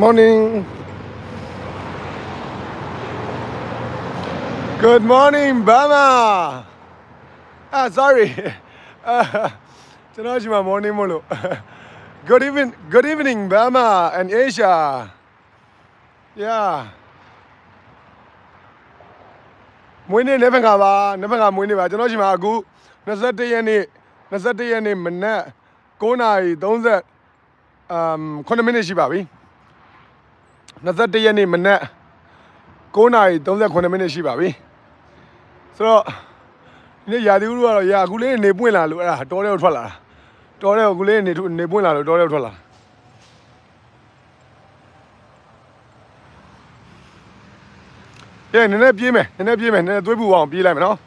Morning. Good morning, Bama. Ah, sorry. Ah, ကျွန်တော်ဒီမှာ morning မလို့ Good evening, good evening, Bama and Asia. Yeah. မွေးနေ့နေ့ဖက်ကပါနေ့ဖက်ကမွေးနေ့ပါကျွန်တော်ဒီမှာအခု21ရက်နေ့21ရက်နေ့မနက်9:30အမ်9မိနစ်ရှိပါပြီ 21ရက်နေ့မနက်9:38မိနစ်ရှိပါပြီဆိုတော့ဒီနေ့ရာသီဥတုကတော့ရာအခုလေးနေပွင့်လာလို့အဲ့ဒါတောထဲကိုထွက်လာတာတောထဲကိုအခုလေးနေနေပွင့်လာလို့တောထဲကိုထွက်လာကဲနည်းနည်းပြေးမယ်နည်းနည်းပြေးမယ်နည်းနည်းသွေးပူအောင်ပြေးလိုက်မယ်နော်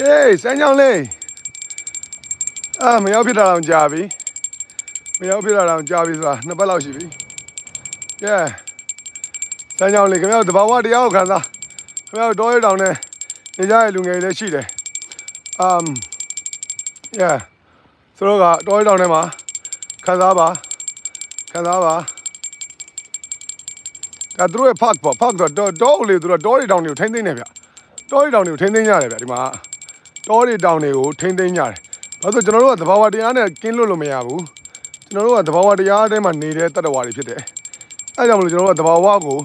ယေးစမ်းကြောင်းလေးအာမရောက်ဖြစ်တာတော့ကြာပြီမရောက်ဖြစ်တာတော့ကြာပြီဆိုတာနှစ်ပတ်လောက်ရှိပြီကဲစမ်းကြောင်းလေးခင်ဗျားတို့တဘာဝတရားကိုခံစားခင်ဗျားတို့တောရဲတောင်နဲ့နေကြတဲ့လူငယ်တွေလည်းရှိတယ် um yeah ဆိုတော့ကတောရဲတောင်ထဲမှာခံစားပါခံစားပါဒါသူတို့ရဲ့ park ပေါ့ park ဆိုတော့တောအုပ်လေးသူတို့တောတွေတောင်တွေကိုထိမ့်သိမ့်နေဗျတောတွေတောင်တွေကိုထိမ့်သိမ့်ရတယ်ဗျဒီမှာ တောတွေတောင်တွေကိုထိမ့်သိမ်းကြတယ်။ဘာလို့ကျွန်တော်တို့ကသဘာဝတရားနဲ့ကင်းလွတ်လို့မရဘူး။ကျွန်တော်တို့ကသဘာဝတရားထဲမှာနေတဲ့တတ္တဝါတွေဖြစ်တယ်။အဲကြောင့်မလို့ကျွန်တော်တို့ကသဘာဝကို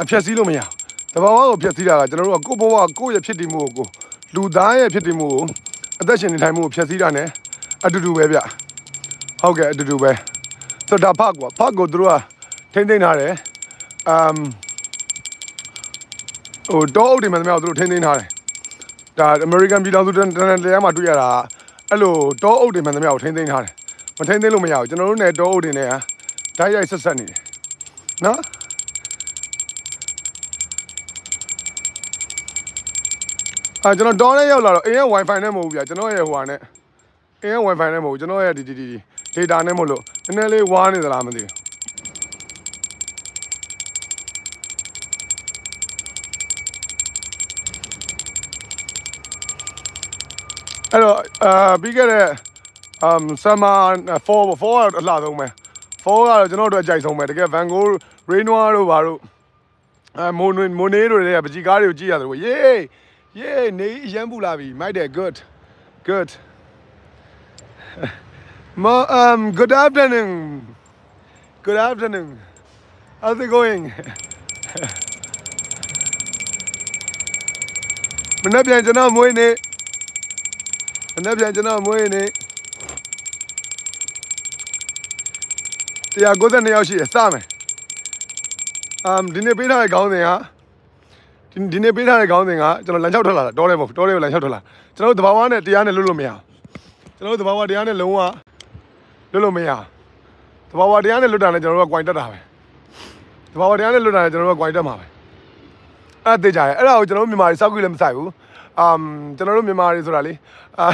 အဖြတ်စည်းလို့မရဘူး။သဘာဝကိုဖြတ်စည်းတာကကျွန်တော်တို့ကကိုယ့်ဘဝကိုယ့်ရဲ့ဖြစ်တည်မှုကိုလူသားရဲ့ဖြစ်တည်မှုကိုအသက်ရှင်နေထိုင်မှုကိုဖြတ်စည်းတာ ਨੇ အတူတူပဲဗျ။ဟုတ်ကဲ့အတူတူပဲ။ဆိုတော့ဒါဖတ်ကွာဖတ်ကိုတို့ကထိမ့်သိမ်းထားတယ်။အမ်ဟိုတောအုပ်တွေမှန်သမျှကိုတို့ထိမ့်သိမ်းထားတယ်။ ဒါ American ပြည်တော်စုတန်တန်တရားမှာတွေ့ရတာအဲ့လိုတောအုပ်တွေမှန်သမျှကိုထိမ့်သိမ်းထားတယ်မထိမ့်သိမ်းလို့မရဘူးကျွန်တော်တို့နယ်တောအုပ်တွေနဲ့ဓာတ်ရိုက်ဆက်ဆက်နေတယ်နော်အာကျွန်တော်တောထဲရောက်လာတော့အိမ်ရဲ့ wifi နဲ့မဟုတ်ဘူးဗျာကျွန်တော်ရဲ့ဟိုဟာနဲ့အိမ်ရဲ့ wifi နဲ့မဟုတ်ဘူးကျွန်တော်ရဲ့ဒီဒီဒီ data နဲ့မဟုတ်လို့နည်းနည်းလေးဝါးနေသလားမသိဘူး အဲ့တော့အာပြီးခဲ့တဲ့ um summer 4 4အလှဆုံးပဲ4ကတော့ကျွန်တော်တို့အကြိုက်ဆုံးပဲတကယ် Van Gogh Renoir တို့ဘာတို့အဲမိုနမိုနေတို့တွေကပကြီကားတွေကိုကြည့်ရတယ်ကိုယေးယေးနေအရန်ပူလာပြီမိုက်တယ် good good Mo um good afternoon good afternoon how's it going မနေ့ပြန်ကျွန်တော်မွေးနေ မနေ့ပြန်ကျွန်တော်မွေးနေတရား92ယောက်ရှိရစမယ်အမ်ဒီနေ့ပေးထားတဲ့ခေါင်းစဉ်ကဒီဒီနေ့ပေးထားတဲ့ခေါင်းစဉ်ကကျွန်တော်လမ်းလျှောက်ထွက်လာတာတောထဲမဟုတ်တောထဲကိုလမ်းလျှောက်ထွက်လာကျွန်တော်တို့တဘာဝနဲ့တရားနဲ့လွတ်လို့မရကျွန်တော်တို့တဘာဝတရားနဲ့လုံးဝလွတ်လို့မရတဘာဝတရားနဲ့လွတ်တာနဲ့ကျွန်တော်တို့က gain တက်တာပဲတဘာဝတရားနဲ့လွတ်တာနဲ့ကျွန်တော်တို့က gain တက်မှာပဲအဲ့ဒါသိကြတယ်အဲ့ဒါကိုကျွန်တော်တို့မြန်မာတွေစောက်ကြည့်လည်းမဆိုင်ဘူး အမ်ကျွန်တော်တို့မြန်မာတွေဆိုတာလေအာ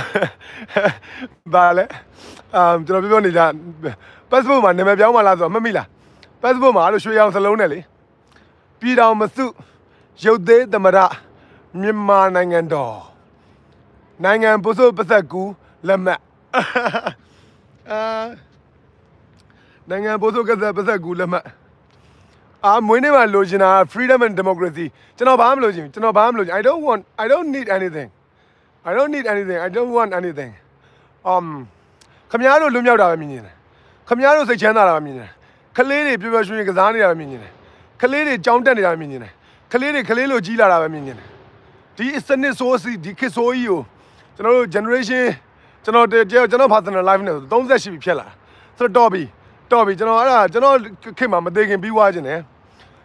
ဘာလဲအမ်ကျွန်တော်ပြောပြောနေကြ passport မှာနာမည်ပြောင်းမှလားဆိုတော့မှတ်မိလား passport မှာအဲ့လိုရွှေရောင်စလုံးနဲ့လေပြည်တော်မစုရုပ်သေးသမရမြန်မာနိုင်ငံတော်နိုင်ငံပုစုပသက်ကူလက်မှတ်အာနိုင်ငံပုစုကသက်ပသက်ကူလက်မှတ် အာမွေးနေ့မှာလိုချင်တာ freedom and democracy ကျွန်တော်ဘာမှမလိုချင်ဘူးကျွန်တော်ဘာမှမလိုချင် I don't want I don't need anything I don't need anything I don't want anything um ခမများတို့လွတ်မြောက်တာပဲမြင်နေတယ်ခမများတို့စိတ်ချမ်းသာတာပဲမြင်နေတယ်ခလေးတွေပျော်ပျော်ရွှင်ရွှင်ကစားနေတာပဲမြင်နေတယ်ခလေးတွေကြောင်းတက်နေတာပဲမြင်နေတယ်ခလေးတွေခလေးလိုကြီးလာတာပဲမြင်နေတယ်ဒီစနစ်ဆိုးစီဒီခေတ်ဆိုးကြီးကိုကျွန်တော်တို့ generation ကျွန်တော်ကျွန်တော် personal life နဲ့38ပြီဖြစ်လာဆိုတော့တော်ပြီတော်ပြီကျွန်တော်အဲ့ဒါကျွန်တော်ခေတ်မှာမသေးခင်ပြီးွားခြင်းတယ်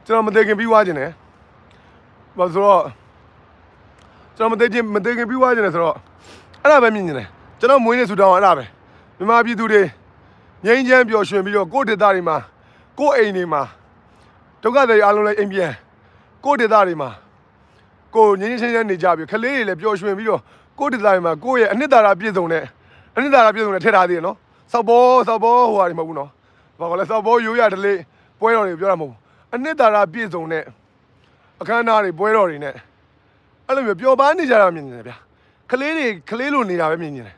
ကျွန်တော်မသေးခင်ပြီးွားခြင်းတယ်ဘာဆိုတော့ကျွန်တော်မသေးခင်မသေးခင်ပြီးွားခြင်းတယ်ဆိုတော့အဲ့ဒါပဲမြင်နေတယ်ကျွန်တော်မွေးနေဆူတောင်းအဲ့ဒါပဲမြန်မာပြည်သူတွေငြိမ်းချမ်းပျော်ရွှင်ပြီးတော့ကိုယ့်ဒေသတွေမှာကိုယ့်အိမ်တွေမှာဒုက္ခတွေအားလုံးလည်းအိမ်ပြန်ကိုယ့်ဒေသတွေမှာကိုယ်ငြိမ်းချမ်းချမ်းနေကြပြီခလေးတွေလည်းပျော်ရွှင်ပြီးတော့ကိုယ့်ဒေသတွေမှာကိုယ့်ရဲ့အနှစ်သာရပြည့်စုံတဲ့အနှစ်သာရပြည့်စုံတဲ့ထည့်ထားသေးတယ်နော်စောက်ဘောစောက်ဘောဟိုဟာတွေမဟုတ်ဘူးနော်ဘာကလဲစောက်ဘောရိုးရတလေးပွဲတော်တွေပြောတာမဟုတ်ဘူး အနှစ်သာရပြည့်စုံတဲ့အခမ်းအနားတွေပွဲတော်တွေနဲ့အဲ့လိုမျိုးပျော်ပါနေကြတာမြင်နေတယ်ဗျာခလေးတွေကလေးလိုနေတာပဲမြင်နေတယ်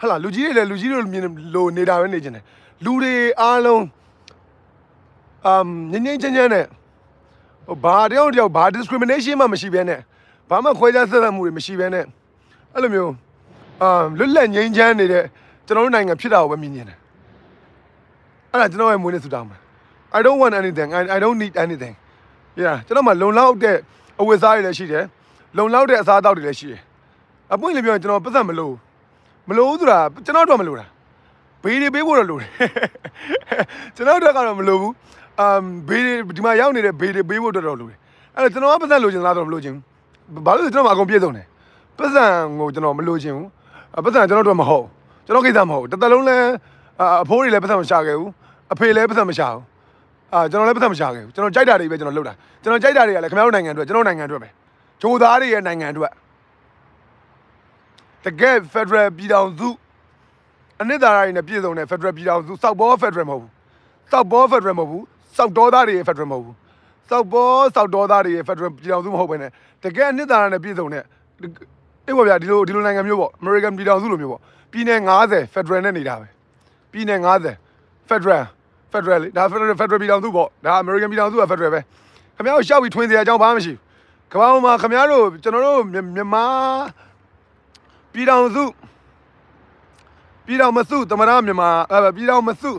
ဟဟလာလူကြီးတွေလည်းလူကြီးလိုမြင်လိုနေတာပဲနေကြတယ်လူတွေအားလုံးအမ်ငင်းငင်းချမ်းချမ်းနဲ့ဟိုဘာတယောက်တယောက်ဘာ discrimination မှမရှိဘဲနဲ့ဘာမှခွဲခြားဆက်ဆံမှုတွေမရှိဘဲနဲ့အဲ့လိုမျိုးအမ်လွတ်လပ်ငြိမ်းချမ်းနေတဲ့ကျွန်တော်တို့နိုင်ငံဖြစ်တာကိုပဲမြင်နေတယ်အဲ့ဒါကျွန်တော်ရဲ့မွေးနေ့ဆူတောင်းမှာ I don't want anything I I don't need anything yeah ကျွန်တော်မှလုံလောက်တဲ့အဝတ်အစားတွေလည်းရှိတယ်လုံလောက်တဲ့အစားအသောက်တွေလည်းရှိတယ်အပွင့်လေးပြောရင်ကျွန်တော်ပတ်သက်မလို့မလို့ဆိုတာကျွန်တော်တော့မလို့တာဘေးတွေပေးဖို့တော့လိုတယ်ကျွန်တော်တို့ကတော့မလို့ဘူးအမ်ဘေးတွေဒီမှာရောက်နေတဲ့ဘေးတွေပေးဖို့တော့တော့လိုတယ်အဲ့တော့ကျွန်တော်ကပတ်သက်လိုချင်လားတော့မလို့ချင်ဘူးဘာလို့လဲကျွန်တော်မှအကုန်ပြည့်စုံတယ်ပတ်စံကိုကျွန်တော်မလို့ချင်ဘူးပတ်စံကျွန်တော်တို့မဟုတ်ကျွန်တော်ကိစ္စမဟုတ်တစ်သက်လုံးလဲအဖိုးတွေလည်းပတ်စံမရှာခဲ့ဘူးအဖေလည်းပတ်စံမရှာဘူး အာကျွန်တော်လည်းပတ်သက်မရှာခဲ့ဘူးကျွန်တော်ကြိုက်တာတွေပဲကျွန်တော်လုပ်တာကျွန်တော်ကြိုက်တာတွေကလည်းခင်ဗျားတို့နိုင်ငံအတွက်ကျွန်တော်နိုင်ငံအတွက်ပဲဂျိုသားတွေရဲ့နိုင်ငံအတွက်တကယ် Federal ပြည်ထောင်စုအနှစ်သာရတွေနဲ့ပြည်စုံတဲ့ Federal ပြည်ထောင်စုစောက်ဘော Federal မဟုတ်ဘူးစောက်ဘော Federal မဟုတ်ဘူးစောက်တော်သားတွေရဲ့ Federal မဟုတ်ဘူးစောက်ဘောစောက်တော်သားတွေရဲ့ Federal ပြည်ထောင်စုမဟုတ်ဘဲနဲ့တကယ်အနှစ်သာရနဲ့ပြည်စုံတဲ့အေးပါဗျာဒီလိုဒီလိုနိုင်ငံမျိုးပေါ့ American ပြည်ထောင်စုလိုမျိုးပေါ့ပြည်နယ်90 Federal နဲ့နေတာပဲပြည်နယ်90 Federal Federal လေဒါ Federal Federal ပြည်ထောင်စုပေါ့ဒါ American ပြည်ထောင်စုက Federal ပဲခင်ဗျားတို့ရှောက်ပြီးထွင်စရာအကြောင်းဘာမှမရှိဘူးကမ္ဘာပေါ်မှာခင်ဗျားတို့ကျွန်တော်တို့မြန်မာပြည်ထောင်စုပြည်ထောင်မစုသမရမြန်မာအဲပြည်ထောင်မစု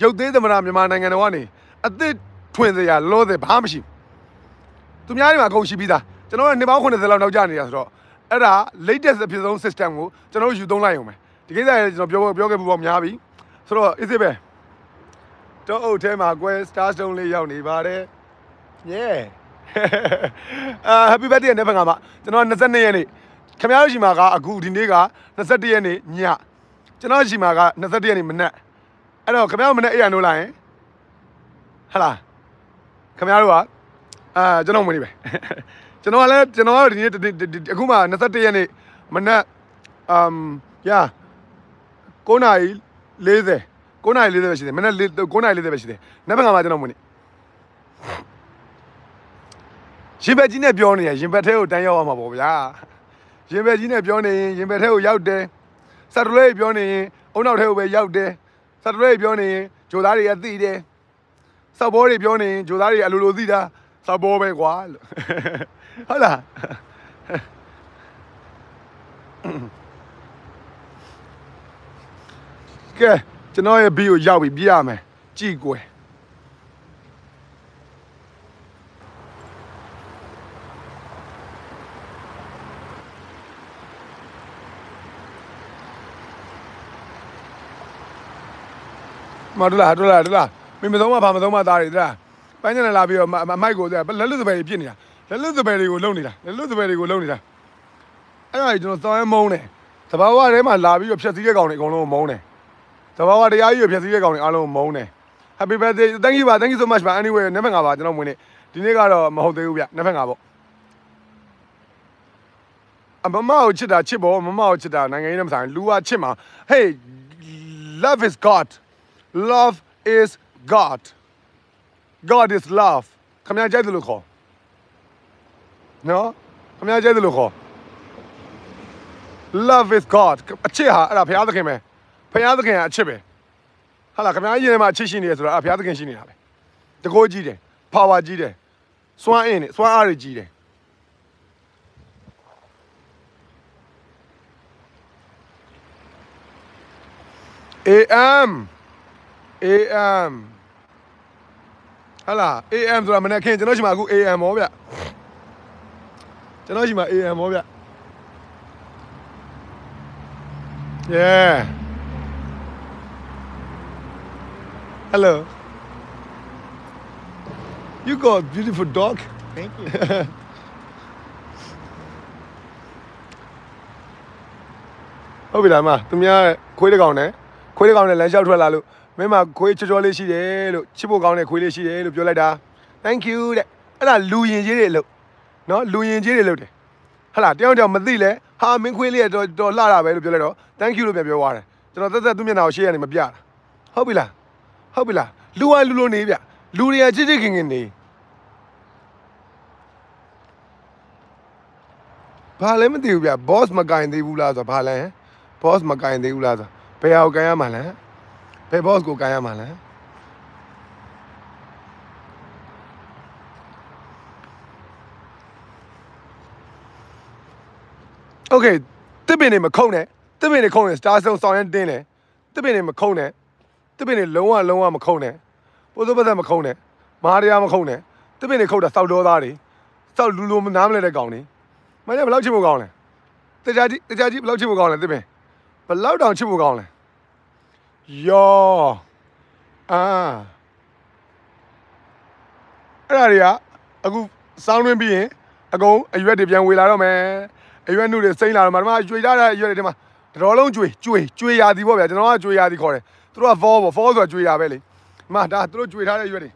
ရုပ်သေးသမရမြန်မာနိုင်ငံတော်ကနေအသစ်ထွင်စရာလောတဲ့ဘာမှမရှိဘူးသူများတွေမှာအကုန်ရှိပြီးသားကျွန်တော်ကနေပေါင်း80လောက်နောက်ကျနေတာဆိုတော့အဲ့ဒါ latest အဖြစ်ဆုံး system ကိုကျွန်တော်တို့ယူသုံးလိုက်အောင်ပဲဒီကိစ္စရေကျွန်တော်ပြောပြောခဲ့ပူပေါ့များပြီဆိုတော့ is it ပဲ တော့အုပ်ထဲမှာ quest star stone လေးရောက်နေပါတယ် yeah အာ happy birthday နဲ့ဖန်ကမှာကျွန်တော်22ရက်နေ့ခင်ဗျားတို့ရှိမှာကအခုဒီနေ့က21ရက်နေ့ညကျွန်တော်ရှိမှာက21ရက်နေ့မနက်အဲ့တော့ခင်ဗျားတို့မနက်အိပ်ရနိုးလာရင်ဟလာခင်ဗျားတို့ကအာကျွန်တော်မနေပဲကျွန်တော်ကလည်းကျွန်တော်ကဒီနေ့အခုမှ21ရက်နေ့မနက်အမ်ယာ9နာရီ40 9နာရီ40ပဲရှိတယ်မနက်9နာရီ40ပဲရှိတယ်နောက်ဘက်ကမှကျွန်တော်မနေရင်ဘက်ကြီးနဲ့ပြောနေရရင်ဘက်ထဲကိုတန်းရောက်အောင်မှာပေါ့ဗျာရင်ဘက်ကြီးနဲ့ပြောနေရင်ရင်ဘက်ထဲကိုရောက်တယ်စက်တလေးပြောနေရင်အုံနောက်ထဲကိုပဲရောက်တယ်စက်တလေးပြောနေရင်ဂျိုသားတွေကသိတယ်စောက်ဘောတွေပြောနေရင်ဂျိုသားတွေအလိုလိုသိတာစောက်ဘောပဲကွာလို့ဟုတ်လားကဲ ကျွန်တော်ရဲ့ဘီကိုရောက်ပြီပြရမယ်ကြည့်ကွယ်မတို့လားတို့လားတို့လားမင်းမသုံးမဘာမသုံးမသားတွေတို့လားပန်းညနေလာပြီးတော့မိုက်ကိုလက်လွတ်စပယ်တွေပြစ်နေတာလက်လွတ်စပယ်တွေကိုလုံနေတာလက်လွတ်စပယ်တွေကိုလုံနေတာအဲ့ဒါကြီးကျွန်တော်စောင်းရဲမုန်းတယ်တဘာဝထဲမှာလာပြီးတော့ဖြက်စီးတဲ့ကောင်တွေအကုန်လုံးမုန်းတယ် တဘာဝတရားကြီးကိုဖြက်စီးတဲ့ကောင်တွေအားလုံးမုန်းတယ် Happy birthday thank you ပါ thank you so much ပါ anyway နေ့ဖက်ငါပါကျွန်တော်ဝင်နေဒီနေ့ကတော့မဟုတ်သေးဘူးဗျနေ့ဖက်ငါပေါ့အမမကိုချစ်တာချစ်ဖို့မမကိုချစ်တာနိုင်ငံရေးနဲ့မဆိုင်လူကချစ်မှာ hey love is god love is god god is love ခမရကြိုက်တယ်လို့ခေါ်နော်ခမရကြိုက်တယ်လို့ခေါ် love is god အချစ်ဟာအဲ့ဒါဘုရားသခင်ပဲ ဘုရားသခင်ကအချစ်ပဲဟာလားခမရရင်ထဲမှာအချစ်ရှိနေရဆိုတော့အဘုရားသခင်ရှိနေတာပဲတကိုးကြီးတယ် power ကြီးတယ်စွမ်းအင်နဲ့စွမ်းအားတွေကြီးတယ် AM AM ဟာလား AM ဆိုတာမနေ့ခင်ကျွန်တော်ရှိမှာအခု AM ဟောဗျကျွန်တော်ရှိမှာ AM ဟောဗျ Yeah Hello You got a beautiful dog Thank you.。Hello ဟယ်လို You got a beautiful dog ယူ Thank you ကို Hello ဟုတ်ပြီလားမသူများခွေးတစ်ကောင်နဲ့ခွေးတစ်ကောင်နဲ့လမ်းလျှောက်ထွက်လာလို့မင်းမခွေးချောချောလေးရှိတယ်လို့ချစ်ဖို့ကောင်းတဲ့ခွေးလေးရှိတယ်လို့ပြောလိုက်တာ thank you တဲ့အဲ့ဒါလူရင်ကြီးတွေလို့နော်လူရင်ကြီးတွေလို့တယ်ဟလာတယောက်တယောက်မသိလဲဟာမင်းခွေးလေးတော့တော်လှတာပဲလို့ပြောလိုက်တော့ thank you လို့ပြန်ပြောသွားတယ်ကျွန်တော်သက်သက်သူ့မျက်နှာကိုရှေ့ကနေမပြတာဟုတ်ပြီလား ဟုတ်ပြီလားလူဝိုင်းလူလိုနေဗျလူတွေကချစ်ချစ်ခင်ခင်နေဘာလဲမသိဘူးဗျ boss မကင်သေးဘူးလားဆိုတော့ဘာလဲ boss မကင်သေးဘူးလားဆိုဘယ်ဟာကိုကင်ရမှာလဲဘယ် boss ကိုကင်ရမှာလဲโอเคတစ်ပင်နေမခုံနဲ့တစ်ပင်နေခုံနဲ့ star ဆုံဆောင်ရမ်းတင်းတယ်တစ်ပင်နေမခုံနဲ့ တစ်ပင်နေလုံးဝလုံးဝမခုံနဲ့ပိုးစိုးပတ်သက်မခုံနဲ့မဟာတရားမခုံနဲ့တစ်ပင်နေခုတ်တာစောက်တော်သားတွေစောက်လူလူနားမလဲတဲ့ကောင်တွေမင်းဘယ်လောက်ချစ်ဖို့ကောင်းလဲတကြကြီးတကြကြီးဘယ်လောက်ချစ်ဖို့ကောင်းလဲတစ်ပင်ဘယ်လောက်တောင်ချစ်ဖို့ကောင်းလဲယောအာအဲ့ဒါတွေကအခုစောင်းတွင်းပြီးရင်အကုန်အရွက်တွေပြန်ဝေလာတော့မယ်အရွက်နှုတ်တွေစိမ့်လာတော့မှဒီမှာကျွေထားတဲ့အရွက်တွေဒီမှာတတော်လုံးကျွေကျွေကျွေရာသီပေါ့ဗျာကျွန်တော်ကကျွေရာသီခေါ်တယ် သူတို့က fall ပေါ့ fall ဆိုတာကျွေရာပဲလေဒီမှာဒါသူတို့ကျွေထားတဲ့အရွက်တွေ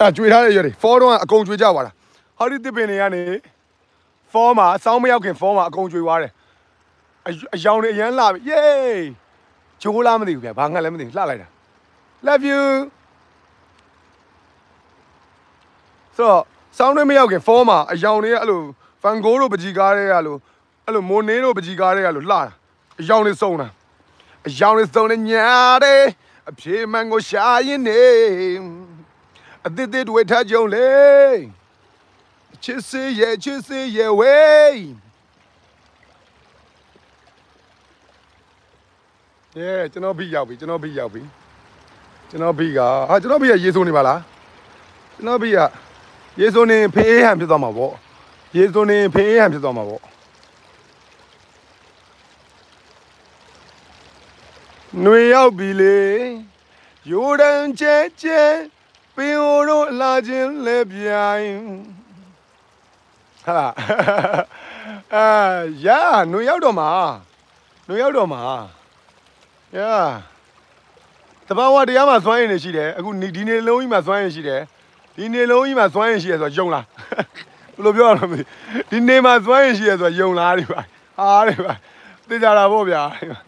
အဲကျွေထားတဲ့ရွက်တွေ fall တော့အကုန်ကျွေကြပါလားဟာဒီတစ်ပင်တွေကနေ fall မှာစောင်းမရောက်ခင် fall မှာအကုန်ကျွေသွားတယ်အအယောင်တွေအရန်လာပြီ yay ဂျိုးလားမသိဘူးဗျာဘာငတ်လည်းမသိဘူးလှလိုက်တာ love you ဆိုတော့စောင်းတွေမရောက်ခင် fall မှာအယောင်တွေကအဲ့လိုဖန်ဂိုးတို့ပကြီကားတွေကလို့အဲ့လိုမိုနေတို့ပကြီကားတွေကလို့လှတာအယောင်တွေစုံတာအယောင်တွေစုံနေညာတယ်အပြေမှန်ကိုရှာရင်နေအသစ်သစ်တွေထကြုံလေချစ်စေရဲ့ချစ်စေရဲ့ဝေးရဲကျွန်တော်ဘီရောက်ပြီကျွန်တော်ဘီရောက်ပြီကျွန်တော်ဘီကဟာကျွန်တော်ဘီကရေဆိုးနေပါလားကျွန်တော်ဘီက ရေဆိုးနေဖေးဟန်ဖြစ်သွားမှာပေါ့ရေဆိုးနေဖေးဟန်ဖြစ်သွားမှာပေါ့ຫນွေရောက်ပြီလေယိုဒန်ကျဲကျဲပင်အိုတို့အလာချင်းလဲပြိုင်ဟာလားအာရာຫນွေရောက်တော့မှာຫນွေရောက်တော့မှာ ယာတဘာဝတရားမှာစွမ်းရင်နေရှိတယ်အခုဒီနေလုံးကြီးမှာစွမ်းရင်ရှိတယ် ဒီနေလုံးကြီးမှာစွမ်းရင်ရှိတယ်ဆိုတော့ယုံလားဘယ်လိုပြောရမလဲဒီနေမှာစွမ်းရင်ရှိတယ်ဆိုတော့ယုံလားဒီပါဟာဒီပါသိကြတာပေါ့ဗျာဒီပါ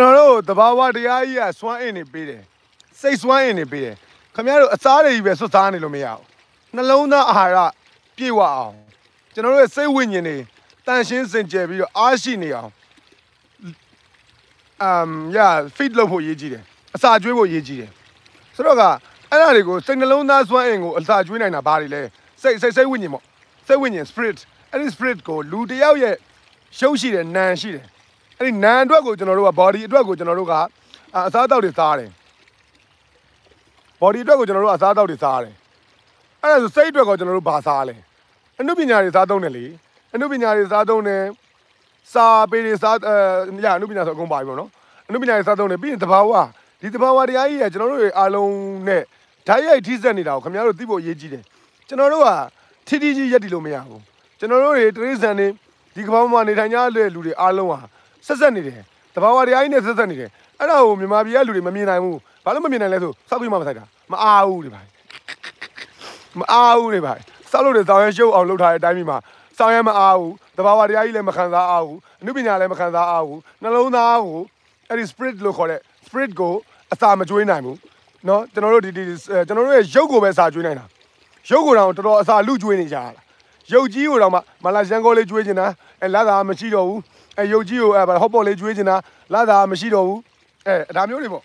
ကျွန်တော်တို့တဘာဝတရားကြီးကစွမ်းအင်နေပေးတယ်စိတ်စွမ်းအင်နေပေးတယ်ခင်ဗျားတို့အစားတွေကြီးပဲစွတ်စားနေလို့မရဘူးနှလုံးသားအာဟာရပြည့်ဝအောင်ကျွန်တော်တို့ရဲ့စိတ်ဝိညာဉ်တွေတန်ရှင်းစင်ကြယ်ပြီးတော့အားရှိနေအောင်အမ်ယာ feed လုပ်ဖို့ရည်ကြီးတယ်အစာကျွေးဖို့ရည်ကြီးတယ်ဆိုတော့ကအဲ့ဒါတွေကိုစိတ်နှလုံးသားစွမ်းအင်ကိုအစာကျွေးနိုင်တာဘာတွေလဲစိတ်စိတ်စိတ်ဝိညာဉ်ပေါ့စိတ်ဝိညာဉ် spirit အဲ့ဒီ spirit ကိုလူတစ်ယောက်ရဲ့ရှုပ်ရှိတယ်နာမ်ရှိတယ် အဲ့ဒီနာမ်အတွက်ကိုကျွန်တော်တို့က body အတွက်ကိုကျွန်တော်တို့ကအစားအသောက်တွေစားတယ် body အတွက်ကိုကျွန်တော်တို့အစားအသောက်တွေစားတယ်အဲ့ဒါဆိုစိတ်အတွက်ကိုကျွန်တော်တို့ဘာစားလဲအနုပညာတွေစားသုံးတယ်လေအနုပညာတွေစားသုံးတယ်စာပေတွေစားအဲညအနုပညာဆိုအကုန်ပါပြီပေါ့နော်အနုပညာတွေစားသုံးတယ်ပြီးရင်တဘာဝဒီတဘာဝတရားကြီးကကျွန်တော်တို့ရဲ့အားလုံးနဲ့ဓာတ်ရိုက်ထိစက်နေတာကိုခင်ဗျားတို့သိဖို့အရေးကြီးတယ်ကျွန်တော်တို့ကထိထိကြီးရက်တည်လို့မရဘူးကျွန်တော်တို့တွေတရိษံနေဒီကမ္ဘာမှာနေထိုင်ကြတဲ့လူတွေအားလုံးဟာ ဆက်ဆက်နေတယ်တဘာဝတရားကြီးနဲ့ဆက်ဆက်နေတယ်အဲ့ဒါကိုမြန်မာပြည်ကလူတွေမမြင်နိုင်ဘူးဘာလို့မမြင်နိုင်လဲဆိုစောက်ပြီးမှမဆိုင်တာမအားဘူးဒီပါမအားဘူးဒီပါစောက်လို့တဲ့ဇောင်းရရှုပ်အောင်လုပ်ထားတဲ့အတိုင်းမျိုးမှာစောင်းရမအားဘူးတဘာဝတရားကြီးလည်းမခံစားအားဘူးအနုပညာလည်းမခံစားအားဘူးနှလုံးသားကိုအဲ့ဒီ spirit လို့ခေါ်တဲ့ spirit ကိုအစာမကျွေးနိုင်ဘူးเนาะကျွန်တော်တို့ဒီဒီကျွန်တော်တို့ရဲ့ရုပ်ကိုပဲစာကျွေးနိုင်တာရုပ်ကိုတော့တော်တော်အစာလူကျွေးနေကြတာရုပ်ကြီးကိုတော့မှမလာရန်ကိုလေးကျွေးနေတာအဲလာတာမရှိတော့ဘူး အဲရုပ်ကြီးကိုအဲဟော့ပေါ်လေးကျွေးနေတာလာတာမရှိတော့ဘူးအဲဒါမျိုးတွေပေါ့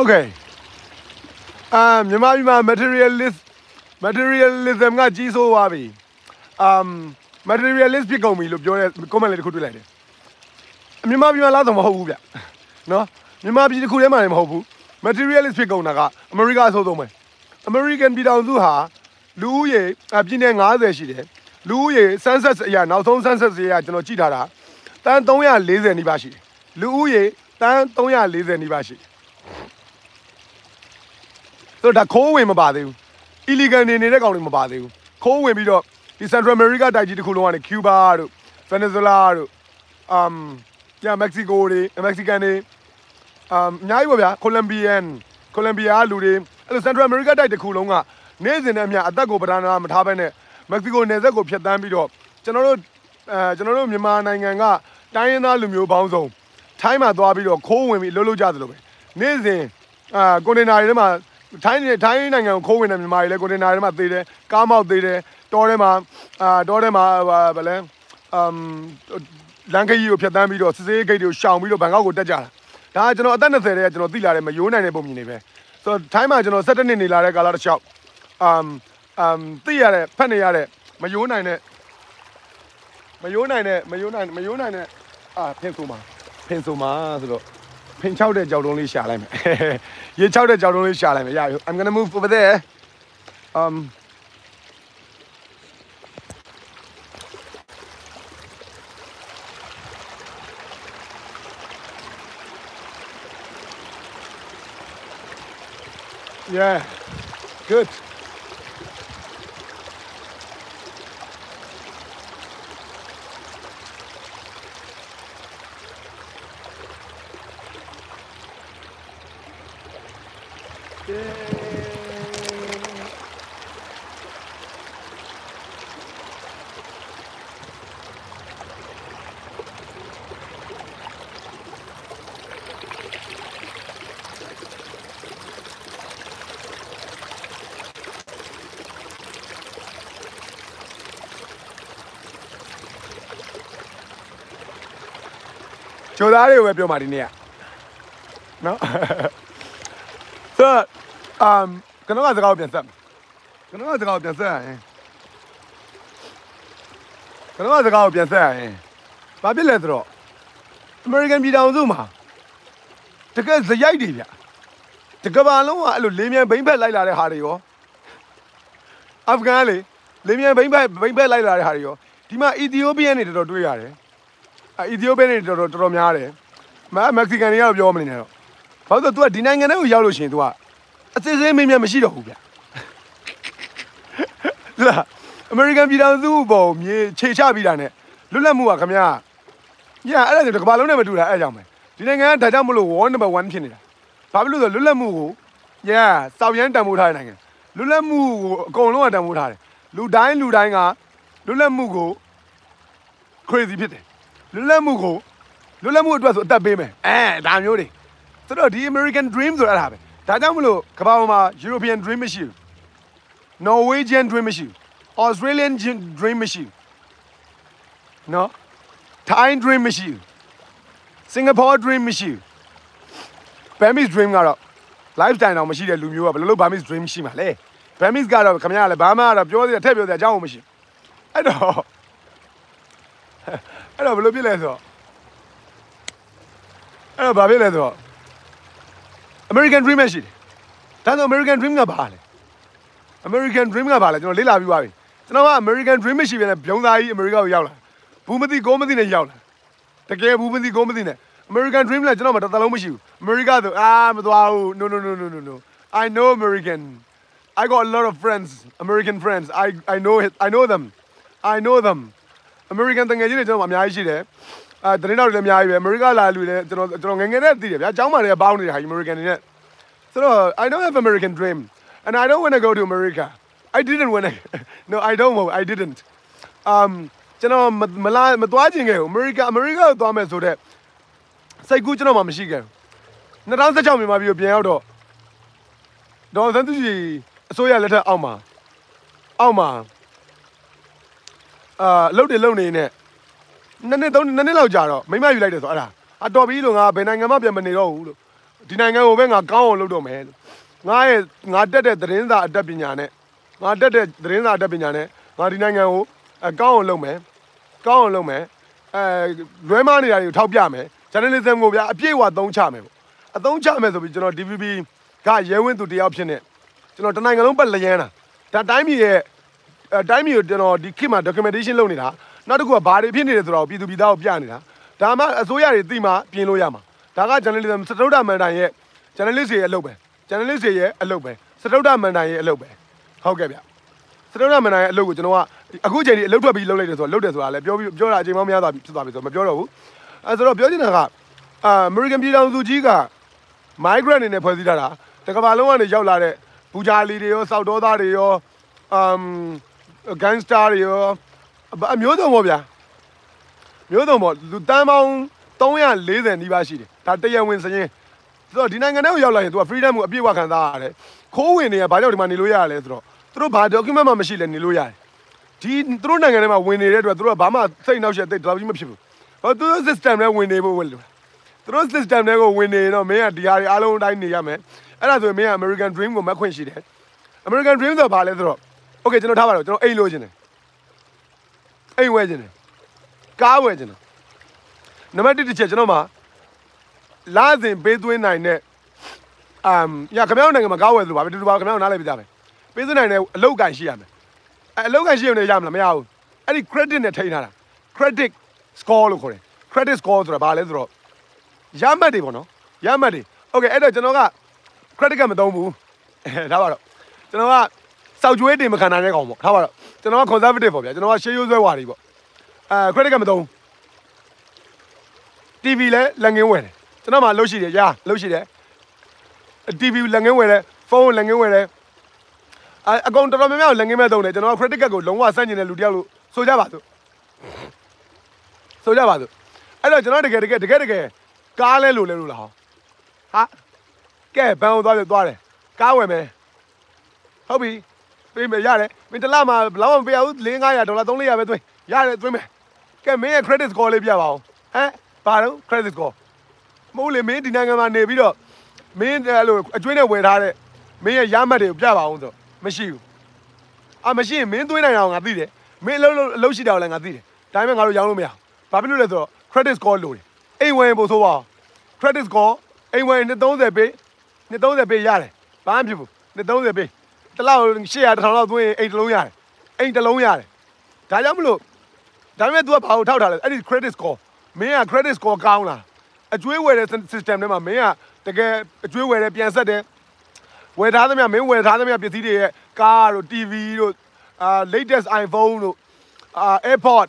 Okay အာမြန်မာပြည်မှာ materialist materialism ကကြီးစိုးသွားပြီ um materialist ဖြစ်ကုန်ပြီလို့ပြောတဲ့ comment လေးတစ်ခုတွေ့လိုက်တယ်မြန်မာပြည်မှာလားတော့မဟုတ်ဘူးဗျနော်မြန်မာပြည်တစ်ခုတည်းမှာလည်းမဟုတ်ဘူး materialist ဖြစ်ကုန်တာကအမေရိကအဆိုးဆုံးပဲ American ပြည်ထောင်စုဟာလူဦးရေအပြည်နယ်90ရှိတယ်လူဦးရေ census အရာနောက်ဆုံး census အရာကျွန်တော်ကြည့်ထားတာတန်း340နီးပါးရှိတယ်လူဦးရေတန်း340နီးပါးရှိတယ် ဆိုတော့ဒါခိုးဝင်မပါသေးဘူး illegal နေနေတဲ့ကောင်တွေမပါသေးဘူးခိုးဝင်ပြီးတော့ဒီ Central America တိုက်ကြီးတစ်ခုလုံးကနေ Cuba တို့ Venezuela တို့ um ညာ Mexico တွေ Mexican တွေ um အများကြီးပေါ့ဗျာ Colombian Colombia လူတွေအဲ့လို Central America တိုက်တစ်ခုလုံးကနေ့စဉ်နဲ့အမျှအသက်ကိုပဓာနာမထားဘဲနဲ့ Mexico နယ်စပ်ကိုဖျက်ဆီးပြီးတော့ကျွန်တော်တို့အဲကျွန်တော်တို့မြန်မာနိုင်ငံကတိုင်းရင်းသားလူမျိုးပေါင်းစုံထိုင်းမှာသွားပြီးတော့ခိုးဝင်ပြီးလှုပ်လှုပ်ကြသလိုပဲနေ့စဉ်အာကွန်တိန်နာတွေထဲမှာ ထိုင်းနေထိုင်းနိုင်ငံကိုခိုးဝင်တဲ့မြန်မာတွေလည်းကွန်တိန်နာတွေထဲမှာသေတယ်ကားမောက်သေတယ်တောထဲမှာအာတောထဲမှာဗလဲအမ်လန်ခရီကိုဖျက်ဆီးပြီးတော့စစ်စေးဂိတ်တွေကိုရှောင်ပြီးတော့ဘန်ကောက်ကိုတက်ကြတာဒါကကျွန်တော်အသက်20တည်းကကျွန်တော်သိလာတဲ့မယိုးနိုင်တဲ့ပုံမြင်နေပဲဆိုတော့ထိုင်းမှာကျွန်တော်17နှစ်နေလာတဲ့ကာလတစ်လျှောက်အမ်အမ်သိရတဲ့ဖတ်နေရတဲ့မယိုးနိုင်တဲ့မယိုးနိုင်တဲ့မယိုးနိုင်မယိုးနိုင်တဲ့အာဖင်ဆိုမှာဖင်ဆိုမှာဆိုတော့ ဖင်ချောက်တဲ့ကြောက်တုံးလေးရှာလိုက်မယ် ရေချောက်တဲ့ကြောက်တုံးလေးရှာလိုက်မယ်ရပြီ I'm going to move over there um Yeah, good. ချိုသားတွေကိုပဲပြောမှာဒီနေ့ကနော် ဆိုတော့ um ကျွန်တော်ကစကားကိုပြန်ဆက်မယ်ကျွန်တော်ကစကားကိုပြန်ဆက်ရရင်ကျွန်တော်ကစကားကိုပြန်ဆက်ရရင်ဘာဖြစ်လဲဆိုတော့ American ပြည်ထောင်စုမှာတကယ်ဇယိုက်တွေဗျတကဘာလုံးကအဲ့လိုလေးမြန်ဘိမ့်ဖက်လိုက်လာတဲ့ဟာတွေရောအာဖဂန်လေလေးမြန်ဘိမ့်ဖက်ဘိမ့်ဖက်လိုက်လာတဲ့ဟာတွေရောဒီမှာအီသီယိုးပီးယားနေတော်တော်တွေ့ရတယ်အဲအီသီယိုးပီးယားနေတော်တော်တော်တော်များတယ်မမက္ကဆီကန်တွေကတော့ပြောမနေနဲ့တော့ ဘာလို့လဲ तू ကဒီနိုင်ငံထဲကိုရောက်လို့ရှိရင် तू ကအစစ်စစ်မင်းမြတ်မရှိတော့ဘူးဗျလာအမေရိကန်ပြည်ထောင်စုပေါ်မြေခြေချပြီးတာနဲ့လွတ်လပ်မှုကခင်ဗျာညာအဲ့ဒါဆိုတကဘာလုံးနဲ့မတူတာအဲ့ကြောင့်ပဲဒီနိုင်ငံကဒါကြောင့်မလို့ war number 1ဖြစ်နေတာဘာဖြစ်လို့လဲဆိုလွတ်လပ်မှုကိုညာစောက်ရမ်းတန်ဖိုးထားတဲ့နိုင်ငံလွတ်လပ်မှုကိုအကုန်လုံးကတန်ဖိုးထားတယ်လူတိုင်းလူတိုင်းကလွတ်လပ်မှုကို crazy ဖြစ်တယ်လွတ်လပ်မှုကိုလွတ်လပ်မှုအတွက်ဆိုအသက်ပေးမယ်အဲဒါမျိုးတွေ ဆိုတော့ဒီ American dream ဆိုတာအဲ့ဒါပဲဒါကြောင့်မလို့ကမ္ဘာပေါ်မှာ European dream မရှိဘူး Norwegian dream မရှိဘူး Australian dream မရှိဘူးနော် Thai dream မရှိဘူး Singapore dream မရှိဘူး Burmese dream ကတော့ lifestyle တော့မရှိတဲ့လူမျိုးကဘယ်လိုလုပ် Burmese dream ရှိမှာလဲ Burmese ကတော့ခင်ဗျားလည်းဘာမှတော့ပြောသေးတယ်ထည့်ပြောသေးတယ်အကြောင်းမရှိအဲ့တော့အဲ့တော့ဘယ်လိုဖြစ်လဲဆိုတော့အဲ့တော့ဘာဖြစ်လဲဆိုတော့ American dream ရှိတယ်ဒါဆို American dream ကဘာလဲ American dream ကဘာလဲကျွန်တော်လေ့လာပြီးပါပြီကျွန်တော်က American dream မရှိဘဲနဲ့ဗျုံသားကြီး America ကိုရောက်လာဘူးမသိကိုမသိနဲ့ရောက်လာတကယ်ဘူးမသိကိုမသိနဲ့ American dream လည်းကျွန်တော်မှတစ်သလုံးမရှိဘူး America ဆိုအာမသွားဘူး no no no no no no I know American I got a lot of friends American friends I I know it I know them I know them American တငယ်ချင်းတွေကျွန်တော်အများကြီးရှိတယ် အာတရင်တော့လည်းအများကြီးပဲ America လာလူလည်းကျွန်တော်ကျွန်တော်ငယ်ငယ်နဲ့သိတယ်ဗျာအเจ้าမတွေကပေါင်းနေတာဟာ American တွေနဲ့ဆိုတော့ I don't have American dream and I don't want to go to America I didn't want to no I don't want I didn't um ကျွန်တော်မလာမသွားခြင်းခဲ့ဘူး America America ကိုသွားမယ်ဆိုတော့စိတ်ကူးကျွန်တော်မှမရှိခဲ့ဘူး2016မြန်မာပြည်ကိုပြန်ရောက်တော့ဒေါ်စန်းသူကြီးအစိုးရလက်ထက်အောက်မှာအောက်မှာအာလှုပ်တယ်လှုပ်နေနဲ့ နှစ်နှစ်သုံးနှစ်နှစ်လောက်ကြာတော့မိမယူလိုက်တယ်ဆိုအဲ့ဒါအတော်ပြီလို့ငါဘယ်နိုင်ငံမှပြန်မနေတော့ဘူးလို့ဒီနိုင်ငံကိုပဲငါကောင်းအောင်လုပ်တော့မယ်လို့ငါရဲ့ငါတက်တဲ့သတင်းစာအတတ်ပညာနဲ့ငါတက်တဲ့သတင်းစာအတတ်ပညာနဲ့ငါဒီနိုင်ငံကိုအကောင်းအောင်လုပ်မယ်ကောင်းအောင်လုပ်မယ်အဲလွဲမားနေတာတွေကိုထောက်ပြမယ် journalism ကိုဗျာအပြည့်အဝသုံးချမယ်ပေါ့အသုံးချမယ်ဆိုပြီးကျွန်တော် DVB ကရဲဝင်းသူတယောက်ဖြစ်နေကျွန်တော်တနိုင်ငံလုံးပတ်လျန်းတာဒါတိုင်းပြည်ရဲ့အဲတိုင်းပြည်ကိုကျွန်တော်ဒီခေတ်မှာ documentation လုပ်နေတာ နောက်တစ်ခုကဘာတွေဖြစ်နေတယ်ဆိုတော့ပြည်သူပြည်သားကိုပြနေတာဒါမှအစိုးရတွေသိမှပြင်လို့ရမှာဒါက journalism စတုဒ္ဒမန်တိုင်ရဲ့ journalist တွေရဲ့အလုပ်ပဲ journalist တွေရဲ့အလုပ်ပဲစတုဒ္ဒမန်တိုင်ရဲ့အလုပ်ပဲဟုတ်ကဲ့ဗျစတုဒ္ဒမန်တိုင်ရဲ့အလုပ်ကိုကျွန်တော်ကအခုချိန်ဒီအလုပ်ထွက်ပြီးလုပ်လိုက်တယ်ဆိုတော့လုပ်တယ်ဆိုတာလည်းပြောပြီးပြောတာအချိန်မှမရသွားပြီဖြစ်သွားပြီဆိုတော့မပြောတော့ဘူးအဲဆိုတော့ပြောချင်တာကအာ American ပြည်ထောင်စုကြီးက migrant အနေနဲ့ဖွဲ့စည်းထားတာတကဘာလုံးကနေရောက်လာတဲ့ဘူဂျာလီတွေရောစောက်တော်သားတွေရောအမ် gangster တွေရော အမျိုးစုံပေါ့ဗျာမျိုးစုံပေါ့လူတန်းပေါင်း340နီးပါးရှိတယ်ဒါတရားဝင်စရင်ဆိုတော့ဒီနိုင်ငံထဲကိုရောက်လာရင် तू က freedom ကိုအပြည့်အဝခံစားရတယ်ခိုးဝင်တွေကဘာကြောင့်ဒီမှာနေလို့ရရလဲဆိုတော့သူတို့ဘာ document မှမရှိလဲနေလို့ရတယ်ဒီသူတို့နိုင်ငံထဲမှာဝင်နေတဲ့အတွက်သူတို့ကဘာမှစိတ်နှောက်ယှက်သိတော့ကြီးမဖြစ်ဘူးဟောသူတို့ system နဲ့ဝင်နေဖို့ဝင်လို့သူတို့ system တွေကိုဝင်နေတော့မင်းကဒီဟာတွေအားလုံးအတိုင်းနေရမယ်အဲ့ဒါဆိုရင်မင်းက American Dream ကိုမက်ခွင့်ရှိတယ် American Dream ဆိုတာဘာလဲဆိုတော့ Okay ကျွန်တော်ထားပါတော့ကျွန်တော်အိမ်လိုချင်တယ် အိမ်ဝယ်ချင်တယ်ကားဝယ်ချင်တယ်နံပါတ်1တစ်ချက်ကျွန်တော်မှာလာစဉ်ပေးသွင်းနိုင်တဲ့အမ်ညခမောင်းနိုင်ငံမှာကားဝယ်လို့ပါပဲတူတူပါခမောင်းနားလိုက်ပြကြမယ်ပေးသွင်းနိုင်တဲ့အလုပ်ကန်ရှိရမယ်အဲအလုပ်ကန်ရှိရုံနဲ့ရမလားမရဘူးအဲ့ဒီ credit နဲ့ထိန်းထားတာ credit score လို့ခေါ်တယ် credit score ဆိုတာဘာလဲဆိုတော့ရမှတ်တွေပေါ့နော်ရမှတ်တွေ Okay အဲ့တော့ကျွန်တော်က credit ကမသုံးဘူးအဲဒါပါတော့ကျွန်တော်က စောက်ကျွေးတင်မခံနိုင်တဲ့ကောင်ပေါ့ထားပါတော့ကျွန်တော်က conservative ပေါ့ဗျာကျွန်တော်ကရှေးရိုးဆွဲဝါတွေပေါ့အဲ credit ကမသုံး TV လဲလက်ငင်းဝယ်တယ်ကျွန်တော်မှလှုပ်ရှိတယ်ရာလှုပ်ရှိတယ် TV လက်ငင်းဝယ်တယ်ဖုန်းလက်ငင်းဝယ်တယ်အအကောင်တော်တော်များများလက်ငင်းမဲ့သုံးတယ်ကျွန်တော် credit card ကိုလုံးဝစန့်ကျင်တဲ့လူတယောက်လို့ဆိုကြပါစို့ဆိုကြပါစို့အဲ့တော့ကျွန်တော်တကယ်တကယ်တကယ်တကယ်ကားလဲလို့လဲလို့လားဟောဟာကဲဘန်ကိုသွားပြီသွားတယ်ကားဝယ်မယ်ဟုတ်ပြီ ပေးမယ်ရတယ်မင်းတစ်လမှာဘယ်လောက်မှမပေးရဘူး4 500ဒေါ်လာ3 400ပဲသွင်းရတယ်သွင်းမယ်ကဲမင်းရဲ့ credit score လေးပြပါဦးဟမ်ဘာလို့ credit score မဟုတ်လေမင်းဒီနိုင်ငံမှာနေပြီးတော့မင်းအဲ့လိုအကျွေးနဲ့ဝယ်ထားတဲ့မင်းရဲ့ရမှတ်တွေကိုပြပါအောင်ဆိုမရှိဘူးအာမရှိရင်မင်းသွင်းနိုင်အောင်ငါသိတယ်မင်းအလုပ်အလုပ်ရှိတာကိုလည်းငါသိတယ်ဒါပေမဲ့ငါတို့ရောင်းလို့မရဘူးဘာဖြစ်လို့လဲဆိုတော့ credit score လိုတယ်အိမ်ဝင်ပို့ဆိုပါ credit score အိမ်ဝင်230ပေး230ပေးရတယ်ဘာမှဖြစ်ဘူး230ပေး တစ်လောက်800 1000လောက်သွင်းအိမ်တစ်လုံးရတယ်အိမ်တစ်လုံးရတယ်ဒါကြောင့်မလို့ဒါပေမဲ့ तू ကဘာကိုထောက်ထားလဲအဲ့ဒီ credit score မင်းက credit score ကောင်းလားအကျွေးဝယ်တဲ့ system ထဲမှာမင်းကတကယ်အကျွေးဝယ်တယ်ပြန်ဆက်တယ်ဝယ်ထားသမျှမင်းဝယ်ထားသမျှပစ္စည်းတွေရဲ့ကားတို့ TV တို့အာ latest iPhone တို့အာ AirPod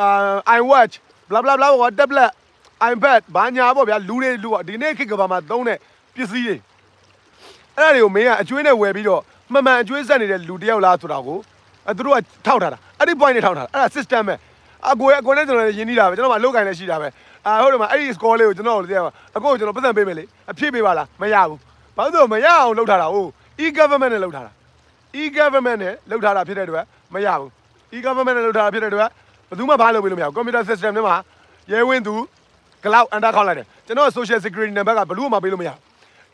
အာ iWatch blah blah blah ဘော tablet iPad ဘာညာပေါ့ဗျာလူတွေလူကဒီနေ့ခေတ်ကဘာမှာသုံးတဲ့ပစ္စည်းတွေအဲ့ဒါတွေကိုမင်းကအကျွေးနဲ့ဝယ်ပြီးတော့ မှန်မှန်အကျွေးဆက်နေတဲ့လူတယောက်လားဆိုတာကိုအဲသူတို့ကထောက်ထားတာအဲ့ဒီ point နဲ့ထောက်ထားတာအဲ့ဒါ system ပဲအကိုရဲ့အကိုနဲ့ကျွန်တော်လည်းယဉ်နေတာပဲကျွန်တော်မှလုတ်ကင်လည်းရှိတာပဲအာဟုတ်တယ်မအဲ့ဒီ score လေးကိုကျွန်တော်တို့သိရမှာအကိုကိုကျွန်တော်ပတ်စံပေးမယ်လေအဖြစ်ပေးပါလားမရဘူးဘာလို့မရအောင်လုပ်ထားတာဟုတ် e government နဲ့လုပ်ထားတာ e government နဲ့လုပ်ထားတာဖြစ်တဲ့အတွက်မရဘူး e government နဲ့လုပ်ထားတာဖြစ်တဲ့အတွက်ဘယ်သူမှဘာလုပ်ပေးလို့မရဘူး computer system ထဲမှာရဲဝင်းသူဂလောက်အန်တာခေါက်လိုက်တယ်ကျွန်တော် social security နံပါတ်ကဘလို့မှပေးလို့မရဘူး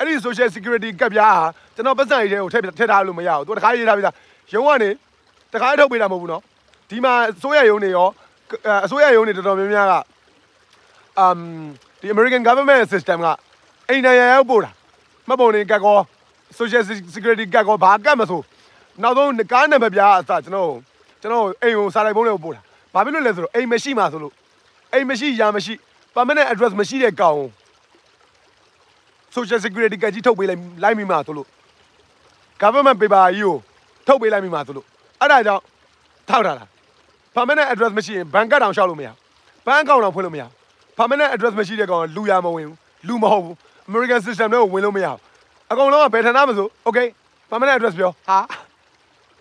အဲ့ဒီ social security ကပ်ပြားဟာကျွန်တော်ပတ်စံရေးကိုထည့်ထည့်ထားလို့မရဘူးသူတခါရေးထားပြီးသားရုံးကနေတခါထုတ်ပေးတာမဟုတ်ဘူးနော်ဒီမှာအစိုးရရုံးတွေရောအစိုးရရုံးတွေတော်တော်များများကအမ်ဒီ American government system ကအိမ်နိုင်ငံရောက်ပို့တာမှတ်ပုံနေကတ်ကော social security ကတ်ကောဘာကတ်မဆိုနောက်ဆုံးကားနံပါတ်ပြားအစကျွန်တော်ကျွန်တော်အိမ်ကိုစာလိုက်ပုံးလေးကိုပို့တာဘာဖြစ်လို့လဲဆိုတော့အိမ်မရှိမှဆိုလို့အိမ်မရှိရာမရှိ permanent address မရှိတဲ့ကောင် social security ကကြီးထုတ်ပေးလိုက်လိုက်မိမှဆိုလို့ government paper ကြီးကိုထုတ်ပေးလိုက်မိမှဆိုလို့အဲ့ဒါကြောင့်ထောက်တာလား permanent address မရှိရင်ဘဏ်ကတ်တောင်ရှောက်လို့မရဘဏ်အကောင့်တောင်ဖွင့်လို့မရ permanent address မရှိတဲ့ကောင်လူရမဝင်ဘူးလူမဟုတ်ဘူး American system တွေကိုဝင်လို့မရဘူးအကုန်လုံးကဘယ်ဌာနမဆို okay permanent address ပြောဟာ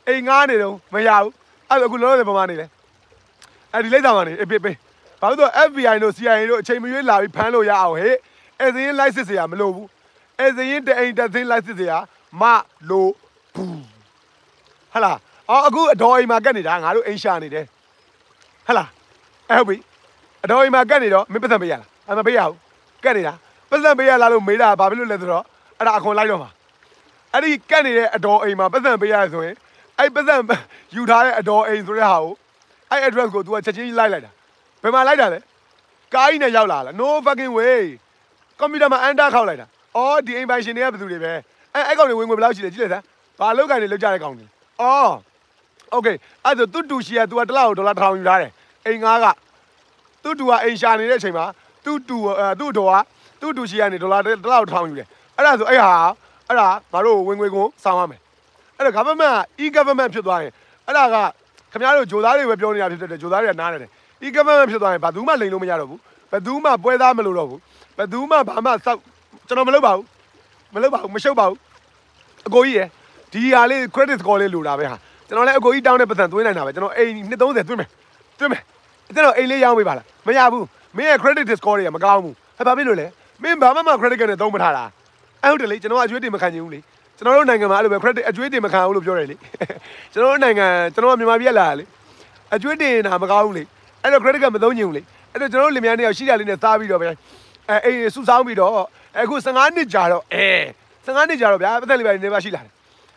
အိမ်ငားနေတော့မရဘူးအဲ့ဒါအခုလောလောဆယ်ပမာနေလေအဲ့ဒီလိမ့်တာမှနေအေးပေးပေးဘာလို့တော့ FBI တို့ CIA တို့အချိန်မရွေးလာပြီးဖမ်းလို့ရအောင်ဟဲ့ အဲ့ဒီရင် license စရာမလိုဘူးအဲ့ဒီရင်တအိမ်တက်သိန်း license စရာမလိုဘူးဟလာအော်အခုအတော်အိမ်မှာကတ်နေတာငါတို့အိမ်ရှာနေတယ်ဟလာအဲ့ဟုတ်ပြီအတော်အိမ်မှာကတ်နေတော့မင်းပတ်သက်ပေးရလားအမပေးရဘူးကတ်နေတာပတ်သက်ပေးရလားလို့မေးတာဘာဖြစ်လို့လဲဆိုတော့အဲ့ဒါအခွန်လိုက်တော့မှာအဲ့ဒီကတ်နေတဲ့အတော်အိမ်မှာပတ်သက်ပေးရဆိုရင်အဲ့ပတ်သက်ယူထားတဲ့အတော်အိမ်ဆိုတဲ့ဟာကိုအဲ့ address ကို तू ကချက်ချင်းလိုက်လိုက်တာဘယ်မှာလိုက်တာလဲကားကြီးနဲ့ရောက်လာလား no fucking way ကွန်ပျူတာမှာအန်တာခောက်လိုက်တာအော်ဒီအိမ်ပိုင်ရှင်တွေကဘယ်သူတွေပဲအဲ့အဲ့ကောင်တွေဝင်ငွေဘယ်လောက်ရှိလဲကြည့်လိုက်စမ်းဘာအလုပ်ကိုင်တွေလောက်ကြတဲ့ကောင်တွေအော်โอเคအဲ့ဒါသူ့တူရှီက तू ကတစ်လောက်ဒေါ်လာ1000ယူထားတယ်အိမ်ငါးကသူ့တူကအိမ်ရှာနေတဲ့အချိန်မှာသူ့တူအဲသူ့တော်ကသူ့တူရှီကနေဒေါ်လာတစ်လောက်1000ယူတယ်အဲ့ဒါဆိုအဲ့ဟာအဲ့ဒါငါတို့ဝင်ငွေကိုစောင်းရမယ်အဲ့ဒါ government က e government ဖြစ်သွားရင်အဲ့ဒါကခင်ဗျားတို့ဂျိုသားတွေပဲပြောနေတာဖြစ်တဲ့ဂျိုသားတွေကနားနေတယ် e government ဖြစ်သွားရင်ဘာသူမှလိန်လို့မရတော့ဘူးဘယ်သူမှပွဲသားမလို့တော့ဘူး ဘယ်သူမှဘာမှစောက်ကျွန်တော်မလုပ်ပါဘူးမလုပ်ပါဘူးမရှုပ်ပါဘူးအကိုကြီးရယ်ဒီဟာလေး credit score လေးလိုတာပဲဟာကျွန်တော်လည်းအကိုကြီးတောင်းတဲ့ပတ်စံသွင်းနိုင်တာပဲကျွန်တော်အိမ်230သွင်းမယ်သွင်းမယ်ကျွန်တော်အိမ်လေးရောင်းပေးပါလားမရဘူးမင်းရဲ့ credit score တွေကမကောင်းဘူးဟဲ့ဘာဖြစ်လို့လဲမင်းဘာမှမ credit card နဲ့သုံးမထားတာအဲ့ဟုတ်တယ်လေကျွန်တော်အကျွေးတင်မခံချင်ဘူးလေကျွန်တော်တို့နိုင်ငံမှာအဲ့လိုပဲ credit အကျွေးတင်မခံဘူးလို့ပြောတယ်လေကျွန်တော်တို့နိုင်ငံကျွန်တော်မြန်မာပြည်လာလေအကျွေးတင်တာမကောင်းဘူးလေအဲ့တော့ credit card မသုံးချင်ဘူးလေအဲ့တော့ကျွန်တော်တို့လင်မယားနှစ်ယောက်ရှိတာလေးနဲ့စားပြီးတော့ပဲ အဲအိမ်စုဆောင်းပြီးတော့အခု15နှစ်ကြာတော့အဲ15နှစ်ကြာတော့ဗျာပတ်သက်လေးပါနေပါရှိလာတယ်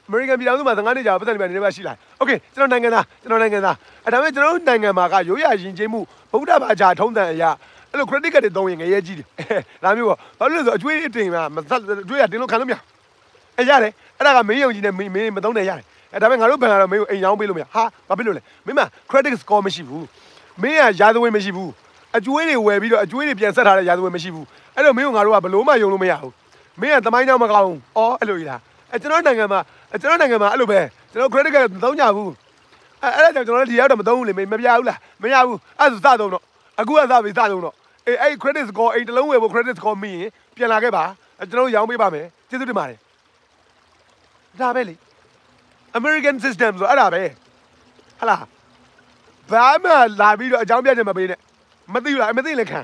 အမေရိကန်ပြည်ထောင်စုမှာ15နှစ်ကြာပတ်သက်လေးပါနေပါရှိလာတယ်โอเคကျွန်တော်နိုင်ငံသားကျွန်တော်နိုင်ငံသားအဲဒါပေမဲ့ကျွန်တော်တို့နိုင်ငံမှာကရိုးရာယဉ်ကျေးမှုဗုဒ္ဓဘာသာထုံးတန်အရာအဲ့လို credit card တွေသုံးရင်ငရဲကြီးတယ်ဒါမျိုးပေါ့ဘာလို့လဲဆိုအကျွေးအတင်မှာမသက်အကျွေးရတင်လို့ခံလို့မရအဲရတယ်အဲ့ဒါကမင်းယုံကြည်နဲ့မင်းမင်းမသုံးနဲ့ရတယ်အဲဒါပေမဲ့ငါတို့ဘဏ်ကတော့မင်းကိုအိမ်ရောင်းပေးလို့မရဟာဘာဖြစ်လို့လဲမင်းမ credit score မရှိဘူးမင်းကရာဇဝင်မရှိဘူး အကျွေးတွေဝယ်ပြီးတော့အကျွေးတွေပြန်ဆက်ထားတဲ့ရာဇဝင်မရှိဘူးအဲ့တော့မင်းကငါတို့ကဘလို့မှယုံလို့မရဘူးမင်းကသမိုင်းကြောင်မကောင်းဘူးအော်အဲ့လိုကြီးလားအဲကျွန်တော်နိုင်ငံမှာကျွန်တော်နိုင်ငံမှာအဲ့လိုပဲကျွန်တော် credit card မသုံးကြဘူးအဲအဲ့ဒါကြောင့်ကျွန်တော်ဒီရောက်တော့မသုံးဘူးလေမပြဘူးလားမရဘူးအဲ့ဒါစသုံးတော့အခုကစပြီးစသုံးတော့အေးအဲ့ credit score အိမ်တစ်လုံးဝယ်ဖို့ credit score မိရင်ပြန်လာခဲ့ပါကျွန်တော်ရောင်းပေးပါမယ်ကျေးဇူးတင်ပါတယ်ဒါပဲလေ American system ဆိုအဲ့ဒါပဲဟလားဘာမှလာပြီးတော့အကြောင်းပြချက်မပေးနဲ့ မသိဘူးလားမသိလည်းခံ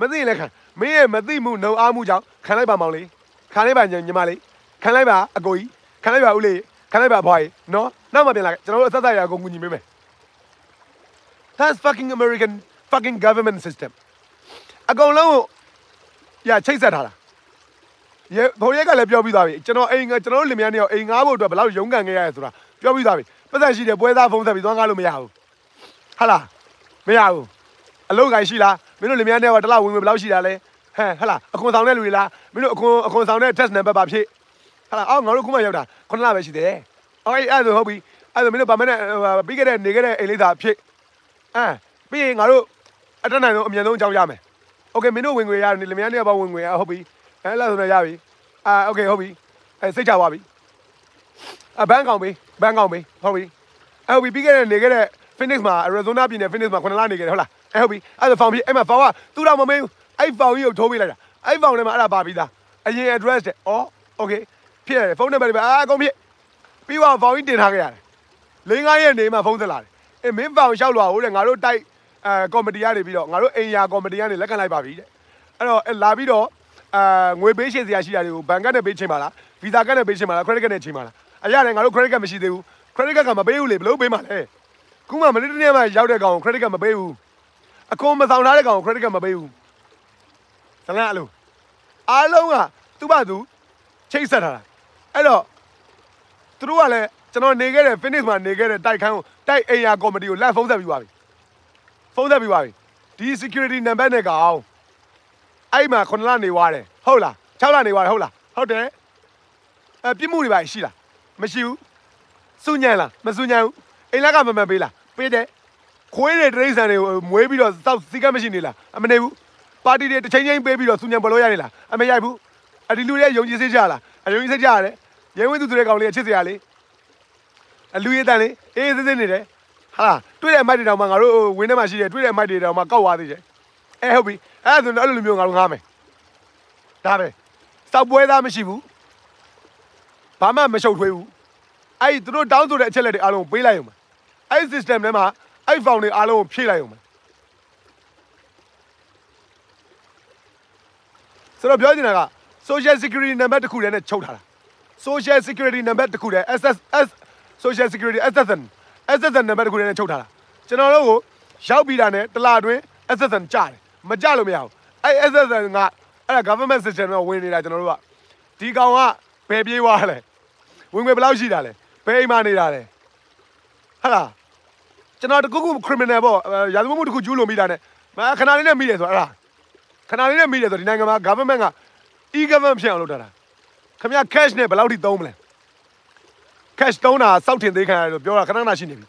မသိလည်းခံမင်းရဲ့မသိမှုနှုံအားမှုကြောင့်ခံလိုက်ပါမောင်လေးခံလိုက်ပါညီမလေးခံလိုက်ပါအကိုကြီးခံလိုက်ပါဦးလေးခံလိုက်ပါဘွားကြီးနော်နောက်မှပြန်လာကျွန်တော်တို့အသက်သက်ရအကုန်ကူညီပေးမယ် That's fucking American fucking government system အကုန်လုံးရချိတ်ဆက်ထားတာရေဘုံရက်ကလည်းပြောပြီးသားပြီကျွန်တော်အိမ်ကကျွန်တော်တို့လင်မယားနေရောအိမ်ငားဖို့အတွက်ဘယ်လောက်ရုန်းကန်ခဲ့ရလဲဆိုတာပြောပြီးသားပြီပတ်သက်ရှိတယ်ပွဲသားဖုန်းဆက်ပြီးသွားငားလို့မရဘူးဟာလားမရဘူး အလုပ်ကိုင်ရှိလားမင်းတို့လင်မယားနေရောတစ်လဝင်ဝင်ဘယ်လောက်ရှိတာလဲဟမ်ဟာလားအခွန်ဆောင်တဲ့လူတွေလားမင်းတို့အခွန်အခွန်ဆောင်တဲ့ test number ပါဖြစ်ဟာလားအော်ငါတို့ခုမှရောက်တာခုနလပဲရှိတယ်အော်အဲ့အဲ့ဆိုဟုတ်ပြီအဲ့ဆိုမင်းတို့ဗမာနဲ့ပြီးခဲ့တဲ့နေခဲ့တဲ့အိမ်လေးသာဖြစ်အဲပြီးရင်ငါတို့အတက်နိုင်ဆုံးအမြန်ဆုံးအကြောင်းရမယ်โอเคမင်းတို့ဝင်ငွေရတယ်လင်မယားနေရောပါဝင်ငွေရဟုတ်ပြီအဲလာဆိုနေရပြီအာโอเคဟုတ်ပြီအဲစိတ်ချသွားပြီအဘန်းကောင်ပြီဘန်းကောင်ပြီဟုတ်ပြီအဲဟုတ်ပြီပြီးခဲ့တဲ့နေခဲ့တဲ့ Phoenix မှာ Arizona ပြည်နယ် Phoenix မှာ9လနေခဲ့တယ်ဟုတ်လား အဲဟုတ်ပြီအဲ့ဒါဖောင်ပြီးအဲ့မှာဖောင်ကသူ့တော့မမေးဘူးအဲ့ဖောင်ကြီးကိုထိုးပေးလိုက်တာအဲ့ဖောင်ထဲမှာအဲ့ဒါပါပြီးသားအရင် address တဲ့ဩ okay ဖြစ်ရတယ်ဖုန်းနံပါတ်တွေပဲအာအကုန်ဖြစ်ပြီးတော့ဖောင်ကြီးတင်ထားခဲ့ရတယ်လေးငါးရက်နေမှဖုန်းဆက်လာတယ်အေးမင်းဖောင်လျှောက်လာဟုတ်တယ်ငါတို့တိုက်အဲကော်မတီကနေပြီးတော့ငါတို့အိမ်ယာကော်မတီကနေလက်ခံလိုက်ပါပြီတဲ့အဲ့တော့လာပြီးတော့အာငွေပေးရှင်းစရာရှိတာတွေကိုဘဏ်ကနဲ့ပေးချိန်ပါလားဗီဇာကနဲ့ပေးချိန်ပါလား credit ကနဲ့ချိန်ပါလားအရာလည်းငါတို့ credit ကမရှိသေးဘူး credit ကမပေးဘူးလေဘယ်လိုပေးမှာလဲခုမှမနေ့တနေ့မှရောက်တဲ့ကောင် credit ကမပေးဘူး အကုန်မဆောင်ထားတဲ့ကောင်ကို credit card မပေးဘူးဇလန်အဲ့လိုအားလုံးကသူ့ဘာသူချိတ်ဆက်ထားတာအဲ့တော့သူတို့ကလည်းကျွန်တော်နေခဲ့တဲ့ finish မှာနေခဲ့တဲ့တိုက်ခန်းကိုတိုက်အိမ်ယာကော်မတီကိုလက်ဖုံးဆက်ပြီးပါပြီဖုံးဆက်ပြီးပါပြီဒီ security number နဲ့ကောင်အဲ့မှာ9လနေသွားတယ်ဟုတ်လား6လနေသွားတယ်ဟုတ်လားဟုတ်တယ်အဲပြစ်မှုတွေပါရှိလားမရှိဘူးစုညံလားမစုညံဘူးအိမ်လက်ကမမပေးလားပေးတယ် ခွေးတွေတရိษံတွေကိုမွေးပြီးတော့စောက်စီကမရှိနေလားအမနေဘူးပါတီတွေတစ်ချိန်ချင်းပေးပြီးတော့စုညံဘလို့ရနေလားအမရိုက်ဘူးအဒီလူတွေယုံကြည်စိတ်ကြလားအယုံကြည်စိတ်ကြရတယ်ရဲဝင်းသူတွေကောင်လေးအချစ်စရာလေးအလူရည်တန်လေးအေးစစ်စစ်နေတယ်ဟာတွေ့တဲ့အမိုက်တွေတောင်မှငါတို့ဝင်းထဲမှာရှိတယ်တွေ့တဲ့အမိုက်တွေတောင်မှကောက်သွားသေးတယ်အဲဟုတ်ပြီအဲ့ဒါဆိုတော့အဲ့လိုမျိုးငါတို့ငားမယ်ဒါပဲစောက်ပွဲသားမရှိဘူးဘာမှမရှုပ်ထွေးဘူးအဲ့ဒီသူတို့တောင်းဆိုတဲ့အချက်လက်တွေအားလုံးပေးလိုက်ရုံပဲအဲ့ဒီ system ထဲမှာ အဲ့ဒီ found တွေအားလုံးကိုဖြည့်လိုက်ရုံပဲဆိုတော့ပြောချင်တာက social security number တစ်ခုတည်းနဲ့ချုပ်ထားတာ social security number တစ်ခုတည်း SSS social security SSN SSN number တစ်ခုတည်းနဲ့ချုပ်ထားတာကျွန်တော်တို့ကိုရောက်ပြီးတာနဲ့တစ်လအတွင်း SSN ကြားတယ်မကြလို့မရဘူးအဲ့ SSN ကအဲ့ဒါ government system မှာဝင်နေတာကျွန်တော်တို့ကဒီကောင်ကဘယ်ပြေးသွားလဲဝင်ငွေဘယ်လောက်ရှိတာလဲဘယ်အိမ်မှာနေတာလဲဟာလား ကျွန်တော်တကူကူ criminal ပေါ့ရာဇဝတ်မှုတစ်ခုကျူးလွန်မိတာနဲ့မခဏလေးနဲ့မိတယ်ဆိုတော့အဲ့ဒါခဏလေးနဲ့မိတယ်ဆိုဒီနိုင်ငံမှာ government က e government ဖြစ်အောင်လုပ်တာခင်ဗျ cash နဲ့ဘယ်လောက်ထိသုံးမလဲ cash သုံးတာစောက်ထင်သေးခံရတယ်လို့ပြောတာခဏခဏရှိနေပြီ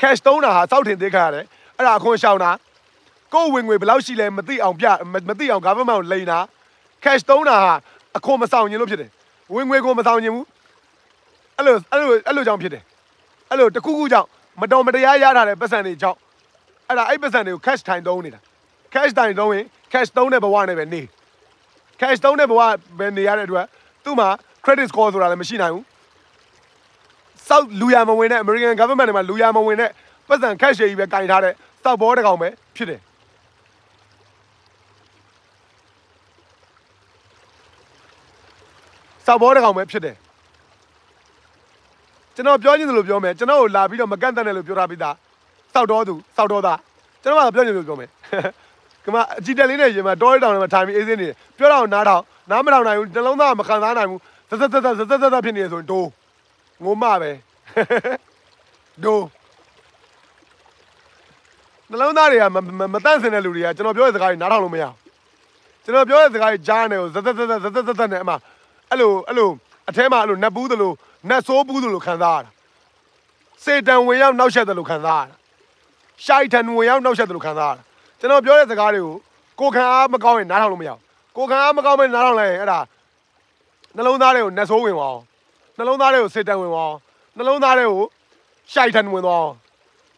cash သုံးတာဟာစောက်ထင်သေးခံရတယ်အဲ့ဒါအခွန်ရှောင်တာကိုယ်ဝင်ငွေဘယ်လောက်ရှိလဲမသိအောင်ပြမသိအောင် government ကိုလိန်တာ cash သုံးတာဟာအခွန်မဆောင်ရင်လို့ဖြစ်တယ်ဝင်ငွေကိုမဆောင်ရင်ဘူးအဲ့လိုအဲ့လိုအဲ့လိုကြောင့်ဖြစ်တယ်အဲ့လိုတခုခုကြောင့် မတော်မတရားရထားတဲ့ပတ်စံတွေကြောင့်အဲ့ဒါအဲ့ပတ်စံတွေကို cash ထိုင်သုံးနေတာ cash ထိုင်သုံးရင် cash သုံးတဲ့ဘဝနဲ့ပဲနေ cash သုံးတဲ့ဘဝပဲနေရတဲ့အတွက်သူ့မှာ credit score ဆိုတာလည်းမရှိနိုင်ဘူးစောက်လူရမဝင်တဲ့ American government တွေမှာလူရမဝင်တဲ့ပတ်စံ cash တွေကြီးပဲကင်ထားတဲ့စောက်ဘောတစ်ကောင်ပဲဖြစ်တယ်စောက်ဘောတစ်ကောင်ပဲဖြစ်တယ် ကျွန်တော်ပြောချင်တယ်လို့ပြောမယ်ကျွန်တော်ကိုလာပြီးတော့မကန့်တတ်နဲ့လို့ပြောထားပြီးသားစောက်တော်သူစောက်တော်သားကျွန်တော်ကပြောချင်လို့ပြောမယ်ကမအကြည့်တက်လေးနဲ့ရင်မတောရတောင်ထဲမှာထိုင်ပြီးအေးစင်းနေတယ်ပြောတော့နားထောင်နားမထောင်နိုင်ဘူးနှလုံးသားမခံစားနိုင်ဘူးသသက်သက်သက်သက်သက်ဖြစ်နေဆိုရင်ဒိုးငိုမပဲဒိုးနှလုံးသားတွေကမတန့်စင်တဲ့လူတွေကကျွန်တော်ပြောတဲ့စကားတွေနားထောင်လို့မရဘူးကျွန်တော်ပြောတဲ့စကားတွေကြားနေကိုသသက်သက်သက်သက်သက်နဲ့အမှအဲ့လိုအဲ့လိုအထဲမှာအဲ့လိုနတ်ဘူးသလို နတ်ဆိုးဘူးသလိုခံစားရတာစေတံဝင်ရောက်နောက်ဆက်သလိုခံစားရတာရှိုက်တံဝင်ရောက်နောက်ဆက်သလိုခံစားရတာကျွန်တော်ပြောတဲ့စကားတွေကိုကိုခံအားမကောင်းရင်နားထောင်လို့မရဘူးကိုခံအားမကောင်းမဲ့နားထောင်လိုက်ရင်အဲ့ဒါနှလုံးသားတွေကိုနတ်ဆိုးဝင်သွားအောင်နှလုံးသားတွေကိုစေတံဝင်သွားအောင်နှလုံးသားတွေကိုရှိုက်တံဝင်သွားအောင်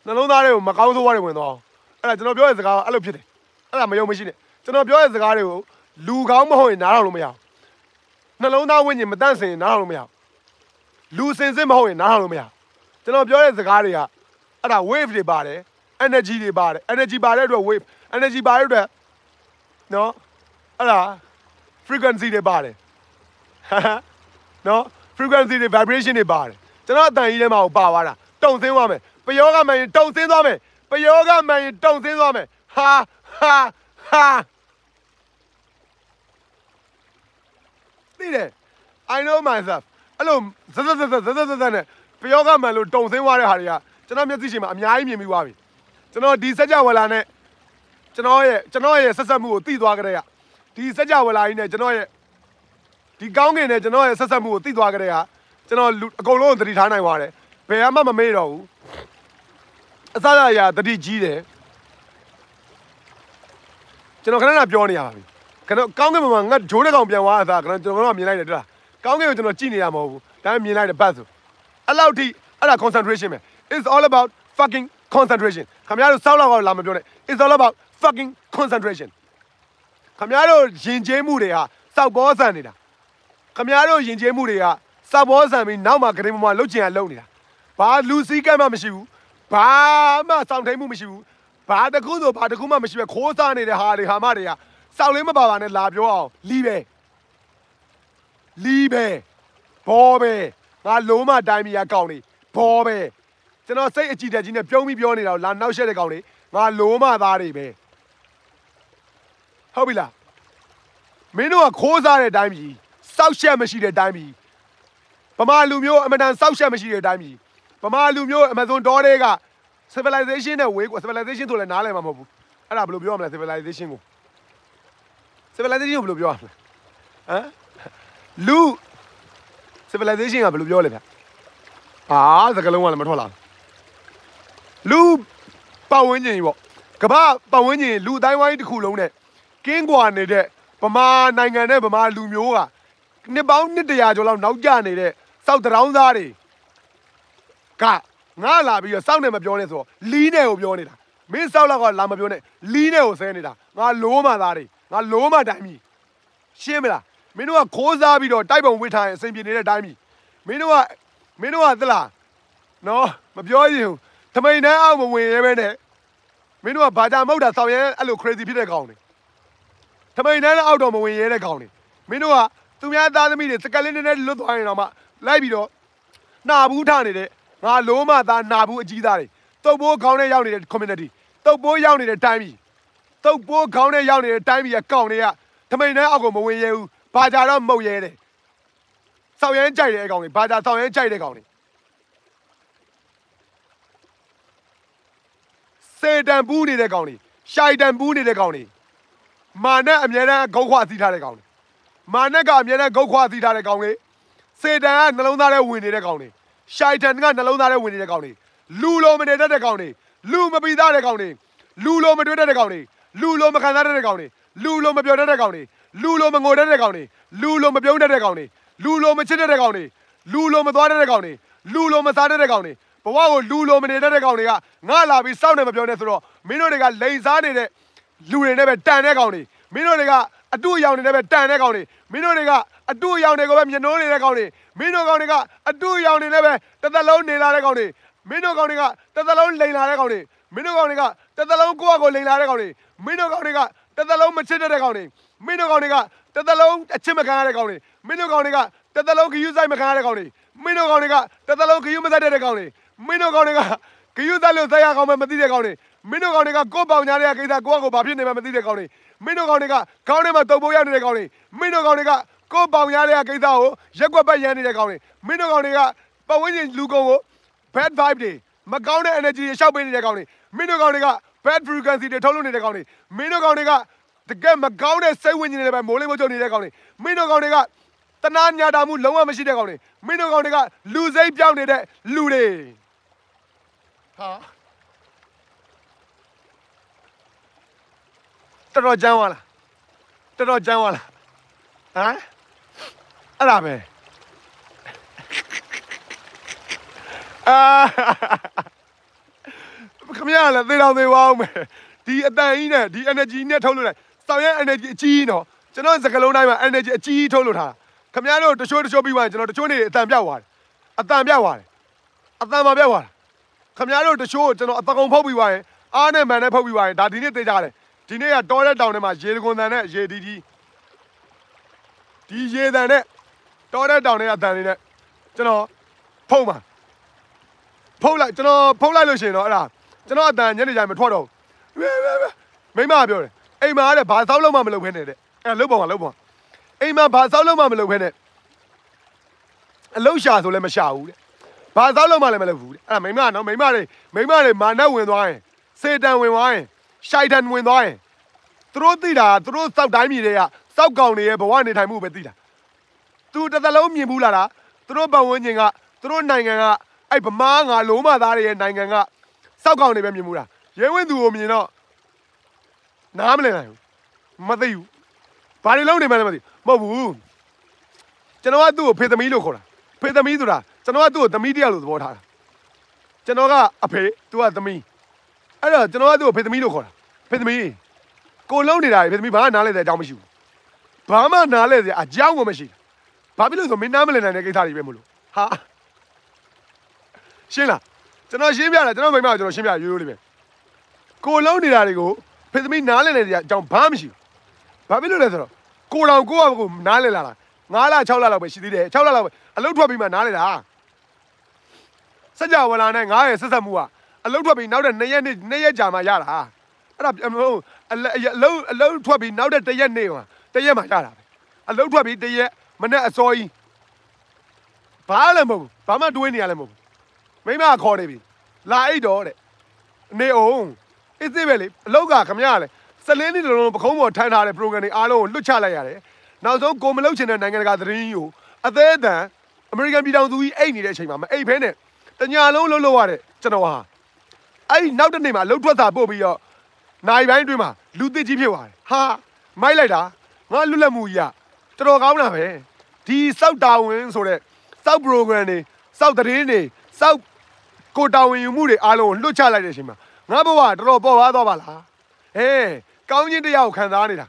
နှလုံးသားတွေကိုမကောင်းဆိုးဝါးတွေဝင်သွားအောင်အဲ့ဒါကျွန်တော်ပြောတဲ့စကားကအဲ့လိုဖြစ်တယ်အဲ့ဒါမယုံမရှိနဲ့ကျွန်တော်ပြောတဲ့စကားတွေကိုလူကောင်းမဟုတ်ရင်နားထောင်လို့မရဘူးနှလုံးသားဝိညာဉ်မတန့်စင်ရင်နားထောင်လို့မရဘူး လူစင်စစ်မဟုတ်ရင်နားထောင်လို့မရဘူးကျွန်တော်ပြောတဲ့စကားတွေကအဲ့ဒါ wave တွေပါတယ် energy တွေပါတယ် energy ပါတဲ့အတွက် wave energy ပါတဲ့အတွက်နော်အဲ့ဒါ frequency တွေပါတယ်နော် frequency တွေ vibration တွေပါတယ်ကျွန်တော်အတန်ကြီးထဲမှာပါသွားတာတုံဆင်းသွားမယ်ပယောဂမှန်ရင်တုံဆင်းသွားမယ်ပယောဂမှန်ရင်တုံဆင်းသွားမယ်ဟာဟာဟာသိတယ် I know myself အဲ့လိုဇဇဇဇဇဇဇနဲ့ပယောဂမှန်လို့တုံဆင်းသွားတဲ့ဟာတွေကကျွန်တော်မျက်စိရှိမှာအများကြီးမြင်ပြီးသွားပြီကျွန်တော်ဒီစကြဝဠာနဲ့ကျွန်တော်ရဲ့ကျွန်တော်ရဲ့ဆက်ဆက်မှုကိုသိသွားကြတဲ့ကဒီစကြဝဠာကြီးနဲ့ကျွန်တော်ရဲ့ဒီကောင်းကင်နဲ့ကျွန်တော်ရဲ့ဆက်ဆက်မှုကိုသိသွားကြတဲ့ကကျွန်တော်အကုန်လုံးသတိထားနိုင်သွားတယ်ဘယ်မှမမေ့တော့ဘူးအစရရာတတိကြီးတယ်ကျွန်တော်ခဏခဏပြောနေရပါပြီကျွန်တော်ကောင်းကင်မှာငါဂျိုးတဲ့ကောင်ပြန်သွားအစားကျွန်တော်ကျွန်တော်ကမြင်လိုက်တယ်တွေ့လား ကောင်းကင်ကိုကျွန်တော်ကြည့်နေရမဟုတ်ဘူးဒါပေမဲ့မြင်လိုက်တယ်ဘတ်ဆိုအဲ့လောက်ထိအဲ့ဒါ concentration ပဲ it's all about fucking concentration ခင်ဗျားတို့စောက်လောက်တော့လာမပြောနဲ့ it's all about fucking concentration ခင်ဗျားတို့ယဉ်ကျေးမှုတွေဟာစောက်ဘောဆန်နေတာခင်ဗျားတို့ယဉ်ကျေးမှုတွေကစောက်ဘောဆန်ပြီးနောက်မှဂရိမမလှုပ်ချင်ရလှုပ်နေတာဘာလူစည်းကမ်းမှမရှိဘူးဘာမှစောင့်ထိန်မှုမရှိဘူးဘာတခုဆိုဘာတခုမှမရှိပဲခိုးစားနေတဲ့ဟာတွေဟာမတွေကစောက်လေးမပါပါနဲ့လာပြောအောင်လီးပဲ လီးပဲဘောပဲငါလုံးမတိုင်းမီရကောင်းနေဘောပဲကျွန်တော်စိတ်အကြည့်တက်ကြီးနဲ့ပြုံးပြီးပြောနေတာကိုလာနောက်ရှက်တဲ့ကောင်လေးငါလိုမသားတွေပဲဟုတ်ပြီလားမင်းတို့ကခိုးစားတဲ့အတိုင်းပြီစောက်ရှက်မရှိတဲ့အတိုင်းပြီဗမာလူမျိုးအမတန်စောက်ရှက်မရှိတဲ့အတိုင်းပြီဗမာလူမျိုးအမဇွန်ဒေါ်တွေက civilization နဲ့ဝေးကွာ civilization ဆိုလည်းနားလည်မှာမဟုတ်ဘူးအဲ့ဒါဘယ်လိုပြောရမလဲ civilization ကို civilization ကိုဘယ်လိုပြောရမလဲဟမ် လူ civilization ကဘယ်လိုပြောလဲဗျအာစကလုံးကလည်းမထွက်လာလူပတ်ဝန်းကျင်ကြီးပေါ့ကမ္ဘာပတ်ဝန်းကျင်လူအတိုင်းဝိုင်းတစ်ခုလုံးနဲ့ကင်းကွာနေတဲ့ဗမာနိုင်ငံနဲ့ဗမာလူမျိုးကနှစ်ပေါင်း100ကျော်လောက်နောက်ကျနေတဲ့စောက်တရောင်းသားတွေကငါလာပြီးတော့စောက်နေမပြောနဲ့ဆိုတော့လီးနဲ့ကိုပြောနေတာမင်းစောက်လောက်ကလာမပြောနဲ့လီးနဲ့ကိုဆဲနေတာငါလိုးမှသားတွေငါလိုးမှတိုင်းပြီရှင်းမလား မင်းတို့ကခိုးစားပြီးတော့တိုက်ပုံဝစ်ထားရင်အဆင်ပြေနေတဲ့တိုင်းပြီမင်းတို့ကမင်းတို့ကသလားနော်မပြောရင်ထမိန်နှမ်းအောင်မဝင်ရဲပဲနဲ့မင်းတို့ကဘာကြမဟုတ်တာဆောက်ရဲအဲ့လို crazy ဖြစ်တဲ့ကောင်တွေထမိန်နှမ်းလည်းအောက်တော့မဝင်ရဲတဲ့ကောင်တွေမင်းတို့ကသူများသားသမီးတွေစကလင်းနဲ့လွတ်သွားရင်တော့မှလိုက်ပြီးတော့နှာဘူးထားနေတဲ့ငါလုံးမသားနှာဘူးအကြီးသားတွေတုပ်ဘိုးခေါင်းထဲရောက်နေတဲ့ community တုပ်ဘိုးရောက်နေတဲ့တိုင်းပြည်တုပ်ဘိုးခေါင်းထဲရောက်နေတဲ့တိုင်းပြည်ကကောင်တွေကထမိန်နှမ်းအောက်ကိုမဝင်ရဲဘူး ဘာကြတော့မဟုတ်ရဲတယ်ဆောက်ရဲကြိုက်တဲ့အကောင်တွေဘာကြဆောက်ရဲကြိုက်တဲ့ကောင်တွေစေတံပူးနေတဲ့ကောင်တွေရှိုက်တံပူးနေတဲ့ကောင်တွေမာနက်အမြဲတမ်းဂုတ်ခွာသီးထားတဲ့ကောင်တွေမာနက်ကအမြဲတမ်းဂုတ်ခွာသီးထားတဲ့ကောင်တွေစေတံကနှလုံးသားထဲဝင်နေတဲ့ကောင်တွေရှိုက်တံကနှလုံးသားထဲဝင်နေတဲ့ကောင်တွေလူလိုမနေတတ်တဲ့ကောင်တွေလူမပီသားတဲ့ကောင်တွေလူလိုမတွေ့တတ်တဲ့ကောင်တွေလူလိုမခံစားတတ်တဲ့ကောင်တွေလူလိုမပြောတတ်တဲ့ကောင်တွေ လူလိုမငိုတတ်တဲ့ကောင်တွေလူလိုမပြုံးတတ်တဲ့ကောင်တွေလူလိုမချစ်တတ်တဲ့ကောင်တွေလူလိုမသွားတတ်တဲ့ကောင်တွေလူလိုမစားတတ်တဲ့ကောင်တွေဘဝကိုလူလိုမနေတတ်တဲ့ကောင်တွေကငါလာပြီးစောင့်နေမပြောနဲ့ဆိုတော့မင်းတို့တွေကလိန်စားနေတဲ့လူတွေနဲ့ပဲတန်တဲ့ကောင်တွေမင်းတို့တွေကအတူရောင်နေနဲ့ပဲတန်တဲ့ကောင်တွေမင်းတို့တွေကအတူရောင်တွေကိုပဲမျက်နှိုးနေတဲ့ကောင်တွေမင်းတို့ကောင်တွေကအတူရောင်နေနဲ့ပဲတစ်သက်လုံးနေလာတဲ့ကောင်တွေမင်းတို့ကောင်တွေကတစ်သက်လုံးလိန်လာတဲ့ကောင်တွေမင်းတို့ကောင်တွေကတစ်သက်လုံးကိုယ့်အကိုလိန်လာတဲ့ကောင်တွေမင်းတို့ကောင်တွေကတစ်သက်လုံးမချစ်တတ်တဲ့ကောင်တွေ မင်းတို့ကောင်တွေကတစ်သက်လုံးအချစ်မခံရတဲ့ကောင်တွေမင်းတို့ကောင်တွေကတစ်သက်လုံးခယူးဆိုင်မခံရတဲ့ကောင်တွေမင်းတို့ကောင်တွေကတစ်သက်လုံးခယူးမဆိုင်တဲ့ကောင်တွေမင်းတို့ကောင်တွေကခယူးဆိုင်လို့ဆက်ရကောင်မှမသိတဲ့ကောင်တွေမင်းတို့ကောင်တွေကကိုယ့်ပေါင်ညာတဲ့ကိစ္စကိုယ့်အကိုဘာဖြစ်နေမှမသိတဲ့ကောင်တွေမင်းတို့ကောင်တွေကခေါင်းထဲမှာတုပ်ပိုးရောက်နေတဲ့ကောင်တွေမင်းတို့ကောင်တွေကကိုယ့်ပေါင်ညာတဲ့ကိစ္စကိုရက်ွက်ပတ်ရမ်းနေတဲ့ကောင်တွေမင်းတို့ကောင်တွေကပတ်ဝန်းကျင်လူကုန်ကို bad vibe တွေမကောင်းတဲ့ energy တွေရှောက်ပေးနေတဲ့ကောင်တွေမင်းတို့ကောင်တွေက bad frequency တွေထုတ်လွှတ်နေတဲ့ကောင်တွေမင်းတို့ကောင်တွေက တကယ်မကောင်းတဲ့စိတ်ဝိညာဉ်တွေပဲမိုးလေးမိုးချုပ်နေတဲ့ကောင်တွေမင်းတို့ကောင်တွေကတနာညာတာမှုလုံးဝမရှိတဲ့ကောင်တွေမင်းတို့ကောင်တွေကလူစိတ်ပြောင်းနေတဲ့လူတွေဟာတော်တော်ကြမ်းသွားလားတော်တော်ကြမ်းသွားလားဟမ်အဲ့ဒါပဲအာခမရလည်းသေတော်သေးပါအောင်မယ်ဒီအတန်ကြီးနဲ့ဒီ energy နဲ့ထုတ်လို့လိုက် စောင်းရဲ energy အကြီးနော်ကျွန်တော်စကလုံးတိုင်းမှာ energy အကြီးထုတ်လို့ထားခမရတို့တချို့တချို့ပြီးသွားရင်ကျွန်တော်တချို့နေအတန်ပြောက်သွားတယ်အတန်ပြောက်သွားတယ်အတန်မပြောက်သွားတာခမရတို့တချို့ကျွန်တော်အတကုံဖုတ်ပြီးသွားရင်အားနဲ့မန်နဲ့ဖုတ်ပြီးသွားရင်ဒါဒီနေ့သိကြတယ်ဒီနေ့ကတောတဲ့တောင်ထဲမှာရေတကွန်တန်နဲ့ရေဒီဒီဒီရေတန်နဲ့တောတဲ့တောင်ထဲကအတန်လေးနဲ့ကျွန်တော်ဖုတ်မှာဖုတ်လိုက်ကျွန်တော်ဖုတ်လိုက်လို့ရှိရင်တော့အဲ့ဒါကျွန်တော်အတန်ညနေကျရင်မထွက်တော့ဘူးမိမပြောတယ် အိမ်မှာတဲ့ဘာသောက်လုံးမှမလုပ်ခဲနဲ့တဲ့အဲ့လုတ်ပေါ်မှာလုတ်ပေါ်အိမ်မှာဘာသောက်လုံးမှမလုပ်ခဲနဲ့အလုတ်ရှာဆိုလည်းမရှာဘူးတဲ့ဘာသောက်လုံးမှလည်းမလုပ်ဘူးတဲ့အဲ့ဒါမိမနော်မိမတွေမိမတွေမာနဝင်သွားရင်စေတန်ဝင်သွားရင်ရှိုက်တန်ဝင်သွားရင်သူတို့သိတာသူတို့စောက်တိုင်းပြည်တွေကစောက်ကောင်တွေရဲ့ဘဝနေထိုင်မှုပဲသိတာသူတစ်သက်လုံးမြင်ဘူးလားသူတို့ပတ်ဝန်းကျင်ကသူတို့နိုင်ငံကအဲ့ဗမားငါလုံးမသားတွေရဲ့နိုင်ငံကစောက်ကောင်တွေပဲမြင်ဘူးလားရဲဝင်းသူကိုမြင်တော့ နားမလည်နိုင်ဘူးမသိဘူးဘာတွေလုံးနေမှလည်းမသိမဟုတ်ဘူးကျွန်တော်ကသူ့ကိုဖေသမီးလို့ခေါ်တာဖေသမီးဆိုတာကျွန်တော်ကသူ့ကိုသမီးတယောက်လို့သဘောထားတာကျွန်တော်ကအဖေသူကသမီးအဲ့တော့ကျွန်တော်ကသူ့ကိုဖေသမီးလို့ခေါ်တာဖေသမီးကိုလုံးနေတာဖေသမီးဘာမှနားလဲတဲ့အကြောင်းမရှိဘူးဘာမှနားလဲစရာအကြောင်းကိုမရှိဘာဖြစ်လို့ဆိုမင်းနားမလည်နိုင်တဲ့ကိစ္စတွေပဲမလို့ဟာရှင်းလားကျွန်တော်ရှင်းပြတယ်ကျွန်တော်မိမကကျွန်တော်ရှင်းပြရိုးရိုးလေးပဲကိုလုံးနေတာတွေကို ဖေသမီးနားလည်နေတဲ့အကြောင်းဘာမှမရှိဘူးဘာဖြစ်လို့လဲဆိုတော့ကိုတော်ကိုကကိုနားလည်လာတာ9လ6လလောက်ပဲရှိသေးတယ်6လလောက်ပဲအလုပ်ထွက်ပြီးမှနားလည်တာစကြဝဠာနဲ့9ရဲ့ဆက်ဆက်မှုကအလုပ်ထွက်ပြီးနောက်တဲ့2ရက်နေ့2ရက်ကြာမှရတာအဲ့ဒါမဟုတ်အလအလုံးအလုံးထွက်ပြီးနောက်တဲ့တရက်နေမှာတရက်မှာရတာပဲအလုံးထွက်ပြီးတရက်မနဲ့အစောကြီးဘာလည်းမဟုတ်ဘူးဘာမှတွေးနေရလည်းမဟုတ်ဘူးမိမခေါ်နေပြီလာအိတ်တော့တဲ့နေအောင် အစ်စ်ပဲလေအလောက်ကခမရလေစလင်းနေလုံးပခုံးပေါ်ထမ်းထားတဲ့ program တွေအားလုံးကိုလွတ်ချလိုက်ရတယ်နောက်ဆုံးကိုမလုတ်ချင်တဲ့နိုင်ငံတကာသတင်းကြီးကိုအသေးအတန်အမေရိကန်ပြည်ထောင်စုကြီးအိတ်နေတဲ့အချိန်မှာမအိတ်ဖဲနဲ့တညာလုံးလှုပ်လှုပ်ရတဲ့ကျွန်တော်ဟာအဲ့ဒီနောက်တစ်နေ့မှာလှုပ်ထွက်တာပို့ပြီးတော့နိုင်ပိုင်းအတွင်းမှာလူသစ်ကြီးဖြစ်သွားတယ်ဟာမိုက်လိုက်တာငါလွတ်လပ်မှုကြီးကတော်တော်ကောင်းတာပဲဒီစောက်တာဝန်ဆိုတဲ့စောက် program တွေစောက်သတင်းတွေစောက်ကိုတာဝန်ယူမှုတွေအားလုံးကိုလွတ်ချလိုက်တဲ့အချိန်မှာ ငါဘဝတော်တော်ပေါ်သွားတော့ပါလားဟဲကောင်းခြင်းတရားကိုခံစားနေတာ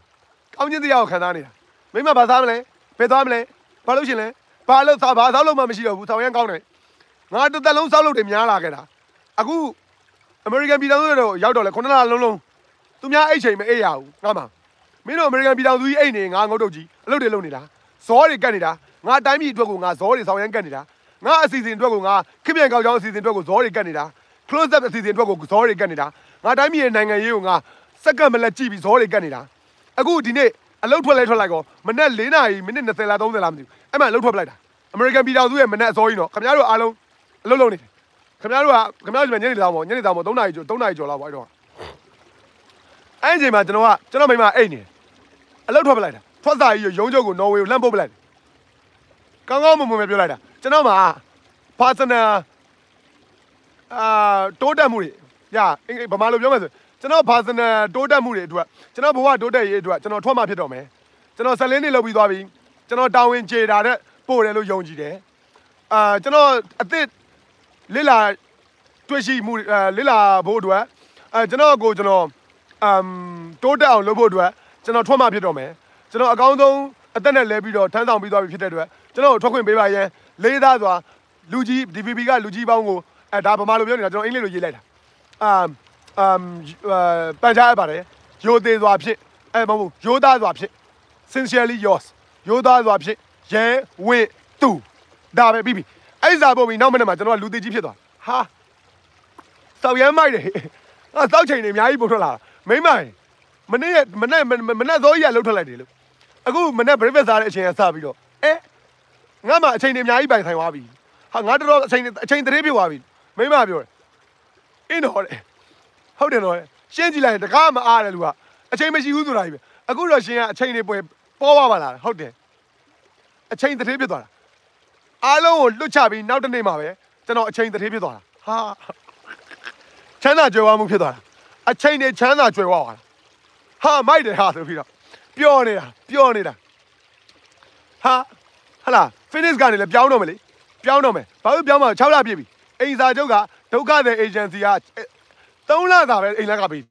ကောင်းခြင်းတရားကိုခံစားနေတာမိမဘာသားမလဲဘယ်သွားမလဲဘာလို့ရှင်လဲဘာလို့သာဘာသာလို့မှမရှိတော့ဘူးဆောင်းရမ်းကောင်းတယ်ငါတစ်သက်လုံးစောက်လို့တွေများလာခဲ့တာအခုအမေရိကန်ပြည်ထောင်စုတော့ရောက်တော့လေခုနလလုံးလုံးသူများအိတ်ချိန်မအိတ်ရဘူးငါမှမင်းတို့အမေရိကန်ပြည်ထောင်စုကြီးအိတ်နေငါငုတ်တုတ်ကြီးအလုပ်တွေလုပ်နေတာဇောတွေကတ်နေတာငါတိုင်းပြည်အတွက်ကိုငါဇောတွေဆောင်းရမ်းကတ်နေတာငါအစီအစဉ်အတွက်ကိုငါခင်ဗျံကောက်ကြောင်းအစီအစဉ်အတွက်ကိုဇောတွေကတ်နေတာ close up အစီအစဉ်အတွက်ကိုဇောတွေကတ်နေတာငါတိုင်းပြည်ရဲ့နိုင်ငံရေးကိုငါစက္ကန့်မလက်ကြည့်ပြီးဇောတွေကတ်နေတာအခုဒီနေ့အလုပ်ထွက်လဲထွက်လိုက်ကောမနေ့၄နာရီမိနစ်20လား30လားမသိဘူးအဲ့မှအလုပ်ထွက်ပလိုက်တာအမေရိကန်ပြည်ထောင်စုရဲ့မနေ့အစောကြီးတော့ခင်ဗျားတို့အားလုံးအလုပ်လုပ်နေတယ်ခင်ဗျားတို့ကခင်ဗျားတို့ညနေသားပေါ့ညနေသားပေါ့3နာရီကျော်3နာရီကျော်လောက်ပေါ့အဲ့တော့အဲ့ဒီအချိန်မှာကျွန်တော်ကကျွန်တော်မိမအိတ်နေတယ်အလုပ်ထွက်ပလိုက်တာထွက်စာကြီးရုံးချုပ်ကိုနော်ဝေကိုလှမ်းပုတ်ပလိုက်တယ်ကောင်းကောင်းမွန်မွန်ပဲပြောလိုက်တာကျွန်တော်မှာ personal အာတိုးတက်မှုတွေညအင်္ဂလိပ်ဗမာလိုပြောမယ်ဆိုကျွန်တော် personal တိုးတက်မှုတွေအတွက်ကျွန်တော်ဘဝတိုးတက်ရေးအတွက်ကျွန်တော်ထွက်မှဖြစ်တော့မယ်ကျွန်တော်ဆက်လင်းနေလုပ်ပြီးသွားပြီကျွန်တော်တာဝန်ကျေတာတဲ့ပို့တယ်လို့ယုံကြည်တယ်အာကျွန်တော်အသစ်လစ်လာတွေ့ရှိမှုအဲလစ်လာဖို့အတွက်အဲကျွန်တော်ကိုကျွန်တော်အမ်တိုးတက်အောင်လုပ်ဖို့အတွက်ကျွန်တော်ထွက်မှဖြစ်တော့မယ်ကျွန်တော်အကောင်းဆုံးအသက်နဲ့လဲပြီးတော့ထမ်းဆောင်ပြီးသွားပြီဖြစ်တဲ့အတွက်ကျွန်တော်ထွက်ခွင့်ပေးပါရန်လေးသားစွာလူကြီး DPP ကလူကြီးပေါင်းကို အဲဒါဗမာလိုပြောနေတာကျွန်တော်အင်္ဂလိပ်လိုရေးလိုက်တာအမ်အမ်ပန်ချားရပါတယ်ရိုသေစွာဖြစ်အဲမဟုတ်ဘူးရိုသားစွာဖြစ် sincerely yours ရိုသားစွာဖြစ်ရဲဝင့်သူဒါပဲပြီးပြီအဲ့စာပုံပြီးနောက်မနေ့မှာကျွန်တော်ကလူသေးကြီးဖြစ်သွားဟာစောက်ရမ်းမိုက်တယ်ငါစောက်ချိန်နေအများကြီးပို့ထွက်လာမိမ့်မိုင်မနေ့မနေ့မနေ့သောကြီးကလှုပ်ထွက်လိုက်တယ်လို့အခုမနေ့ breakfast စားတဲ့အချိန်ကစပြီးတော့အဲငါမှအချိန်နေအများကြီးပိုင်ဆိုင်သွားပြီဟာငါတော်တော်အချိန်အချိန်တရေပြစ်သွားပြီ မိမပြောတယ်အင်းတော့ဟုတ်တယ်တော့ရှင်းကြည့်လိုက်တကားမအားတယ်လူကအချိန်မရှိဘူးဆိုတာကြီးပဲအခုတော့ရှင်ကအချိန်နေပွဲပေါ်ပါပါလားဟုတ်တယ်အချိန်တရေပြစ်သွားတာအားလုံးကိုလွတ်ချပြီးနောက်တစ်နေ့မှာပဲကျွန်တော်အချိန်တရေပြစ်သွားတာဟာချမ်းသာကြွယ်ဝမှုဖြစ်သွားတာအချိန်နေချမ်းသာကြွယ်ဝသွားတာဟာမိုက်တယ်ဟာဆိုပြီးတော့ပျော်နေတာပျော်နေတာဟာဟလာ finish ကနေလည်းပြောင်းတော့မယ်လေပြောင်းတော့မယ်ဘာလို့ပြောင်းမှာ6လပြည့်ပြီ အိမ်စာချုပ်ကဒုက္ခသည် agency က3လသာပဲအိမ်လက်ကပေး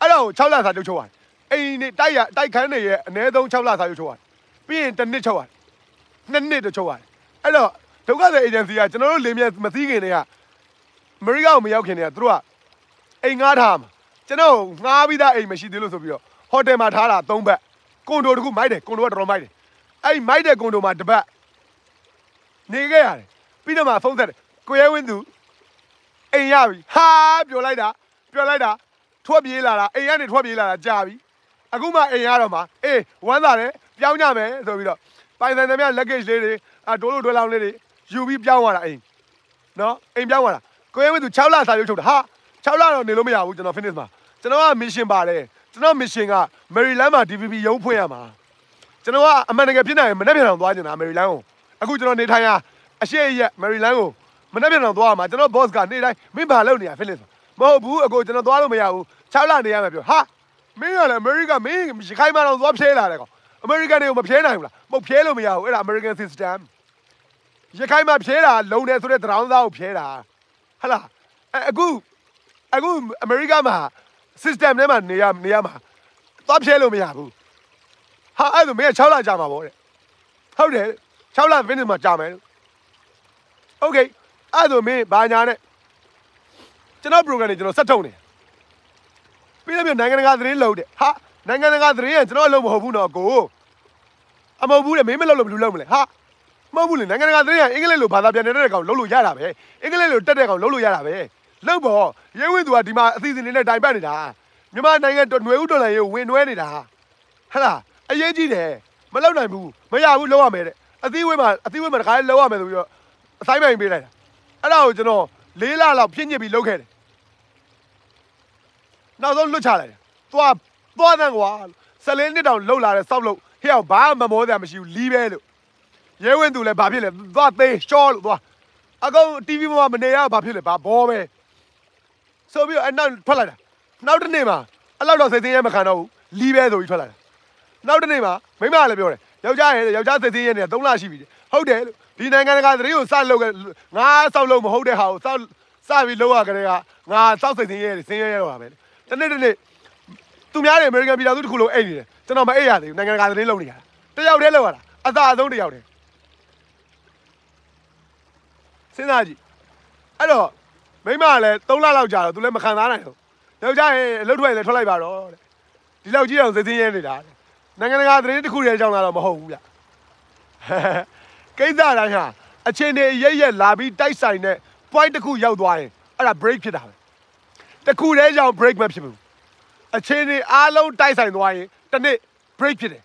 အဲ့တော့6လစာချုပ်ချုပ်သွားအိမ်နေတိုက်ရတိုက်ခန်းနေရဲ့အနည်းဆုံး6လစာချုပ်ချုပ်သွားပြီးရင်တစ်နှစ်ချုပ်သွားနှစ်နှစ်တော့ချုပ်သွားအဲ့တော့ဒုက္ခသည် agency ကကျွန်တော်တို့လင်းမြမသိခင်တည်းကအမေရိကကိုမရောက်ခင်တည်းကသူတို့ကအိမ်ငှားထားမှာကျွန်တော်ငှားပြီးသားအိမ်မရှိသေးလို့ဆိုပြီးတော့ဟိုတယ်မှာထားတာ3ဘက်ကွန်ဒိုတခုမိုက်တယ်ကွန်ဒိုကတော်တော်မိုက်တယ်အဲ့မိုက်တဲ့ကွန်ဒိုမှာတစ်ပတ်နေခဲ့ရတယ်ပြီးတော့မှဖုန်းဆက်တယ် ကိုရဲဝင်းသူအိမ်ရပြီဟာပြောလိုက်တာပြောလိုက်တာထွက်ပြေးလာတာအိမ်ကနေထွက်ပြေးလာတာကြာပြီအခုမှအိမ်ရတော့မှအေးဝမ်းသာတယ်ပြောင်းကြမယ်ဆိုပြီးတော့ပိုင်ဆိုင်သမျှ luggage လေးတွေအတိုးလို့တွဲလောင်းလေးတွေယူပြီးပြောင်းသွားတာအိမ်နော်အိမ်ပြောင်းသွားတာကိုရဲဝင်းသူ6လစာရုပ်ချုပ်တာဟာ6လတော့နေလို့မရဘူးကျွန်တော် finish မှာကျွန်တော်က mission ပါတယ်ကျွန်တော် mission က Maryland မှာ DVB ရုံးဖွင့်ရမှာကျွန်တော်ကအမှန်တကယ်ဖြစ်နိုင်ရင်မနေ့ပြန်အောင်သွားကျင်တာ Maryland ကိုအခုကျွန်တော်နေထိုင်ရအရှိရက် Maryland ကို မနေ့ပြန်တော့သွားမှာကျွန်တော် boss ကနေ့တိုင်းမင်းဘာလုပ်နေရ Philip မဟုတ်ဘူးအကိုကျွန်တော်သွားလို့မရဘူး6လနေရမှာပြောဟာမင်းကလည်း America မင်းရခိုင်မှာတော့သွားဖြဲလာတယ်ကောင် American တွေကိုမဖြဲနိုင်ဘူးလားမဟုတ်ဖြဲလို့မရဘူးအဲ့ဒါ American system ရခိုင်မှာဖြဲတာလုံတယ်ဆိုတဲ့သရောင်းသားကိုဖြဲတာဟလာအခုအခု America မှာ system ထဲမှာနေရနေရမှာသွားဖြဲလို့မရဘူးဟာအဲ့ဒါမင်းက6လကြာမှာပေါ့တဲ့ဟုတ်တယ်6လ finish မှာကြာမယ် Okay အဲ့ဒါမင်းဘာညာနဲ့ကျွန်တော် program တွေကျွန်တော်ဆက်ထုတ်နေပြီးတော့နိုင်ငံတကာသတင်းလုပ်တယ်ဟာနိုင်ငံတကာသတင်းကကျွန်တော်လုပ်မဟုတ်ဘူးနော်ကိုအမဟုတ်ဘူးလေမင်းမလုပ်လို့ဘယ်လိုလုပ်မလဲဟာမဟုတ်ဘူးလေနိုင်ငံတကာသတင်းကအင်္ဂလိပ်လိုဘာသာပြန်နေတဲ့ကောင်လုပ်လို့ရတာပဲအင်္ဂလိပ်လိုတက်တဲ့ကောင်လုပ်လို့ရတာပဲလုပ်ပေါ့ရဲဝင်းသူကဒီမှာအစီအစဉ်လေးနဲ့တိုင်ပတ်နေတာမြန်မာနိုင်ငံတော်ຫນွေဥတော်လိုင်းကိုဝင်နွဲနေတာဟဟလားအရေးကြီးတယ်မလောက်နိုင်ဘူးမရဘူးလောက်ရမယ်တဲ့အသီးဝေးမှာအသီးဝေးမှာတခါလေးလောက်ရမယ်ဆိုပြီးတော့အဆိုင်ပိုင်ပေးလိုက်တာ အဲ့ဒါကိုကျွန်တော်လေးလလောက်ဖြည့်ညစ်ပြီးလုပ်ခဲ့တယ်နောက်ဆုံးလွတ်ချလိုက်တယ်သွားသွားတဲ့ကွာဆယ်လေးနှစ်တောင်လှုပ်လာတဲ့စောက်လို့ဟဲ့အောင်ဘာမှမမောစရာမရှိဘူးလီးပဲလို့ရဲဝင်းသူလည်းဘာဖြစ်လဲသွားသေးရှော့လို့သွားအကောင် TV မှာမနေရဘာဖြစ်လဲဘာဘောပဲဆိုပြီးတော့အနောက်ထွက်လာတာနောက်တစ်နေ့မှာအဲ့လောက်တော့စိတ်ဆင်းရဲမခံတော့ဘူးလီးပဲဆိုပြီးထွက်လာတာနောက်တစ်နေ့မှာမိမကလည်းပြောတယ်ယောက်ျားရဲ့ယောက်ျားစိတ်ဆင်းရဲနေတာ3လရှိပြီတဲ့ဟုတ်တယ်လို့ ဒီနိုင်ငံတကာသတင်းကိုစလုပ်ခဲ့ငါစောက်လို့မဟုတ်တဲ့ဟာကိုစောက်စပြီးလောက်ရကြတဲ့ကငါစောက်စိတ်ဆင်းရဲဆင်းရဲရတော့ပါပဲတနေ့တနေ့သူများတွေအမေရိကန်ပြည်တော်စုတစ်ခုလုံးအိတ်နေတယ်ကျွန်တော်မအိတ်ရသေးဘူးနိုင်ငံတကာသတင်းလုပ်နေရတာတယောက်တည်းလောက်ရတာအသာအဆုံးတယောက်တည်းစဉ်းစားကြည့်အဲ့တော့မိမကလည်း3လလောက်ကြာတော့သူလည်းမခံစားနိုင်ဘူးယောက်ျားရဲ့အလုပ်ထွက်ရင်လည်းထွက်လိုက်ပါတော့တဲ့ဒီလောက်ကြီးအောင်စိတ်ဆင်းရဲနေတာတဲ့နိုင်ငံတကာသတင်းတစ်ခုတည်းကြောင်းလာတော့မဟုတ်ဘူးဗျ ကိစ္စတိုင်းဟာအချင်းတွေရက်ရက်လာပြီးတိုက်ဆိုင်တဲ့ point တစ်ခုရောက်သွားရင်အဲ့ဒါ break ဖြစ်တာပဲတစ်ခုတည်းကြောင့် break မဖြစ်ဘူးအချင်းတွေအားလုံးတိုက်ဆိုင်သွားရင်တစ်နေ့ break ဖြစ်တယ်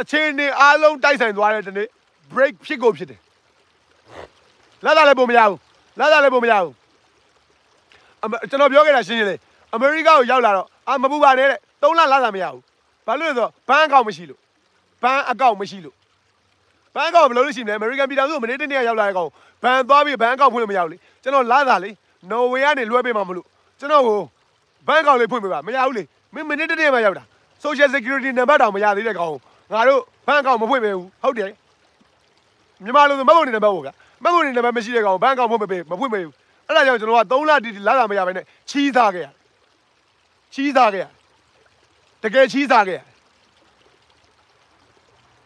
အချင်းတွေအားလုံးတိုက်ဆိုင်သွားတဲ့တစ်နေ့ break ဖြစ်ကိုဖြစ်တယ်လာတာလည်းပုံမရဘူးလာတာလည်းပုံမရဘူးအမကျွန်တော်ပြောခဲ့တာရှင်းရှင်းလေးအမေရိကကိုရောက်လာတော့အာမပူပါနဲ့တဲ့3လလာတာမရဘူးဘာလို့လဲဆိုတော့ဘန်းအကောင့်မရှိလို့ဘန်းအကောင့်မရှိလို့ ဘန်းအကောင့်ဘယ်လိုလုပ်ရှိမလဲအမေရိကန်ပြည်ထောင်စုမနေ့တနေ့ရောက်လာတဲ့ကောင်ဘန်သွားပြီးဘန်းအကောင့်ဖွင့်လို့မရဘူးလေကျွန်တော်လာတာလေနော်ဝေကနေလွှဲပေးမှာမလို့ကျွန်တော်ကိုဘန်းအကောင့်လေးဖွင့်ပေးပါမရဘူးလေမင်းမနေ့တနေ့မှရောက်တာ social security နံပါတ်တောင်မရသေးတဲ့ကောင်ငါတို့ဘန်းအကောင့်မဖွင့်ပေးဘူးဟုတ်တယ်မြန်မာလူဆိုမဟုတ်နေနံပါတ်ဟုတ်ကမဟုတ်နေနံပါတ်မရှိတဲ့ကောင်ဘန်းအကောင့်ဖွင့်မပေးမဖွင့်ပေးဘူးအဲ့ဒါကြောင့်ကျွန်တော်က3လတိတိလာတာမရဘဲနဲ့ချီးသားခဲ့ရချီးသားခဲ့ရတကယ်ချီးသားခဲ့ရ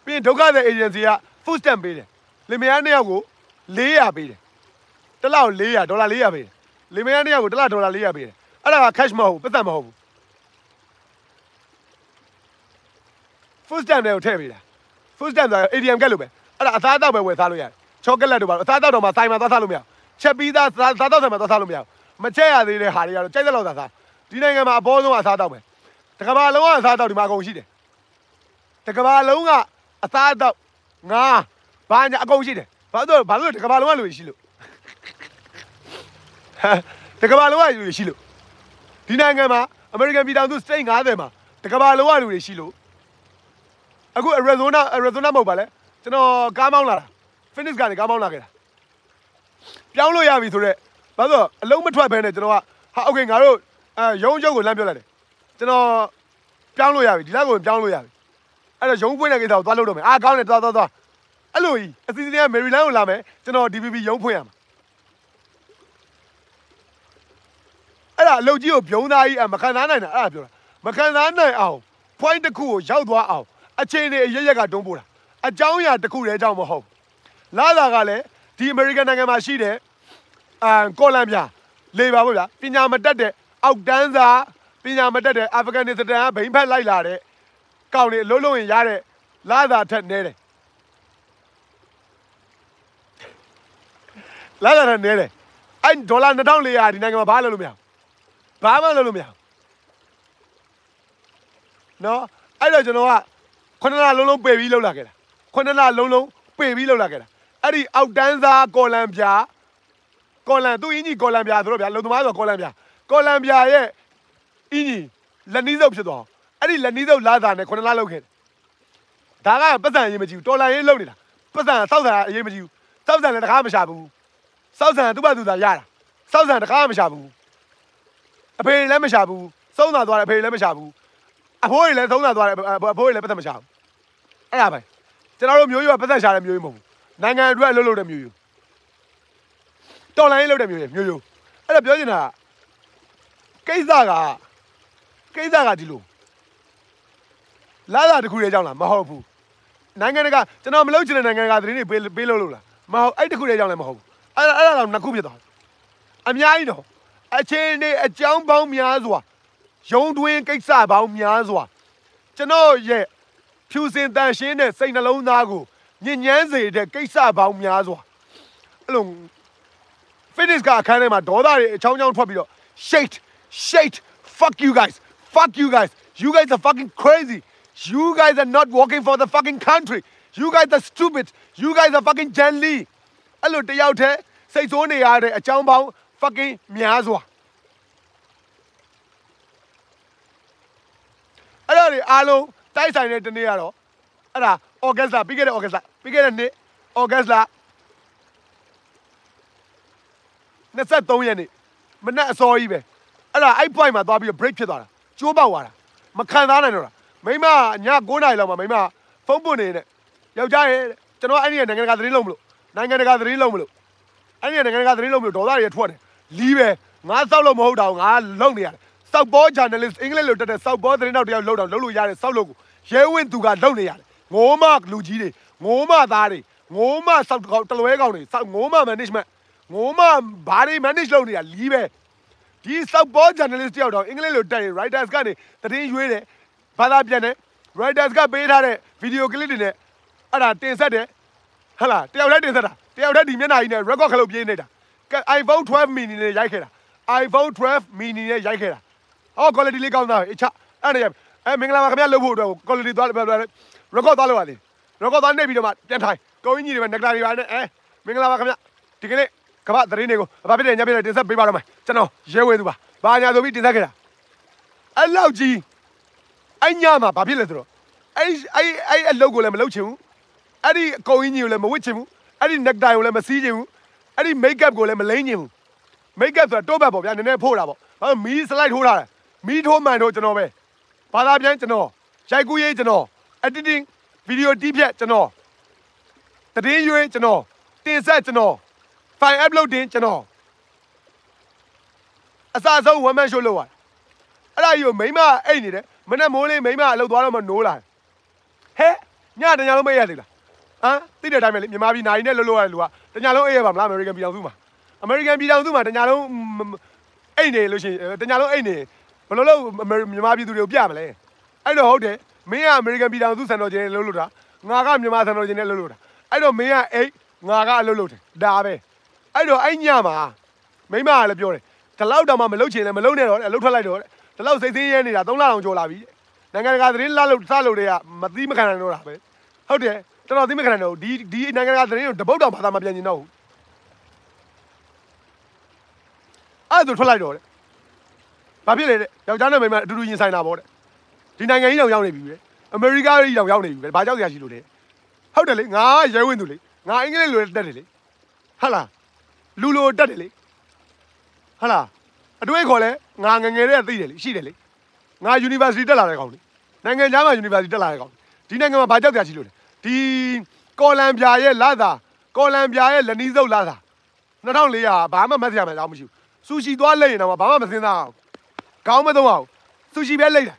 ပြီးရင်ဒုက္ခသည် agency က food stamp ပေးတယ်လင်မယားနှစ်ယောက်ကို400ပေးတယ်တစ်လောက်400ဒေါ်လာ400ပေးတယ်လင်မယားနှစ်ယောက်ကိုတစ်လောက်ဒေါ်လာ400ပေးတယ်အဲ့ဒါက cash မဟုတ်ဘူးပတ်သက်မဟုတ်ဘူး food stamp တွေကိုထည့်ပေးတာ food stamp ဆို ATM ကက်လို့ပဲအဲ့ဒါအသားအသောက်ပဲဝယ်စားလို့ရတယ်ချောကလက်တို့ပါအသားအသောက်တော့မှစိုင်မှာသွားစားလို့မရဘူးချက်ပြီးသားစားတော့ဆိုင်မှာသွားစားလို့မရဘူးမချက်ရသေးတဲ့ဟာတွေကတော့ကြိုက်တဲ့လောက်သာစားဒီနိုင်ငံမှာအပေါ်ဆုံးကစားတော့မယ်တကဘာလုံးကအစားတော့ဒီမှာအကုန်ရှိတယ်တကဘာလုံးကအစားတော့ ငါဘာညာအကုန်ရှိတယ်ဘာလို့ဘာလို့တကဘာလုံးကလူရှိလို့တကဘာလုံးကလူရှိလို့ဒီနိုင်ငံမှာအမေရိကန်ပြည်ထောင်စု state 90မှာတကဘာလုံးကလူတွေရှိလို့အခု Arizona Arizona မဟုတ်ပါလဲကျွန်တော်ကားမောင်းလာတာ finish ကနေကားမောင်းလာခဲ့တာပြောင်းလို့ရပြီဆိုတော့ဘာလို့အလုံးမထွက်ဘဲနဲ့ကျွန်တော်ကဟာโอเคငါတို့အဲရုံးချုပ်ကိုလမ်းပြောလိုက်တယ်ကျွန်တော်ပြောင်းလို့ရပြီဒီလောက်ကိုပြောင်းလို့ရပြီ အဲ့တော့ရုံးဖွင့်တဲ့ကိစ္စကိုသွားလုပ်တော့မယ်အာကောင်းတယ်သွားသွားသွားအဲ့လိုကြီးအစီအစဉ်ကမေရီလန်းကိုလာမယ်ကျွန်တော် DPP ရုံးဖွင့်ရမှာအဲ့ဒါအလုပ်ကြီးကိုပြုံးသားကြီးအမခံစားနိုင်တာအဲ့ဒါပြောတာမခံစားနိုင်အောင် point တစ်ခုကိုရောက်သွားအောင်အချိန်တွေအရရက်ကတွန်းပို့တာအကြောင်းအရာတစ်ခုတည်းအကြောင်းမဟုတ်လာတာကလည်းဒီအမေရိကန်နိုင်ငံမှာရှိတဲ့အာကောလံပြလေပါပေါ့ဗျာပညာမတတ်တဲ့အောက်တန်းစာပညာမတတ်တဲ့အာဖဂန်နစ္စတန်ကဘိန်းဖက်လိုက်လာတဲ့ ကောင်းနေလုံးလုံးရင်ရတဲ့လာတာထက်နဲတယ်လာတာထက်နဲတယ်အဲ့ဒေါ်လာ2400ဒီနိုင်ငံမှာဘာလုပ်လို့မရဘူးဘာမှလုပ်လို့မရဘူးနော်အဲ့တော့ကျွန်တော်ကခုနလလုံးလုံးပယ်ပြီးလောက်လာခဲ့တာခုနလလုံးလုံးပယ်ပြီးလောက်လာခဲ့တာအဲ့ဒီအောက်တန်းစားကော်လံပြာကော်လံသူ့အင်ကြီးကော်လံပြာဆိုတော့ဗျာလုံသမားဆိုကော်လံပြာကော်လံပြာရဲ့အင်ကြီးလက်နီးစုပ်ဖြစ်သွားအဲ့ ဒီလက်နီးစုပ်လာတာနဲ့ခုနလလောက်ခဲ့ဒါကပတ်စံအရေးမကြီးဘူးတော်လန်ရေးလုပ်နေတာပတ်စံစောက်စံအရေးမကြီးဘူးစောက်စံလည်းတကားမရှာဘူးစောက်စံသူ့ဘာသူသာရတာစောက်စံတကားမရှာဘူးအဖေလည်းမရှာဘူးစုံးသာသွားတယ်အဖေလည်းမရှာဘူးအဖိုးတွေလည်းသုံးသာသွားတယ်အဖိုးတွေလည်းပတ်သက်မရှာဘူးအဲ့ဒါပဲကျွန်တော်တို့မျိုးရိုးကပတ်သက်ရှာတဲ့မျိုးရိုးမဟုတ်ဘူးနိုင်ငံအတွက်လှုပ်လှုပ်တဲ့မျိုးရိုးတော်လိုင်းလှုပ်တဲ့မျိုးရိုးမျိုးရိုးအဲ့ဒါပြောချင်တာကိစ္စကကိစ္စကဒီလို လာတာတခုရဲ့အကြောင်းလားမဟုတ်ဘူးနိုင်ငံတကာကျွန်တော်မလုပ်ချင်တဲ့နိုင်ငံတကာသတင်းတွေပေးပေးလို့လို့လားမဟုတ်အဲ့တခုရဲ့အကြောင်းလည်းမဟုတ်ဘူးအဲ့အဲ့ဒါတော့နှစ်ခုဖြစ်သွားအများကြီးတော့အချင်းတွေအကြောင်းပေါင်းများစွာရုံးတွင်းကိစ္စပေါင်းများစွာကျွန်တော်ရဲ့ဖြူစင်တန်ရှင်းတဲ့စိတ်နှလုံးသားကိုညဉ့်ညမ်းစေတဲ့ကိစ္စပေါင်းများစွာအဲ့လို finish ကအခန်းထဲမှာဒေါသတွေအချောင်းချောင်းထွက်ပြီးတော့ shade shade fuck you guys fuck you guys you guys are fucking crazy you guys are not working for the fucking country you guys are stupid you guys are fucking gently အဲ့လိုတယောက်တည်းစိတ်ဆိုးနေရတဲ့အကြောင်းပေါင်း fucking များစွာအဲ့ဒါတွေအားလုံးတိုက်ဆိုင်တဲ့တနေ့ကတော့အဲ့ဒါ August လပြီးခဲ့တဲ့ August လပြီးခဲ့တဲ့နှစ် August လ23ရက်နေ့မနက်အစောကြီးပဲအဲ့ဒါအဲ့ point မှာသွားပြီး break ဖြစ်သွားတာကျိုးပေါက်သွားတာမခံစားနိုင်တော့တာ မိမည9နာရီလောက်မှာမိမဖုန်းပွင့်နေတဲ့ယောက်ျားရဲ့ကျွန်တော်အဲ့ဒီနိုင်ငံတကာသတင်းလုံးမလို့နိုင်ငံတကာသတင်းလုံးမလို့အဲ့ဒီနိုင်ငံတကာသတင်းလုံးမလို့ဒေါသတွေထွက်တယ်လီးပဲငါစောက်လို့မဟုတ်တော့ငါလုံနေရတယ်စောက်ဘော journalist အင်္ဂလိပ်လိုတက်တဲ့စောက်ဘောသတင်းတော့တယောက်လုံတော့လုံလို့ရတယ်စောက်လို့ကိုရဲဝင်းသူကလုံနေရတယ်ငိုးမလူကြီးတွေငိုးမသားတွေငိုးမစောက်တလွဲကောင်တွေစောက်ငိုးမ management ငိုးမဘာတွေ manage လုပ်နေတာလီးပဲဒီစောက်ဘော journalist တယောက်တော့အင်္ဂလိပ်လိုတက်ရင် writers ကနေသတင်းရွေးတယ် ဘာသာပြန်တယ် writers ကပေးထားတဲ့ video clip တွေနဲ့အဲ့ဒါတင်ဆက်တယ်ဟဟလားတယောက်တည်းတင်ဆက်တာတယောက်တည်းဒီမျက်နှာကြီးနဲ့ record ခလုတ်ပြေးနေတာ iPhone 12 mini နဲ့ရိုက်ခဲ့တာ iPhone 12 mini နဲ့ရိုက်ခဲ့တာဟော quality လေးကောင်းသားပဲအချအဲ့ဒါအဲမင်္ဂလာပါခင်ဗျာလှုပ်ဖို့အတွက် quality သွား record သွားလို့ပါလေ record သွားနေပြီးတော့မှပြန်ထိုင်ကိုင်းကြီးတွေပဲ nectar တွေပါနဲ့အဲမင်္ဂလာပါခင်ဗျာဒီကနေ့ကမ္ဘာသတင်းတွေကိုဘာဖြစ်တယ်ညပြည့်တယ်တင်ဆက်ပေးပါတော့မယ်ကျွန်တော်ရဲဝဲသူပါဘာညာဆိုပြီးတင်ဆက်ခဲ့တာအဲ့လောက်ကြီး အဲ့ညမှာဘာဖြစ်လဲဆိုတော့အဲ့အဲ့အဲ့အလုပ်ကိုလည်းမလုပ်ချင်ဘူးအဲ့ဒီအကုန်ကြီးကိုလည်းမဝစ်ချင်ဘူးအဲ့ဒီ nectar ကိုလည်းမစီးချင်ဘူးအဲ့ဒီ make up ကိုလည်းမလိမ့်ချင်ဘူး make up ဆိုတာတော့ဘက်ပေါ့ဗျာနည်းနည်းဖို့တာပေါ့ဘာလို့မီး slide ထိုးထားတယ်မီးထိုးမှန်တော့ကျွန်တော်ပဲဘာသာပြန်ကျွန်တော်ရိုက်ကူးရေးကျွန်တော် editing video တီးဖြတ်ကျွန်တော်တည်င်းရွေးကျွန်တော်တင်ဆက်ကျွန်တော် file upload တင်ကျွန်တော်အစအဆုံး one man show လုပ်ရတယ်အဲ့ဒါကြီးကိုမိမအိတ်နေတယ် မနေ့မိုးလေးမိမအလုပ်သွားတော့မနိုးလာဟဲ့ညတညာလုံးမရသေးလားဟမ်သိတဲ့အတိုင်းပဲလေမြန်မာပြည်နိုင်နဲ့လှုပ်လှုပ်ရတဲ့လူကတညာလုံးအေးရပါမလား American ပြည်တော်စုမှာ American ပြည်တော်စုမှာတညာလုံးအိတ်နေလို့ရှိရင်တညာလုံးအိတ်နေဘယ်လိုလုပ်မြန်မာပြည်သူတွေကိုပြမလဲအဲ့တော့ဟုတ်တယ်မင်းက American ပြည်တော်စုစံတော်ချင်းလှုပ်လှုပ်တာငါကမြန်မာစံတော်ချင်းနဲ့လှုပ်လှုပ်တာအဲ့တော့မင်းကအိတ်ငါကအလုပ်လုပ်တယ်ဒါပဲအဲ့တော့အဲ့ညမှာမိမကလည်းပြောတယ်ဒီလောက်တောင်မှမလုပ်ချင်လည်းမလုပ်နဲ့တော့အလုပ်ထွက်လိုက်တော့ ဒီလောက်စိတ်ဆင်းရဲနေတာ3လအောင်ကျော်လာပြီနိုင်ငံတကာသတင်းလာလို့စလို့တွေကမသိမခံနိုင်တော့တာပဲဟုတ်တယ်တော်တော်သိမခံနိုင်တော့ဒီဒီနိုင်ငံတကာသတင်းကိုတပုတ်တောင်ဘာသာမပြန်ကျင်တော့ဘူးအဲ့ဒါထွက်လိုက်တော့တယ်ဘာဖြစ်လဲတဲ့ယောက်ျားနဲ့မိန်းမအတူတူရင်ဆိုင်တာပေါ့တဲ့ဒီနိုင်ငံကြီးတောင်ရောက်နေပြီပဲအမေရိကကြီးတောင်ရောက်နေပြီပဲဘာကြောက်ရရှိလို့လဲဟုတ်တယ်လေငါရဲဝင်သူလေငါအင်္ဂလိပ်လိုတက်တယ်လေဟုတ်လားလူလိုတက်တယ်လေဟုတ်လားအတွေ့ခေါ်လဲ ငါငငယ်လေးကသိတယ်လေရှိတယ်လေငါ university တက်လာတဲ့ကောင်လေနိုင်ငံခြားမှာ university တက်လာတဲ့ကောင်ဒီနိုင်ငံမှာဘာကြောက်ကြရှိလို့လဲဒီကော်လံပြာရဲ့လာသာကော်လံပြာရဲ့လနီးစုပ်လာသာ2400ဘာမှမသိရမှာတော့မရှိဘူးဆူရှီသွားလိမ့်ရင်တော့ဘာမှမစင်းသားအောင်ခေါင်းမသုံးအောင်ဆူရှီပဲလိမ့်တာ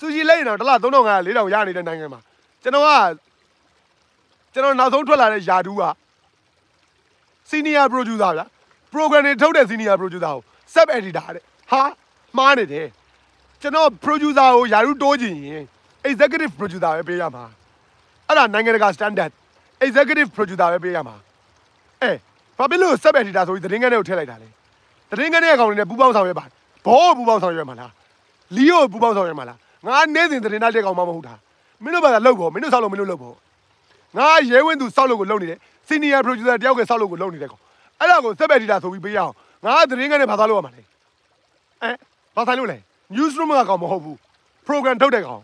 ဆူရှီလိမ့်ရင်တော့တစ်လ3500 4000ရနေတဲ့နိုင်ငံမှာကျွန်တော်ကကျွန်တော်နောက်ဆုံးထွက်လာတဲ့ယာဒူးက senior producer ဗျာ program တွေထုတ်တဲ့ senior producer ကို sub editor တဲ့ ဟာမှားနေတယ်ကျွန်တော် producer ကိုယာရုတိုးချင်ရင် executive producer ပဲပေးရမှာအဲ့ဒါနိုင်ငံတကာ standard executive producer ပဲပေးရမှာအဲဘာဖြစ်လို့ sub editor ဆိုပြီးသတင်းကန်းတွေကိုထည့်လိုက်တာလဲသတင်းကန်းတွေအကောင်တွေနဲ့ပူးပေါင်းဆောင်ရွက်ပါဘောပူးပေါင်းဆောင်ရွက်မှာလားလီယိုပူးပေါင်းဆောင်ရွက်မှာလားငါနေစဉ်သတင်းသားတဲ့ကောင်မှမဟုတ်တာမင်းတို့ဘာသာလောက်ပေါ့မင်းတို့ဆောက်လို့မင်းတို့လောက်ပေါ့ငါရဲဝင်းသူဆောက်လို့ကိုလုံနေတယ် senior producer တယောက်ကဆောက်လို့ကိုလုံနေတဲ့ကောင်အဲ့ဒါကို sub editor ဆိုပြီးပေးရအောင်ငါသတင်းကန်းတွေဘာသာလို့ရမှာလဲ အဲဘာဆိုင်လို့လဲ newsroom ကကောင်မဟုတ်ဘူး program ထုတ်တဲ့ကောင်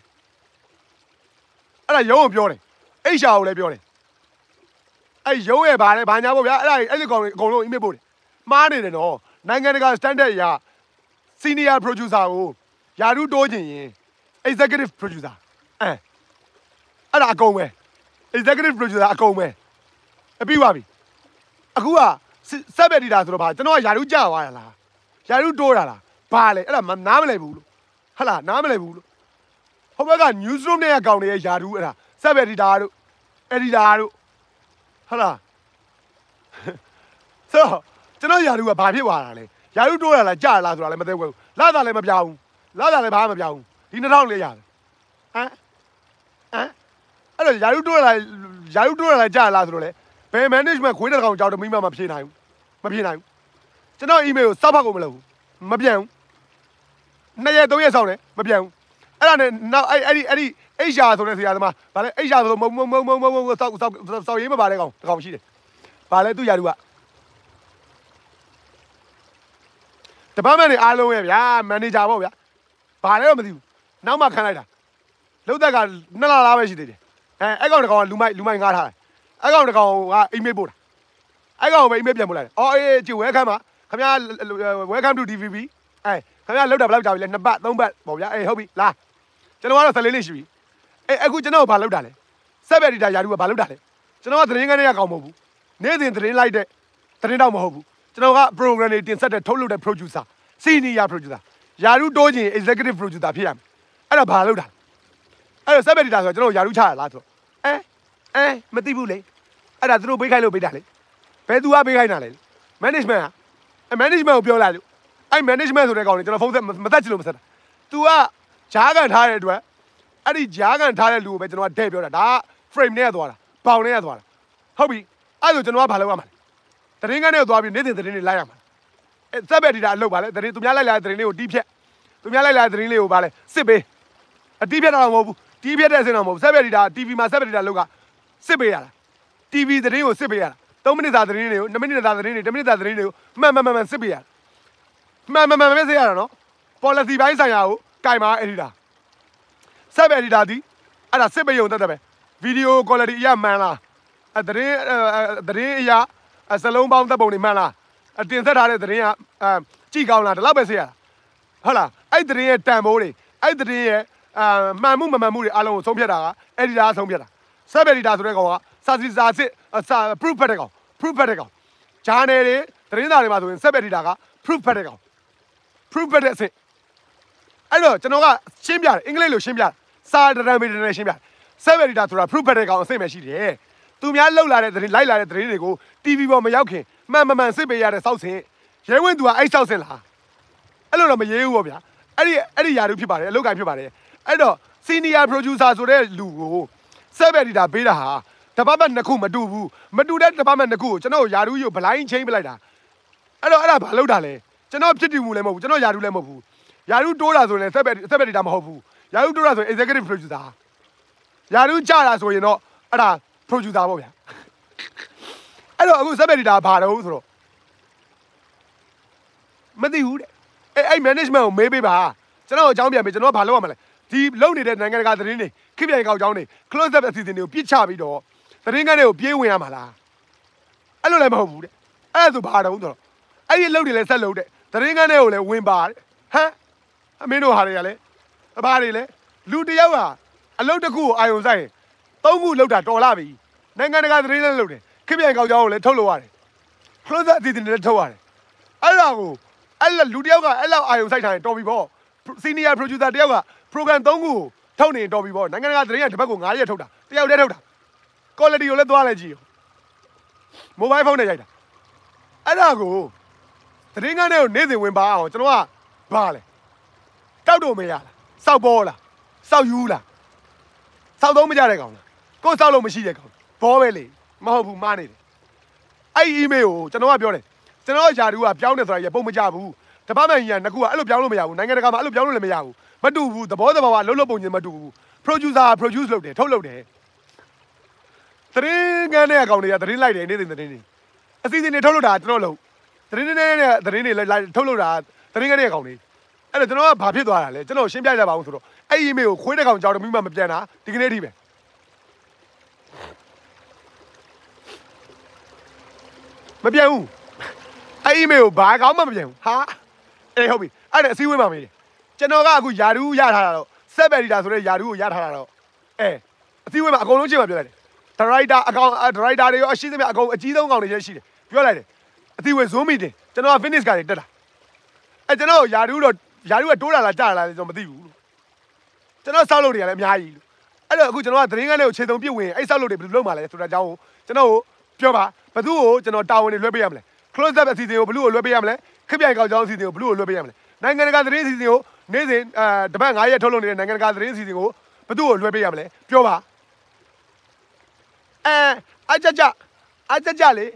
အဲ့ဒါရုံးကိုပြောတယ် HR ကိုလည်းပြောတယ်အဲ့ရုံးရဲ့ဘာလဲဘာညာပေါ့ဗျာအဲ့ဒါအဲ့ဒီကောင်တွေအကုန်လုံး email ပို့တယ်မှားနေတယ်နော်နိုင်ငံတကာ standard အရ senior producer ကိုယာရုတိုးခြင်းရင် executive producer အဲအဲ့ဒါအကုန်ပဲ executive producer အကုန်ပဲအပြီးပါပြီအခုက sub editor ဆိုတော့ဘာကျွန်တော်ကယာရုကြာသွားရလားယာရုတိုးတာလား ဘာလဲအဲ့ဒါနားမလည်ဘူးလို့ဟဟလားနားမလည်ဘူးလို့ဟိုဘက်က newsroom နဲ့အကောင့်တွေရဲ့ယာတူးအဲ့ဒါ sub editor တို့ editor တို့ဟဟလားဆိုတော့ကျွန်တော်ယာတူးကဘာဖြစ်သွားတာလဲယာတူးတိုးရလားကြာလားဆိုတာလည်းမသိဘူးလာတာလည်းမပြောင်းဘူးလာတာလည်းဘာမှမပြောင်းဘူးဒီ2000လေးရတယ်ဟမ်ဟမ်အဲ့တော့ယာတူးတိုးရလားယာတူးတိုးရလားကြာလားဆိုတော့လေဘယ် management ခွေးတစ်ကောင်ကြောက်တမိမမဖြေနိုင်ဘူးမဖြေနိုင်ဘူးကျွန်တော် email ကိုစောက်ဖတ်ကိုမလုပ်ဘူးမပြန်ဘူး နှစ်ရက်သုံးရက်ဆောင်တယ်မပြန်ဘူးအဲ့ဒါနဲ့နောက်အဲ့အဲ့ဒီအဲ့ဒီအိရှာဆိုတဲ့ဆရာသမားဗာလဲအိရှာဆိုမုံမုံမုံမုံမုံမုံစောက်စောက်စောက်ရေးမပါတဲ့ကောင်တကောင်ရှိတယ်ဗာလဲသူ့ယာတူကတပတ်မဲ့နေအားလုံးရဲ့ဗျာမန်နေဂျာပေါ့ဗျာဘာလဲတော့မသိဘူးနောက်မှခံလိုက်တာလုတ်သက်ကနှစ်လလားပဲရှိသေးတယ်အဲအဲ့ကောင်တကောင်ကလူမိုက်လူမိုက်ငားထားတယ်အဲ့ကောင်တကောင်ကအိမ်မေးပို့တာအဲ့ကောင်ပဲအိမ်မေးပြန်ပို့လိုက်တယ်အော်အေးကြည့်ဝဲခမ်းပါခင်ဗျာ welcome to DVB အဲ ခင်ဗျာလုတ်တာဘယ်လောက်ကြာပြီလဲနှစ်ပတ်သုံးပတ်ပေါ့ဗျာအေးဟုတ်ပြီလာကျွန်တော်ကတော့14နှစ်ရှိပြီအေးအခုကျွန်တော်ကဘာလုတ်တာလဲဆက်ဘက်ဒီတာယာတူကဘာလုတ်တာလဲကျွန်တော်ကသတင်းခန်းထဲကကောင်မဟုတ်ဘူးနေ့စဉ်သတင်းလိုက်တဲ့သတင်းတော့မဟုတ်ဘူးကျွန်တော်က program တွေတင်ဆက်တဲ့ထုတ်လုပ်တဲ့ producer senior producer ယာတူတိုးခြင်း executive producer ဖြစ်ရမယ်အဲ့ဒါဘာလုတ်တာအဲ့တော့ဆက်ဘက်ဒီတာဆိုတော့ကျွန်တော်ယာတူချရလားဆိုတော့အဲအဲမသိဘူးလေအဲ့ဒါသူတို့ဘေးခိုင်းလို့ဘေးတာလေဘယ်သူကဘေးခိုင်းတာလဲ management ကအဲ management ကိုပြောလိုက်လို့ အဲ့ management ဆိုတဲ့ကောင်ကိုကျွန်တော်ဖုန်းဆက်မသက်ချင်လို့မဆက်တာ तू ကဂျားကန်ထားတဲ့အတွက်အဲ့ဒီဂျားကန်ထားတဲ့လူကိုပဲကျွန်တော်ကတဲ့ပြောတာဒါက frame နဲ့သွားတာပေါင်နဲ့သွားတာဟုတ်ပြီအဲ့ဆိုကျွန်တော်ကဘာလုပ်ရမှာလဲတရင်ကန်းနဲ့သွားပြီးနေ့စဉ်တရင်တွေလိုက်ရမှာအဲစက်ဘက်ဒီတာအလုပ်ပါလေတရင်သူများလိုက်လာတဲ့တရင်လေးကိုတီးဖြက်သူများလိုက်လာတဲ့တရင်လေးကိုပါလေစစ်ပေးအတီးဖြက်တာတော့မဟုတ်ဘူးတီးဖြက်တဲ့အစင်တော့မဟုတ်ဘူးစက်ဘက်ဒီတာ TV မှာစက်ဘက်ဒီတာလောက်ကစစ်ပေးရတာ TV တရင်ကိုစစ်ပေးရတာ3မိနစ်သာတရင်တွေကို2မိနစ်သာတရင်တွေ1မိနစ်သာတရင်တွေကိုမှန်မှန်မှန်မှန်စစ်ပေးရတာ မှန်မှန်မှန်မှန်စစ်ရတာနော် policy ဘိုင်းဆိုင်ရာကိုကင်မာ editor ဆက်ပဲ editor ဒီအဲ့ဒါစစ်ပေးရုံတက်တယ်ပဲ video quality အရမှန်လားအသတင်းသတင်းအရစလုံးပေါင်းတပ်ပုံတွေမှန်လားအတင်ဆက်ထားတဲ့သတင်းကအဲကြည့်ကောင်းလားဒီလောက်ပဲစစ်ရတာဟုတ်လားအဲ့သတင်းရဲ့တန်ဖိုးတွေအဲ့သတင်းရဲ့အာမှန်မှုမမှန်မှုတွေအားလုံးကိုဆုံးဖြတ်တာက editor ကဆုံးဖြတ်တာဆက်ပဲ editor ဆိုတဲ့ကောင်ကစာစီစာစစ်စာ proof ဖတ်တဲ့ကောင် proof ဖတ်တဲ့ကောင် journal တွေသတင်းစာတွေမှာဆိုရင်ဆက်ပဲ editor က proof ဖတ်တဲ့ကောင် proof ဖတ်တဲ့အဆင့်အဲ့တော့ကျွန်တော်ကရှင်းပြတယ်အင်္ဂလိပ်လိုရှင်းပြတယ်စာဒရမ်ပေဒနဲ့ရှင်းပြတယ်ဆက်ပဲ editor ဆိုတာ proof ဖတ်တဲ့ကောင်အဆင့်ပဲရှိတယ်သူများလှုပ်လာတဲ့သတင်းလိုက်လာတဲ့သတင်းတွေကို TV ပေါ်မရောက်ခင်မှန်မှန်မှန်စစ်ပေးရတဲ့စောက်စင်ရဲဝင်းသူကအဲ့စောက်စင်လားအဲ့လိုတော့မရေးဘူးပေါ့ဗျာအဲ့ဒီအဲ့ဒီယာရုဖြစ်ပါတယ်အလုပ်ကိုင်ဖြစ်ပါတယ်အဲ့တော့ senior producer ဆိုတဲ့လူကိုဆက်ပဲ editor ပေးတာဟာတပတ်ပတ်နှစ်ခုမတူဘူးမတူတဲ့တပတ်ပတ်နှစ်ခုကိုကျွန်တော်ယာရုကြီးကိုဘလိုင်းချင်းပလိုက်တာအဲ့တော့အဲ့ဒါဘာလုပ်တာလဲ ကျွန်တော်ဖြစ်တည်မှုလည်းမဟုတ်ဘူးကျွန်တော်ယာရုလည်းမဟုတ်ဘူးယာရုတိုးတာဆိုရင်ဆက်ပဲဆက်ပဲ editor မဟုတ်ဘူးယာရုတိုးတာဆိုရင် executive producer ယာရုကြတာဆိုရင်တော့အဲ့ဒါ producer ပေါ့ဗျာအဲ့တော့အခုဆက်ပဲ editor ဘာတော့ဆိုတော့မသိဘူးတဲ့အဲ့အဲ့ management ကိုမေးပေးပါကျွန်တော်အကြောင်းပြန်ပေးကျွန်တော်ကဘာလုပ်ရမလဲဒီလုံနေတဲ့နိုင်ငံတကာသတင်းတွေခိပြိုင်ကောက်ကြောင်းတွေ close up အစီအစဉ်တွေကိုပြစ်ချပြီးတော့သတင်းကန်းတွေကိုပြေးဝင်ရမှာလားအဲ့လိုလည်းမဟုတ်ဘူးတဲ့အဲ့ဒါဆိုဘာတော့ဆိုတော့အဲ့ဒီအလုပ်တွေလည်းဆက်လုပ်တဲ့ သတင်းကန်းတွေကိုလည်းဝင်ပါတဲ့ဟမ်အမင်းတို့ဟာတွေကလည်းအဘာတွေလဲလူတစ်ယောက်ဟာအလုပ်တစ်ခုကိုအာယုံဆိုင်ရင်သုံးခုလောက်တာတော်လာပြီနိုင်ငံတကာသတင်းလည်းလုပ်တယ်ခိပြိုင်ကောက်ကြောင်းကိုလည်းထုတ်လို့ရတယ် close up အစီအစဉ်တွေလည်းထုတ်ရတယ်အဲ့ဒါကိုအဲ့လိုလူတစ်ယောက်ကအဲ့လောက်အာယုံဆိုင်ထားရင်တော်ပြီပေါ့ senior producer တစ်ယောက်က program 3ခုကိုထုတ်နေတော်ပြီပေါ့နိုင်ငံတကာသတင်းကတစ်ပတ်ကို9ရက်ထုတ်တာတစ်ယောက်တည်းထုတ်တာ quality ကိုလည်းသွားလိုက်ကြည့်ရော mobile phone နဲ့ရိုက်တာအဲ့ဒါကို သတင်းကန်းတွေကိုနေ့စဉ်ဝင်ပါအောင်ကျွန်တော်ကဘာလဲတောက်တော့မရလားစောက်ပေါ်လားစောက်ယူလားစောက်သုံးမကြတဲ့ကောင်လားကိုယ်စောက်လို့မရှိတဲ့ကောင်ဘောပဲလေမဟုတ်ဘူးမှားနေတယ်အဲ့ဒီ email ကိုကျွန်တော်ကပြောတယ်ကျွန်တော်ယာတူကပြောင်းတယ်ဆိုတာရပုံမကြဘူးတပတ်မှန်ကြီးကနှစ်ခုကအဲ့လိုပြောင်းလို့မရဘူးနိုင်ငံတကာမှာအဲ့လိုပြောင်းလို့လည်းမရဘူးမတူဘူးသဘောသဘာဝလုံးလုံးပုံချင်းမတူဘူး producer produce လုပ်တယ်ထုတ်လုပ်တယ်သတင်းကန်းတဲ့အကောင်တွေကသတင်းလိုက်တယ်နေ့စဉ်သတင်းတွေအစီအစဉ်တွေထုတ်လုပ်တာကျွန်တော်လုပ် သတင်းတွေနဲ့သတင်းတွေလိုက်ထုတ်လုပ်တာသတင်းကန်းတဲ့အကောင်တွေအဲ့တော့ကျွန်တော်ကဘာဖြစ်သွားတာလဲကျွန်တော်ရှင်းပြကြပါဦးဆိုတော့အဲ့ဒီ email ကိုခွေးတဲ့ကောင်ကြောက်တော့မိမမပြန်တာဒီကနေ့ထိပဲမပြန်ဘူးအဲ့ email ကိုဘာကောင်းမှမပြန်ဘူးဟာအေးဟုတ်ပြီအဲ့ဒါအစည်းအဝေးမှာမေးတယ်ကျွန်တော်ကအခုယာဒူးရထားတာတော့ဆက်ဘက်ဒီတာဆိုတဲ့ယာဒူးကိုရထားတာတော့အဲအစည်းအဝေးမှာအကုန်လုံးချိန်မှာပြောလိုက်တယ်ဒရိုက်တာအကောင်ဒရိုက်တာတွေရောအရှိသမျှအကုန်အကြီးဆုံးကောင်တွေရှိတယ်ပြောလိုက်တယ် အစည်းအဝေး Zoom meeting ကျွန်တော်က finish ကနေတက်တာအဲကျွန်တော်ယာဒူးတော့ယာဒူးကတိုးတာလားကြာလားကျွန်တော်မသိဘူးလို့ကျွန်တော်စောက်လုပ်တွေကလည်းအများကြီးလို့အဲ့တော့အခုကျွန်တော်ကသတင်းကန်းလေးကိုခြေစုံပြစ်ဝင်အဲ့စောက်လုပ်တွေဘယ်လိုလုပ်မှာလဲဆိုတာအကြောင်းကိုကျွန်တော်ကိုပြောပါဘသူ့ကိုကျွန်တော်တာဝန်တွေလွှဲပေးရမလဲ close up အစီအစဉ်ကိုဘလူးကိုလွှဲပေးရမလဲခစ်ပြိုင်ကောက်ကြောင်းအစီအစဉ်ကိုဘလူးကိုလွှဲပေးရမလဲနိုင်ငံတကာသတင်းအစီအစဉ်ကိုနေ့စဉ်အဲတပတ်9ရက်ထုတ်လုပ်နေတဲ့နိုင်ငံတကာသတင်းအစီအစဉ်ကိုဘသူ့ကိုလွှဲပေးရမလဲပြောပါအဲအကြကြအကြကြလေ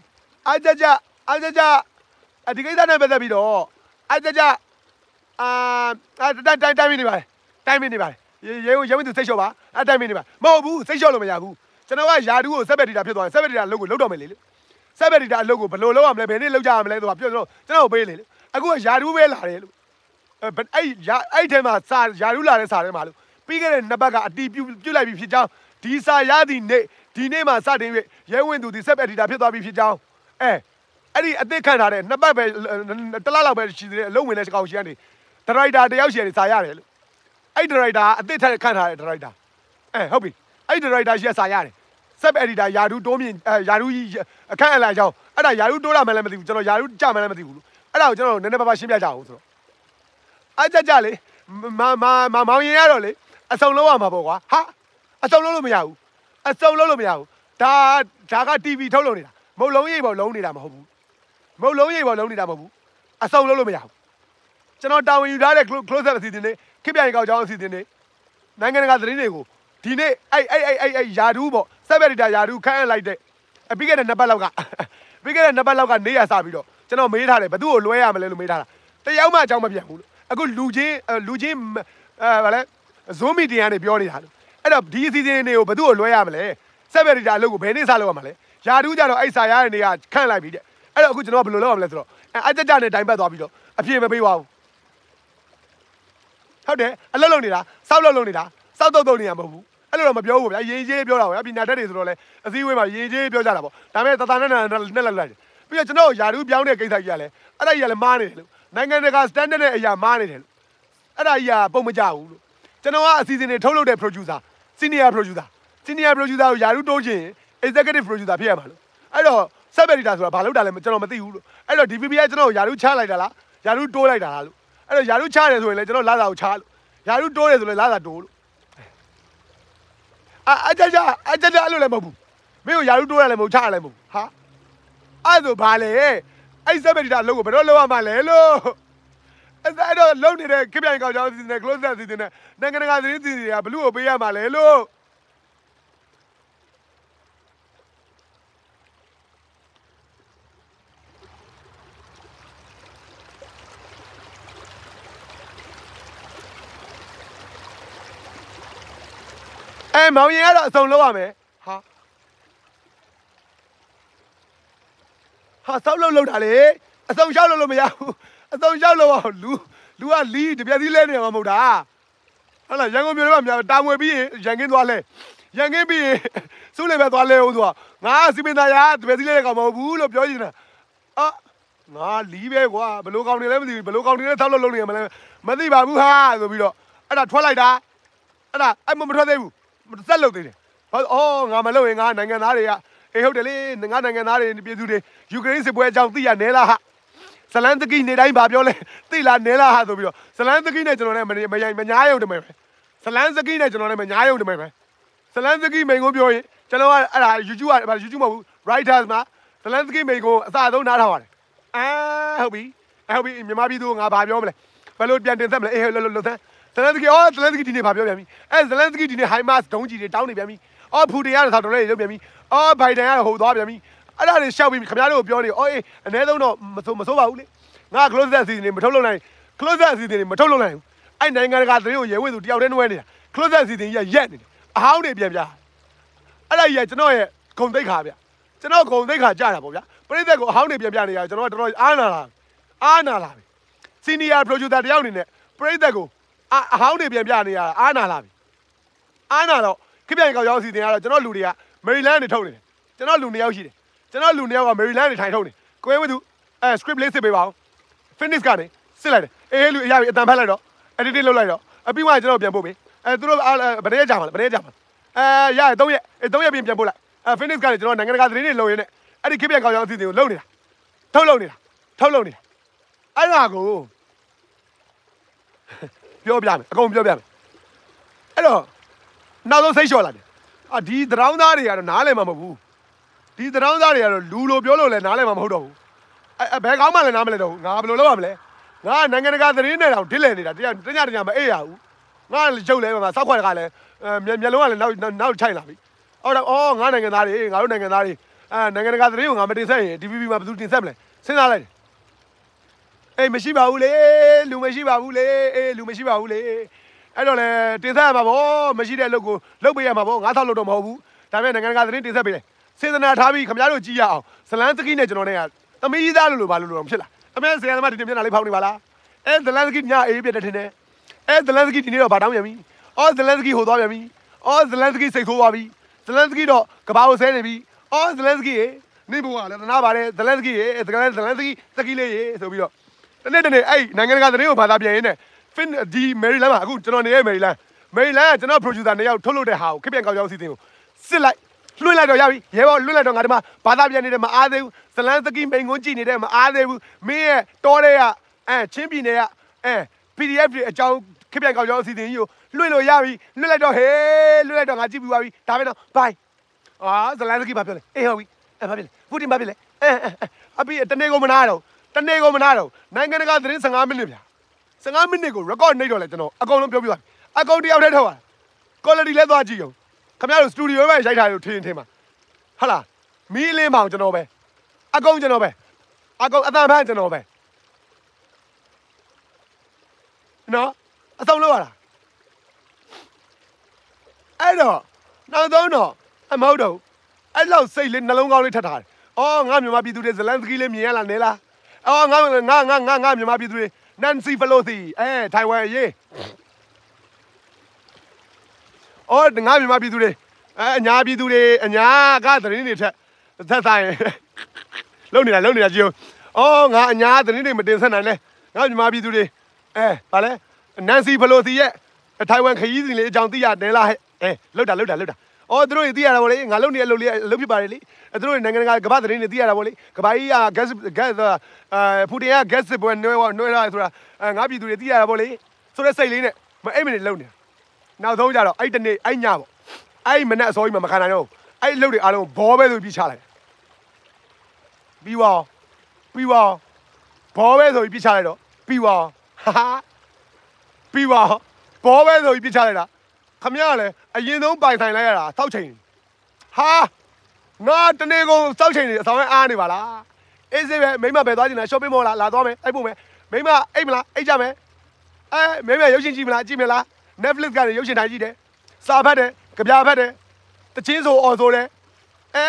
အကြကြ အကြကြအဒီကိစ္စနဲ့ပတ်သက်ပြီးတော့အကြကြအာအဲတိုင်းတိုင်းတိုင်းမင်းနေပါလေတိုင်းမင်းနေပါလေရေရေရေဝင်သူစိတ်လျှော့ပါအဲတိုင်းမင်းနေပါမဟုတ်ဘူးစိတ်လျှော့လို့မရဘူးကျွန်တော်ကယာတူးကိုဆက်ဘက်ဒီတာဖြစ်သွားတယ်ဆက်ဘက်ဒီတာအလုပ်ကိုလုပ်တော့မယ်လေဆက်ဘက်ဒီတာအလုပ်ကိုဘယ်လိုလုပ်ရမလဲဘယ်နေ့လုပ်ကြရမလဲဆိုတာပြောတော့ကျွန်တော်ပေးလေအခုကယာတူးပဲလာတယ်လို့အဲအဲ့ယာအဲ့ထဲမှာစာယာတူးလာတဲ့စာထဲမှာလို့ပြီးခဲ့တဲ့နှစ်ပတ်ကအတီးပြုတ်ပြုတ်လိုက်ပြီဖြစ်ကြောင်းဒီစာရသည့်နေ့ဒီနေ့မှာစတင်၍ရဲဝင်သူဒီဆက်ဘက်ဒီတာဖြစ်သွားပြီဖြစ်ကြောင်းအဲ အဲ့ဒီအသစ်ခံထားတဲ့နှစ်ပတ်ပဲတစ်လလောက်ပဲရှိသေးတယ်အလုံးဝင်တဲ့ကောင်ရှိကနေဒရိုက်တာတယောက်ရှိနေစာရတယ်လို့အဲ့ဒရိုက်တာအသစ်ထက်ခံထားတဲ့ဒရိုက်တာအဲဟုတ်ပြီအဲ့ဒရိုက်တာရှိစာရတယ်ဆက်အက်ဒီတာယာဒူးတိုးမြင့်အဲယာဒူးကြီးအခန့်အလာကြောင်းအဲ့ဒါယာဒူးတိုးလာမှလည်းမသိဘူးကျွန်တော်ယာဒူးကြမှလည်းမသိဘူးလို့အဲ့ဒါကိုကျွန်တော်နည်းနည်းပါးပါးရှင်းပြကြအောင်ဆိုတော့အကြကြလေမမမမောင်ရင်ရတော့လေအစုံလုံးရမှာပေါ့ကွာဟာအစုံလုံးလို့မရဘူးအစုံလုံးလို့မရဘူးဒါဒါက TV ထုတ်လို့နေတာမဟုတ်လုံးရိပ်ပေါ်လုံးနေတာမဟုတ်ဘူး မဟုတ်လုံးရိပ်ပေါ်လုံးနေတာမဟုတ်ဘူးအစုံလုံးလို့မရဘူးကျွန်တော်တာဝန်ယူထားတဲ့ close up အစီအစဉ်တွေခိပြိုင်ကောက်ကြောင်းအစီအစဉ်တွေနိုင်ငံတကာသတင်းတွေကိုဒီနေ့အဲ့အဲ့အဲ့အဲ့အဲ့ယာဒူးပေါ့ဆက်ဗက်ဒီတာယာဒူးခန့်အပ်လိုက်တဲ့အပြီးခဲ့တဲ့နှစ်ပတ်လောက်ကပြီးခဲ့တဲ့နှစ်ပတ်လောက်ကနေရစပြီးတော့ကျွန်တော်မေးထားတယ်ဘသူ့ကိုလွှဲရမလဲလို့မေးထားတာတယောက်မှအကြောင်းမပြန်ဘူးလို့အခုလူချင်းလူချင်းအဲဗာလဲဇွန်မီတင်ကနေပြောနေတာလို့အဲ့တော့ဒီအစီအစဉ်တွေကိုဘသူ့ကိုလွှဲရမလဲဆက်ဗက်ဒီတာအလုပ်ကိုဘယ်နေ့စလုပ်ရမှာလဲယာဒူးကြတော့အဲ့စာရတဲ့နေကခန့်လိုက်ပြီတဲ့ အဲ့တော့အခုကျွန်တော်ကဘယ်လိုလုပ်ရမလဲဆိုတော့အကြကြနဲ့တိုင်ပတ်သွားပြီးတော့အပြေမပေးပါဘူးဟုတ်တယ်အလုပ်လုပ်နေတာစောက်လုပ်လုပ်နေတာစောက်တုတ်တုတ်နေရမဟုတ်ဘူးအဲ့လိုတော့မပြောဘူးဗျာရင်ကြီးပြောတာဗျာပညာတတ်တွေဆိုတော့လေအစည်းအဝေးမှာရင်ကြီးပြောကြတာပေါ့ဒါပေမဲ့တတနဲ့နဲ့နဲ့လက်လိုက်ပြီးတော့ကျွန်တော်ယာဒူးပြောင်းတဲ့ကိစ္စကြီးကလည်းအဲ့ဒါကြီးကလည်းမားနေတယ်လို့နိုင်ငံတကာ standard နဲ့အရာမားနေတယ်လို့အဲ့ဒါကြီးကပုံမကြဘူးလို့ကျွန်တော်ကအစီအစဉ်တွေထုတ်လုပ်တဲ့ producer senior producer senior producer ကိုယာဒူးတိုးချင် executive producer ဖြစ်ရမှာလို့အဲ့တော့ sub editor ဆိုတာဘာလုပ်တာလဲကျွန်တော်မသိဘူးလို့အဲ့တော့ DPP ကကျွန်တော်ယာဒူးချလိုက်တာလားယာဒူးတိုးလိုက်တာလားလို့အဲ့တော့ယာဒူးချတယ်ဆိုရင်လည်းကျွန်တော်လာစာကိုချလို့ယာဒူးတိုးတယ်ဆိုလည်းလာစာတိုးလို့အအကြကြအကြကြအဲ့လိုလည်းမဟုတ်ဘူးမင်းကိုယာရုတိုးရလည်းမဟုတ်ချရလည်းမဟုတ်ဘူးဟာအဲ့ဆိုဘာလဲအဲ့စက်ပက်ဒီတာအလုပ်ကိုဘယ်တော့လုပ်ရမှာလဲလို့အဲ့ဒါတော့လုံနေတဲ့ခိပြိုင်ကောင်ကြောင့်စီစဉ်တဲ့ close up စီစဉ်တဲ့နိုင်ငံတကာသတင်းစီစဉ်တွေကဘလူးကိုပေးရမှာလဲလို့ အဲမောင်ရင်ကတော့အစုံလုပ်ရမယ်ဟာဟာစောက်လုပ်လုပ်တာလေအစုံရှောက်လုပ်လို့မရဘူးအစုံရှောက်လုပ်အောင်လူလူကလီးတပြက်သီးလဲနေမှာမဟုတ်တာဟုတ်လားရန်ကုန်မြို့ထဲမှာတာမွေပြီးရင်ရန်ကင်းသွားလဲရန်ကင်းပြီးရင်စုလေပဲသွားလဲဦးဆိုတာငါစီမင်းသားရတပြက်သီးလဲတဲ့ကောင်မဟုတ်ဘူးလို့ပြောနေတာအာငါလီးပဲကွာဘလို့ကောင်တွေလဲမသိဘူးဘလို့ကောင်တွေလဲဆောက်လုပ်လုပ်နေရမလဲမသိပါဘူးဟာဆိုပြီးတော့အဲ့ဒါထွက်လိုက်တာအဲ့ဒါအဲ့မမထွက်သေးဘူး ဆက်လုပ်သေးတယ်။ဟောအော်ငါမလုပ်ရင်ငါနိုင်ငံသားတွေကအေးဟုတ်တယ်လေငါနိုင်ငံသားတွေပြည်သူတွေယူကရိန်းစစ်ပွဲအကြောင်းသိရနဲလားဟာဇလန်တကီနေတိုင်းဗာပြောလဲသိလားနဲလားဟာဆိုပြီးတော့ဇလန်တကီနဲ့ကျွန်တော်နဲ့မမရိုင်မညာရုံတမယ်ပဲဇလန်စကီနဲ့ကျွန်တော်နဲ့မညာရုံတမယ်ပဲဇလန်စကီမိန်ကိုပြောရင်ကျွန်တော်ကအဲ့ဒါ YouTube က YouTube မဟုတ်ဘူး Writers မှာဇလန်စကီမိန်ကိုအစားဆုံးနားထောင်ရတယ်အာဟုတ်ပြီဟုတ်ပြီမြန်မာပြည်သူကငါဗာပြောမလဲဘယ်လိုပြန်တင်ဆက်မလဲအေးလှလှလှသန်း ဇလန်စကီအော်ဇလန်စကီဒီနေ့ဘာပြောပြန်ပြီအဲဇလန်စကီဒီနေ့ဟိုင်မတ်ဒုံးကြီးတွေတောင်းနေပြန်ပြီအော်ဖူတင်ရတဲ့ဆောက်တော်လေးတွေလုပ်ပြန်ပြီအော်ဘိုင်ဒန်ကဟိုသွားပြန်ပြီအဲ့ဒါတွေရှောက်ပြီးခင်ဗျားတို့ကိုပြောနေအော်အေးအနည်းဆုံးတော့မဆိုးမဆိုးပါဘူးလေငါ close that season တွေမထုတ်လုပ်နိုင် close that season တွေမထုတ်လုပ်နိုင်ဘူးအဲ့နိုင်ငံတကာသတင်းကိုရဲဝဲသူတယောက်တည်းနှွဲနေတာ close that season ကြီးကရက်နေတယ်အဟောင်းတွေပြန်ပြအဲ့ဒါကြီးကကျွန်တော်ရဲ့ဂုံသိက္ခာဗျကျွန်တော်ဂုံသိက္ခာကြတာပေါ့ဗျာပရိသတ်ကိုအဟောင်းတွေပြန်ပြနေရကျွန်တော်ကတော်တော်အားနာလာအားနာလာပြီ senior producer တယောက်အနေနဲ့ပရိသတ်ကို အအဟောင်းတွေပြန်ပြနေရတာအားနာလာပြီအားနာတော့ခပြိုင်ကောက်ရောက်စီတင်ရတော့ကျွန်တော်လူတွေကမေရီလန်းနေထုတ်နေတယ်ကျွန်တော်လူနှစ်ယောက်ရှိတယ်ကျွန်တော်လူနှစ်ယောက်ကမေရီလန်းနေထိုင်ထုတ်နေကိုယ်ဝဲသူအဲ script လေးစစ်ပေးပါဦး finish ကနေစစ်လိုက်တယ်အေးလူအရာပြီအတန်ဖက်လိုက်တော့ editing လုပ်လိုက်တော့အပြီးမှကျွန်တော်ပြန်ပို့ပေးအဲသူတို့ဗတဲ့ကြာမှာဗတဲ့ကြာမှာအဲရရ3ရက်အဲ3ရက်ပြင်ပြန်ပို့လိုက်အဲ finish ကနေကျွန်တော်နိုင်ငံတကာသတင်းတွေလုပ်ရင်းနဲ့အဲ့ဒီခပြိုင်ကောက်ရောက်စီတင်ကိုလုပ်နေတာထုတ်လုပ်နေတာထုတ်လုပ်နေတာအဲ့ဒါကို ပြောပြမယ်အကုန်ပြောပြမယ်အဲ့တော့နောက်ဆုံးစိတ်လျှော့လာတယ်အာဒီသရောင်းသားတွေကတော့နားလည်မှာမဟုတ်ဘူးဒီသရောင်းသားတွေကတော့လူလိုပြောလို့လည်းနားလည်မှာမဟုတ်တော့ဘူးအဲဘယ်ကောင်းမှလည်းနားမလဲတော့ဘူးငါဘယ်လိုလုပ်ရမလဲငါနိုင်ငံတကာသတင်းတွေတော့ဒစ်လဲနေတာတရားတညတညမအေးရဘူးငါရုပ်လဲမှာစောက်ခွက်ကလည်းမျက်မျက်လုံးကလည်းနောက်နောက်ချိုက်လာပြီအော်တော့အော်ငါနိုင်ငံသားတွေငါတို့နိုင်ငံသားတွေအဲနိုင်ငံတကာသတင်းကိုငါမတင်ဆက်ရင် DVB မှာဘယ်သူတင်ဆက်မလဲစဉ်းစားလိုက်တယ် အေးမရှိပါဘူးလေလူမရှိပါဘူးလေအေးလူမရှိပါဘူးလေအဲ့တော့လေတင်ဆက်ရမှာဗောမရှိတဲ့အလုပ်ကိုလုပ်ပေးရမှာဗောငါးထောက်လုပ်တော့မဟုတ်ဘူးဒါပေမဲ့နိုင်ငံတကာသတင်းတင်ဆက်ပေးတယ်စေတနာထားပြီးခင်ဗျားတို့ကြည့်ရအောင်ဇလန်စကီနဲ့ကျွန်တော်နဲ့ကသမီးသားလို့လို့ဘာလို့လို့ဖြစ်လားအမေဆရာသမားဒီတင်မျက်နှာလေးဖောက်နေပါလားအဲဇလန်စကီညအေးပြတဲ့ထင်တယ်အဲဇလန်စကီဒီနေ့တော့ဗာတောင်းပြန်ပြီအော်ဇလန်စကီဟိုသွားပြန်ပြီအော်ဇလန်စကီစိတ်ဆိုးသွားပြီဇလန်စကီတော့ကဘာကိုဆဲနေပြီအော်ဇလန်စကီရေနေဘုံကလည်းတနာပါတယ်ဇလန်စကီရေဇလန်ဇလန်စကီစကီလေးရေဆိုပြီးတော့ တနေ့တနေ့အဲ့နိုင်ငံတကာသတင်းကိုဘာသာပြန်ရင်းနဲ့ fin ဒီမယ်ရီလန်းမှာအခုကျွန်တော်နေရမယ်ရီလန်းမယ်ရီလန်းကကျွန်တော် producer နှစ်ယောက်ထုတ်လုပ်တဲ့ဟာကိုခက်ပြန်ကောက်ကြောင်းစီစဉ်ကိုစစ်လိုက်လွှင့်လိုက်တော့ရပြီရဲဘော်လွှင့်လိုက်တော့ငါဒီမှာဘာသာပြန်နေတဲ့မအားသေးဘူးဇလန်စကီမိန်ကွန်းကြည့်နေတဲ့မအားသေးဘူးမင်းရဲ့တောတဲ့ကအဲချင်းပြည်နယ်ကအဲ PDF တွေအကြောင်းခက်ပြန်ကောက်ကြောင်းစီစဉ်ကြီးကိုလွှင့်လို့ရပြီလွှင့်လိုက်တော့ဟေးလွှင့်လိုက်တော့ငါကြည့်ပြီးသွားပြီဒါပဲတော့ bye အာဇလန်စကီဘာပြောလဲအေးဟုတ်ပြီအဲဘာပြောလဲပူတင်ဘာပြောလဲအဲအပီတနေ့ကိုမနာတော့ တနေ့ကိုမနာတော့နိုင်ငံတကာသတင်း15မိနစ်ဗျာ15မိနစ်ကို record နှိပ်တော့လဲကျွန်တော်အကုန်လုံးပြောပြပါအကုန်တယောက်တည်းထုတ်ပါ quality လဲသွားကြည့်အောင်ခင်ဗျားတို့ studio ပဲရိုက်ထားတယ်လို့ထင်ထင်ပါဟုတ်လားမီးလင်းပါအောင်ကျွန်တော်ပဲအကုန်ကျွန်တော်ပဲအကုန်အတန်ဖန်ကျွန်တော်ပဲနော်အဆုံးလောက်ရတာအဲ့တော့နောက်ဆုံးတော့အမဟုတ်တော့အဲ့လောက်စိတ်လေးနှလုံးကောင်းလေးထပ်ထားတယ်အော်ငါမြန်မာပြည်သူတွေဇလန်စကီလေးမြင်ရလားနဲလား အော်ငါငါငါငါငါမြန်မာပြည်သူတွေနန်စီဖလိုစီအဲထိုင်ဝမ်ရေးအော်ငါမြန်မာပြည်သူတွေအဲအညာပြည်သူတွေအညာကသတင်းတွေထက်သက်ဆိုင်လုံနေတာလုံနေတာကြည့်အောင်အော်ငါအညာသတင်းတွေမတင်ဆက်နိုင်လဲငါမြန်မာပြည်သူတွေအဲဗာလဲနန်စီဖလိုစီရဲ့ထိုင်ဝမ်ခရီးစဉ်လေးအကြောင်းသိရတယ်လားဟဲ့အဲလောက်တာလောက်တာလောက်တာ အော်သူတို့တွေသိရတာဗောလေငါလုံနေတဲ့အလုပ်လေးအလုပ်ဖြစ်ပါတယ်လေသူတို့နိုင်ငံတကာကမ္ဘာသတင်းတွေသိရတာဗောလေကမ္ဘာကြီးက gas gas အဲပူတင်က gas ပွဲနွဲနွဲလာဆိုတာငါပြည်သူတွေသိရတာဗောလေဆိုတဲ့စိတ်လေးနဲ့မအိမ်မနေလုံနေနောက်ဆုံးကြတော့အဲ့တနေ့အဲ့ညပေါ့အဲ့မနဲ့အစောကြီးမှမခံနိုင်တော့အဲ့အလုပ်တွေအားလုံးဘောပဲဆိုပြီးချလိုက်ပြီးပါပြီးပါဘောပဲဆိုပြီးပြချလိုက်တော့ပြီးပါဟာပြီးပါဘောပဲဆိုပြီးပြချလိုက်တာ ခမရလည်းအရင်ဆုံးပိုင်ဆိုင်လိုက်ရတာစောက်ချိန်ဟာငါတနေ့ကုန်စောက်ချိန်နေအဆောင်အားနေပါလားအေးစေးပဲမိမပဲသွားချင်တာ shopping mall လားလာသွားမယ်အဲ့ပို့မယ်မိမအိတ်မလားအိတ်ကြမယ်အဲမိမရုပ်ရှင်ကြည့်မလားကြည့်မလား Netflix ကနေရုပ်ရှင်တိုင်းကြည့်တယ်စာဖတ်တယ်ကြပြဖတ်တယ်တချင်းဆိုအော်ဆိုတယ်အဲ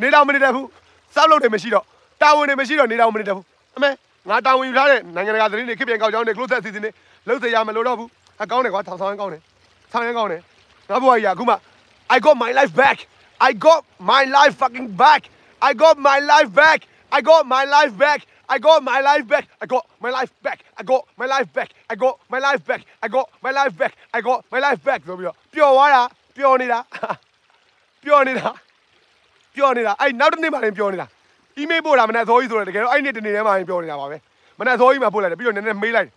နေတော့မနေတတ်ဘူးစောက်လို့တွေမရှိတော့တာဝန်တွေမရှိတော့နေတော့မနေတတ်ဘူးအမေငါတာဝန်ယူထားတဲ့နိုင်ငံတကာသတင်းတွေခစ်ပြန်ကောက်ကြောင်းတွေ close set အစီအစဉ်တွေလုံးစေရမလို့တော့ဘူးအကောင်းတယ်ကွာထောင်ဆောင်ရကောင်းတယ် ဆောင်ရကောင်းတယ်ငါဘွားကြီးအခုမှ I got my life back I got my life fucking back I got my life back I got my life back I got my life back I got my life back I got my life back I got my life back I got my life back I got my life back ဆိုပြီးတော့ပျော်သွားတာပျော်နေတာပျော်နေတာပျော်နေတာအဲ့နောက်တစ်နေ့မှလည်းပျော်နေတာ email ပို့တာမနဲ့အစောကြီးဆိုတော့တကယ်တော့အဲ့နေ့တနေ့တည်းမှပျော်နေတာပါပဲမနဲ့အစောကြီးမှပို့လိုက်တယ်ပြီးတော့နည်းနည်းမေးလိုက်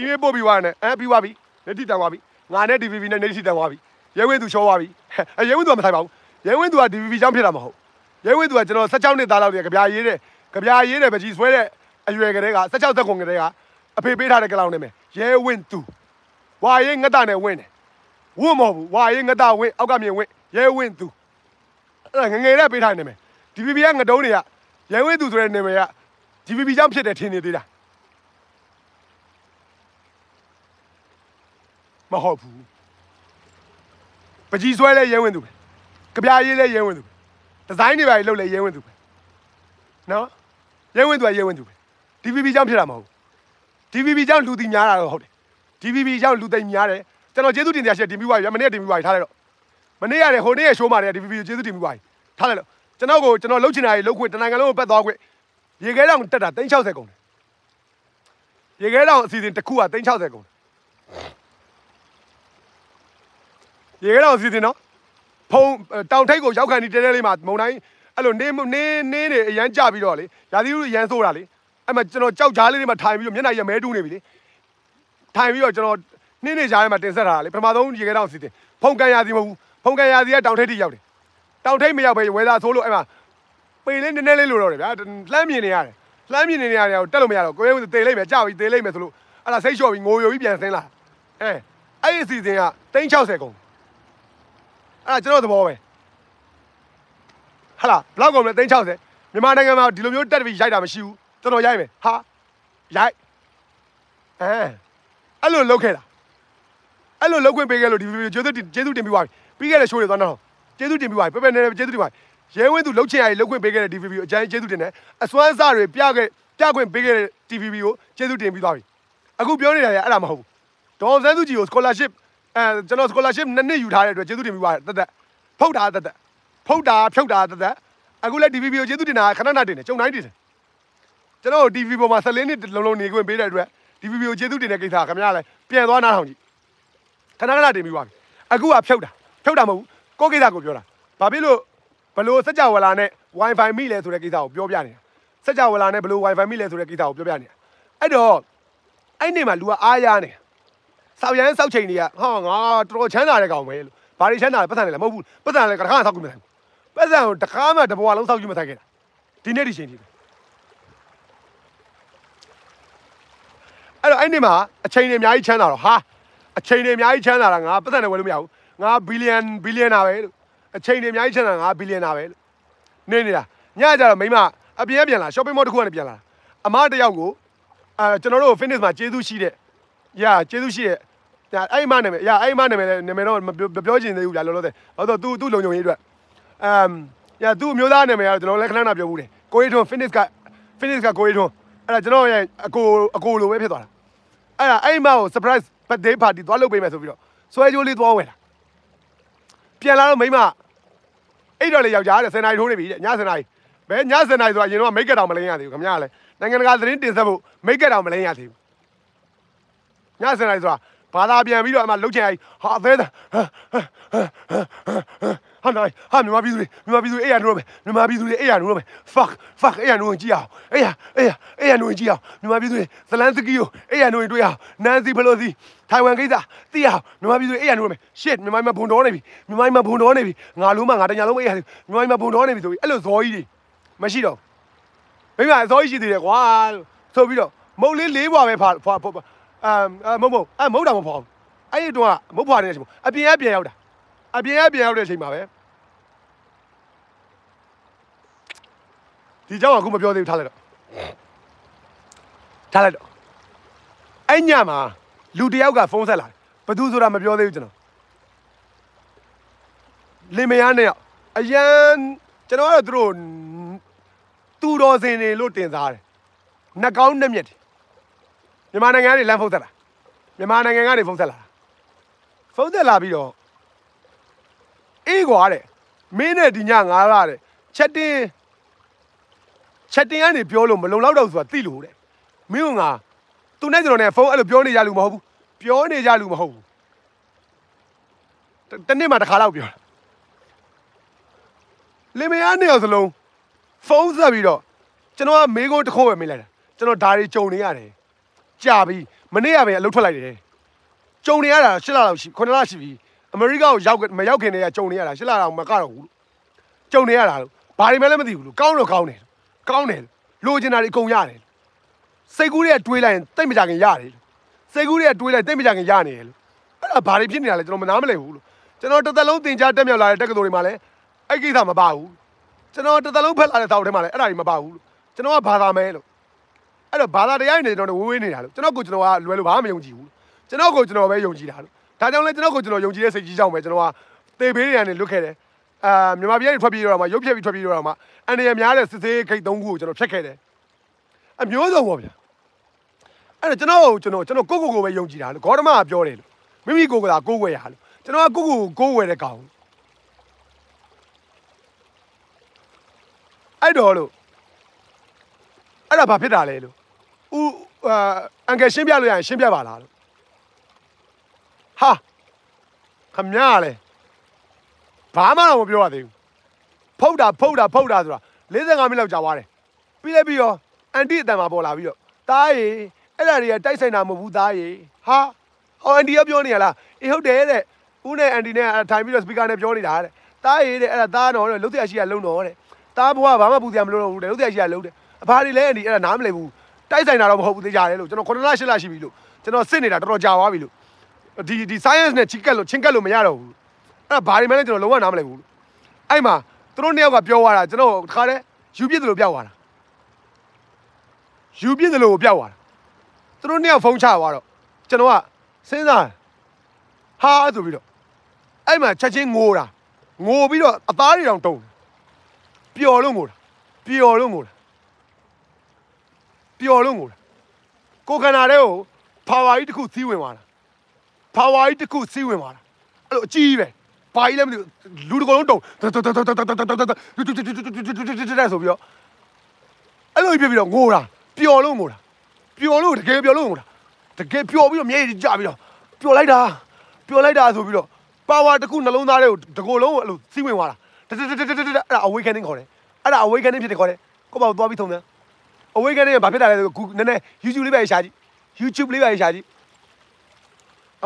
email ပို့ပြီးသွားတယ်အဲပြီးသွားပြီနေတိတန်သွားပြီ ငါနဲ့ DVB နဲ့နေတိတန်သွားပြီရဲဝင်းသူရှောသွားပြီအဲရဲဝင်းသူကမဆိုင်ပါဘူးရဲဝင်းသူက DVB ကြောင့်ဖြစ်တာမဟုတ်ရဲဝင်းသူကကျွန်တော်16နှစ်သားလောက်တည်းကြပြရေးတယ်ကြပြရေးတယ်ပကြီးဆွဲတဲ့အရွယ်ကလေးက16သက်ကွန်ကလေးကအဖေပေးထားတဲ့ကလောင်နေမယ်ရဲဝင်းသူဝါရေးငတ်တာနဲ့ဝင်းတယ်ဝတ်မဟုတ်ဘူးဝါရေးငတ်တာဝင်းအောက်ကမြင်ဝင်းရဲဝင်းသူအဲ့ငငယ်တဲ့ပေးထားနေမယ် DVB ကငတုံးတွေကရဲဝင်းသူဆိုတဲ့နာမည်က DVB ကြောင့်ဖြစ်တယ်ထင်နေသေးတာ မဟုတ်ဘူးပကြီးဆွဲလဲရဲဝင်းသူပဲကြပြရေးလဲရဲဝင်းသူပဲဒီဇိုင်းတွေပါလှုပ်လဲရဲဝင်းသူပဲနော်ရဲဝင်းသူကရဲဝင်းသူပဲ DVB ကြောင့်ဖြစ်တာမဟုတ်ဘူး DVB ကြောင့်လူသိများတာတော့ဟုတ်တယ် DVB ကြောင့်လူသိများတယ်ကျွန်တော်ကျေးဇူးတင်တရားရှက်တင်ပြီးွားပြီမနေ့ကတင်ပြီးွားပြီထားလိုက်တော့မနေ့ရတယ်ဟိုနေ့ရရှိုးမှာတယ် DVB ကိုကျေးဇူးတင်ပြီးွားပြီထားလိုက်တော့ကျွန်တော်ကိုကျွန်တော်လှုပ်ချင်တာကြီးလှုပ်ခွင့်တနိုင်ငံလုံးကိုပတ်သွားခွင့်ရေခဲတောင်တက်တာ360ကုန်တယ်ရေခဲတောင်အစီအစဉ်တစ်ခုက360ကုန်တယ် ရေခဲတောင်အစီအစဉ်နော်ဖုံတောင်ထိပ်ကိုရောက်ခံဒီတဲတဲလေးမှာမုံတိုင်းအဲ့လိုနေနေနေနေအရန်ကြပြီးတော့လေရာသီဥတုအရန်ဆိုးတာလေအဲ့မှာကျွန်တော်ကြောက်ကြားလေးတွေမှာထိုင်ပြီးတော့မျက်နှာရမဲတူးနေပြီလေထိုင်ပြီးတော့ကျွန်တော်နှင်းနေကြားထဲမှာတင်ဆက်ထားတာလေပထမဆုံးရေခဲတောင်အစီအစဉ်ဖုံကန်ရာသီမဟုတ်ဘူးဖုံကန်ရာသီကတောင်ထိပ်ထိရောက်တယ်တောင်ထိပ်မရောက်ပဲဝဲသားဆိုးလို့အဲ့မှာပေလေးနည်းနည်းလေးလိုတော့တယ်ဗျာလှမ်းမြင်နေရတယ်လှမ်းမြင်နေရတယ်ကိုတက်လို့မရတော့ကိုရဲဝင်တေးလိုက်မယ်ကြောက်ပြီးတေးလိုက်မယ်ဆိုလို့အဲ့ဒါစိတ်လျှော့ပြီးငိုယိုပြီးပြန်ဆင်းလာအဲအဲ့ဒီအစီအစဉ်က360ကုန် အဲ့ဒါကျွန်တော်သဘောပဲဟာလားဘလောက်ကုန်လဲ360မြန်မာနိုင်ငံမှာဒီလိုမျိုးတက်တပြီးရိုက်တာမရှိဘူးကျွန်တော်ရိုက်မယ်ဟာရိုက်အဲအဲ့လိုလုပ်ခဲ့တာအဲ့လိုလုပ်ခွင့်ပေးခဲ့လို့ဒီဗီဒီယိုကျေးဇူးတင်ကျေးဇူးတင်ပြီးပါပြီပြီးခဲ့တဲ့ show တွေသွားတော့ကျေးဇူးတင်ပြီးပါပြီပဲပဲနေကျေးဇူးတင်ပါရဲဝင်းသူလှုပ်ချင်ရည်လှုပ်ခွင့်ပေးခဲ့တဲ့ဒီဗီဒီယိုအကျဉ်းကျေးဇူးတင်တယ်အစွမ်းစားတွေပြခဲ့ပြခွင့်ပေးခဲ့တဲ့ TVB ကိုကျေးဇူးတင်ပြီးသွားပြီအခုပြောနေတာရအဲ့ဒါမဟုတ်ဘူးဒေါ်စန်းစုကြည်ကို scholarship အဲကျွန်တော် scholarship နှစ်နှစ်ယူထားတဲ့အတွက်ကျေးဇူးတင်ပြီးပါတယ်တက်တက်ဖုတ်တာတက်တက်ဖုတ်တာဖြုတ်တာတက်တက်အခုလည်း DVB ကိုကျေးဇူးတင်တာခဏခဏတင်တယ်ကျုံတိုင်းတင်တယ်ကျွန်တော် TV ပေါ်မှာ14နှစ်လုံးလုံးနေခွင့်ပေးတဲ့အတွက် DVB ကိုကျေးဇူးတင်တဲ့ကိစ္စခင်ဗျားလည်းပြန်သွားနားထောင်ကြည့်ခဏခဏတင်ပြီးပါပြီအခုကဖြုတ်တာဖြုတ်တာမဟုတ်ဘူးကိုယ့်ကိစ္စကိုပြောတာဘာဖြစ်လို့ဘလို့စကြဝဠာနဲ့ Wi-Fi မိလဲဆိုတဲ့ကိစ္စကိုပြောပြနေတာစကြဝဠာနဲ့ဘလို့ Wi-Fi မိလဲဆိုတဲ့ကိစ္စကိုပြောပြနေတာအဲ့တော့အဲ့နေမှာလူကအားရနေ စောက်ရမ်းစောက်ချိန်တွေကဟာငါတော်တော်ချမ်းသာတဲ့ကောင်ပဲလို့ဘာတွေချမ်းသာလဲပတ်စံလဲမဟုတ်ဘူးပတ်စံလဲကတခါစောက်ကြည့်မဆိုင်ဘူးပတ်စံကိုတခါမှတဘွားလုံးစောက်ကြည့်မဆိုင်ခဲ့တာဒီနေ့ဒီချိန်ထိပဲအဲ့တော့အဲ့နေမှာအချိန်တွေအများကြီးချမ်းသာတော့ဟာအချိန်တွေအများကြီးချမ်းသာတာငါပတ်စံနဲ့ဝယ်လို့မရဘူးငါဘီလီယံဘီလီယံနာပဲလို့အချိန်တွေအများကြီးချမ်းသာငါဘီလီယံနာပဲလို့နေနေတာညကျတော့မိမအပြင်ပြန်လာ shopping mall တစ်ခုကနေပြန်လာအမတယောက်ကိုအဲကျွန်တော်တို့ fitness မှာကျေးဇူးရှိတဲ့ညာကျေးဇူးရှိတဲ့ ညာအဲ့မနာမည်ညာအဲ့မနာမည်လည်းနာမည်တော့မပြောချင်သေးဘူးလားလောလောဆယ်ဟုတ်တော့ तू သူ့လုံခြုံရေးအတွက်အမ်ညာသူ့အမျိုးသားနာမည်ကတော့ကျွန်တော်လည်းခဏခဏပြောဘူးတယ်ကိုရီထွန်း fitness က fitness ကကိုရီထွန်းအဲ့ဒါကျွန်တော်ရဲ့အကိုအကိုလိုပဲဖြစ်သွားတာအဲ့ဒါအဲ့မကို surprise birthday party သွားလုပ်ပေးမယ်ဆိုပြီးတော့ဆွဲကြိုးလေးသွားဝယ်တာပြန်လာတော့မိမအဲ့တော့လေယောက်ျားတဲ့10နာရီထိုးနေပြီတဲ့ည10နာရီဘယ်ည10နာရီဆိုတာရင်တော့မိတ်ကက်တောင်မလင်းရသေးဘူးခင်ဗျားလည်းနိုင်ငံတကာသတင်းတင်ဆက်ဖို့မိတ်ကက်တောင်မလင်းရသေးဘူးည10နာရီဆိုတာ ဘာသာပြန်ပြီးတော့အမှလှုပ်ချင်လိုက်ဟာအသေးတာဟာနိုင်ဟာမြန်မာပြည်သူတွေမြန်မာပြည်သူတွေအဲ့ရနိုးမယ်မြန်မာပြည်သူတွေအဲ့ရနိုးမယ် fuck fuck အဲ့ရနိုးကြည့်အောင်အဲ့ရအဲ့ရအဲ့ရနိုးကြည့်အောင်မြန်မာပြည်သူတွေဇလန်စကီကိုအဲ့ရနိုးတွေ့အောင်နန်စီဖလိုစီထိုင်ဝမ်ကိစ္စသိအောင်မြန်မာပြည်သူတွေအဲ့ရနိုးမယ် shit မြန်မာပြည်မှာဘုံတော်နေပြီမြန်မာပြည်မှာဘုံတော်နေပြီငါလုံးမငါတညာလုံးအဲ့ရမြန်မာပြည်မှာဘုံတော်နေပြီဆိုပြီးအဲ့လိုဇော်ကြီးတွေမရှိတော့မိမဇော်ကြီးရှိသေးတယ်ကွာဆိုပြီးတော့မုတ်လေးလေးဘွားပဲဖာ အမ်မုတ်မုတ်အဲမုတ်တာမဖော်အဲ့ဒီတော့မုတ်ဖွာနေတဲ့အချိန်အပြင်အပြင်ရောက်တာအပြင်အပြင်ရောက်တဲ့အချိန်မှာပဲဒီเจ้าကအခုမပြောသေးဘူးထားလိုက်တော့ထားလိုက်တော့အဲ့ညမှာလူတယောက်ကဖုန်းဆက်လာတယ်ဘသူဆိုတာမပြောသေးဘူးကျွန်တော်လင်မယားနဲ့အရန်ကျွန်တော်ကတော့သူတို့သူတော်စင်တွေလို့တင်စားတယ်နှကောင်းနှက်မြက်တယ် မြန်မာနိုင်ငံကနေလမ်းဖုန်းဆက်လာမြန်မာနိုင်ငံကနေဖုန်းဆက်လာဖုန်းဆက်လာပြီးတော့အေးကွာတဲ့မင်းနဲ့ဒီညငါရတဲ့ချက်တင်းချက်တင်ကနေပြောလို့မလုံလောက်တော့ဆိုတာသိလို့တဲ့မင်းကငါသူနဲ့ကျွန်တော်နဲ့ဖုန်းအဲ့လိုပြောနေကြလူမဟုတ်ဘူးပြောနေကြလူမဟုတ်ဘူးတနေ့မှတစ်ခါတော့ပြောလင်မယားနှစ်ယောက်စလုံးဖုန်းဆက်ပြီးတော့ကျွန်တော်ကမေးခွန်းတစ်ခုပဲမေးလိုက်တာကျွန်တော်ဒါတွေကြုံနေရတယ် ကြာပြီမနေ့ကပဲအလုပ်ထွက်လိုက်တယ်ကြုံနေရတာ၈လလောက်ရှိ9လရှိပြီအမေရိကကိုရောက်မရောက်ခင်တည်းကကြုံနေရတာ၈လလောက်မကတော့ဘူးကြုံနေရတာလို့ဘာတွေမှလည်းမသိဘူးလို့ကောင်းတော့ကောင်းတယ်ကောင်းတယ်လိုချင်တာတွေအကုန်ရတယ်စိတ်ကူးတွေကတွေးလိုက်ရင်တိတ်မကြခင်ရတယ်စိတ်ကူးတွေကတွေးလိုက်တိတ်မကြခင်ရနေတယ်လို့အဲ့ဒါဘာတွေဖြစ်နေတာလဲကျွန်တော်မနားမလည်ဘူးလို့ကျွန်တော်တစ်သက်လုံးသင်ကြားတက်မြောက်လာတဲ့တက္ကသိုလ်တွေမှာလည်းအဲ့ကိစ္စမပါဘူးကျွန်တော်တစ်သက်လုံးဖက်လာတဲ့တောက်ထဲမှာလည်းအဲ့ဒါတွေမပါဘူးလို့ကျွန်တော်ကဘာသာမဲလို့ အဲ့တော့ဘာသာတရားနေကျွန်တော်ဝေးဝေးနေတာလို့ကျွန်တော်ကိုကျွန်တော်ကလွယ်လို့ဘာမှမယုံကြည်ဘူးကျွန်တော်ကိုကျွန်တော်ပဲယုံကြည်တာလို့ဒါကြောင့်လဲကျွန်တော်ကိုကျွန်တော်ယုံကြည်တဲ့စိတ်ကြီးကြောင့်ပဲကျွန်တော်ကသေဘေးတွေကနေလွတ်ခဲ့တယ်အာမြန်မာပြည်ကနေထွက်ပြေးတော့မှရုပ်ဖြတ်ပြီးထွက်ပြေးတော့မှအန်ရများတဲ့စစ်စေးခိတ်သုံးခုကိုကျွန်တော်ဖြတ်ခဲ့တယ်အမျိုးစုံပေါ့ဗျာအဲ့တော့ကျွန်တော်ကျွန်တော်ကျွန်တော်ကိုကိုကိုပဲယုံကြည်တာလို့ဂေါတမကပြောတယ်လို့မိမိကိုကသာကိုးဝယ်ရလို့ကျွန်တော်ကကိုကိုကိုကိုးဝယ်တဲ့ကောင်အဲ့တော့လို့အဲ့ဒါဘာဖြစ်တာလဲလို့ ဦးအာအန်ကယ်ရှင်းပြလို့ရရင်ရှင်းပြပါလားလို့ဟာခမရလဲဘာမှတော့မပြောရသေးဘူးဖုတ်တာဖုတ်တာဖုတ်တာဆိုတာ45မိနစ်လောက်ကြာသွားတယ်ပြီးလဲပြီးတော့အန်တီအတန်မှာပေါ်လာပြီးတော့တားရီအဲ့ဒါတွေကတိုက်ဆိုင်တာမဟုတ်ဘူးတားရီဟာဟောအန်တီကပြောနေရလားအေးဟုတ်တယ်တဲ့ဦးနဲ့အန်တီနဲ့ထိုင်ပြီးတော့စပီကာနဲ့ပြောနေတာတဲ့တားရီတဲ့အဲ့ဒါတားတော့လုံးတရားရှိရလုံးတော့တဲ့တားဘွားဘာမှပူစရာမလိုတော့ဘူးတဲ့လုံးတရားရှိရလုံးတဲ့အဖားတွေလည်းအန်တီအဲ့ဒါနားမလည်ဘူး တိုက်ဆိုင်တာတော့မဟုတ်ဘူးသိကြတယ်လို့ကျွန်တော်9လ10လရှိပြီလို့ကျွန်တော်စစ်နေတာတော်တော်ကြာသွားပြီလို့ဒီဒီ science နဲ့ချင်းကက်လို့ချင်းကက်လို့မရတော့ဘူးအဲ့ဒါဘာတွေမှလည်းကျွန်တော်လုံးဝနားမလည်ဘူးအဲ့မှာသူတို့နှစ်ယောက်ကပြောသွားတာကျွန်တော်တခါတည်းယူပြစ်တယ်လို့ပြောက်သွားတာယူပြစ်တယ်လို့ပြောက်သွားတာသူတို့နှစ်ယောက်ဖုန်းချသွားတော့ကျွန်တော်ကစဉ်းစားဟာဆိုပြီးတော့အဲ့မှာချက်ချင်းငိုတာငိုပြီးတော့အသားတွေတောင်တုံပျော်လို့ငိုတာပျော်လို့ငိုတာ ပျော်လို့ငိုတာကိုခန္ဓာတဲ့ကိုဖာဝါကြီးတစ်ခုစီးဝင်သွားတာဖာဝါကြီးတစ်ခုစီးဝင်သွားတာအဲ့လိုအကြီးပဲဘာကြီးလဲမသိလူတစ်ကောင်လုံးတုံဆိုပြီးတော့အဲ့လိုပြပြီးတော့ငိုတာပျော်လို့ငိုတာပျော်လို့တကယ်ပျော်လို့ငိုတာတကယ်ပျော်ပြီးတော့မျက်ရည်ကျပြီးတော့ပျော်လိုက်တာပျော်လိုက်တာဆိုပြီးတော့ပါဝါတစ်ခုနှလုံးသားထဲကိုတကိုယ်လုံးအဲ့လိုစီးဝင်သွားတာတတတတတအဲ့ဒါ awakening ခေါ်တယ်အဲ့ဒါ awakening ဖြစ်တယ်ခေါ်တယ်ကိုပေါ့သွားပြီးထုံတယ် awakening ကဘာဖြစ်တာလဲဆိုခုနည်းနည်း YouTube လေးပဲရှာကြည့် YouTube လေးပဲရှာကြည့်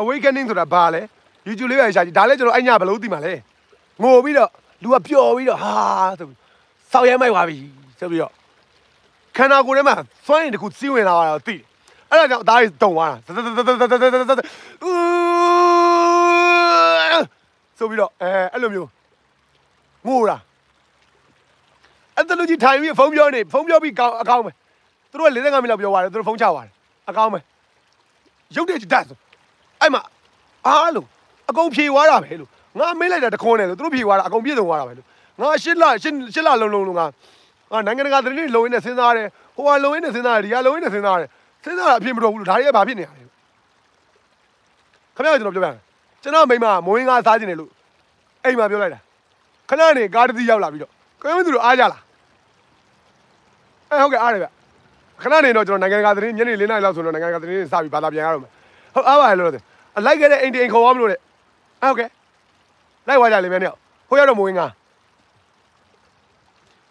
awakening ဆိုတာဘာလဲ YouTube လေးပဲရှာကြည့်ဒါလည်းကျွန်တော်အဲ့ညဘယ်လို့သိမှာလဲငိုပြီးတော့လူကပျော်ပြီးတော့ဟာဆိုပြီးစောက်ရဲမိုက်သွားပြီဆိုပြီးတော့ခန္ဓာကိုယ်ထဲမှာစွမ်းရင်တစ်ခုစီးဝင်လာတာသိတယ်အဲ့ဒါကြောင့်အသားကြီးတုံသွားတာဆိုပြီးတော့အဲအဲ့လိုမျိုးငိုတာ အဲ့တလူကြီးထိုင်ပြီးဖုန်းပြောနေဖုန်းပြောပြီးကောင်းအကောင်းပဲသူတို့က45မိနစ်လောက်ပြောသွားတယ်သူတို့ဖုန်းချသွားတယ်အကောင်းပဲရုပ်တရက်ကြီးတက်ဆိုအဲ့မှာအားလို့အကုန်ဖြေသွားတာပဲလို့ငါမေးလိုက်တာတခွန်းနဲ့လို့သူတို့ဖြေသွားတာအကုန်ပြည့်စုံသွားတာပဲလို့ငါရှစ်လရှစ်ရှစ်လလုံးလုံးလုံးငါငါနိုင်ငံတကာသတင်းတွေလုံရင်းနဲ့စဉ်းစားတယ်ဟိုကလုံရင်းနဲ့စဉ်းစားတယ်ဒီကလုံရင်းနဲ့စဉ်းစားတယ်စဉ်းစားတာအဖြစ်မတော်ဘူးလို့ဒါတွေကဘာဖြစ်နေရလဲခင်ဗျားကျွန်တော်ပြောပြမယ်ကျွန်တော်မိမမဝင်းကားစားခြင်းတယ်လို့အိမ်မှာပြောလိုက်တာခဏနေကားတစ်စီးရောက်လာပြီးတော့ကိုယ်မသူတို့အားကြလား အဲဟုတ်ကဲ့အားတယ်ဗျခဏနေတော့ကျွန်တော်နိုင်ငံတကာသတင်းညနေ၄နာရီလောက်ဆိုတော့နိုင်ငံတကာသတင်းတွေစပြီးဘာသာပြန်ရတော့မယ်ဟုတ်အားပါလေလို့တဲ့လိုက်ခဲ့တဲ့အိမ်တိမ်ခေါ်သွားမလို့တဲ့ဟုတ်ကဲ့လိုက်သွားကြလေမြန်နေဟိုရောက်တော့မဝင်ကား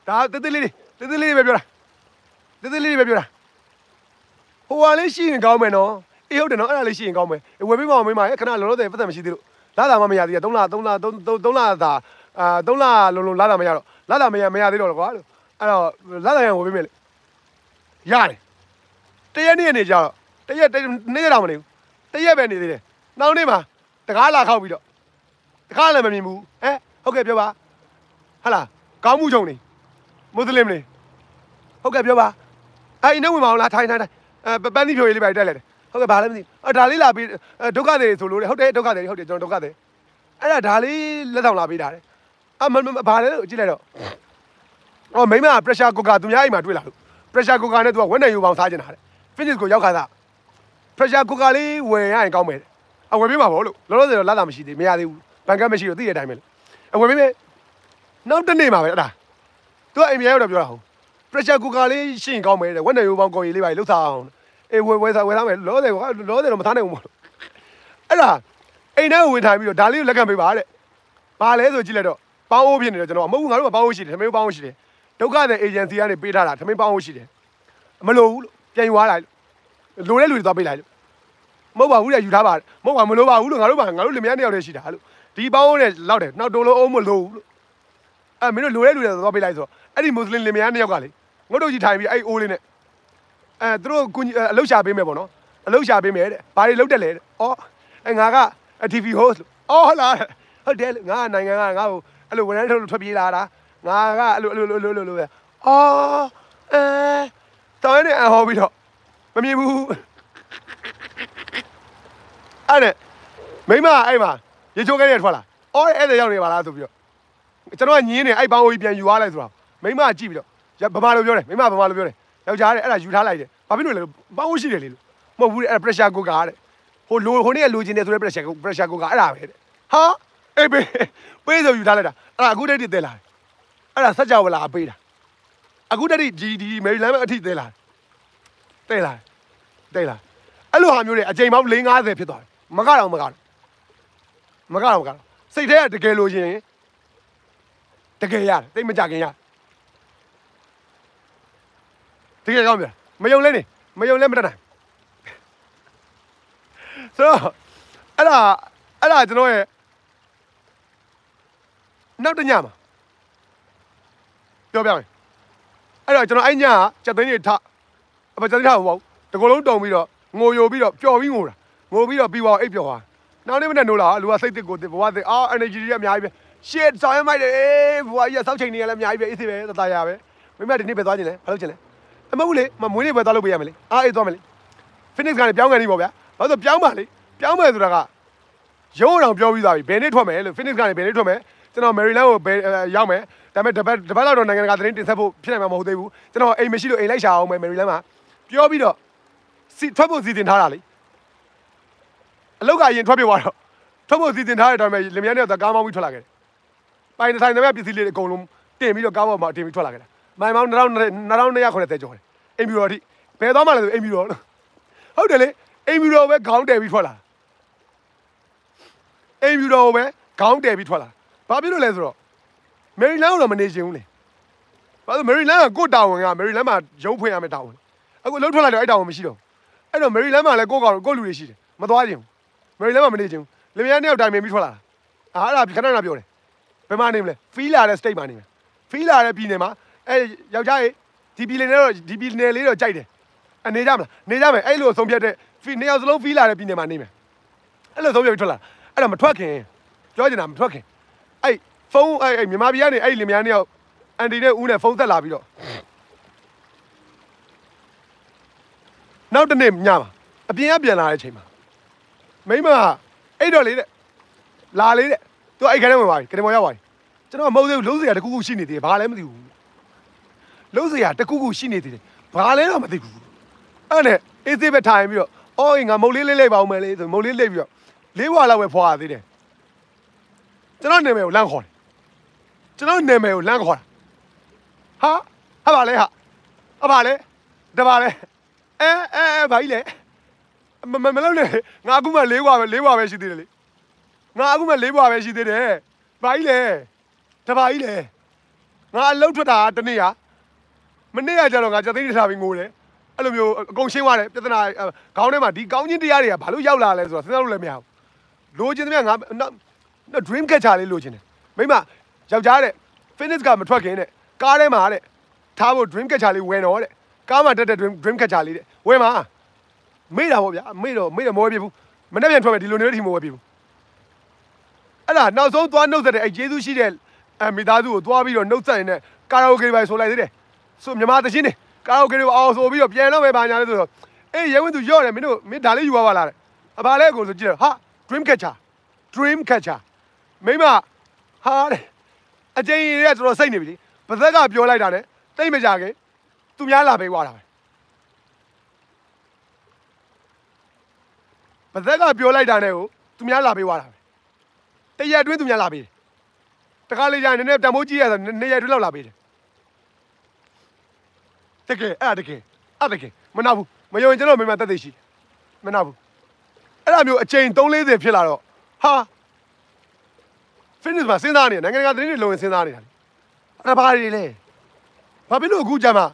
ဒါတေးသေးလေးတေးသေးလေးပဲပြောတာတေးသေးလေးပဲပြောတာဟိုဟာလေးရှိရင်ကောင်းမယ်နော်အေးဟုတ်တယ်နော်အဲ့ဒါလေးရှိရင်ကောင်းမယ်ဝယ်ပေးပါအောင်မိမရဲ့ခဏလောလောဆယ်ပတ်သက်မရှိသေးလို့လာတာမှမရသေးရ3လ3လ3 3လသာအာ3လလုံးလုံးလာတာမရတော့လာတာမရမရသေးတော့ကွာလို့ အဲ့တော့လာတာရဝယ်ပေးမယ်လေရတယ်တရက်နေ့နေကြတော့တရက်နေ့ရက်တော့မနေဘူးတရက်ပဲနေသေးတယ်နောက်နေ့မှာတကားလာခောက်ပြီးတော့တကားလည်းမမြင်ဘူးဟဲ့ဟုတ်ကဲ့ပြောပါဟာလားကောင်းမှုချုံနေမွတ်စလင်နေဟုတ်ကဲ့ပြောပါအဲ့အင်းဝင်မအောင်လားထိုင်ထိုင်ထိုင်အဲပန်းသီးဖြိုရေးလေးပါတက်လိုက်တယ်ဟုတ်ကဲ့ဘာလဲမသိဘူးဒါလေးလာပြီးဒုက္ခတွေဆိုလို့လေဟုတ်တယ်ဒုက္ခတွေဟုတ်တယ်ကျွန်တော်ဒုက္ခတွေအဲ့ဒါဒါလေးလက်ဆောင်လာပေးတာလေအမဘာလဲလို့ကြည့်လိုက်တော့ အော်မိမက pressure cooker သူများအိမ်မှာတွေ့လာလို့ pressure cooker နဲ့သူကဝက်နေယူပေါင်းစားကျင်တာတဲ့ finish ကိုရောက်ခါသား pressure cooker လေးဝယ်ရရင်ကောင်းမယ်အဝယ်ပေးမှာပေါ့လို့လောလောဆယ်တော့လာတာမရှိသေးမရသေးဘူးဘန်ကတ်မရှိတော့သိတဲ့အတိုင်းပဲလေအဝယ်ပေးမယ်နောက်တစ်နေ့မှာပဲအဲ့ဒါသူကအိမ်ပြန်ရောက်တော့ပြောတာဟုတ် pressure cooker လေးရှင်းကောင်းမယ်တဲ့ဝက်နေယူပေါင်းကော်ရီလေးပါလှုပ်စားအောင်အေးဝယ်ဝယ်စားဝယ်ထားမယ်လောဆယ်ကလောဆယ်တော့မထားနိုင်ဘူးမို့အဲ့ဒါအိမ်ထဲကိုဝင်ထိုင်ပြီးတော့ဒါလေးကိုလက်ခံပေးပါတဲ့ဘာလဲဆိုကြည့်လိုက်တော့ပေါင်းအိုးဖြစ်နေတော့ကျွန်တော်မဟုတ်ဘူးငါတို့ကပေါင်းအိုးရှိတယ်ထမင်းပေါင်းအိုးရှိတယ် ဒုက္ခတဲ့ agency ကနေပေးထားတာထမင်းပေါင်းအိုးရှိတယ်မလိုဘူးလို့ပြန်ယူသွားလိုက်လိုတဲ့လူတွေသွားပေးလိုက်လို့မဟုတ်ပါဘူးတဲ့ယူထားပါမဟုတ်ပါမလိုပါဘူးလို့ငါတို့ကငါတို့လင်မယားနှစ်ယောက်တည်းရှိတာလို့ဒီပေါင်းအိုးနဲ့လောက်တယ်နောက်တုံးလုံးအိုးမလိုဘူးလို့အဲမင်းတို့လိုတဲ့လူတွေသွားပေးလိုက်ဆိုတော့အဲ့ဒီမွတ်စလင်လင်မယားနှစ်ယောက်ကလေငုတ်တို့ကြီးထိုင်ပြီးအဲ့အိုးလေးနဲ့အဲသူတို့အလုပ်ရှာပေးမယ်ပေါ့နော်အလုပ်ရှာပေးမယ်တဲ့ဘာတွေလုပ်တက်လဲတဲ့ဩအဲငါက TV host လို့ဩဟုတ်လားဟုတ်တယ်ငါနိုင်ငံကငါ့ကိုအဲ့လိုဝန်ထမ်းထုတ်ထွက်ပြေးလာတာ ငါကအဲ့လိုအဲ့လိုလိုလိုလိုပဲအော်အဲတော်နေအဟောပြီးတော့မမြင်ဘူးအဲ့နဲ့မိမအဲ့မှာရေချိုးခဲနေထွက်လာအော်အဲ့ဒါရောက်နေပါလားဆိုပြီးတော့ကျွန်တော်ကညင်းနေအဲ့ဘောင်းကြီးပြန်ယူသွားလိုက်ဆိုတာမိမကြည့်ပြီးတော့ဗမာလိုပြောတယ်မိမဗမာလိုပြောတယ်ယောက်ျားတဲ့အဲ့ဒါယူထားလိုက်တယ်ဘာဖြစ်လို့လဲဘောင်းရှိတယ်လေလို့မဟုတ်ဘူးတဲ့အဲ့ pressure cooker တဲ့ဟိုလိုဟိုနေ့ကလိုချင်တယ်ဆိုတဲ့ pressure pressure cooker အဲ့ဒါပဲတဲ့ဟာအေးပေးပေးဆိုယူထားလိုက်တာအဲ့ဒါအခုတည်းတည်းတဲလာတယ် အဲ့ဒါစัจ java လာပေးတာအခုတည်းဒီဒီမေရီလန်းအထိတဲလာတဲလာတဲလာအဲ့လိုဟာမျိုးတွေအချိန်ပေါင်း450ဖြစ်သွားတယ်မကတော့မကတော့မကတော့မကတော့စိတ်ထဲကတကယ်လိုချင်တကယ်ရတယ်တိတ်မကြခင်ရတကယ်ကောင်းပြီမယုံလဲနေမယုံလဲမတတ်နိုင်ဆိုတော့အဲ့ဒါအဲ့ဒါကျွန်တော်ရဲ့နောက်တညမှာ ပြောပြမယ်အဲ့တော့ကျွန်တော်အဲ့ညကစက်သိန်းတွေထအပစက်သိန်းထဟုတ်တကလုံးတုံပြီးတော့ငိုယိုပြီးတော့ပျော်ပြီးငိုတာငိုပြီးတော့ပြီးသွားအိပ်ပျော်သွားနောက်နေ့မနေ့နိုးလာလူကစိတ်တစ်ကိုတစ်ဘဝတစ်အာ energy တွေအများကြီးပဲ shit ဆောင်ရမိုက်တယ်အေးဘဝကြီးကစောက်ချိန်နေရလဲအများကြီးပဲအေးစေပဲတတရာပဲမိမဒီနေ့ပဲသွားခြင်းလဲဘာလုပ်ခြင်းလဲအမဟုတ်လေမမွေးနေ့ပဲသွားလို့ပေးရမယ်လေအားအေးသွားမယ်လေ finish ကနေပြောင်းကန်နေပေါ့ဗျာဘာလို့ပြောင်းပါလေပြောင်းမယ်ဆိုတာကရုံးအောင်ပြောပြီးသားပြီဘယ်နေ့ထွက်မယ်လို့ finish ကနေဘယ်နေ့ထွက်မယ် ကျွန်တော် Maryland ကိုဘယ်ရောက်မယ်ဒါပေမဲ့တပတ်တပတ်လောက်တော့နိုင်ငံတကာသတင်းတင်ဆက်ဖို့ဖြစ်နိုင်မှာမဟုတ်သေးဘူးကျွန်တော်အိမ်မရှိလို့အိမ်လိုက်ရှာအောင်မယ် Maryland မှာပြောပြီးတော့စီထွက်ဖို့စီစဉ်ထားတာလေအလောက်ကရင်ထွက်ပြေသွားတော့ထွက်ဖို့စီစဉ်ထားတဲ့အတိုင်းပဲလင်မယားနဲ့တော့ကားမောင်းပြီးထွက်လာခဲ့တယ်ပိုင်တိုင်းတဲ့ပစ္စည်းလေးအကုန်လုံးတင်ပြီးတော့ကားပေါ်မှာတင်ပြီးထွက်လာခဲ့တာမိုင်မောင်း2290ကျော်တယ်အိမ်ပြူတော်အထိဘယ်သွားမှလဲဆိုအိမ်ပြူတော်ဟုတ်တယ်လေအိမ်ပြူတော်ပဲခေါင်းတယ်ပြီးထွက်လာအိမ်ပြူတော်ပဲခေါင်းတယ်ပြီးထွက်လာ ဘာဖြစ်လို့လဲဆိုတော့မယ်ရီလန်းကတော့မနေချင်ဘူးလေဘာလို့မယ်ရီလန်းကကိုတာဝန်ကမယ်ရီလန်းမှာရုံးဖွင့်ရမယ်တာဝန်အခုလှုပ်ထွက်လာတော့အဲ့တာဝန်မရှိတော့အဲ့တော့မယ်ရီလန်းမှာလည်းကိုကောင်ကိုလူတွေရှိတယ်မသွားချင်ဘူးမယ်ရီလန်းမှာမနေချင်ဘူးလင်မယားနှစ်ယောက်တိုင်ပင်ပြီးထွက်လာတာအားအဲ့ဒါခဏခဏပြောတယ်ဘယ်မှာနေမလဲဖီးလာတဲ့ state မှာနေမယ်ဖီးလာတဲ့ပြည်နယ်မှာအဲယောက်ျားရေဒီပြည်နယ်နဲ့တော့ဒီပြည်နယ်လေးတော့ကြိုက်တယ်အနေကြမလားနေကြမယ်အဲ့လိုဆုံးဖြတ်တဲ့ဖီးနှစ်ယောက်စလုံးဖီးလာတဲ့ပြည်နယ်မှာနေမယ်အဲ့လိုဆုံးဖြတ်ပြီးထွက်လာအဲ့ဒါမထွက်ခင်ပြောချင်တာမထွက်ခင် အဲ့ဖုန်းအဲ့အဲ့မြန်မာပြည်ကနေအဲ့လင်မယားနှစ်ယောက်အန်တီနဲ့ဦးနဲ့ဖုန်းဆက်လာပြီးတော့နောက်တစ်နေ့ညမှာအပြင်ကပြန်လာတဲ့အချိန်မှာမိမအဲ့တော့လေတဲ့လာလေတဲ့သူအဲ့ခန်းထဲဝင်ပါပြီကတင်ပေါ်ရောက်ပါပြီကျွန်တော်မဟုတ်သေးဘူးလုံးစရာတကူကူရှိနေသေးတယ်ဘာလဲမသိဘူးလုံးစရာတကူကူရှိနေသေးတယ်ဘာလဲတော့မသိဘူးအဲ့နဲ့အေးသေးပဲထိုင်ပြီးတော့အော်ငါမုတ်လေးလေးလိုက်ပါဦးမယ်လေဆိုမုတ်လေးလိုက်ပြီးတော့လေးဘွားလောက်ပဲဖွာရသေးတယ် ကျွန်တော်နာမည်ကိုလမ်းခေါ်တယ်ကျွန်တော်နာမည်ကိုလမ်းခေါ်တာဟာဟာပါလဲဟာဟာပါလဲတပါလဲအဲအဲအဲဘာကြီးလဲမမမလို့လေငါအခုမှလေးဘွားပဲလေးဘွားပဲရှိသေးတယ်လေငါအခုမှလေးဘွားပဲရှိသေးတယ်ဘာကြီးလဲတပါကြီးလဲငါအလုတ်ထွက်တာတနေ့ရမနေ့ကကျတော့ငါကြသိန်းထားပြီးငိုတယ်အဲ့လိုမျိုးအကုန်ရှင်းသွားတယ်ပြဿနာခေါင်းထဲမှာဒီကောင်းချင်းတရားတွေကဘာလို့ရောက်လာလဲဆိုတော့စဉ်းစားလို့လည်းမရဘူးလိုချင်တဲ့ငါနောက် dream catcher လေးလိုချင်တယ်မိမယောက်ျားတဲ့ fitness ကမထွက်ခင်တဲ့ကားထဲမှာတဲ့ထားဖို့ dream catcher လေးဝယ်တော့တဲ့ကားမှာတက်တဲ့ dream dream catcher လေးတဲ့ဝယ်မှာမေ့တာပေါ့ဗျာမေ့တော့မေ့တော့မဝယ်ပြဘူးမနေ့ပြန်ထွက်မယ်ဒီလိုနေတဲ့ထီမဝယ်ပြဘူးအဲ့ဒါနောက်ဆုံးသွားနှုတ်ဆက်တဲ့အဲ့ယေရှုရှိတဲ့အမိသားစုကိုသွားပြီးတော့နှုတ်ဆက်နေတဲ့ကာရာအိုကေပဲဆိုလိုက်သေးတယ်ဆိုမြန်မာသချင်းနေကာရာအိုကေတွေအောင်ဆိုပြီးတော့ပြန်တော့ပဲပါညာလဲဆိုတော့အေးရဲဝင်သူရော့တယ်မင်းတို့မင်းဒါလေးယူပါပါလားတဲ့အဘာလဲကိုဆိုကြည့်တယ်ဟာ dream catcher dream catcher မိမဟာတဲ့အကျဉ်းကြီးတွေကတော်တော်စိတ်နေပြီလေပါသက်ကပြောလိုက်တာနဲ့တိတ်မကြခင်သူများလာပေးသွားတာပဲပါသက်ကပြောလိုက်တာနဲ့ကိုသူများလာပေးသွားတာပဲတရက်အတွင်းသူများလာပေးတယ်တခါလေကြာနည်းနည်းတံမိုးကြီးရဆိုနေရက်အတွင်းလောက်လာပေးတယ်တကယ်အဲ့ဒါတကယ်အဲ့တကယ်မနာဘူးမယုံရင်ကျွန်တော်မိမတက်သိရှိမနာဘူးအဲ့ဒါမျိုးအချိန်340ဖြစ်လာတော့ဟာ fitness မှာစဉ်းစားနေနိုင်ငံတကာသတင်းတွေလုံရင်စဉ်းစားနေတာအဲ့ဒါဘာတွေလဲဘာဖြစ်လို့အခုကြမှာ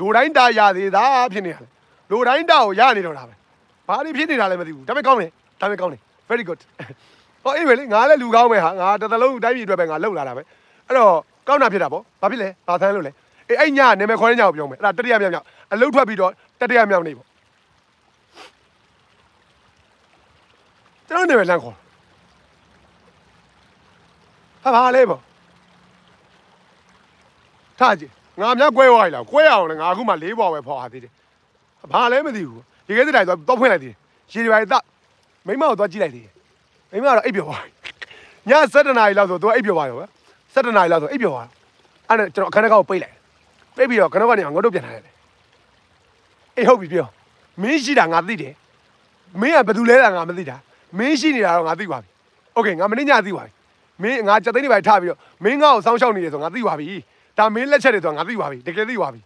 လိုတိုင်းတာရသေးတာဖြစ်နေတာလဲလိုတိုင်းတာကိုရနေတော့တာပဲဘာတွေဖြစ်နေတာလဲမသိဘူးဒါပေမဲ့ကောင်းတယ်ဒါပေမဲ့ကောင်းတယ် very good ဟောအေးပဲလေငါလည်းလူကောင်းပဲဟာငါတစ်သလုံးတိုင်းပြည်အတွက်ပဲငါလှုပ်လာတာပဲအဲ့တော့ကောင်းတာဖြစ်တာပေါ့ဘာဖြစ်လဲဘာသမ်းလို့လဲအေးအဲ့ညနာမည်ခေါ်တဲ့ညကိုပြောမယ်အဲ့ဒါတတိယမြောက်မြောက်အလုတ်ထွက်ပြီးတော့တတိယမြောက်နေပေါ့ကျွန်တော်နာမည်လမ်းခေါ် ဟာဘာလဲပေါ့ထားကြည့်ငါများကွဲသွားပြီလားကွဲအောင်လေငါအခုမှလေးပေါ်ပဲဖော်ဟာသေးတယ်ဘာလဲမသိဘူးဒီကဲတဲ့တိုင်တော့တော့ဖွင့်လိုက်သေးတယ်ရေဒီပါတော့မိမကိုတော့ကြည့်လိုက်သေးတယ်မိမကတော့အိပ်ပျော်သွားပြီည7နာရီလောက်ဆိုသူအိပ်ပျော်သွားရောပဲ7နာရီလောက်ဆိုအိပ်ပျော်သွားအဲ့ဒါကျွန်တော်အခန်းထဲကောက်ပိတ်လိုက်ပိတ်ပြီးတော့ခဏကနေငါတို့ပြန်ထားရတယ်အေးဟုတ်ပြီပြောမင်းရှိတာငါသိတယ်မင်းကဘယ်သူလဲတာငါမသိတာမင်းရှိနေတာတော့ငါသိပါပြီโอเคငါမနေ့ညသိပါပြီ မင်းငါကြက်သိန်းတွေပဲထားပြီးတော့မင်းငါ့ကိုစောင်းရှောက်နေတယ်ဆိုငါသိပါပြီဒါမင်းလက်ချက်တွေဆိုငါသိပါပြီတကယ်သိပါပြီ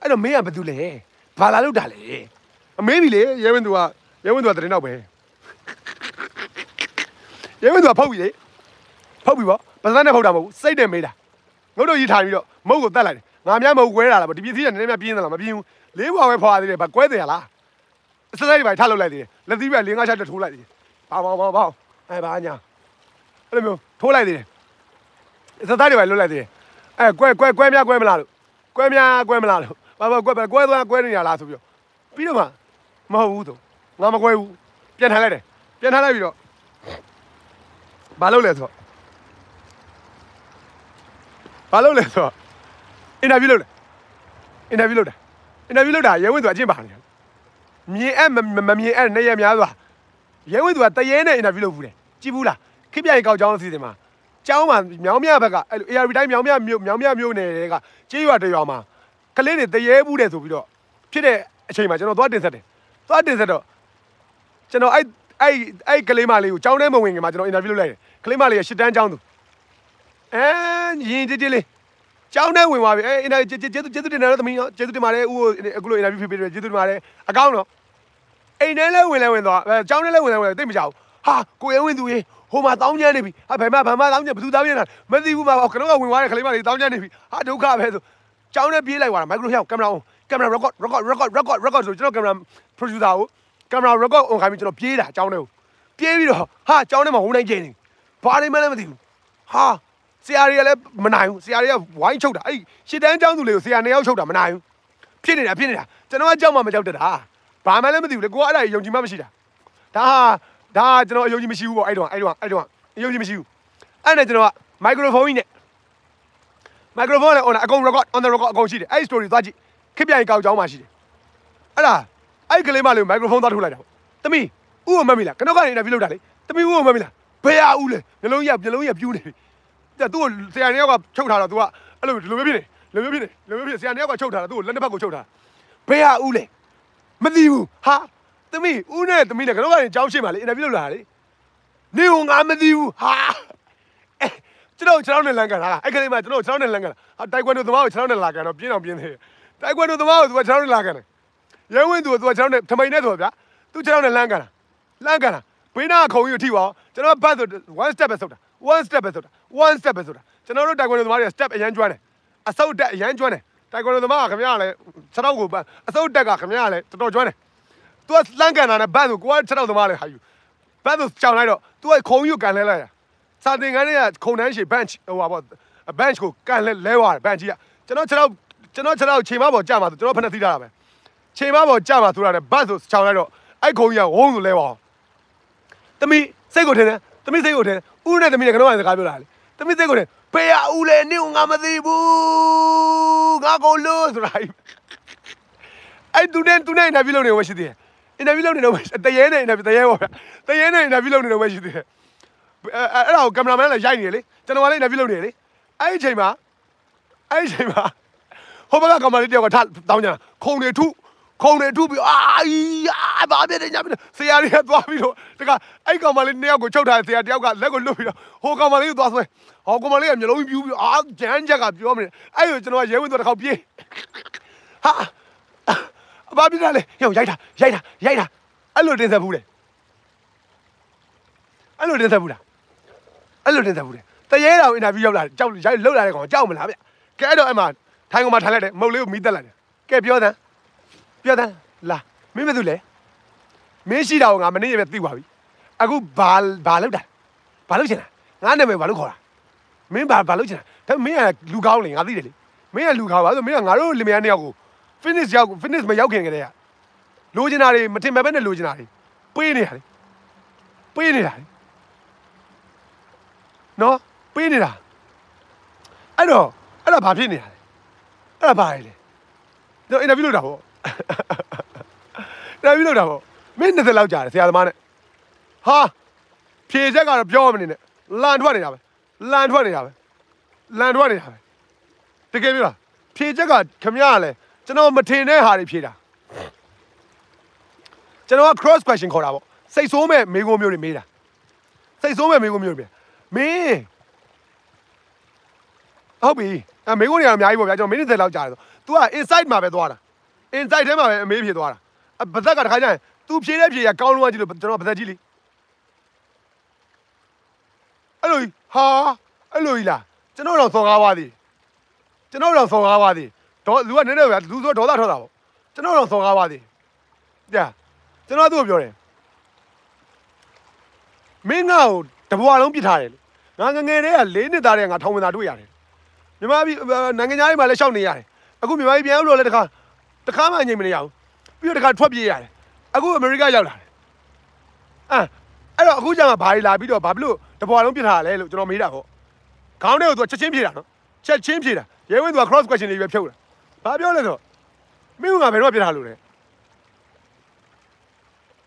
အဲ့တော့မင်းကဘာတူလဲဘာလာလို့တာလဲအမေးပြီလေရဲဝင်းသူကရဲဝင်းသူကတရင်တော့ပဲရဲဝင်းသူကဖုတ်ပြီလေဖုတ်ပြီပေါ့ပါစမ်းနဲ့ဖုတ်တာမဟုတ်ဘူးစိတ်နဲ့မေးတာငုတ်တို့ကြီးထိုင်ပြီးတော့မုတ်ကိုတတ်လိုက်တယ်ငါများမဟုတ်ကွဲတာလားဗောဒီပစ္စည်းကနည်းနည်းများပြင်းသလားမပြင်းဘူးလေးဘွားပဲဖွာသေးတယ်ဗာကွဲတယ်လားစစက်တွေပဲထားလုပ်လိုက်သေးတယ်လက်သီးပဲ၄၅ချက်ထိုးလိုက်သေးတယ်ဘာဘာဘာဘာအဲဘာညာ အဲ့လိုမျိုးထိုးလိုက်သေးတယ်စစက်တွေပဲလွတ်လိုက်သေးတယ်အဲကွဲကွဲကွဲများကွဲမလားလို့ကွဲများကွဲမလားလို့ဘာဘာကွဲကွဲသွားကွဲနေရလားဆိုပြီးတော့ပြီးတော့မှမဟုတ်ဘူးဆိုငါမကွဲဘူးပြန်ထိုင်လိုက်တယ်ပြန်ထိုင်လိုက်ပြီးတော့ဘာလုပ်လဲဆိုတော့ဘာလုပ်လဲဆိုတော့အင်တာဗျူးလုပ်တယ်အင်တာဗျူးလုပ်တာအင်တာဗျူးလုပ်တာရဲဝင်သူအကျင့်ပါနေတယ်မြင်အဲ့မမမြင်အဲ့နေရများစွာရဲဝင်းသူကတရေနဲ့အင်တာဗျူးလုပ်ဘူးလေကြည့်ဘူးလား ခိပြိုင်ကောက်ကျောင်းအစီအစဉ်မှာကျောင်းမှာမြောင်းမြဘက်ကအဲ့လို AR တိုင်းမြောင်းမြမြို့မြောင်းမြမြို့နယ်တွေကကြေးရွာတရွာမှာကလေးတွေတရေဘူးတယ်ဆိုပြီးတော့ဖြစ်တဲ့အချိန်မှာကျွန်တော်သွားတင်ဆက်တယ်သွားတင်ဆက်တော့ကျွန်တော်အဲ့အဲ့အဲ့ကလေးမလေးကိုကျောင်းထဲမဝင်ခင်မှာကျွန်တော်အင်တာဗျူးလုပ်လိုက်တယ်ကလေးမလေးကရှစ်တန်းကျောင်းသူအဲရင်ကြည်ကြည်လေးကျောင်းထဲဝင်သွားပြီအဲအင်တာကျေကျေကျေးဇူးတင်တယ်တော့သမီးကျေးဇူးတင်ပါတယ်ဦးကိုအခုလိုအင်တာဗျူးဖြစ်ပေးတယ်ကျေးဇူးတင်ပါတယ်အကောင်းတော့အိမ်ထဲလဲဝင်လဲဝင်သွားအဲကျောင်းထဲလဲဝင်လဲဝင်သိမကြဘူးဟာကိုရဲဝင်သူရေ ဟိုမှာတောင်းကျမ်းနေပြီဟာဘယ်မှာဘယ်မှာတောင်းကျမ်းဘယ်သူတောင်းကျမ်းတာမသိဘူးမှာကတော့ကဝင်သွားတဲ့ခလေးမလေးတောင်းကျမ်းနေပြီဟာဒုက္ခပဲဆိုကျောင်းထဲပြေးလိုက်သွားတာမိုက်ခရိုဟောက်ကင်မရာအောင်ကင်မရာ record record record record record ဆိုကျွန်တော်ကင်မရာ producer ကိုကင်မရာ record on ခိုင်းပြီးကျွန်တော်ပြေးတာကျောင်းထဲကိုပြေးပြီးတော့ဟာကျောင်းထဲမှာဟိုးနိုင်ကျင်းနေဘာနေမှလည်းမသိဘူးဟာဆရာတွေကလည်းမနိုင်ဘူးဆရာတွေကဝိုင်းချုပ်တာအဲ့ရှစ်တန်းကျောင်းသူလေးကိုဆရာနှစ်ယောက်ချုပ်တာမနိုင်ဘူးဖြစ်နေတာဖြစ်နေတာကျွန်တော်ကကြောက်မှမကြောက်တတ်တာဘာမှလည်းမသိဘူးလေကိုကအဲ့ဒါယုံကြည်မှမရှိတာဒါဟာ ဒါကျွန်တော်အယုံကြည်မရှိဘူးပေါ့အဲ့တော့အဲ့တော့အဲ့တော့အယုံကြည်မရှိဘူးအဲ့နဲ့ကျွန်တော်ကမိုက်ခရိုဖုန်းကြီးနဲ့မိုက်ခရိုဖုန်းနဲ့ on အကုန် record on the record အကုန်ရှိတယ်အဲ့ story သွားကြည့်ခစ်ပြိုင်ကောက်ကြောင်းမှရှိတယ်အဲ့ဒါအဲ့ကလေးမလေးမိုက်ခရိုဖုန်းသွားထုတ်လိုက်တာပေါ့တမီးဥကိုမတ်မိလားကျွန်တော်ကနေ interview လုပ်တာလေတမီးဥကိုမတ်မိလားဘယ်ဟာဥလဲမျိုးလုံးကြီးကမျိုးလုံးကြီးကပြူးနေပြီတဲ့သူ့ကိုဆရာတယောက်ကချုပ်ထားတော့ तू ကအဲ့လိုဒီလိုမျိုးဖြစ်နေလိုမျိုးဖြစ်နေလိုမျိုးဖြစ်ဆရာတယောက်ကချုပ်ထားတာသူ့ကိုလက်နှစ်ဖက်ကိုချုပ်ထားဘယ်ဟာဥလဲမသိဘူးဟာ သမီးဦးနဲ့သမီးနဲ့ကတော့ကနေကြောင်းရှိမှလေအင်တာဗျူးလုပ်လာလေနေဟိုငါမသိဘူးဟာအဲကျွန်တော်ကျွန်တော်နဲ့လန်ကန်လာအဲ့ကလေးမှကျွန်တော်ကျွန်တော်နဲ့လန်ကန်လာဟာတိုက်ကွန်ဒိုသမားကိုကျွန်တော်နဲ့လာကန်တော့ပြင်းအောင်ပြင်းသေးတယ်တိုက်ကွန်ဒိုသမားကိုသူကကျွန်တော်နဲ့လာကန်တယ်ရဲဝင်းသူကသူကကျွန်တော်နဲ့ထမိန်နဲ့ဆိုဗျာသူကျွန်တော်နဲ့လန်ကန်လာလန်ကန်လာဘေးနာခုံကြီးကိုထိပါကျွန်တော်ဘတ်ဆို one step ပဲဆုတ်တာ one step ပဲဆုတ်တာ one step ပဲဆုတ်တာကျွန်တော်တို့တိုက်ကွန်ဒိုသမားတွေ step အရန်ကျွမ်းတယ်အဆုတ်တက်အရန်ကျွမ်းတယ်တိုက်ကွန်ဒိုသမားကခင်ဗျားကလည်းခြေထောက်ကိုအဆုတ်တက်ကခင်ဗျားကလည်းတော်တော်ကျွမ်းတယ် तू ကလန့်ကန်တာနဲ့ဘတ်ဆိုကိုကခြေထောက်သမားလေဟာယူဘတ်ဆိုကြောင်လိုက်တော့ तू ကခုံကြီးကိုကန်လဲလိုက်တာစာတင်ခန်းထဲကခုံတန်းရှည် bench ဟိုပါပေါ့ bench ကိုကန်လဲလဲသွားတယ် bench ကြီးကကျွန်တော်ခြေထောက်ကျွန်တော်ခြေထောက်ချိန်မပေါ်ကြာမှာဆိုကျွန်တော်ဖက်နဲ့သိထားတာပဲချိန်မပေါ်ကြာမှာဆိုတာနဲ့ဘတ်ဆိုကြောင်လိုက်တော့အဲ့ခုံကြီးကဝုန်းဆိုလဲသွားအောင်တမီစိတ်ကိုထင်တယ်တမီစိတ်ကိုထင်တယ်ဦးနဲ့တမီနဲ့ကတော့စကားပြောတာလေတမီစိတ်ကိုထင်ဖေးရဦးလေနင့်ငါမသိဘူးငါကိုလို့ဆိုတာအဲ့သူနဲ့သူနဲ့နာပြီးလုပ်နေဝရှိသေးတယ် အင်တာဗျူးလုပ်နေတော့တရေနဲ့အင်တာဗျူးတရေပေါ့ဗျတရေနဲ့အင်တာဗျူးလုပ်နေတော့ရှိသေးတယ်အဲ့အဲ့ဒါကိုကင်မရာမန်လည်းရိုက်နေလေကျွန်တော်ကလည်းအင်တာဗျူးလုပ်နေလေအဲ့ဒီအချိန်မှာအဲ့ဒီအချိန်မှာဟိုဘက်ကကင်မရာလေးတယောက်ကထတောင်းကြတာခုံတွေထုခုံတွေထုပြီးအာအာဘာဖြစ်နေညဖြစ်ဆရာကြီးကသွားပြီးတော့တကအဲ့ကောင်မလေးနှစ်ယောက်ကိုချုပ်ထားတယ်ဆရာတယောက်ကလက်ကိုလွတ်ပြီးတော့ဟိုကောင်မလေးကိုသွားဆွဲဟောကောင်မလေးကမျိုးလုံးပြူးပြီးအာဂျန်ချက်ကပြောမနေအဲ့ကိုကျွန်တော်ကရဲဝင်တော့တစ်ခေါက်ပြေးဟာ အဘာပြတာလေဟိုရိုက်တာရိုက်တာရိုက်တာအဲ့လိုတင်ဆက်ဘူးလေအဲ့လိုတင်ဆက်ဘူးလားအဲ့လိုတင်ဆက်ဘူးလေတရေတော်အင်တာဗျူးရောက်လာကြောက်ရိုက်လောက်လာတဲ့ကောင်ကြောက်မလားဗျကဲအဲ့တော့အဲ့မှာထိုင်ကောင်မှာထိုင်လိုက်တယ်မုတ်လေးကိုမီးတက်လိုက်တယ်ကဲပြောတယ်ပြောတယ်လာမင်းမသူလဲမင်းရှိတာကိုငါမနေ့ကပဲသိသွားပြီအခုဘာဘာလောက်တာဘာလောက်ချင်တာငါနာမည်ဘာလို့ခေါ်တာမင်းဘာဘာလောက်ချင်တာဒါမင်းကလူကောင်းလေငါသိတယ်လေမင်းကလူကောင်းပါဆိုမင်းကငါတို့လင်မယားနှစ်ယောက်ကို finish ရောက် finish မရောက်ခင်ကတည်းကလိုချင်တာတွေမတင်မဲ့ပဲနဲ့လိုချင်တာတွေပေးနေတာလေပေးနေတာလေနော်ပေးနေတာအဲ့တော့အဲ့ဒါဘာဖြစ်နေတာလဲအဲ့ဒါဘာလဲတော့အင်တာဗျူးလုပ်တာပေါ့အင်တာဗျူးလုပ်တာပေါ့မင်း20လောက်ကြာတယ်ဆရာသမားနဲ့ဟာဖြေချက်ကတော့ပြောမနေနဲ့လန်ထွက်နေတာပဲလန်ထွက်နေတာပဲလန်ထွက်နေတာပဲတကယ်ပြောလားဖြေချက်ကခမရလဲ ကျွန်တော်မထင်တဲ့ဟာတွေဖြေတာကျွန်တော်က cross question ခေါ်တာပေါ့စိတ်ဆိုးမဲ့မိကုံမျိုးတွေမေးတာစိတ်ဆိုးမဲ့မိကုံမျိုးတွေမင်းဟုတ်ပြီအမိကုံတွေကအများကြီးပေါ့ဗျာကျွန်တော်မိနစ်30လောက်ကြာတယ်ဆို तू က inside မှာပဲသွားတာ inside ထဲမှာပဲအမေးဖြေသွားတာအဗသက်ကတခါကျရင် तू ဖြေတဲ့ဖြေရကောင်းလုံးကကြည့်လို့ကျွန်တော်ဗသက်ကြည့်လိအဲ့လိုဟာအဲ့လိုကြီးလားကျွန်တော်တော့စော်ကားပါသည်ကျွန်တော်တော့စော်ကားပါသည် တော့လူကနည်းနည်းပဲလူဆိုဒေါသထွက်တာပေါ့ကျွန်တော်တော့စော်ကားပါသည်ကြာကျွန်တော်သူ့ကိုပြောတယ်မင်းငါ့ကိုတဘွားလုံးပြစ်ထားတယ်လေငါငငယ်တည်းကလေးနှစ်သားတည်းကငါထောင်ဝင်တာတွေ့ရတယ်မြမပြည်နိုင်ငံသားတွေမှာလည်းရှောက်နေရတယ်အခုမြမပြည်ပြန်လို့လည်းတခါတခါမှငြိမ်မနေရဘူးပြီးတော့တခါထွက်ပြေးရတယ်အခုအမေရိကရောက်လာတယ်အဲအဲ့တော့အခုကျမှဘာတွေလာပြီးတော့ဘာဖြစ်လို့တဘွားလုံးပြစ်ထားရလဲလို့ကျွန်တော်မေးတာပေါ့ခေါင်းထဲကိုသူချက်ချင်းဖြေတာနော်ချက်ချင်းဖြေတာရဲဝင်းသူက cross question တွေပဲဖြုတ်တာ ဘာပြောလဲဆိုမင်းကငါဘယ်တော့ပြစ်ထားလို့လဲ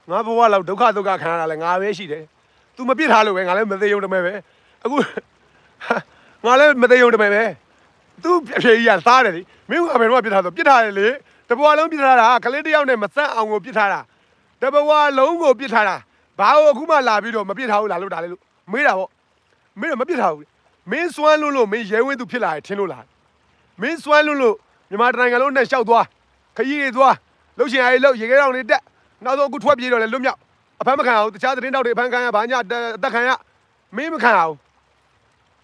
ငါဘဝလောက်ဒုက္ခဒုက္ခခံရတာလဲငါပဲရှိတယ် तू မပြစ်ထားလို့ပဲငါလည်းမသေးုံတမဲပဲအခုငါလည်းမသေးုံတမဲပဲ तू အဖြေကြီးကသားတယ်လေမင်းကဘယ်တော့ပြစ်ထားဆိုပြစ်ထားတယ်လေတဘဝလုံးပြစ်ထားတာကလေးတစ်ယောက်နဲ့မဆက်အောင်ကိုပြစ်ထားတာတဘဝလုံးကိုပြစ်ထားတာဘာလို့အခုမှလာပြီးတော့မပြစ်ထားဘူးလားလို့ဒါလေလို့မေးတာပေါ့မင်းတော့မပြစ်ထားဘူးမင်းစွမ်းလို့လို့မင်းရဲဝင်းသူဖြစ်လာတယ်ထင်လို့လားမင်းစွမ်းလို့လို့ မြန်မာတိုင်းကလုံးနဲ့ရှောက်သွားခရီးတွေသွားလှုပ်ရှင်အားလှုပ်ရေခဲတောင်တွေတက်နောက်တော့အခုထွက်ပြေးတော့လေလွတ်မြောက်အဖမ်းမခံအောင်တခြားသတင်းတောက်တွေအဖမ်းခံရဘာညာအသက်ခံရမင်းမခံအောင်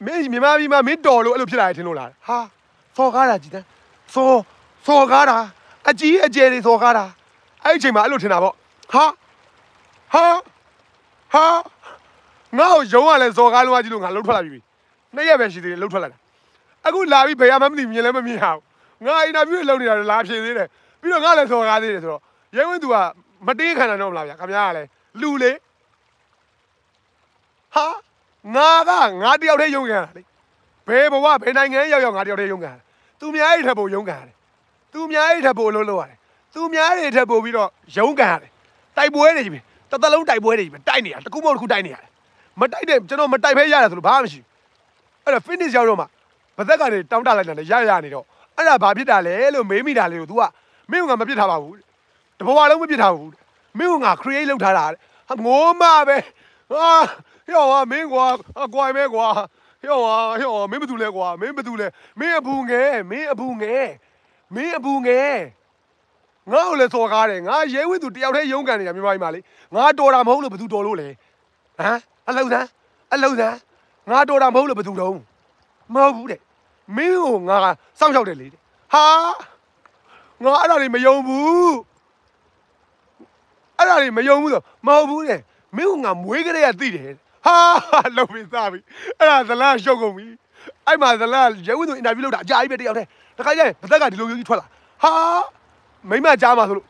မင်းမြန်မာပြည်မှာမင်းတော်လို့အဲ့လိုဖြစ်လာတယ်ထင်လို့လားဟာစော်ကားတာကြည်တန်းစော်စော်ကားတာအကြီးအကျယ်တွေစော်ကားတာအဲ့ဒီအချိန်မှာအဲ့လိုထင်တာပေါ့ဟာဟာဟာငါ့ကိုယုံရလဲစော်ကားလုံးဝကြီးလို့ငါလှုပ်ထွက်လာပြီနှစ်ရက်ပဲရှိသေးတယ်လှုပ်ထွက်လာတာအခုလာပြီးဘယ်ရမှမသိမြင်လည်းမမြင်ရဘူး ငါအင်တာဗျူးလုပ်နေတာလာဖြေသေးတယ်ပြီးတော့ငါလည်းစော်ကားသေးတယ်ဆိုတော့ရဲဝင်းသူကမတေးခံတာတော့မလားဗျာခင်ဗျားကလည်းလူလေဟာငါကငါတယောက်တည်းယုံခံတာလေဘယ်ဘဝဘယ်နိုင်ငံရောက်ရောက်ငါတယောက်တည်းယုံခံတာသူများရဲ့ထက်ပိုယုံခံတယ်သူများရဲ့ထက်ပိုလို့လို့ရတယ်သူများရဲ့ထက်ပိုပြီးတော့ယုံခံရတယ်တိုက်ပွဲတွေကြီးပဲတစ်သက်လုံးတိုက်ပွဲတွေကြီးပဲတိုက်နေတာတစ်ခုမဟုတ်တစ်ခုတိုက်နေရတယ်မတိုက်တဲ့ကျွန်တော်မတိုက်ဖဲရတယ်ဆိုလို့ဘာမှမရှိဘူးအဲ့တော့ finish ရောက်တော့မှဗသက်ကနေတောင်းတလိုက်တယ်လေရရနေတော့ အဲ့ဒါဘာဖြစ်တာလဲလို့မေးမိတာလေကို तू ကမင်းကမပြစ်ထားပါဘူးတဘဝလုံးမပြစ်ထားဘူးမင်းကငါ create လုပ်ထားတာဟာငိုးမပဲဟာဟေ့ဟာမင်းကွာကွာမဲကွာဟေ့ဟာဟေ့ဟာမင်းဘာတူလဲကွာမင်းဘာတူလဲမင်းအပူငယ်မင်းအပူငယ်မင်းအပူငယ်ငါ့ကိုလည်းစော်ကားတယ်ငါရဲဝင်းသူတယောက်တည်းရုန်းကန်နေတာမြန်မာပြည်မှာလေငါတော်တာမဟုတ်လို့ဘယ်သူတော်လို့လဲဟမ်အလုံးစမ်းအလုံးစမ်းငါတော်တာမဟုတ်လို့ဘယ်သူတော့မဟုတ်ဘူးတဲ့ မင်းကိုငါစောင့်ရှောက်တယ်လေဟာငါအဲ့ဒါတွေမယုံဘူးအဲ့ဒါတွေမယုံဘူးဆိုမဟုတ်ဘူးတဲ့မင်းကငါမွေးကလေးကသိတယ်ဟာလုံပြီးသားပြီအဲ့ဒါဇလားရှုပ်ကုန်ပြီအဲ့မှာဇလားရဲဝင်းသူအင်တာဗျူးလုပ်တာအကြာကြီးပဲတယောက်တည်းတခါကျရင်ဗသက်ကဒီလိုမျိုးကြီးထွက်လာဟာမိမကြားမှာဆိုလို့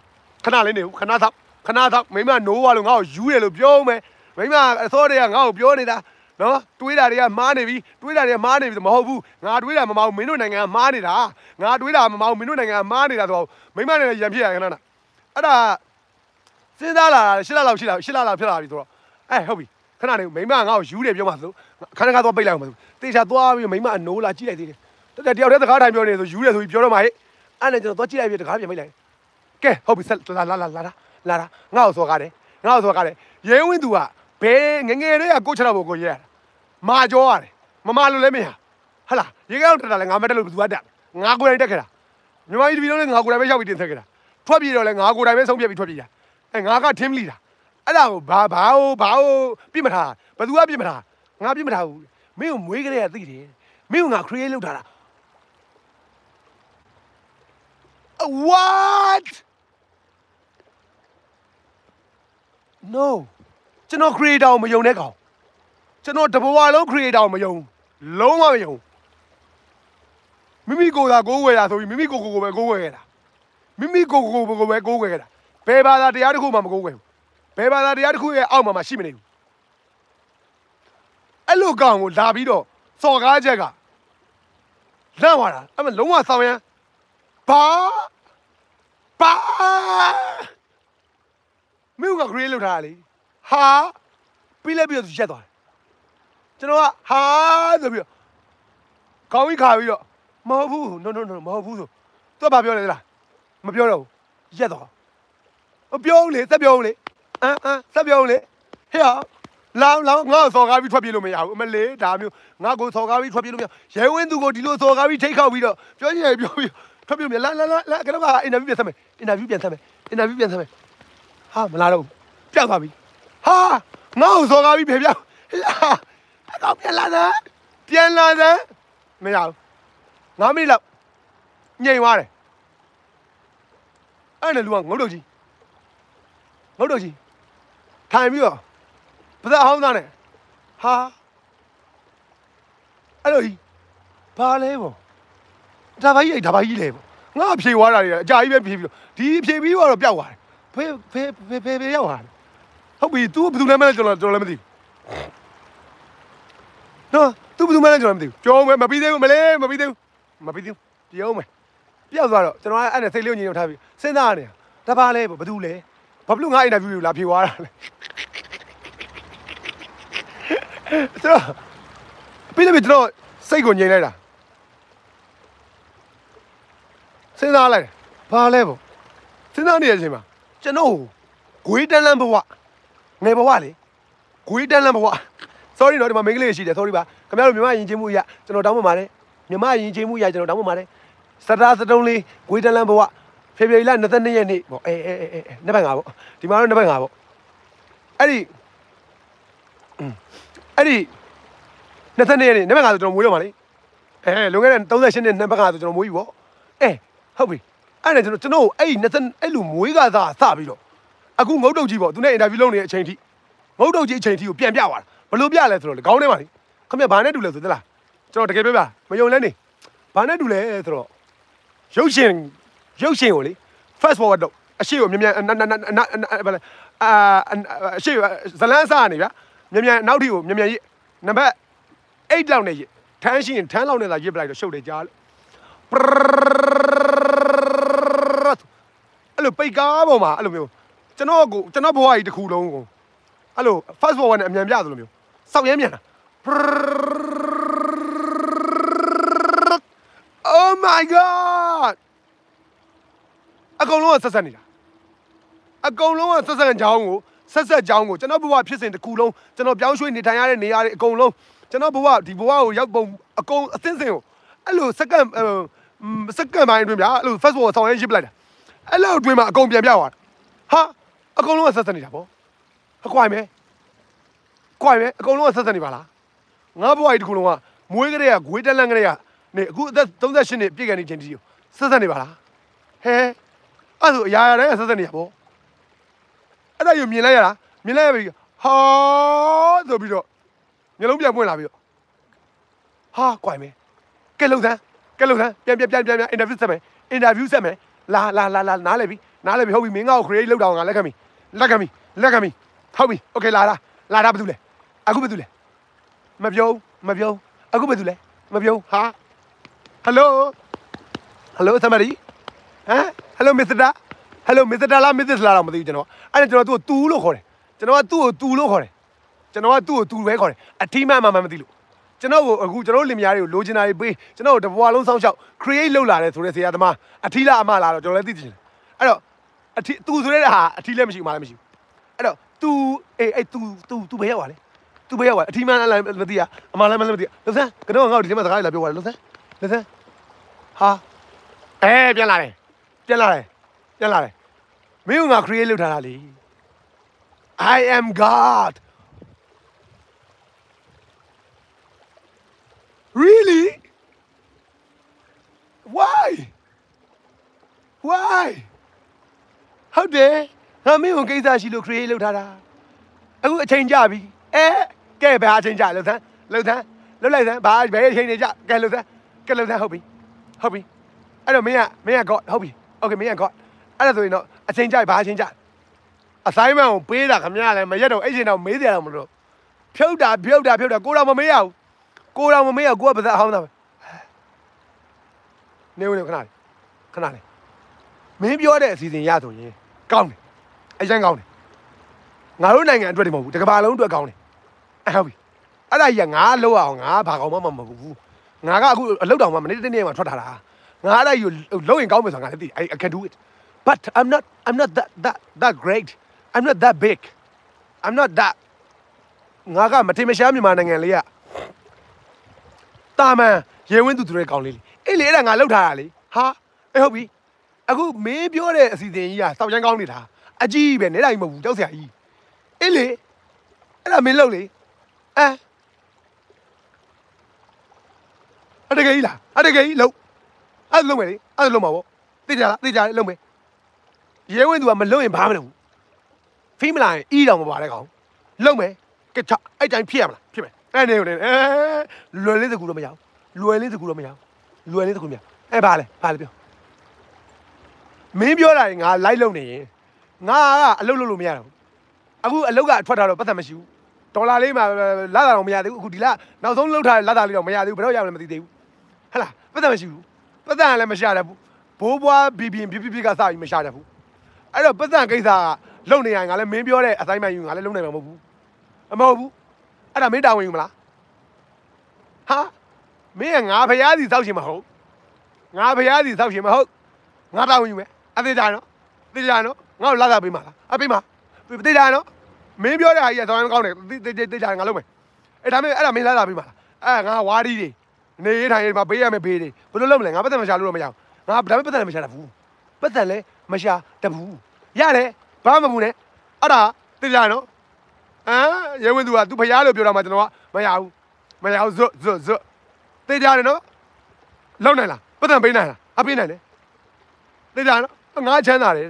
ခဏလေးနေဦးခဏသောက်ခဏသောက်မိမနိုးသွားလို့ငါ့ကိုယူတယ်လို့ပြောမယ်မိမအစောတည်းကငါ့ကိုပြောနေတာ နော်တွေးတာတွေကမားနေပြီတွေးတာတွေကမားနေပြီမဟုတ်ဘူးငါတွေးတာမမောင်းမင်းတို့နိုင်ငံကမားနေတာငါတွေးတာမမောင်းမင်းတို့နိုင်ငံကမားနေတာဆိုတော့မိမနဲ့လည်းရံဖြစ်ရခဏနာအဲ့ဒါစဉ်းစားလာရှစ်လလောက်ရှိလာရှစ်လလောက်ဖြစ်လာပြီဆိုတော့အဲဟုတ်ပြီခဏနေမိမငါ့ကိုယူတယ်ပြောမှဆိုခဏခါတော့ပိတ်လိုက်အောင်မဆိုတေချာသွားပြီးမိမအနိုးလာကြည့်လိုက်သေးတယ်တက်တယောက်တည်းစကားထိုင်ပြောနေဆိုယူတယ်ဆိုပြီးပြောတော့မှဟဲ့အဲ့နဲ့ကျွန်တော်သွားကြည့်လိုက်ပြီးတကားပြန်ပိတ်လိုက်ကဲဟုတ်ပြီဆက်လာလာလာလာလာလာငါ့ကိုစော်ကားတယ်ငါ့ကိုစော်ကားတယ်ရဲဝင်းသူက ဘယ်ငငယ်လေးကကိုချတော့ဘကိုရဲရတာမာကြောရတယ်မမလို့လည်းမရဟဟလားရေကောက်တက်တာလည်းငါမတက်လို့ဘသူကတက်ငါကိုယ်တိုင်တက်ခဲ့တာမြန်မာပြည်တပြည်လုံးလည်းငါကိုယ်တိုင်ပဲရောက်ပြီးတင်ဆက်ခဲ့တာထွက်ပြေးတော့လည်းငါကိုယ်တိုင်ပဲဆုံးဖြတ်ပြီးထွက်ပြေးတာအဲငါကထင်းမလီတာအဲ့ဒါကိုဘာဘာဟိုဘာဟိုပြစ်မထားဘသူကပြစ်မထားငါပြစ်မထားဘူးမင်းကိုမွေးကလေးကသိတယ်မင်းကငါ create လုပ်ထားတာ what no ကျွန်တော် creator ကိုမယုံတဲ့ကောင်ကျွန်တော်တဘဝလုံး creator ကိုမယုံလုံးဝမယုံမိမိကိုယ်သာကိုးဝယ်တာဆိုပြီးမိမိကိုယ်ကိုယ်ကိုပဲကိုးဝယ်ခဲ့တာမိမိကိုယ်ကိုယ်ကိုပဲကိုးဝယ်ခဲ့တာဘယ်ဘာသာတရားတစ်ခုမှမကိုးဝယ်ဘူးဘယ်ဘာသာတရားတစ်ခုရဲ့အောက်မှာမရှိမနေဘူးအဲ့လိုကောင်ကိုလာပြီးတော့စော်ကားချက်ကလန့်သွားတာအဲ့မလုံးဝဆောင်းရမ်းဘာဘာမင်းက create လုပ်ထားတာလေ ဟာပြီးလဲပြီးတော့ရက်သွားတယ်ကျွန်တော်ကဟာဆိုပြီးတော့ကောင်းကြီးခါပြီးတော့မဟုတ်ဘူး no no no မဟုတ်ဘူးဆိုသူကဘာပြောလဲလားမပြောတော့ဘူးရက်သွားမပြောဘူးလေသက်ပြောဘူးလေအမ်အမ်သက်ပြောဘူးလေဟဲ့ဟာလောင်းလောင်းငါ့ကိုစော်ကားပြီးထွက်ပြေးလို့မရဘူးအမလေးဒါမျိုးငါ့ကိုစော်ကားပြီးထွက်ပြေးလို့မရရဲဝင်းသူကိုဒီလိုစော်ကားပြီးထိတ်ခောက်ပြီးတော့ပြောချင်တယ်ပြောပြီးထွက်ပြေးလို့မရလာလာလာကတော့ကအင်တာဗျူးပြန်ဆက်မယ်အင်တာဗျူးပြန်ဆက်မယ်အင်တာဗျူးပြန်ဆက်မယ်ဟာမလာတော့ဘူးပျောက်သွားပြီ ဟာငါ့ကိုစော်ကားပြီးဖေပြောက်လာအကောင်ပြန်လာတယ်ပြန်လာတယ်မရဘူးငါမိနစ်လောက်ညင်သွားတယ်အဲ့နဲ့လူကငုတ်တုတ်ကြီးငုတ်တုတ်ကြီးထိုင်ပြီးတော့ပါဇက်အဟောင်းသားနဲ့ဟာအဲ့လိုကြီးဘာလဲပေါ့ဒါဘာကြီးဒါဘာကြီးလဲပေါ့ငါဖြေသွားတာတွေအကြာကြီးပဲဖြေပြီးတော့ဒီဖြေပြီးတော့ပျောက်သွားတယ်ဖေးဖေးဖေးဖေးဖေးရောက်သွားတယ် ဟုတ်ပြီ तू ဘယ်သူလဲမလဲကျွန်တော်ကျွန်တော်လည်းမသိဘူးနော် तू ဘယ်သူမှလည်းကျွန်တော်မသိဘူးကြောင်းမယ်မပြီးသေးဘူးမလေးမပြီးသေးဘူးမပြီးသေးဘူးပြောမယ်ပျောက်သွားတော့ကျွန်တော်အဲ့နဲ့စိတ်လေးညင်ညွတ်ထားပြီးစဉ်းစားနေတာဒါဘာလဲပေါ့ဘယ်သူလဲဘာဖြစ်လို့ငါအင်တာဗျူးကိုလာဖြေသွားတာလဲဆိုတော့ပြီးလည်းကျွန်တော်စိတ်ကိုငြိမ်လိုက်တာစဉ်းစားလိုက်တယ်ဘာလဲပေါ့စဉ်းစားနေတဲ့အချိန်မှာကျွန်တော်ဂွေးတန်းလန်းဘဝ ငယ်ဘဝလေဂွေးတန်းလန်းဘဝ sorry နော်ဒီမှာမိန်းကလေးရှိတယ် sorry ပါခင်ဗျားတို့မြမယဉ်ကျေးမှုအရကျွန်တော်တောင်းပန်ပါတယ်မြမယဉ်ကျေးမှုအရကျွန်တော်တောင်းပန်ပါတယ်စတာစတုံးလေးဂွေးတန်းလန်းဘဝဖေဖော်ဝါရီလ22ရက်နေ့ပေါ့အဲအဲအဲအဲနှစ်ပတ်ငါပေါ့ဒီမှာတော့နှစ်ပတ်ငါပေါ့အဲ့ဒီအဲ့ဒီ22ရက်နေ့နှစ်ပတ်ငါဆိုကျွန်တော်မွေးတော့မှာလေအဲလွန်ခဲ့တဲ့38နှစ်နှစ်ပတ်ငါဆိုကျွန်တော်မွေးပြီပေါ့အဲဟုတ်ပြီအဲ့ဒါကျွန်တော်ကျွန်တော်အဲ့ဒီ20အဲ့လိုမွေးကစားစပြီးတော့ အခုငုတ်တုတ်ကြီးပေါ့သူနဲ့အင်တာဗျူးလုပ်နေတဲ့အချိန်ထိငုတ်တုတ်ကြီးအချိန်ထိကိုပြန်ပြသွားတာဘယ်လိုပြလဲဆိုတော့လေခေါင်းထဲမှာလေခမရဘာနဲ့တူလဲဆိုသလားကျွန်တော်တကယ်ပြောပြမယုံလဲနေဘာနဲ့တူလဲဆိုတော့ရုပ်ရှင်ရုပ်ရှင်ကိုလေ fast forward တော့အရှိကိုမြန်မြန်ဘာလဲအာအရှိဇလန်းစားနေဗျာမြန်မြန်နောက်ထီကိုမြန်မြန်ရနံပါတ်8လောက်နဲ့ရထမ်းရှိရင်ထမ်းလောက်နဲ့သာရစ်ပလိုက်တော့ရှုပ်တယ်ကြားအဲ့လိုပိတ်ကားပေါ်မှာအဲ့လိုမျိုး ကျွန်တော်ကိုကျွန်တော်ဘဝကြီးတစ်ခုလုံးကိုအဲ့လို fast forward နဲ့အမြန်ပြသလိုမျိုးစောက်ရဲမြန်တာ Oh my god အကုန်လုံးကဆက်ဆက်နေတာအကုန်လုံးကဆက်ဆက်ကြောင်းကိုဆက်ဆက်ကြောင်းကိုကျွန်တော်ဘဝဖြစ်စဉ်တစ်ခုလုံးကျွန်တော်ပြောင်းရွှေ့နေထိုင်ရတဲ့နေရာတွေအကုန်လုံးကျွန်တော်ဘဝဒီဘဝကိုရောက်ပုံအကုန်အသင်းစင်ကိုအဲ့လိုစက္ကန့်စက္ကန့်ပိုင်းအတွင်းဗျာအဲ့လို fast forward ဆောင်ရဲရစ်ပလိုက်တာအဲ့လိုအတွင်းမှာအကုန်ပြန်ပြသွားတာဟာ အကုန်လုံးကဆက်ဆက်နေတာပေါ့အကွာမယ်ကွာမယ်အကုန်လုံးကဆက်ဆက်နေပါလားငါဘဝကြီးတစ်ခုလုံးကမွေးကလေးကဂွေးတက်လန့်ကလေးကနေအခုအသက်38နှစ်ပြည့်ကန်နေချင်းတီးကိုဆက်ဆက်နေပါလားဟဲအဲ့ဆိုအရာရာတိုင်းဆက်ဆက်နေရပေါ့အဲ့ဒါယူမြင်လိုက်ရလားမြင်လိုက်ရပြီဟာဆိုပြီးတော့မျိုးလုံးပြန်ပွင့်လာပြီးတော့ဟာကွိုင်မယ်ကဲလုံစမ်းကဲလုံစမ်းပြန်ပြန်ပြန်ပြန်ပြန်အင်တာဗျူးဆက်မယ်အင်တာဗျူးဆက်မယ် လာလာလာလာနားလေပြီနားလေပြီဟုတ်ပြီမင်းငါ့ကို create လောက်တာငါလက်ခံပြီလက်ခံပြီလက်ခံပြီဟုတ်ပြီ okay လာလာလာတာဘာတူလဲအခုဘာတူလဲမပြောမပြောအခုဘာတူလဲမပြောဟာ hello hello somebody ဟမ် hello mr da hello mr da လား mrs လားတော့မသိဘူးကျွန်တော်အဲ့ဒါကျွန်တော်သူ့ကို तू လို့ခေါ်တယ်ကျွန်တော်ကသူ့ကို तू လို့ခေါ်တယ်ကျွန်တော်ကသူ့ကို तू ပဲခေါ်တယ်အထီးမှန်မှမသိလို့ ကျွန်တော်ကိုအခုကျွန်တော်လင်မယားတွေကိုလိုချင်တာတွေပေးကျွန်တော်တို့တဘွားလုံးစောင့်ရှောက် create လုပ်လာတယ်ဆိုတဲ့ဆရာသမားအထီးလားအမလားတော့ကျွန်တော်လည်းသိချင်တယ်အဲ့တော့အထီးသူဆိုတဲ့ဟာအထီးလည်းမရှိဘူးအမလည်းမရှိဘူးအဲ့တော့ तू အေးအဲ့ तू तू तू ဘယ်ရောက်ပါလဲ तू ဘယ်ရောက်ပါအထီးမှလည်းမသိရအမလည်းမသိရလို့ဆန်းကတော့ငါ့ကိုဒီထဲမှာစကားတွေလာပြောပါတယ်လို့ဆန်းလို့ဆန်းဟာအဲပြန်လာတယ်ပြန်လာတယ်ပြန်လာတယ်မင်းကငါ create လုပ်ထားတာလေ I am God Really Why Why ဟုတ်တယ်ငါမင်းကိုကိစ္စရှိလို့ create လုပ်ထားတာအခုအချိန်ကြပြီအဲကဲဘာအချိန်ကြလို့သမ်းလို့သမ်းလွတ်လိုက်သမ်းဘာဘယ်အချိန်နေကြကဲလို့သမ်းကဲလို့သမ်းဟုတ်ပြီဟုတ်ပြီအဲ့တော့မင်းကမင်းက God ဟုတ်ပြီ Okay မင်းက God အဲ့ဒါဆိုရင်တော့အချိန်ကြဘာအချိန်ကြ assignment ကိုပေးတာခမရလဲမရက်တော့အဲ့ချိန်တော့မေးတယ်တော့မလို့ဖြုတ်တာဖြုတ်တာဖြုတ်တာကိုတော့မမေးရဘူး ကိုတော့မမေးရကိုကပါသက်အဟောင်းတာပဲနေဦးနေခဏလေးခဏလေးမင်းပြောတဲ့အစီအစဉ်ရဆိုရင်ကောင်းတယ်အရင်ကောင်းတယ်ငါတို့နိုင်ငံအတွက်တည်းမဟုတ်ဘူးတကဘာလုံးအတွက်ကောင်းတယ်အဲ့ဟုတ်ပြီအဲ့ဒါကြီးကငါလောက်အောင်ငါဘာကောင်းမှမမဟုတ်ဘူးငါကအခုအလောက်တောင်မှမနေ့တနေ့မှထွက်ထားတာငါအဲ့ဒါကြီးလောက်ရင်ကောင်းမယ်ဆိုတာငါလည်းသိ I can do it but I'm not I'm not that that that great I'm not that big I'm not that ငါကမထေမရှားမြန်မာနိုင်ငံလေးက တာမန်ရေဝင်းသူသူတွေကောင်းလေးလေအေးလေအဲ့ဒါငါလောက်ထားတာလေဟာအေးဟုတ်ပြီအခုမင်းပြောတဲ့အစီအစဉ်ကြီးကစောက်ချမ်းကောင်းနေတာအကြီးပဲနေတိုင်းမဟုတ်ဘူးကြောက်စရာကြီးအေးလေအဲ့ဒါမင်းလောက်လေအဲအတကယ်ကြီးလားအတကယ်ကြီးလောက်အဲ့ဒါလုံးမယ်လေအဲ့ဒါလုံးမှာပေါ့သိကြလားသိကြလားလုံးမယ်ရဲဝင်းသူကမလုံးရင်ဘာမလုပ်ဘူးဖိမလာရင်အီးတောင်မပါတဲ့ကောင်လုံးမယ်ကချအဲ့တိုင်းဖြစ်ရမလားဖြစ်မယ် အဲ့နေနေအဲလွယ်လေးတကူတော့မရဘူးလွယ်လေးတကူတော့မရဘူးလွယ်လေးတကူမရအဲဘာလဲဘာလဲပြောမင်းပြောတာငါလိုက်လုံနေရင်ငါကအလုပ်လုပ်လို့မရတော့ဘူးအခုအလုပ်ကအထွက်တာတော့ပတ်သက်မရှိဘူးဒေါ်လာလေးမှလာတာတော့မရသေးဘူးအခုဒီလနောက်ဆုံးလောက်ထားတဲ့လာတာလေးတော့မရသေးဘူးဘယ်တော့ရမလဲမသိသေးဘူးဟဟလားပတ်သက်မရှိဘူးပတ်သက်လည်းမရှာတတ်ဘူးဘိုးဘွားဘီဘီပြပြပြကစပြီးမရှာတတ်ဘူးအဲ့တော့ပတ်သက်ကိစ္စကလုံနေရင်ငါလည်းမင်းပြောတဲ့အတိုင်းမှယူငါလည်းလုံနိုင်မှာမဟုတ်ဘူးအမဟုတ်ဘူး အဲ့ဒါမင်းတာဝန်ယူမလားဟာမင်းကငါဖျားစီစောက်ရှင်မဟုတ်ငါဖျားစီစောက်ရှင်မဟုတ်ငါတာဝန်ယူမယ်အသေးကြနော်သေကြနော်ငါ့ကိုလာတာပေးမှာလားအပေးမှာသေကြနော်မင်းပြောတဲ့ဟာကြီးကသောင်းကောင်းတယ်သေသေသေကြငါလုပ်မယ်အဲ့ဒါမင်းအဲ့ဒါမင်းလာတာပေးမှာလားအဲ့ငါဝါဒီတွေနေရထိုင်ရမှာပေးရမယ်ပေးတယ်ဘယ်လိုလုပ်မလဲငါပတ်သက်မရှာလို့တော့မရဘူးငါဒါပေမဲ့ပတ်သက်လည်းမရှာတတ်ဘူးပတ်သက်လည်းမရှာတတ်ဘူးရတယ်ဘာမှမဘူးနဲ့အဲ့ဒါသေကြနော် ဟမ်ရဲဝင်သူက तू ဖျားလို့ပြောတာမှကျွန်တော်ကမရဘူးမရဘူးဇွတ်ဇွတ်ဇွတ်သေကြတယ်နော်လောက်နိုင်လားပတ်သက်ပေးနိုင်လားအပေးနိုင်တယ်သေကြနော်ငါချမ်းသာတယ်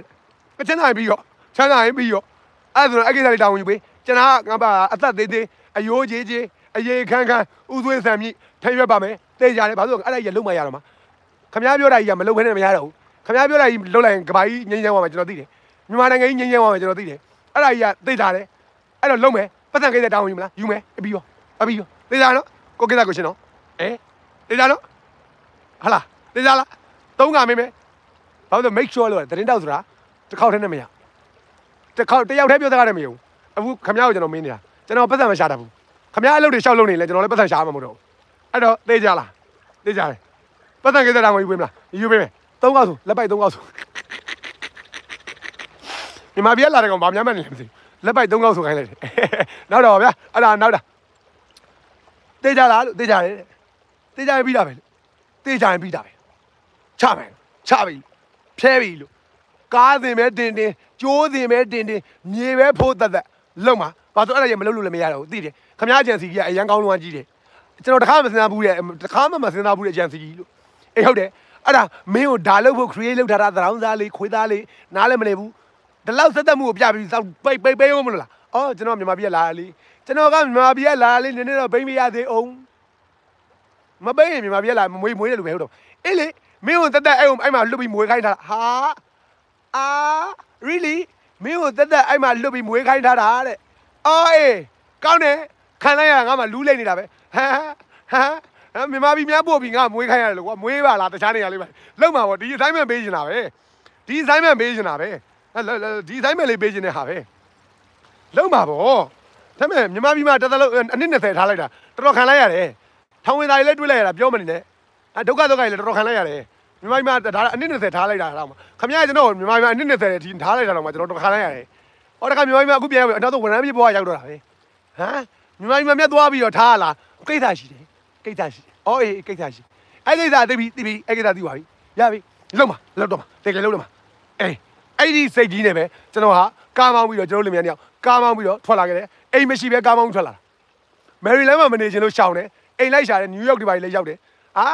ချမ်းသာပြီးရောချမ်းသာရင်ပြီးရောအဲ့ဒါဆိုတော့အဲ့ကိစ္စလေးတောင်းယူပေးကျွန်တော်ကငါပါအသက်သေးသေးအယိုးကြီးကြီးအရေးခန်းခန်းဥသွေးဆံမြင့်ထိရွက်ပါမယ်သေကြတယ်ဘာလို့အဲ့ဒါကြီးလုံမရတော့မှာခမားပြောတာကြီးကမလုံခဲနဲ့မရတော့ဘူးခမားပြောတာကြီးလုံလိုက်ရင်ကဘာကြီးငြိမ်းချမ်းသွားမှာကျွန်တော်သိတယ်မြန်မာနိုင်ငံကြီးငြိမ်းချမ်းသွားမှာကျွန်တော်သိတယ်အဲ့ဒါကြီးကသိကြတယ် အဲ့တော့လုံမယ်ပတ်စံကိစ္စတောင်းယူမလားယူမယ်အပြီးရောအပြီးရောသိကြနော်ကိုကိစ္စကိုရှင်နော်အဲသိကြနော်ဟာလားသိကြလားသုံးကမင်းမယ်ဘာလို့ make sure လို့တရင်တောက်ဆိုတာတစ်ခေါက်တည်းနဲ့မရတစ်ခေါက်တယောက်တည်းပြောတာလည်းမရဘူးအခုခမ ्या ကိုကျွန်တော်မင်းနေတာကျွန်တော်ပတ်စံမရှာတတ်ဘူးခမ ्या အလုပ်တွေရှောက်လုပ်နေလဲကျွန်တော်လည်းပတ်စံရှာမှာမဟုတ်တော့ဘူးအဲ့တော့သိကြလားသိကြတယ်ပတ်စံကိစ္စတောင်းယူပေးမလားယူပေးမယ်သုံးခေါက်ဆိုလက်ပိုက်သုံးခေါက်ဆိုမြန်မာပြည်လာတဲ့ကောင်ဗာများမှန်းနေလဲမသိဘူး လက်ပိုက်သုံးခေါက်ဆိုခိုင်းလိုက်တယ်နောက်တော့ဗျာအဲ့ဒါနောက်တာသိကြလားလို့သိကြတယ်သိကြရင်ပြီးတာပဲသိကြရင်ပြီးတာပဲချမယ်ချပြီဖြဲပြီလို့ကားစင်ပဲတင်တင်ကျိုးစင်ပဲတင်တင်မြေပဲဖိုးတက်တက်လုံမှာဘာလို့အဲ့ဒါရမလုပ်လို့လည်းမရတော့ဘူးသိတယ်ခမားအကြံစီကြီးကအရန်ကောင်းလုံးကြီးတယ်ကျွန်တော်တခါမှမစဉ်းစားဘူးတဲ့တခါမှမစဉ်းစားဘူးတဲ့အကြံစီကြီးလို့အေးဟုတ်တယ်အဲ့ဒါမင်းကိုဒါလုပ်ဖို့ create လုပ်ထားတာသရောင်းစားလေးခွေးသားလေးနားလည်းမလဲဘူး ဒီလောက်ဆက်သက်မှုကိုပြပြီးစောက်ပိတ်ပိတ်ပိတ်မလို့လားအော်ကျွန်တော်မြန်မာပြည်လာလေကျွန်တော်ကမြန်မာပြည်လာလေနည်းနည်းတော့ဘိမ့်မရသေးအောင်မပိတ်ရင်မြန်မာပြည်လာမွေးမွေးတယ်လို့ပဲဟုတ်တော့အေးလေမင်းကိုတက်တက်အဲ့အဲ့မှာလွတ်ပြီးမွေးခိုင်းထားတာဟာအာ really မင်းကိုတက်တက်အဲ့မှာလွတ်ပြီးမွေးခိုင်းထားတာတဲ့အော်အေးကောင်းတယ်ခံလိုက်ရငါမှလူးလိုက်နေတာပဲဟမ်ဟမ်မြန်မာပြည်များပို့ပြီးငါမွေးခိုင်းရတယ်လို့ကွာမွေးပါလားတခြားနေရာလေးပဲလောက်မှာပေါ့ဒီ assignment ပေးနေတာပဲဒီ assignment ပေးနေတာပဲ ဒီ assignment လေးပေးနေတဲ့ဟာပဲလောက်မှာပေါ့ဒါပေမဲ့မြန်မာပြည်မှာတစ်သက်လုံးအနည်း20ထားလိုက်တာတော်တော်ခံလိုက်ရတယ်ထောင်ဝင်သားကြီးလည်းတွေးလိုက်ရတာပြောမနေနဲ့အဒုက္ခဒုက္ခကြီးလည်းတော်တော်ခံလိုက်ရတယ်မြန်မာပြည်မှာဒါအနည်း20ထားလိုက်တာတော့ခမရကျွန်တော်မြန်မာပြည်မှာအနည်း20ထိထားလိုက်တာတော့မှကျွန်တော်တော်ခံလိုက်ရတယ်ဟောတခါမြန်မာပြည်မှာအခုပြန်ရောက်ပြီအနောက်တော့ဝန်ထမ်းပြေဘွားရောက်တော့တာပဲဟမ်မြန်မာပြည်မှာမြတ်သွားပြီးတော့ထားလာကိစ္စရှိတယ်ကိစ္စရှိတယ်အော်အေးကိစ္စရှိအဲ့ကိစ္စသိပြီသိပြီအဲ့ကိစ္စသိပါပြီရပြီလုံးမလုံးတော့မတကယ်လုံးတော့မအေး အဲ့ဒီစိတ်ကြီးနဲ့ပဲကျွန်တော်ဟာကားမောင်းပြီးတော့ကျွန်တော်လင်မယားနှစ်ယောက်ကားမောင်းပြီးတော့ထွက်လာခဲ့တယ်အိမ်မရှိပဲကားမောင်းထွက်လာတာမယ်ရီလန်းမှာမနေချင်လို့ရှောင်တယ်အိမ်လိုက်ရှာတယ်နယူးယောက်ဒီပါလည်းရောက်တယ်အာ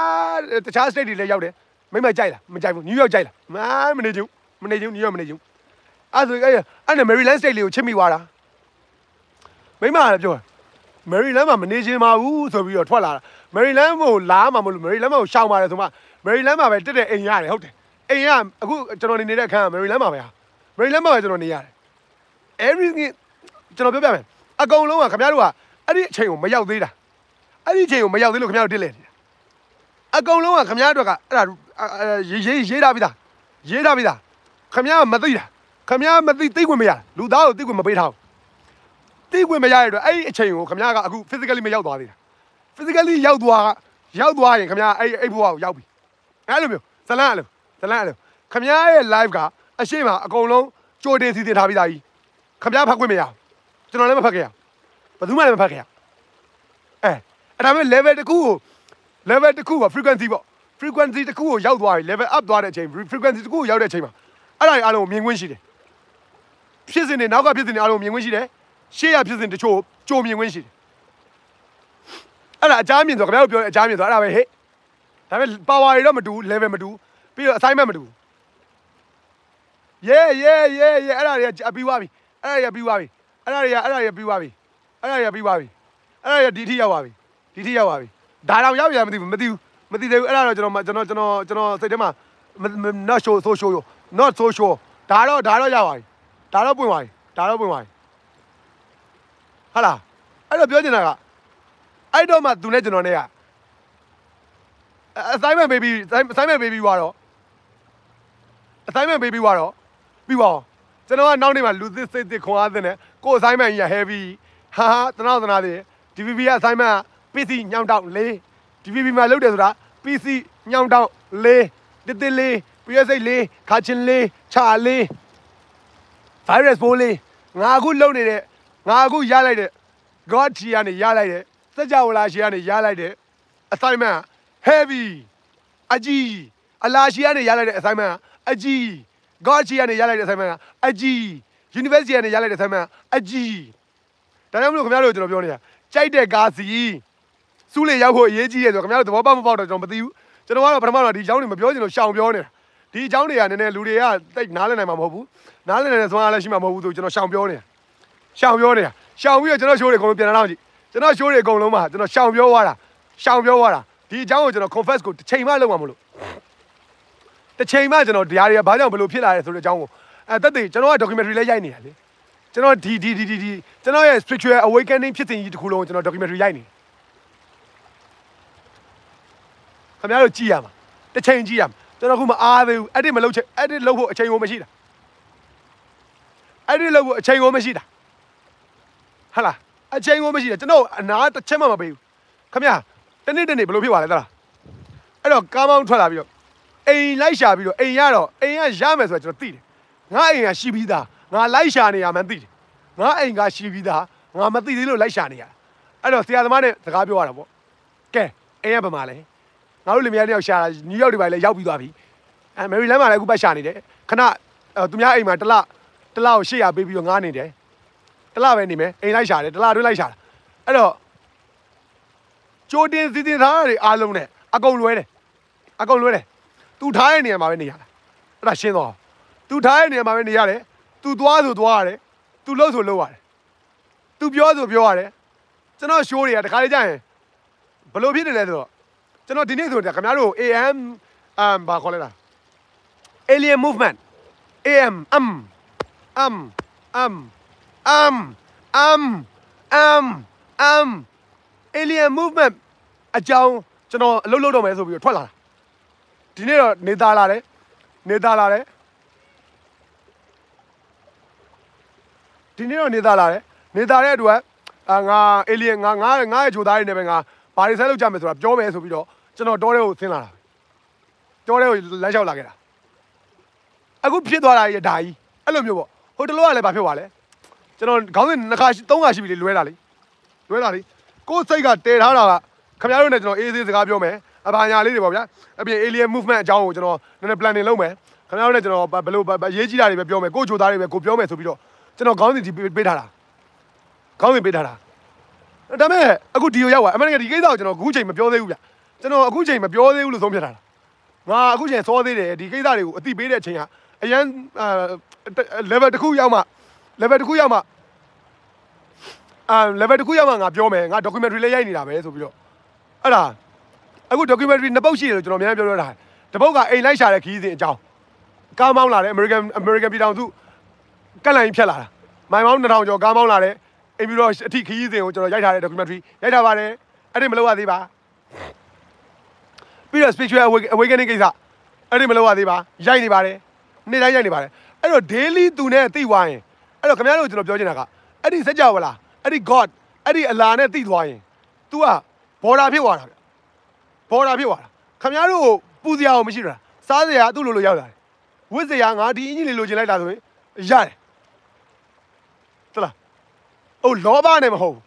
တခြား state တွေလည်းရောက်တယ်မိမကြိုက်လားမကြိုက်ဘူးနယူးယောက်ကြိုက်လားမမနေချင်မနေချင်နယူးယောက်မနေချင်အဲ့ဆိုအဲ့အဲ့နဲ့မယ်ရီလန်း state လေးကိုချစ်မိသွားတာမိမကလည်းပြောမယ်ရီလန်းမှာမနေချင်ပါဘူးဆိုပြီးတော့ထွက်လာတာမယ်ရီလန်းကိုလာမှာမလို့မယ်ရီလန်းမှာကိုရှောင်ပါတယ်ဆိုမှမယ်ရီလန်းမှာပဲတက်တဲ့အိမ်ရတယ်ဟုတ်တယ် အိမ်ကအခုကျွန်တော်နေနေတဲ့အခန်းကမယ်ရီလန်းမှာပဲဟာမယ်ရီလန်းမှာပဲကျွန်တော်နေရတယ် everything ကျွန်တော်ပြောပြမယ်အကုန်လုံးကခင်ဗျားတို့ကအဲ့ဒီအချိန်ကိုမရောက်သေးတာအဲ့ဒီအချိန်ကိုမရောက်သေးလို့ခင်ဗျားတို့တစ်လဲနေတာအကုန်လုံးကခင်ဗျားတို့ကအဲ့ဒါရေးရေးရေးထားပြီးသားရေးထားပြီးသားခင်ဗျားကမသိတာခင်ဗျားမသိသိခွင့်မရလူသားကိုသိခွင့်မပေးထားဘူးသိခွင့်မရရတဲ့အဲ့ဒီအချိန်ကိုခင်ဗျားကအခု physically မရောက်သွားသေးတာ physically ရောက်သွားရောက်သွားရင်ခင်ဗျားအဲ့အဲ့ဘဝကိုရောက်ပြီအဲ့လိုမျိုးဇလန်းအဲ့လို ဇလန်းအဲ့လိုခင်ဗျားရဲ့ live ကအရှိမအကုန်လုံးကြိုတင်စီစဉ်ထားပြီးသားကြီးခင်ဗျားဖတ်ခွင့်မရဘူးကျွန်တော်လည်းမဖတ်ခဲ့ရဘယ်သူမှလည်းမဖတ်ခဲ့ရအဲအဲ့ဒါမဲ့ level တစ်ခုကို level တစ်ခုက frequency ပေါ့ frequency တစ်ခုကိုရောက်သွားပြီ level up သွားတဲ့အချိန် frequency တစ်ခုကိုရောက်တဲ့အချိန်မှာအဲ့ဒါတွေအားလုံးကိုမြင်ခွင့်ရှိတယ်ဖြစ်စဉ်တွေနောက်ကဖြစ်စဉ်တွေအားလုံးကိုမြင်ခွင့်ရှိတယ်ရှေ့ရဖြစ်စဉ်တချို့ကြိုမြင်ခွင့်ရှိတယ်အဲ့ဒါအကြမ်းမြင်ဆိုခင်ဗျားတို့ပြောတဲ့အကြမ်းမြင်ဆိုအဲ့ဒါပဲဟဲ့ဒါပေမဲ့ power တွေတော့မတူ level မတူ ပြီးတော့ assignment မတူ yeah yeah yeah yeah အဲ့ဒါတွေကပြီးသွားပြီအဲ့ဒါတွေကပြီးသွားပြီအဲ့ဒါတွေကအဲ့ဒါတွေကပြီးသွားပြီအဲ့ဒါတွေကပြီးသွားပြီအဲ့ဒါတွေကဒီထိရောက်သွားပြီဒီထိရောက်သွားပြီဒါတော့ရောက်ရမသိဘူးမသိဘူးမသိသေးဘူးအဲ့ဒါတော့ကျွန်တော်ကျွန်တော်ကျွန်တော်ကျွန်တော်စိတ်ထဲမှာ not show so show not so show ဒါတော့ဒါတော့ရပါပြီဒါတော့ပွင့်သွားပြီဒါတော့ပွင့်သွားပြီဟာလားအဲ့တော့ပြောချင်တာကအဲ့တော့မှသူနဲ့ကျွန်တော်နဲ့က assignment baby assignment baby ွားတော့ assignment baby ွားတော့ပြီးပါအောင်ကျွန်တော်ကနောက်နေ့မှာလူသစ်စိတ်သစ်ခွန်အားသစ်နဲ့ကိုယ် assignment ကြီးရ heavy ဟာဟာတနာတနာသေး DVB က assignment က PC ညောင်းတောက်လေး DVB မှာလုပ်တယ်ဆိုတာ PC ညောင်းတောက်လေးတစ်တစ်လေး PSA လေးခါချင်းလေးချာလေး virus ပိုးလေးငါအခုလုပ်နေတဲ့ငါအခုရလိုက်တဲ့ God ချီကနေရလိုက်တဲ့စကြဝဠာချီကနေရလိုက်တဲ့ assignment heavy အကြီးအလာချီကနေရလိုက်တဲ့ assignment အကြီး God ချီကနေရလိုက်တဲ့ assignment အကြီး university ကနေရလိုက်တဲ့ assignment အကြီးဒါကြောင့်မလို့ခင်ဗျားတို့ကျွန်တော်ပြောနေတာကြိုက်တဲ့ကားစီစူးလေရောက်ဖို့အရေးကြီးရဲ့ဆိုတော့ခင်ဗျားတို့သဘောပေါက်မပေါက်တော့ကျွန်တော်မသိဘူးကျွန်တော်ကတော့ပထမတော့ဒီအကြောင်းတွေမပြောချင်လို့ရှောင်ပြောနေတာဒီအကြောင်းတွေကနည်းနည်းလူတွေကတိတ်နားလည်နိုင်မှာမဟုတ်ဘူးနားလည်နိုင်တဲ့သွားလည်းရှိမှာမဟုတ်ဘူးဆိုကျွန်တော်ရှောင်ပြောနေတာရှောင်ပြောနေတာရှောင်ပြီးတော့ကျွန်တော်ရှိုးတွေအကုန်လုံးပြန်လာတော့ကြည့်ကျွန်တော်ရှိုးတွေအကုန်လုံးမှာကျွန်တော်ရှောင်ပြောသွားတာရှောင်ပြောသွားတာဒီအကြောင်းကိုကျွန်တော် confess ကိုတစ်ချိန်မှလုပ်မှာမလို့ တစ်ချိန်မှကျွန်တော်တရားတွေကဘာကြောင့်ဘလို့ဖြစ်လာတယ်ဆိုတဲ့အကြောင်းကိုအဲတက်တည်ကျွန်တော်က documentary လည်းရိုက်နေရလေကျွန်တော်ဒီဒီဒီဒီဒီကျွန်တော်ရဲ့ spiritual awakening ဖြစ်စဉ်ကြီးတစ်ခုလုံးကိုကျွန်တော် documentary ရိုက်နေခင်ဗျားတို့ကြည့်ရမှာတစ်ချိန်ကြည့်ရမှာကျွန်တော်ခုမအားသေးဘူး edit မလုပ်ချင် edit လုပ်ဖို့အချိန်ကိုမရှိတာ edit လုပ်ဖို့အချိန်ကိုမရှိတာဟာလားအချိန်ကိုမရှိတာကျွန်တော်အနာတစ်ချက်မှမပေးဘူးခင်ဗျာတနေ့တနေ့ဘယ်လိုဖြစ်သွားလဲသလားအဲ့တော့ကားမောင်းထွက်လာပြီးတော့ အိမ်လိုက်ရှာပြီးတော့အိမ်ရတော့အိမ်ကရမယ်ဆိုတော့ကျွန်တော်သိတယ်ငါအိမ်ကရှိပြီးသားငါလိုက်ရှာနေရမှန်းသိတယ်ငါအိမ်ကရှိပြီးသားငါမသိသေးလို့လိုက်ရှာနေရအဲ့တော့ဆရာသမားနဲ့စကားပြောရတာပေါ့ကဲအိမ်ကဘာမှလဲငါတို့လင်မယားတယောက်ရှာတာနယူးယောက်တွေပါလေရောက်ပြီးသွားပြီအဲမယ်ရီလန်းမှာလည်းအခုပတ်ရှာနေတယ်ခဏသူများအိမ်မှာတစ်လတစ်လကို800ပေးပြီးတော့ငားနေတယ်တစ်လပဲနေမယ်အိမ်လိုက်ရှာတယ်တစ်လတွင်းလိုက်ရှာတာအဲ့တော့ကြိုတင်စီစဉ်ထားတာတွေအားလုံးနဲ့အကုန်လွဲတယ်အကုန်လွဲတယ် သူထားတဲ့နေရာမှာပဲနေရတာအဲ့ဒါရှင်းသွားသူထားတဲ့နေရာမှာပဲနေရတယ်သူသွားဆိုသွားရတယ်သူလှုပ်ဆိုလှုပ်ရတယ်သူပြောဆိုပြောရတယ်ကျွန်တော်ရှိုးတွေကတခါလေကြာရင်ဘယ်လိုဖြစ်နေလဲဆိုတော့ကျွန်တော်ဒီနေ့ဆိုတော့ခင်ဗျားတို့ AM အမ်ဘာခေါ်လဲလား alien movement am um um um um um um um alien movement အကြောင်းကျွန်တော်အလုပ်လုပ်တော့မယ်ဆိုပြီးတော့ထွက်လာတာ ဒီနေ့တော့နေသားလာတယ်နေသားလာတယ်ဒီနေ့တော့နေသားလာတယ်နေသားတဲ့အတွက်အာငါ alien ငါငါငါရဲ့ဂျိုသားတွေနဲ့ပဲငါဘာတွေဆက်လုပ်ကြမယ်ဆိုတာပြောမယ်ဆိုပြီးတော့ကျွန်တော်တောထဲကိုဆင်းလာတာတောထဲကိုလမ်းလျှောက်လာခဲ့တာအခုဖြစ်သွားတာရဲ့ဒါကြီးအဲ့လိုမျိုးပေါ့ဟိုတလောကလည်းဘာဖြစ်သွားလဲကျွန်တော်ခေါင်းစဉ်နှစ်ခါသုံးခါရှိပြီလေလွဲတာလေလွဲတာလေကိုယ်စိတ်ကတည်ထားတာကခင်ဗျားတို့နဲ့ကျွန်တော်အေးသေးစကားပြောမယ် အဘာညာလေးတွေပေါ့ဗျာအပြင် alien movement အကြောင်းကိုကျွန်တော်နည်းနည်း planning လုပ်မယ်ခင်ဗျားတို့နဲ့ကျွန်တော်ဘယ်လိုအရေးကြီးတာတွေပဲပြောမယ်ကိုချိုသားတွေပဲကိုပြောမယ်ဆိုပြီးတော့ကျွန်တော်ခေါင်းစဉ်ဒီပေးထားတာခေါင်းစဉ်ပေးထားတာဒါပေမဲ့အခုဒီကိုရောက်သွားအမှန်တကယ်ဒီကိစ္စကိုကျွန်တော်အခုချိန်မပြောသေးဘူးဗျကျွန်တော်အခုချိန်မပြောသေးဘူးလို့ဆုံးဖြတ်ထားတာငါအခုချိန်စောသေးတယ်ဒီကိစ္စတွေကိုအတိပေးတဲ့အချိန်ကအရန် level တစ်ခုရောက်မှ level တစ်ခုရောက်မှအာ level တစ်ခုရောက်မှငါပြောမယ်ငါ documentary လေးရိုက်နေတာပဲဆိုပြီးတော့အဲ့ဒါ အခု documentary နှစ်ပုတ်ရှိတယ်လို့ကျွန်တော်အများကြီးပြောပြောတာတပုတ်ကအိမ်လိုက်ရှာတဲ့ခီးစဉ်အကြောင်းကားမောင်းလာတဲ့ American American ပြည်ထောင်စုကက်လန်ကြီးဖြတ်လာတာမိုင်မောင်း2000ကျော်ကားမောင်းလာတဲ့အိမ်ပြီးတော့အထိခီးစဉ်ကိုကျွန်တော်ရိုက်ထားတဲ့ documentary ရိုက်ထားပါတယ်အဲ့ဒီမလုပ်ရသေးပါပြီးတော့ spiritual awakening ကိစ္စအဲ့ဒီမလုပ်ရသေးပါရိုက်နေပါတယ်နေ့တိုင်းရိုက်နေပါတယ်အဲ့တော့ daily သူနဲ့သိသွားရင်အဲ့တော့ခင်ဗျားတို့ကျွန်တော်ပြောချင်တာကအဲ့ဒီစကြဝဠာအဲ့ဒီ god အဲ့ဒီအလာနဲ့သိသွားရင် तू က border ဖြစ်သွားတာဗျ border ဖြစ်သွားတာခင်ဗျားတို့ပူစရာကိုမရှိတော့တာစားစရာသူ့လိုလိုရောက်လာတယ်ဝစ်စရာငါဒီအင်ကြီးလေးလိုချင်လိုက်တာဆိုရင်ရတယ်တလားအိုးလောဘနဲ့မဟုတ်ဘူး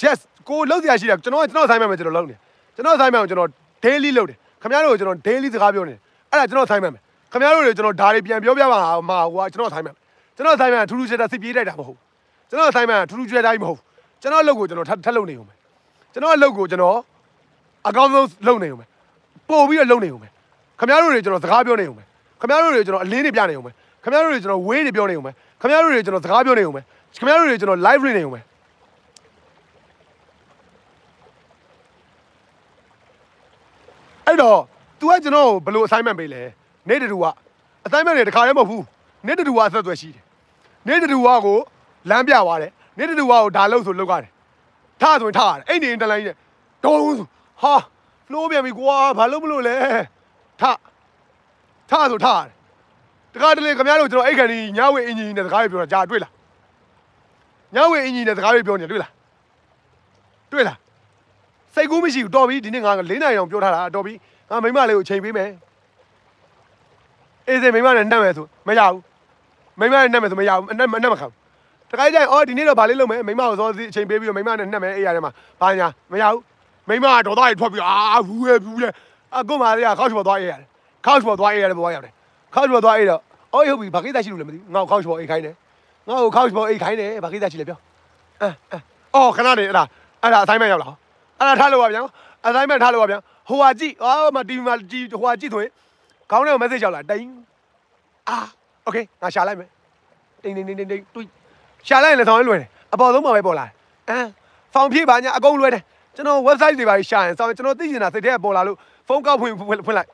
just ကိုလုံးစရာရှိတယ်ကျွန်တော်ကျွန်တော်ဆိုင်မှမယ်ကျွန်တော်လုံးနေကျွန်တော်ဆိုင်မှမယ်ကျွန်တော် daily လုပ်တယ်ခင်ဗျားတို့ကျွန်တော် daily စကားပြောနေတယ်အဲ့ဒါကျွန်တော်ဆိုင်မှမယ်ခင်ဗျားတို့တွေကျွန်တော်ဒါတွေပြန်ပြောပြပါမှာဟိုကကျွန်တော်ဆိုင်မှကျွန်တော်ဆိုင်မှထူးထူးခြားခြားစစ်ပြေးတိုက်တာမဟုတ်ကျွန်တော်ဆိုင်မှထူးထူးခြားခြားမဟုတ်ကျွန်တော်အလုပ်ကိုကျွန်တော်ထပ်ထပ်လုပ်နေုံပဲကျွန်တော်အလုပ်ကိုကျွန်တော် အကောင်းဆုံးလုပ်နေုံပဲပို့ပြီးတော့လုပ်နေုံပဲခင်ဗျားတို့တွေကျွန်တော်စကားပြောနေုံပဲခင်ဗျားတို့တွေကျွန်တော်အလင်းတွေပြနေုံပဲခင်ဗျားတို့တွေကျွန်တော်ဝေးတွေပြောနေုံပဲခင်ဗျားတို့တွေကျွန်တော်စကားပြောနေုံပဲခင်ဗျားတို့တွေကျွန်တော် live နေုံပဲအဲ့တော့ तू ကကျွန်တော်ကိုဘယ်လို assignment ပေးလဲနေတူက assignment တွေတခါတည်းမဟုတ်ဘူးနေတူကအဆက်အသွယ်ရှိတယ်နေတူကကိုလမ်းပြသွားတယ်နေတူကကိုဒါလို့ဆိုလောက်ရတယ်ထားဆိုရင်ထားရတယ်အဲ့နေတလိုင်းနဲ့ဒုံး ဟာဖလိုးပြန်ပြီကွာဘာလို့မလို့လဲထထဆိုထားရတယ်တကားတလေခင်ဗျားတို့ကျွန်တော်အဲ့ခံဒီညဝေအင်ဂျင်နဲ့စကားတွေပြောတာကြားတွေ့လားညဝေအင်ဂျင်နဲ့စကားတွေပြောနေတွေ့လားတွေ့လားစိတ်ကူးမရှိဘူးတော်ပြီဒီနေ့ငါ၄နိုင်အောင်ပြောထားတာတော်ပြီငါမိမလေးကိုချိန်ပေးမယ်အေးစေမိမနဲ့နှက်မယ်ဆိုမရဘူးမိမနဲ့နှက်မယ်ဆိုမရဘူးအနှက်အနှက်မခံတခါကျရင်အော်ဒီနေ့တော့ဗာလေးလုပ်မယ်မိမကိုစောစီအချိန်ပေးပြီးတော့မိမနဲ့နှက်မယ်အေးရတယ်မှာဘာညာမရဘူး မိမကတော့သားရီထွက်ပြီးအာဘူးရဲ့ဘူးရဲ့အကုမာလေးကခောက်ချပေါ်သွားအေးရတယ်ခောက်ချပေါ်သွားအေးရတယ်ပေါ်ရတယ်ခောက်ချပေါ်သွားအေးတော့အော်ဟုတ်ပြီဘာကိစ္စရှိလို့လဲမသိဘူးငါ့ကိုခောက်ချပေါ်အေးခိုင်းတယ်ငါ့ကိုခောက်ချပေါ်အေးခိုင်းတယ်ဘာကိစ္စရှိလဲပြောအဲအဲအော်ခဏနေအဲ့ဒါအဲ့ဒါအဆိုင်မဲ့ရောက်လာအဲ့ဒါထားလို့ပါဗျာအဆိုင်မဲ့ထားလို့ပါဗျာဟိုဟာကြည့်အော်မတီဗီမှာကြည့်ဟိုဟာကြည့်ဆိုရင်ခေါင်းထဲကို message ရောက်လာတိန်အာโอเคငါရှာလိုက်မယ်တိန်တိန်တိန်တိန်တွေးရှာလိုက်ရင်လည်းဆောင်းရလွယ်တယ်အပေါ်ဆုံးမှာပဲပေါ်လာတယ်အမ်ဖောင်ဖြည့်ပါညာအကုန်လွယ်တယ် ကျွန်တော် website တွေပါရှာရင်ဆောင်းကျွန်တော်သိချင်တာစိတ်ထဲပေါ်လာလို့ဖုန်းကောက်ဖွင့်ဖွင့်ဖွင့်လိုက်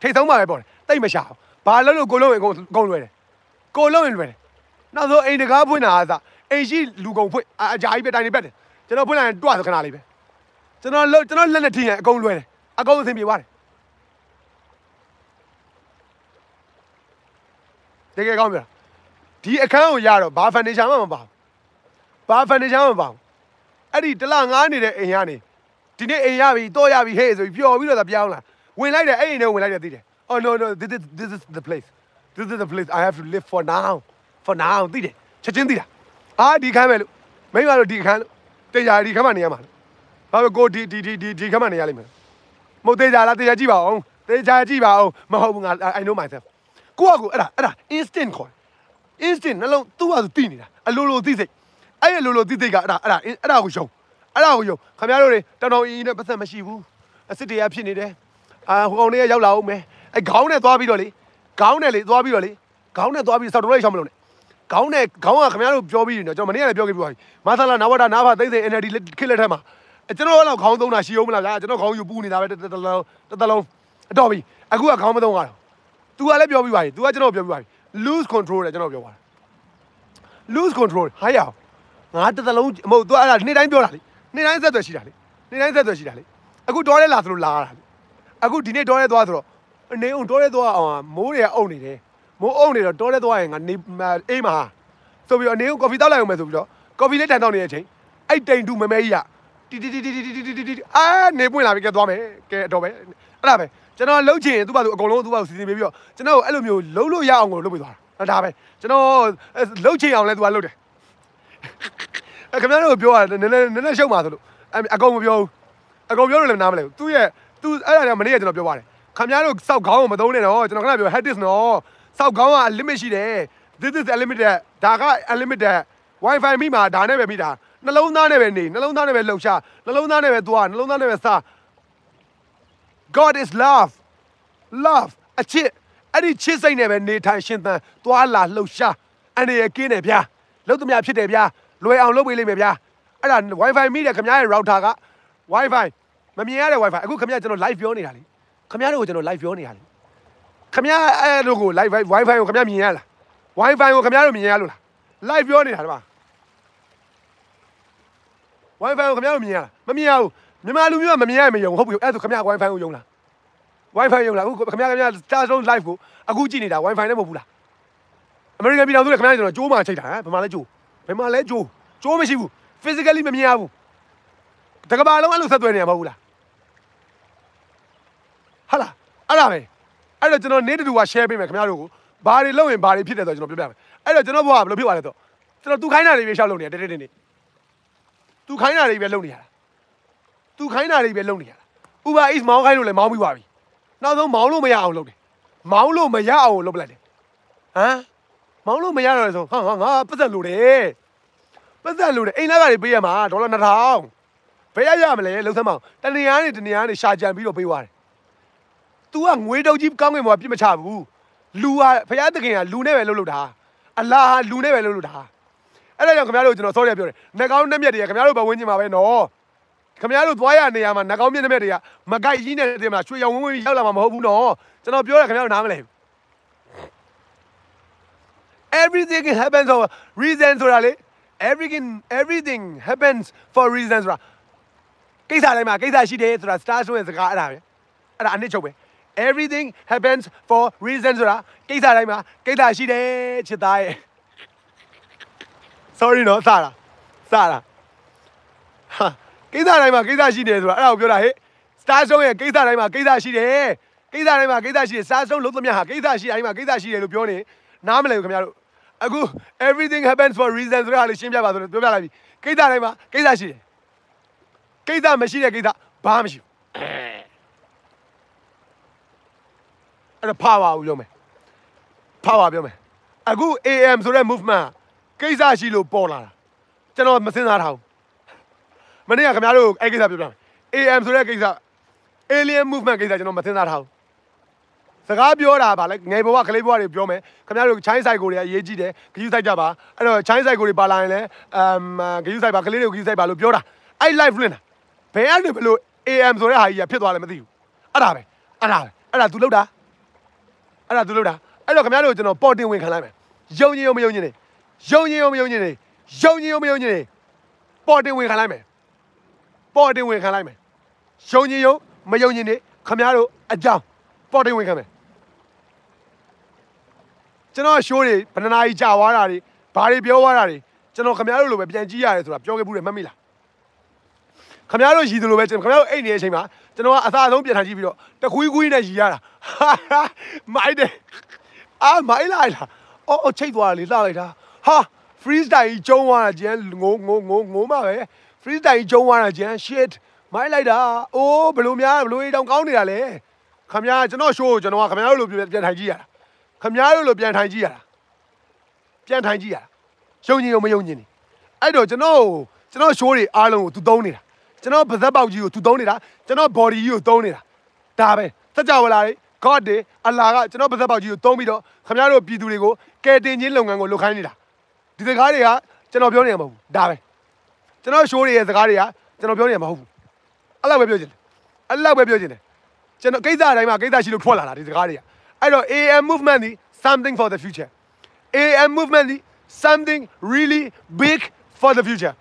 ထိတ်ဆုံးမှာပဲပေါ်တယ်တိတ်မရှာဘူးဘာလို့လို့ကိုလုံးရင်အကုန်အကုန်လွယ်တယ်ကိုလုံးရင်လွယ်တယ်နောက်ဆုံးအိမ်တကားဖွင့်တာအစားအိမ်ရှိလူကုန်ဖွင့်အကြာကြီးပဲတိုင်နေပက်တယ်ကျွန်တော်ဖွင့်လိုက်ရင်တွဆိုခဏလေးပဲကျွန်တော်ကျွန်တော်လက်နဲ့ထင်ရင်အကုန်လွယ်တယ်အကုန်အဆင်ပြေသွားတယ်တကယ်ကောင်းပြီလားဒီအခန်းကိုရတော့ဘာဖန်နီချာမှမပါဘူးဘာဖန်နီချာမှမပါဘူး အဲ့ဒီတလငားနေတဲ့အိမ်ကနေဒီနေ့အိမ်ရပြီတော့ရပြီဟဲ့ဆိုပြီးပျော်ပြီးတော့ပြောင်းလာဝင်လိုက်တယ်အဲ့အိမ်ထဲဝင်လိုက်တယ်သိတယ် Oh no no this is this is the place this is the place I have to live for now for now သိတယ်ချက်ချင်းသိတာအာဒီခန်းပဲလို့မိမတို့ဒီခန်းလို့တရားဒီခန်းမှနေရမှာလို့ဘာပဲကိုဒီဒီဒီဒီဒီခန်းမှနေရလိမ့်မယ်မဟုတ်သေးကြလားတရားကြည့်ပါအောင်တရားကြည့်ပါအောင်မဟုတ်ဘူးငါ I know myself ကိုကကိုအဲ့ဒါအဲ့ဒါ instant ခေါ် instant နှလုံးသူ့ဟာသူသိနေတာအလိုလိုသိစိတ် အဲ့အလိုလိုသိစိတ်ကအဲ့ဒါအဲ့ဒါအဲ့ဒါကိုယုံအဲ့ဒါကိုယုံခင်ဗျားတို့တွေတောင်တောင်အင်းနဲ့ပတ်သက်မရှိဘူးအစ်စ်တရားဖြစ်နေတယ်အာဟိုကောင်လေးရောက်လာအောင်မယ်အဲ့ခေါင်းနဲ့သွားပြီးတော့လေခေါင်းနဲ့လေသွားပြီးတော့လေခေါင်းနဲ့သွားပြီးစောက်တော်လေးရှောင်းမလို့နဲ့ခေါင်းနဲ့ခေါင်းကခင်ဗျားတို့ပြောပြီးနေတော့ကျွန်တော်မနေ့ကလည်းပြောခဲ့ပြီးပါပြီမဆလာနာဝတာနာဖာသိသိ NLD ခစ်လက်ထက်မှာကျွန်တော်ကတော့ခေါင်းသုံးတာရှိအောင်မလားဗျာကျွန်တော်ခေါင်းယူပူနေတာပဲတတလုံးတတလုံးအတော်ပြီအခုကခေါင်းမသုံးရတော့ तू ကလည်းပြောပြီးပါပြီ तू ကကျွန်တော်ပြောပြီးပါပြီ lose control တယ်ကျွန်တော်ပြောပါတာ lose control ဟာရအောင် ငါတစ်သလုံးမဟုတ် तू အဲ့ဒါနေ့တိုင်းပြောတာလေနေ့တိုင်းဆက်သွယ်ရှိတာလေနေ့တိုင်းဆက်သွယ်ရှိတာလေအခုတော်ရဲလာသလိုလာတာလေအခုဒီနေ့တော်ရဲသွားဆိုတော့နေအောင်တော်ရဲသွားအောင်မိုးတွေကအုံနေတယ်မိုးအုံနေတော့တော်ရဲသွားရင်ငါနေအိမ်မှာဆိုပြီးတော့နေအောင်ကော်ဖီတောက်လိုက်အောင်မယ်ဆိုပြီးတော့ကော်ဖီလေးတန်တောက်နေတဲ့အချိန်အဲ့တိန်တူမမဲကြီးကတီတီတီတီတီတီတီအာနေပွင့်လာပြီကဲသွားမယ်ကဲတော့ပဲအဲ့ဒါပဲကျွန်တော်လှုပ်ချင်သူ့ဘာသူအကုန်လုံးသူ့ဘာစီစဉ်ပေးပြီးတော့ကျွန်တော်အဲ့လိုမျိုးလှုပ်လို့ရအောင်ကိုလှုပ်ပေးသွားတာဒါပဲကျွန်တော်လှုပ်ချင်အောင်လဲသူကလှုပ်တယ် အဲခင်ဗျားတို့ပြောတာနည်းနည်းနည်းနည်းရှုပ်ပါသလိုအကောင်မပြောဘူးအကောင်ပြောလို့လည်းနားမလဲဘူးသူ့ရဲ့သူအဲ့ဒါကမနေ့ကကျွန်တော်ပြောပါတယ်ခင်ဗျားတို့စောက်ခေါင်းကိုမသုံးနဲ့တော့ကျွန်တော်ခဏပြော head dis နော်စောက်ခေါင်းက limit ရှိတယ် this is unlimited ဒါက unlimited wifi မိမှာဒါနဲ့ပဲမိတာနှလုံးသားနဲ့ပဲနေနှလုံးသားနဲ့ပဲလှုပ်ရှားနှလုံးသားနဲ့ပဲသွားနှလုံးသားနဲ့ပဲစား God is love love အချစ်အဲ့ဒီချစ်စိတ်နဲ့ပဲနေထိုင်ရှင်သန်သွားလာလှုပ်ရှားအနေရကင်းတယ်ဗျာ လှုပ်သမျှဖြစ်တယ်ဗျာလွယ်အောင်လုပ်ပေးလိမ့်မယ်ဗျာအဲ့ဒါ wifi မိတယ်ခင်ဗျားရဲ့ router က wifi မမြင်ရတဲ့ wifi အခုခင်ဗျားကျွန်တော် live ပြောနေတာလေခင်ဗျားတို့ကိုကျွန်တော် live ပြောနေတာလေခင်ဗျားအဲ့လိုကို live wifi ကိုခင်ဗျားမြင်ရလား wifi ကိုခင်ဗျားတို့မြင်ရလို့လား live ပြောနေတာဒီမှာ wifi ကိုခင်ဗျားတို့မြင်ရလားမမြင်ရဘူးမြန်မာလူမျိုးကမမြင်ရမယုံဟုတ်ပြီအဲ့ဒါဆိုခင်ဗျား wifi ကိုယုံလား wifi ယုံလားအခုခင်ဗျားခင်ဗျား star zone live ကိုအခုကြည့်နေတာ wifi နဲ့မဟုတ်ဘူးလား အမေရိကန်ပြည်ထောင်စုနဲ့ခင်ဗျားကျွန်တော်ကြိုးမှချိတ်တာဟမ်ဘယ်မှာလဲကြိုးဘယ်မှာလဲကြိုးကြိုးမရှိဘူး physically မမြင်ရဘူးတကဘာလုံးအဲ့လိုဆက်သွယ်နေရမဟုတ်ဘူးလားဟာလားအဲ့ဒါပဲအဲ့တော့ကျွန်တော်နေတူက share ပေးမယ်ခင်ဗျားတို့ကိုဘာတွေလုပ်ရင်ဘာတွေဖြစ်တယ်ဆိုတော့ကျွန်တော်ပြောပြမယ်အဲ့တော့ကျွန်တော်ဘဝကဘယ်လိုဖြစ်သွားလဲတော့ကျွန်တော်သူခိုင်းတာတွေပဲရှောက်လုပ်နေတာတဲတဲတဲနေသူခိုင်းတာတွေပဲလုပ်နေရတာသူခိုင်းတာတွေပဲလုပ်နေရတာ Uber Eats မောင်းခိုင်းလို့လည်းမောင်းပြီးပါပြီနောက်ဆုံးမောင်းလို့မရအောင်လုပ်တယ်မောင်းလို့မရအောင်လုပ်ပလိုက်တယ်ဟမ် မောင်းလို့မရတော့ဆိုဟာငါငါပတ်သက်လို့တယ်ပတ်သက်လို့တယ်အိမ်လက်ကတွေပေးရမှာဒေါ်လာ2000ဘယ်ရရမလဲလုံးသမောင်းတနေရာနေတနေရာနေရှာကြံပြီးတော့ပေးသွားတယ် तू ကငွေတုပ်ကြီးကောင်းကင်ဘဝပြစ်မချဘူးလူဟာဖရာသခင်ကလူနဲ့ပဲလှုပ်လှုပ်တာအလာဟာလူနဲ့ပဲလှုပ်လှုပ်တာအဲ့ဒါကြောင့်ခင်ဗျားတို့ကျွန်တော် sorry ပြောတယ်နှကောင်းနှက်မြက်တွေကခင်ဗျားတို့ဘဝင်းကျင်မှာပဲနော်ခင်ဗျားတို့သွားရနေရမှာနှကောင်းမြက်နှက်မြက်တွေကမကိုက်ကြီးနေတယ်မလားရွှေရောင်ဝင်းဝင်းရောက်လာမှာမဟုတ်ဘူးနော်ကျွန်တော်ပြောတယ်ခင်ဗျားတို့နားမလဲဘူး everything happens for reason ဆိုတာလေ everything everything happens for reasons ဆိုတာကိစ္စတိုင်းမှာကိစ္စရှိတယ်ဆိုတာ star show ရဲ့စကားအဲ့ဒါပဲအဲ့ဒါအနစ်ချုပ်ပဲ everything happens for reason ဆိုတာကိစ္စတိုင်းမှာကိစ္စရှိတယ်ချစ်သားရဲ့ sorry နော်စတာစတာဟာကိစ္စတိုင်းမှာကိစ္စရှိတယ်ဆိုတာအဲ့ဒါကိုပြောတာဟဲ့ star zone ရဲ့ကိစ္စတိုင်းမှာကိစ္စရှိတယ်ကိစ္စတိုင်းမှာကိစ္စရှိတယ် star zone လုံးသမျှဟာကိစ္စရှိတိုင်းမှာကိစ္စရှိတယ်လို့ပြောနေနားမလည်ဘူးခင်ဗျားတို့ အခု everything happens for reason ဆိုတာလေးရှင်းပြပါဆိုတော့ပြောပြလိုက်ပြီကိစ္စတိုင်းမှာကိစ္စရှိတယ်ကိစ္စမရှိတဲ့ကိစ္စဘာမှမရှိဘူးအဲ့ဒါ power ကိုပြောမယ် power ပြောမယ်အခု AM ဆိုတဲ့ movement ကိစ္စရှိလို့ပေါ်လာတာကျွန်တော်မစင်စားထားဘူးမနေ့ကခင်ဗျားတို့အဲ့ကိစ္စပြောပြမယ် AM ဆိုတဲ့ကိစ္စ alien movement ကိစ္စကျွန်တော်မစင်စားထားဘူး စကားပြောတာဗာလဲငယ်ဘဝကလေးဘဝတွေပြောမယ်ခင်ဗျားတို့ချိုင်းဆိုင်ကိုတွေအရေးကြီးတယ်ဂယူဆိုင်ကြပါအဲ့တော့ချိုင်းဆိုင်ကိုတွေပါလာရင်လည်းအမ်ဂယူဆိုင်ပါကလေးတွေကိုဂယူဆိုင်ပါလို့ပြောတာအဲ့ live လွင့်တာဘယ်ကနေဘလို့ AM ဆိုတဲ့ဟာကြီးဖြစ်သွားလဲမသိဘူးအဲ့ဒါပဲအဲ့ဒါပဲအဲ့ဒါ तू လောက်တာအဲ့ဒါ तू လောက်တာအဲ့တော့ခင်ဗျားတို့ကျွန်တော်ပေါ်တင်ဝင်ခံလိုက်မယ်ယုံကြည်ယုံမယုံကြည်နေယုံကြည်ယုံမယုံကြည်နေယုံကြည်ယုံမယုံကြည်နေပေါ်တင်ဝင်ခံလိုက်မယ်ပေါ်တင်ဝင်ခံလိုက်မယ်ယုံကြည်ယုံမယုံကြည်နေခင်ဗျားတို့အကြောင်းပေါ်တင်ဝင်ခံမယ် ကျွန်တော်ရှိုးတွေဘယ်နှနာကြီးကြာသွားတာတွေဘာတွေပြောသွားတာတွေကျွန်တော်ခင်ဗျားတို့လိုပဲပြန်ကြည့်ရတယ်ဆိုတာပြောခဲ့ဘူးတယ်မှတ်မိလားခင်ဗျားတို့ရည်သလိုပဲကျွန်တော်ခင်ဗျားတို့အိတ်နေတဲ့အချိန်မှာကျွန်တော်ကအသာဆုံးပြန်ထိုင်ကြည့်ပြီးတော့တခွီးခွီးနဲ့ရည်ရတာမိုက်တယ်အာမိုက်လိုက်လားအော်ချိတ်သွားလေလှလိုက်တာဟာ freestyle ကြီးကျုံသွားတာကျန်ငိုငိုငိုငိုမှာပဲ freestyle ကြီးကျုံသွားတာကျန် shit မိုက်လိုက်တာအိုးဘလို့များဘလို့အေးတောင်ကောင်းနေတာလေခင်ဗျားကျွန်တော် show ကိုကျွန်တော်ကခင်ဗျားတို့လိုပြန်ထိုင်ကြည့်ရတာ ခင်ဗျားတို့လိုပြန်ထိုင်ကြည့်ရတာပြန်ထိုင်ကြည့်ရတာယုံကြည်ရောမယုံကြည်နေအဲ့တော့ကျွန်တော်ကျွန်တော် show တွေအားလုံးကိုသူသုံးနေတာကျွန်တော်ပါဇက်ပေါက်ကြီးကိုသူသုံးနေတာကျွန်တော် body ကြီးကိုသုံးနေတာဒါပဲစကြဝဠာတွေ God တွေအလာကကျွန်တော်ပါဇက်ပေါက်ကြီးကိုသုံးပြီးတော့ခင်ဗျားတို့ပြည်သူတွေကိုကယ်တင်ခြင်းလုပ်ငန်းကိုလုပ်ခိုင်းနေတာဒီစကားတွေကကျွန်တော်ပြောနေမှာမဟုတ်ဘူးဒါပဲကျွန်တော် show တွေရဲ့စကားတွေကကျွန်တော်ပြောနေမှာမဟုတ်ဘူးအဲ့လောက်ပဲပြောချင်တယ်အဲ့လောက်ပဲပြောချင်တယ်ကျွန်တော်ကိစ္စအတိုင်းမှာကိစ္စရှိလို့ထွက်လာတာဒီစကားတွေက အဲ့တော့ AM movement ဒီ something for the future AM movement ဒီ something really big for the future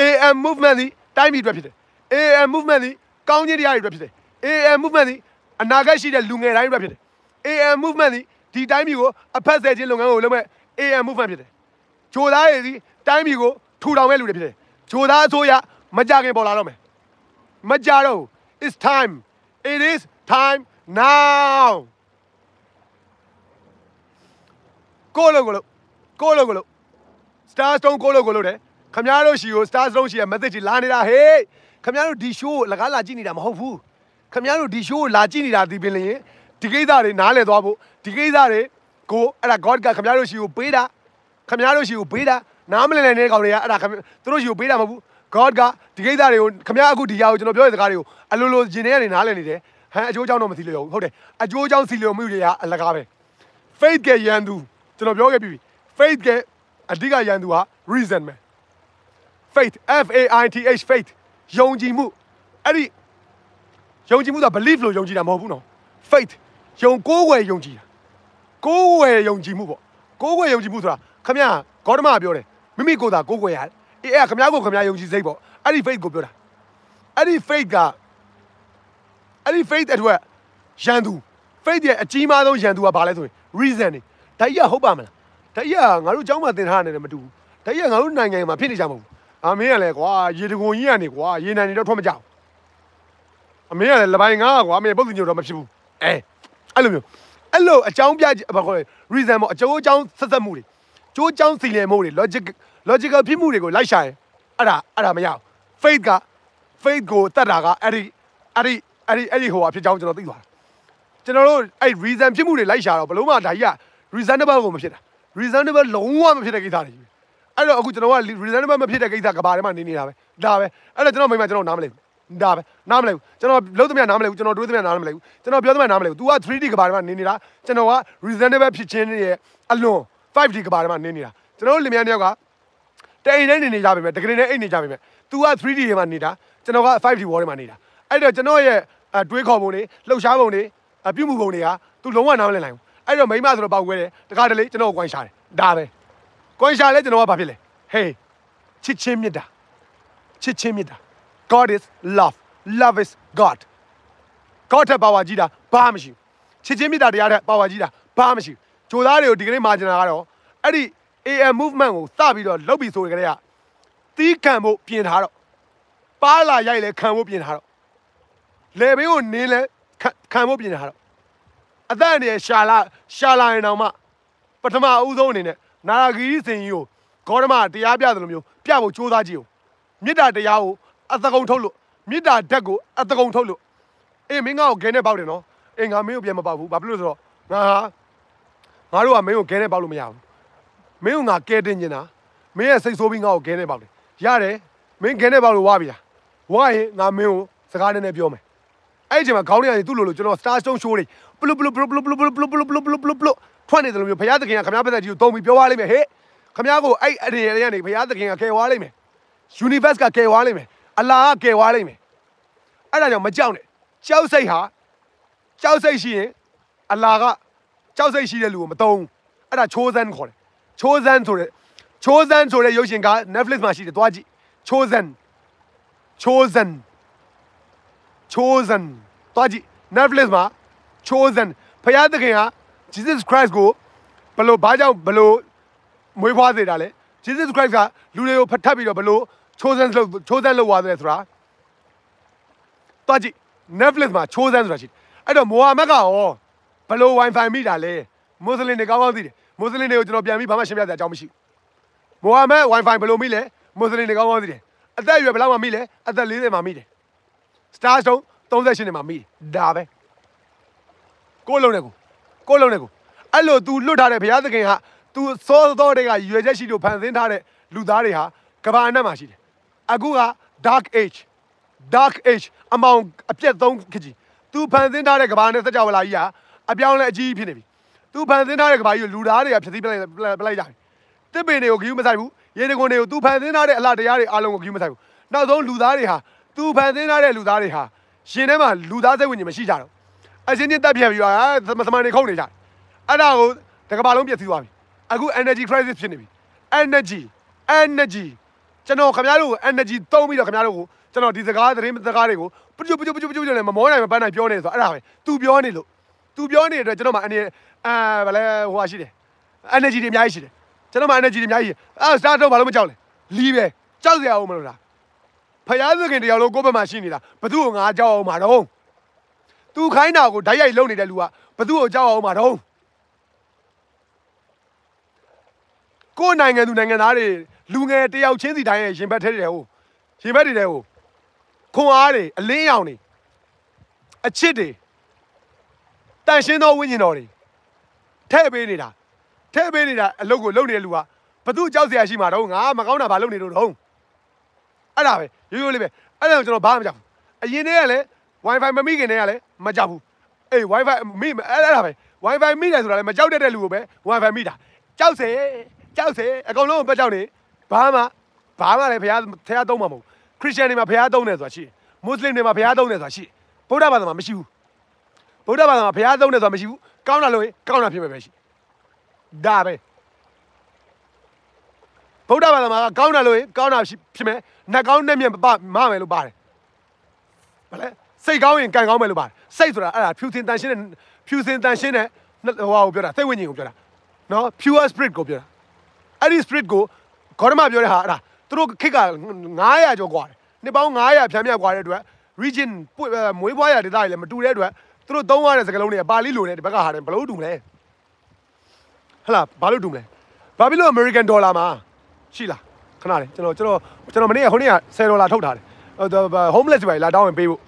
AM movement ဒီတိုင်းပြည်အတွက်ဖြစ်တယ် AM movement ဒီကောင်းခြင်းတရားတွေအတွက်ဖြစ်တယ် AM movement ဒီအနာဂတ်ရှိတဲ့လူငယ်တိုင်းအတွက်ဖြစ်တယ် AM movement ဒီဒီတိုင်းပြည်ကိုအဖက်ဆယ်ခြင်းလုပ်ငန်းကိုလုပ်မဲ့ AM movement ဖြစ်တယ်ဂျိုသားတွေဒီတိုင်းပြည်ကိုထူထောင်မဲ့လူတွေဖြစ်တယ်ဂျိုသားအစိုးရမကြခင်ပေါ်လာတော့မယ်မကြတော့ it's time it is time now ကိုလို့ကိုလို့ကိုလို့ကိုလို့ star stone ကိုလို့ကိုလို့တယ်ခမရတို့ရှီကို star stone ရှီရဲ့ message ကြီးလာနေတာဟေးခမရတို့ဒီ show ကိုလကားလာကြည့်နေတာမဟုတ်ဘူးခမရတို့ဒီ show ကိုလာကြည့်နေတာဒီပင်လျင်ဒီကိစ္စတွေနားလည်သွားဖို့ဒီကိစ္စတွေကိုအဲ့ဒါ God ကခမရတို့ရှီကိုပေးတာခမရတို့ရှီကိုပေးတာနားမလည်နိုင်တဲ့ကောင်တွေကအဲ့ဒါသူတို့ရှီကိုပေးတာမဟုတ်ဘူး God ကဒီကိစ္စတွေကိုခမရအခုဒီຢာကိုကျွန်တော်ပြောတဲ့စကားတွေကိုအလိုလိုဂျင်းထဲကနေနားလည်နေတယ် ဟမ်အကျိုးအကြောင်းတော့မသိလျော်ဘူးဟုတ်တယ်အကျိုးအကြောင်းစီလျော်မှုတွေကအလကားပဲ faith ကရန်သူကျွန်တော်ပြောခဲ့ပြီ faith ကအဓိကရန်သူဟာ reason ပဲ faith F A I T H faith ယုံကြည်မှုအဲ့ဒီယုံကြည်မှုက belief လို့ယုံကြည်တာမဟုတ်ဘူးနော် faith ယုံကိုးဝယ်ယုံကြည်တာကိုးဝယ်ယုံကြည်မှုပေါ့ကိုးဝယ်ယုံကြည်မှုဆိုတာခမရဂေါတမကပြောတယ်မိမိကိုယ်သာကိုးဝယ်ရတယ်အေးအဲ့ခမရကိုခမရယုံကြည်စိတ်ပေါ့အဲ့ဒီ faith ကိုပြောတာအဲ့ဒီ faith က အဲ့ဒီ faith အတွက်ရန်သူ faith ရဲ့အကြီးမားဆုံးရန်သူကဘာလဲဆိုရင် reason နေဒါကြီးကဟုတ်ပါမလားဒါကြီးကငါတို့เจ้าမှာသင်ထားရတယ်မတူဘူးဒါကြီးကငါတို့နိုင်ငံမှာဖြစ်နေကြမဟုတ်ဘူးအမင်းကလည်းကွာရေတကွန်ကြီးကနေကွာရေနံနေတော့ထွက်မကြောက်အမင်းကလည်းလပိုင်းငါကွာအမေပုတ်တင်ညို့တော့မဖြစ်ဘူးအဲအဲ့လိုမျိုးအဲ့လိုအကြောင်းပြဘာခေါ်လဲ reason ပေါ့အကျိုးအကြောင်းဆက်ဆက်မှုတွေကျိုးအကြောင်းစီလည်မှုတွေ logic logical ဖြစ်မှုတွေကိုလိုက်ရှာရင်အဲ့ဒါအဲ့ဒါမရဘူး faith က faith ကိုတတ်တာကအဲ့ဒီအဲ့ဒီ အဲ့ဒီအဲ့ဒီဟိုဟာဖြစ်ကြောင်းကျွန်တော်သိသွားတာကျွန်တော်တို့အဲ့ reason ဖြစ်မှုတွေလိုက်ရှာတော့ဘလို့မှဒါကြီးက reasonable ကိုမဖြစ်တာ reasonable လုံးဝမဖြစ်တဲ့ကိစ္စတွေကြီးအဲ့တော့အခုကျွန်တော်က reasonable မဖြစ်တဲ့ကိစ္စကဘာထဲမှာနေနေတာပဲဒါပဲအဲ့တော့ကျွန်တော်မိမကျွန်တော်နားမလဲဘူးဒါပဲနားမလဲဘူးကျွန်တော်လုံးသမျှနားမလဲဘူးကျွန်တော်တွေးသမျှနားမလဲဘူးကျွန်တော်ပြောသမျှနားမလဲဘူး तू က 3D ကဘာထဲမှာနေနေတာကျွန်တော်က reasonable ဖြစ်ခြင်းရဲ့အလွန် 5D ကဘာထဲမှာနေနေတာကျွန်တော်လင်မြန်းတယောက်ကတအိမ်နဲ့နေနေကြပါမယ်တကယ်နဲ့အိမ်နေကြပါမယ် तू က 3D ထဲမှာနေတာကျွန်တော်က 5D wall ထဲမှာနေတာအဲ့တော့ကျွန်တော်ရဲ့ တွေးခေါ်ပုံတွေလှုပ်ရှားပုံတွေပြုမှုပုံတွေက तू လုံးဝနားမလည်နိုင်ဘူးအဲ့တော့မိမဆိုတော့ပေါက်ခွဲတယ်တခါတလေကျွန်တော်ကိုကွိုင်းရှာတယ်ဒါပဲကွိုင်းရှာလဲကျွန်တော်ကဘာဖြစ်လဲ hey ချစ်ချင်းမြတ်တာချစ်ချင်းမြတ်တာ God is love love is God ကောက်ထက်ပါဝါကြီးတာဘာမှမရှိဘူးချစ်ချင်းမြတ်တာတရားတဲ့ပါဝါကြီးတာဘာမှမရှိဘူးဂျိုသားတွေကိုဒီကနေ့မာဂျင်နာကတော့အဲ့ဒီ AM movement ကိုစပြီးတော့လုပ်ပြီးဆိုကြတဲ့ကတီးခံဖို့ပြင်ထားတော့ပါလာရိုက်လဲခံဖို့ပြင်ထားတော့ လေဘေးကိုနင်းလဲခံဖို့ပြင်ထားတော့အသက်အန္တရာယ်ရှာလာရှာလာရင်တော့မှပထမအဦးဆုံးအနေနဲ့နာရာဂီစင်ကြီးကိုဂေါရမတရားပြတယ်လို့မျိုးပြဖို့ကြိုးစားကြည့်အောင်မေတ္တာတရားကိုအသကုံထုတ်လို့မေတ္တာဓာတ်ကိုအသကုံထုတ်လို့အေးမင်းငါ့ကိုခဲနဲ့ပေါက်တယ်နော်အေးငါမင်းကိုပြန်မပေါက်ဘူးဘာဖြစ်လို့ဆိုတော့ငါဟာငါတို့ကမင်းကိုခဲနဲ့ပေါက်လို့မရဘူးမင်းကငါကဲတင်နေတာမင်းရဲ့စိတ်ဆိုးပြီးငါ့ကိုခဲနဲ့ပေါက်တယ်ရတယ်မင်းခဲနဲ့ပေါက်လို့ဝါပြီလားဝါရင်ငါမင်းကိုစကားနဲ့နဲ့ပြောမယ် အဲ့ဒီချိန်မှာခေါင်းထဲကနေသူ့လိုလိုကျွန်တော် star stone show တွေပလုပလုပလုပလုပလုပလုပလုပလုပလုပလုပလုပလုထွက်နေတယ်လို့မျိုးဘုရားသခင်ကခမည်းပတ်သက်ကြီးကိုတုံးပြီးပြောသွားလိမ့်မယ်ဟေ့ခမည်းကိုအဲ့အဲ့ဒီတွေကနေဘုရားသခင်ကကယ်သွားလိမ့်မယ် universe ကကယ်သွားလိမ့်မယ်အလာကကယ်သွားလိမ့်မယ်အဲ့ဒါကြောင့်မကြောက်နဲ့ကြောက်စိတ်ဟာကြောက်စိတ်ရှိရင်အလာကကြောက်စိတ်ရှိတဲ့လူကိုမတုံးအဲ့ဒါချိုးစမ်းခေါ်တယ်ချိုးစမ်းဆိုတဲ့ချိုးစမ်းဆိုတဲ့ရုပ်ရှင်က Netflix မှာရှိတယ်တွားကြည့်ချိုးစမ်း chosen chosen တွားကြည့် Netflix မှာ chosen ဖယားသခင်ဟာ Jesus Christ ကိုဘလို့ဘာကြောင့်ဘလို့မွေးဖွားစေတာလဲ Jesus Christ ကလူတွေကိုဖတ်ထပ်ပြီးတော့ဘလို့ chosen လို့ chosen လို့ဝါတယ်ဆိုတာတွားကြည့် Netflix မှာ chosen ဆိုတာရှိတယ်အဲ့တော့မိုဟာမက်ကရောဘလို့ wifi မိတာလဲမွတ်စလင်တွေကောင်းကောင်းသိတယ်မွတ်စလင်တွေကိုကျွန်တော်ပြန်ပြီးဘာမှရှင်းပြစရာအကြောင်းမရှိဘူးမိုဟာမက် wifi ဘလို့မိလဲမွတ်စလင်တွေကောင်းကောင်းသိတယ်အသက်အရွယ်ဘယ်လောက်မှမိလဲအသက်40မှာမိတယ် star stone 38နှစ်မှာမိတယ်ဒါပဲကိုလုံးနဲ့ကိုကိုလုံးနဲ့ကိုအဲ့လို तू လွတ်ထားတဲ့ဘုရားသခင်ဟာ तू စောစောတွေကရွယ်ချက်ရှိလို့ဖန်ဆင်းထားတဲ့လူသားတွေဟာကဘာအနက်မှာရှိတယ်အခုက dark age dark age အမောင်အပြက်သုံးခကြီး तू ဖန်ဆင်းထားတဲ့ကဘာနဲ့စကြဝဠာကြီးဟာအပြောင်းလဲအကြီးဖြစ်နေပြီ तू ဖန်ဆင်းထားတဲ့ကဘာကြီးကိုလူသားတွေကဖြည့်ဆည်းပလိုက်ပလိုက်ကြပြီတစ်ပင်တွေကိုဂယူးမဆိုင်ဘူးရေတကွန်တွေကို तू ဖန်ဆင်းထားတဲ့အလှတရားတွေအားလုံးကိုဂယူးမဆိုင်ဘူးနောက်ဆုံးလူသားတွေဟာ သူဖန်ဆင်းထားတဲ့လူသားတွေဟာရှင်ထဲမှာလူသားစိတ်ဝိညာဉ်မရှိကြတော့အရှင်ချင်းတက်ပြက်ပြီးတော့သမန်တွေခုန်နေကြအဲ့ဒါကိုတကဘာလုံးပြည့်စည်သွားပြီအခု energy crisis ဖြစ်နေပြီ energy energy ကျွန်တော်ခင်ဗျားတို့ကို energy သုံးပြီးတော့ခင်ဗျားတို့ကိုကျွန်တော်ဒီစကားသတင်းစကားတွေကိုပကျုပကျုပကျုပကျုလည်းမမောနိုင်မပန်းနိုင်ပြောနေဆိုတော့အဲ့ဒါပဲ तू ပြောနေလို့ तू ပြောနေတဲ့အတွက်ကျွန်တော်မှအနေအဲဗလဲဟိုဟာရှိတယ် energy တွေအများကြီးရှိတယ်ကျွန်တော်မှ energy တွေအများကြီးအဲ start တော့ဘာလို့မကြောက်လဲလီးပဲကြောက်စရာအောင်မလို့လား ဖယားသခင်တရားလုံးကိုယ့်ဘက်မှာရှိနေတာဘသူ့ကိုငါကြောက်အောင်မှာတော့သူခိုင်းတာကိုဓာတ်ရိုက်လုပ်နေတဲ့လူကဘသူ့ကိုကြောက်အောင်မှာတော့ကိုယ်နိုင်ငံသူနိုင်ငံသားတွေလူငယ်တယောက်ချင်းစီတိုင်းရဲ့ရင်ဘတ်ထဲတယ်ဟိုရင်ဘတ်တွေတဲ့ဟိုခွန်အားတွေအလင်းရောင်တွေအချစ်တွေတန်ရှင်းသောဝိညာဉ်တော်တွေထဲ့ပေးနေတာထဲ့ပေးနေတာအလုပ်ကိုလုပ်နေတဲ့လူကဘသူ့ကြောက်စရာရှိမှာတော့ငါမကောင်းတာဘာလုပ်နေလို့တော့ အဲ့ဒါပဲရိုးရိုးလေးပဲအဲ့ဒါကိုကျွန်တော်ဘာမှမကြောက်ဘူးအရင်တည်းကလည်း wifi မမိခင်တည်းကလည်းမကြောက်ဘူးအေး wifi မိအဲ့ဒါပဲ wifi မိတယ်ဆိုတာလည်းမကြောက်တတ်တဲ့လူကိုပဲ wifi မိတာကြောက်စေကြောက်စေအကုန်လုံးပတ်ကြောက်နေဘာမှဘာမှလည်းဘုရားဘုရားသုံးမှာမဟုတ်ခရစ်ယာန်တွေမှာဘုရားသုံးတယ်ဆိုတာရှိတယ်မွတ်စလင်တွေမှာဘုရားသုံးတယ်ဆိုတာရှိတယ်ဗုဒ္ဓဘာသာမှာမရှိဘူးဗုဒ္ဓဘာသာမှာဘုရားသုံးတယ်ဆိုတာမရှိဘူးကောင်းတာလို့ကောင်းတာဖြစ်မယ်ပဲရှိဒါပဲ ဗုဒ္ဓဘာသာမှာကောင်းတာလို့ကောင်းတာဖြစ်မယ်နှက်ကောင်းနဲ့မြက်မမယ်လို့ပါတယ်ဗလဲစိတ်ကောင်းရင်ကံကောင်းမယ်လို့ပါတယ်စိတ်ဆိုတာအဲ့ဒါဖြူစင်တန်ရှင်းတဲ့ဖြူစင်တန်ရှင်းတဲ့ဟိုဟာကိုပြောတာစိတ်ဝိညာဉ်ကိုပြောတာနော် pure spirit ကိုပြောတာအဲ့ဒီ spirit ကိုဂေါရမပြောတဲ့ဟာအဲ့ဒါသူတို့ခက်က900ကျော်กว่าတယ်နှစ်ပေါင်း900ဖြန်းမြတ်กว่าတဲ့အတွက် region မွေးဖွားရဒေသတွေလည်းမတူတဲ့အတွက်သူတို့သုံးရတဲ့စကားလုံးတွေကပါဠိလိုနဲ့ဒီဘက်ကဟာတယ်ဘလို့တူမလဲဟလာဘာလို့တူမလဲဘာဖြစ်လို့ American dollar မှာ ရှိလားခဏလေးကျွန်တော်ကျွန်တော်ကျွန်တော်မနေ့ကဟိုနေ့က10ဒေါ်လာထုတ်ထားတယ်ဟို homeless တွေလာတောင်းရင်ပေးဖို့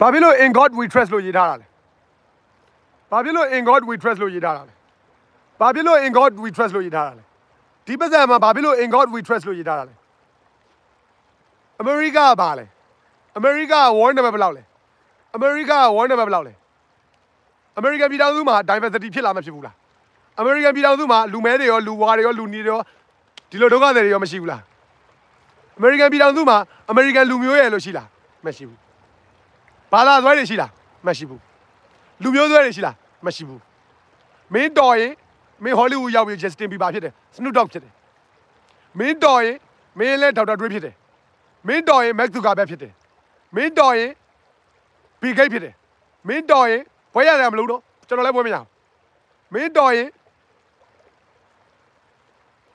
ဘာဖြစ်လို့ in god we trust လို့ရေးထားတာလဲဘာဖြစ်လို့ in god we trust လို့ရေးထားတာလဲဘာဖြစ်လို့ in god we trust လို့ရေးထားတာလဲဒီပတ်စံမှာဘာဖြစ်လို့ in god we trust လို့ရေးထားတာလဲအမေရိကကဘာလဲအမေရိကက war number ဘယ်လောက်လဲ အမေရိကက war number ဘယ်လောက်လဲအမေရိကန်ပြည်ထောင်စုမှာ diversity ဖြစ်လာမှာဖြစ်ဘူးလားအမေရိကန်ပြည်ထောင်စုမှာလူမဲတွေရောလူဝါတွေရောလူနီတွေရောဒီလိုဒုက္ခတွေရောမရှိဘူးလားအမေရိကန်ပြည်ထောင်စုမှာအမေရိကန်လူမျိုးရဲ့လို့ရှိလားမရှိဘူးဘာသာသွဲတွေရှိလားမရှိဘူးလူမျိုးသွဲတွေရှိလားမရှိဘူးမင်းတော်ရင်မင်းဟောလိဝုဒ်ရောက်ပြီး Justin Bieber ဖြစ်တယ် Snoop Dogg ဖြစ်တယ်မင်းတော်ရင်မင်းလည်းဒေါက်တာဒွေးဖြစ်တယ်မင်းတော်ရင် Max Zuckerberg ဖြစ်တယ်မင်းတော်ရင် Bill Gates ဖြစ်တယ်မင်းတော်ရင်ဘွဲရတယ်မလို့တော့ကျွန်တော်လည်းဘွဲမရဘူးမင်းတော်ရင်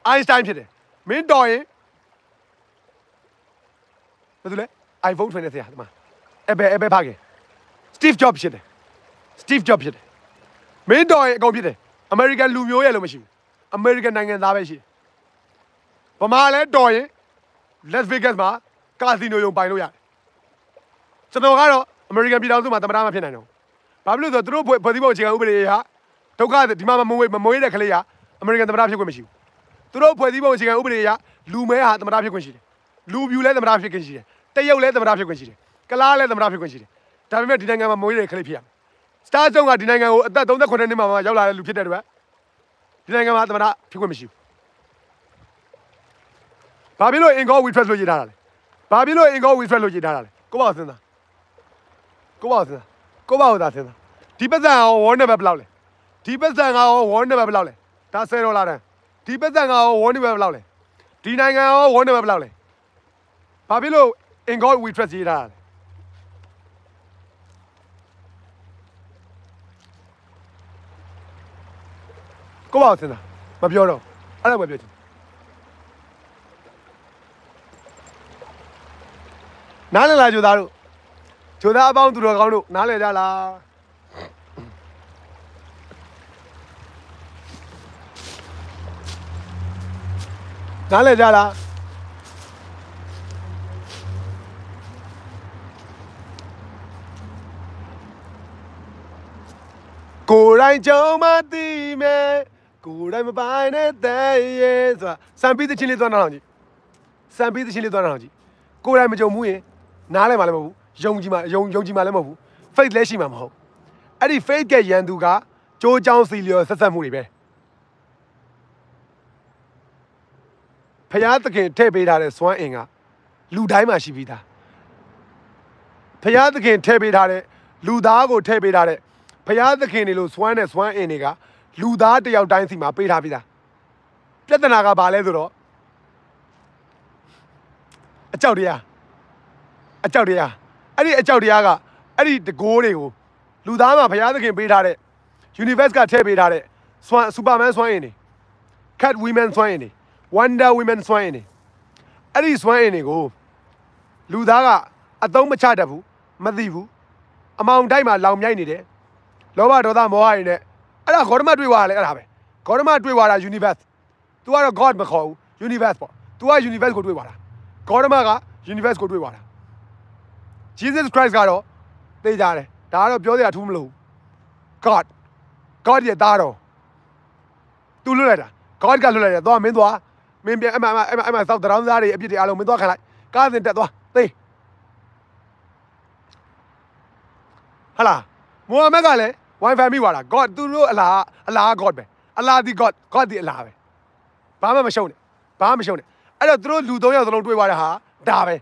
Einstein ဖြစ်တယ်မင်းတော်ရင်ဘာလို့လဲ iPhone 20ဆရာဒီမှာအဘယ်အဘယ်ဖားခင် Steve Jobs ဖြစ်တယ် Steve Jobs ဖြစ်တယ်မင်းတော်ရင်အကုန်ဖြစ်တယ် American လူမျိုးရဲ့လို့မရှိဘူး American နိုင်ငံသားပဲရှိတယ်ဗမာလည်းတော်ရင် Las Vegas မှာကာစီနိုရုံပိုင်လို့ရတယ်ကျွန်တော်ကတော့ American ပြည်တော်စုမှာသမ္မတမဖြစ်နိုင်တော့ဘာဖြစ်လို့လဲဆိုတော့သူတို့ဖွဲ့စည်းပုံအခြေခံဥပဒေဟာဒုက္ခဒီမှာမမွေးမမွေးတဲ့ကလေးဟာ American သမ္မတဖြစ်ခွင့်မရှိဘူးသူတို့ဖွဲ့စည်းပုံအခြေခံဥပဒေအရလူမဲဟာသမ္မတဖြစ်ခွင့်ရှိတယ်လူပြူလည်းသမ္မတဖြစ်ခွင့်ရှိတယ်တရုတ်လည်းသမ္မတဖြစ်ခွင့်ရှိတယ်ကလားလည်းသမ္မတဖြစ်ခွင့်ရှိတယ်ဒါပေမဲ့ဒီနိုင်ငံမှာမွေးတဲ့ကလေးဖြစ်ရမယ်စတားဆုံးကဒီနိုင်ငံကိုအသက်38နှစ်မှာမှရောက်လာတဲ့လူဖြစ်တဲ့အတွက်ဒီနိုင်ငံမှာသမ္မတဖြစ်ခွင့်မရှိဘူးဘာဖြစ်လို့အင်ကောဝီထရက်လို့ရေးထားတာလဲဘာဖြစ်လို့အင်ကောဝီထရက်လို့ရေးထားတာလဲကိုပေါ့စဉ်းစား ကိုပေါ့စဉ်းစားကိုပေါ့သာစဉ်းစားဒီပတ်စံရောဝေါ်နေဘယ်ဘယ်လောက်လဲဒီပတ်စံကရောဝေါ်နေဘယ်ဘယ်လောက်လဲဒါ10ဒေါ်လာတန်းဒီပတ်စံကရောဝေါ်နေဘယ်ဘယ်လောက်လဲဒီနိုင်ငံရောဝေါ်နေဘယ်ဘယ်လောက်လဲဘာဖြစ်လို့အင်ကောဝီထရက်ရေးထားတာလဲကိုပေါ့စဉ်းစားမပြောတော့အဲ့ဒါပဲပြောချင်နားလည်လားဂျိုသားတို့ ဂျိုသားအပေါင်းသူတော်ကောင်းတို့နားလည်ကြလားနားလည်ကြလားကိုယ်တိုင်ကြုံမသိမဲ့ကိုယ်တိုင်မပိုင်တဲ့တဲ့ရဲ့ဆိုတာစံပြီးသချင်းလေးသွားနားအောင်ကြည့်စံပြီးသချင်းလေးသွားနားအောင်ကြည့်ကိုယ်တိုင်မကြုံဘူးရင်နားလည်းမလည်းမဟုတ်ဘူး ယုံကြည်မှယုံယုံကြည်မှလည်းမဟုတ်ဘူး faith လည်းရှိမှမဟုတ်အဲ့ဒီ faith ကရန်သူကကြိုးကြောင်းစီလျော်ဆက်ဆက်မှုတွေပဲဖျားသခင်ထည့်ပေးထားတဲ့စွမ်းအင်ကလူတိုင်းမှာရှိပြီးသားဖျားသခင်ထည့်ပေးထားတဲ့လူသားကိုထည့်ပေးထားတဲ့ဖျားသခင်တွေလို့စွမ်းတဲ့စွမ်းအင်တွေကလူသားတယောက်တိုင်းစီမှာပေးထားပြီးသားပြဿနာကဘာလဲဆိုတော့အကြောက်တရားအကြောက်တရား အဲ့ဒီအကြောက်တရားကအဲ့ဒီတကိုးတွေကိုလူသားမှာဘုရားသခင်ပေးထားတဲ့ universe ကထည့်ပေးထားတဲ့စွမ်း superman စွမ်းအင်တွေ cat women စွမ်းအင်တွေ wonder women စွမ်းအင်တွေအဲ့ဒီစွမ်းအင်တွေကိုလူသားကအသုံးမချတတ်ဘူးမသိဘူးအမောင်တိုက်မှာလောင်မြိုက်နေတယ်လောဘဒေါသမောဟတွေနဲ့အဲ့ဒါဂေါတမတွေ့သွားတယ်အဲ့ဒါပဲဂေါတမတွေ့သွားတာ universe तू ကတော့ god မခေါ်ဘူး universe ပေါ့ तू က universe ကိုတွေ့သွားတာဂေါတမက universe ကိုတွေ့သွားတာ Jesus Christ ကတော့သိကြတယ်ဒါကတော့ပြောစရာထူးမလို့ God God ရဲ့သားတော်သူလွတ်လိုက်တာ God ကလွတ်လိုက်တယ်သွားမင်းသွားမင်းပြန်အမအမအမအမစောက်တရောင်းသားတွေအပြစ်တွေအားလုံးမင်းသွားခံလိုက်ကားစင်တက်သွားသိဟလာမိုဟာမက်ကလည်း Wi-Fi မိသွားတာ God သူတို့အလားအလား God ပဲအလားဒီ God God ဒီအလားပဲဘာမှမရှုံးနဲ့ဘာမှမရှုံးနဲ့အဲ့တော့သူတို့လူ၃ယောက်စလုံးတွေ့သွားတဲ့ဟာဒါပဲ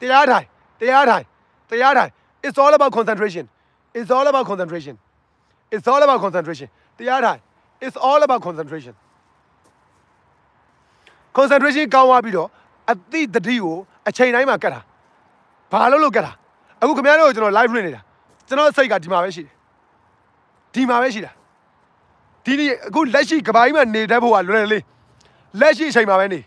တရားထိုင်တရားထိုင်တရားထိုင် it's all about concentration it's all about concentration it's all about concentration တရားထိုင် it's all about concentration concentration ကောင်းသွားပြီးတော့အတိတတိကိုအချိန်တိုင်းမှာကတ်တာဘာလို့လို့ကတ်တာအခုခင်ဗျားတို့ကျွန်တော် live လွှင့်နေတာကျွန်တော်စိတ်ကဒီမှာပဲရှိတယ်ဒီမှာပဲရှိတာဒီနေ့အခုလက်ရှိကဘာကြီးမှာနေတတ်ဖို့ကလွယ်လေလက်ရှိအချိန်မှာပဲနေ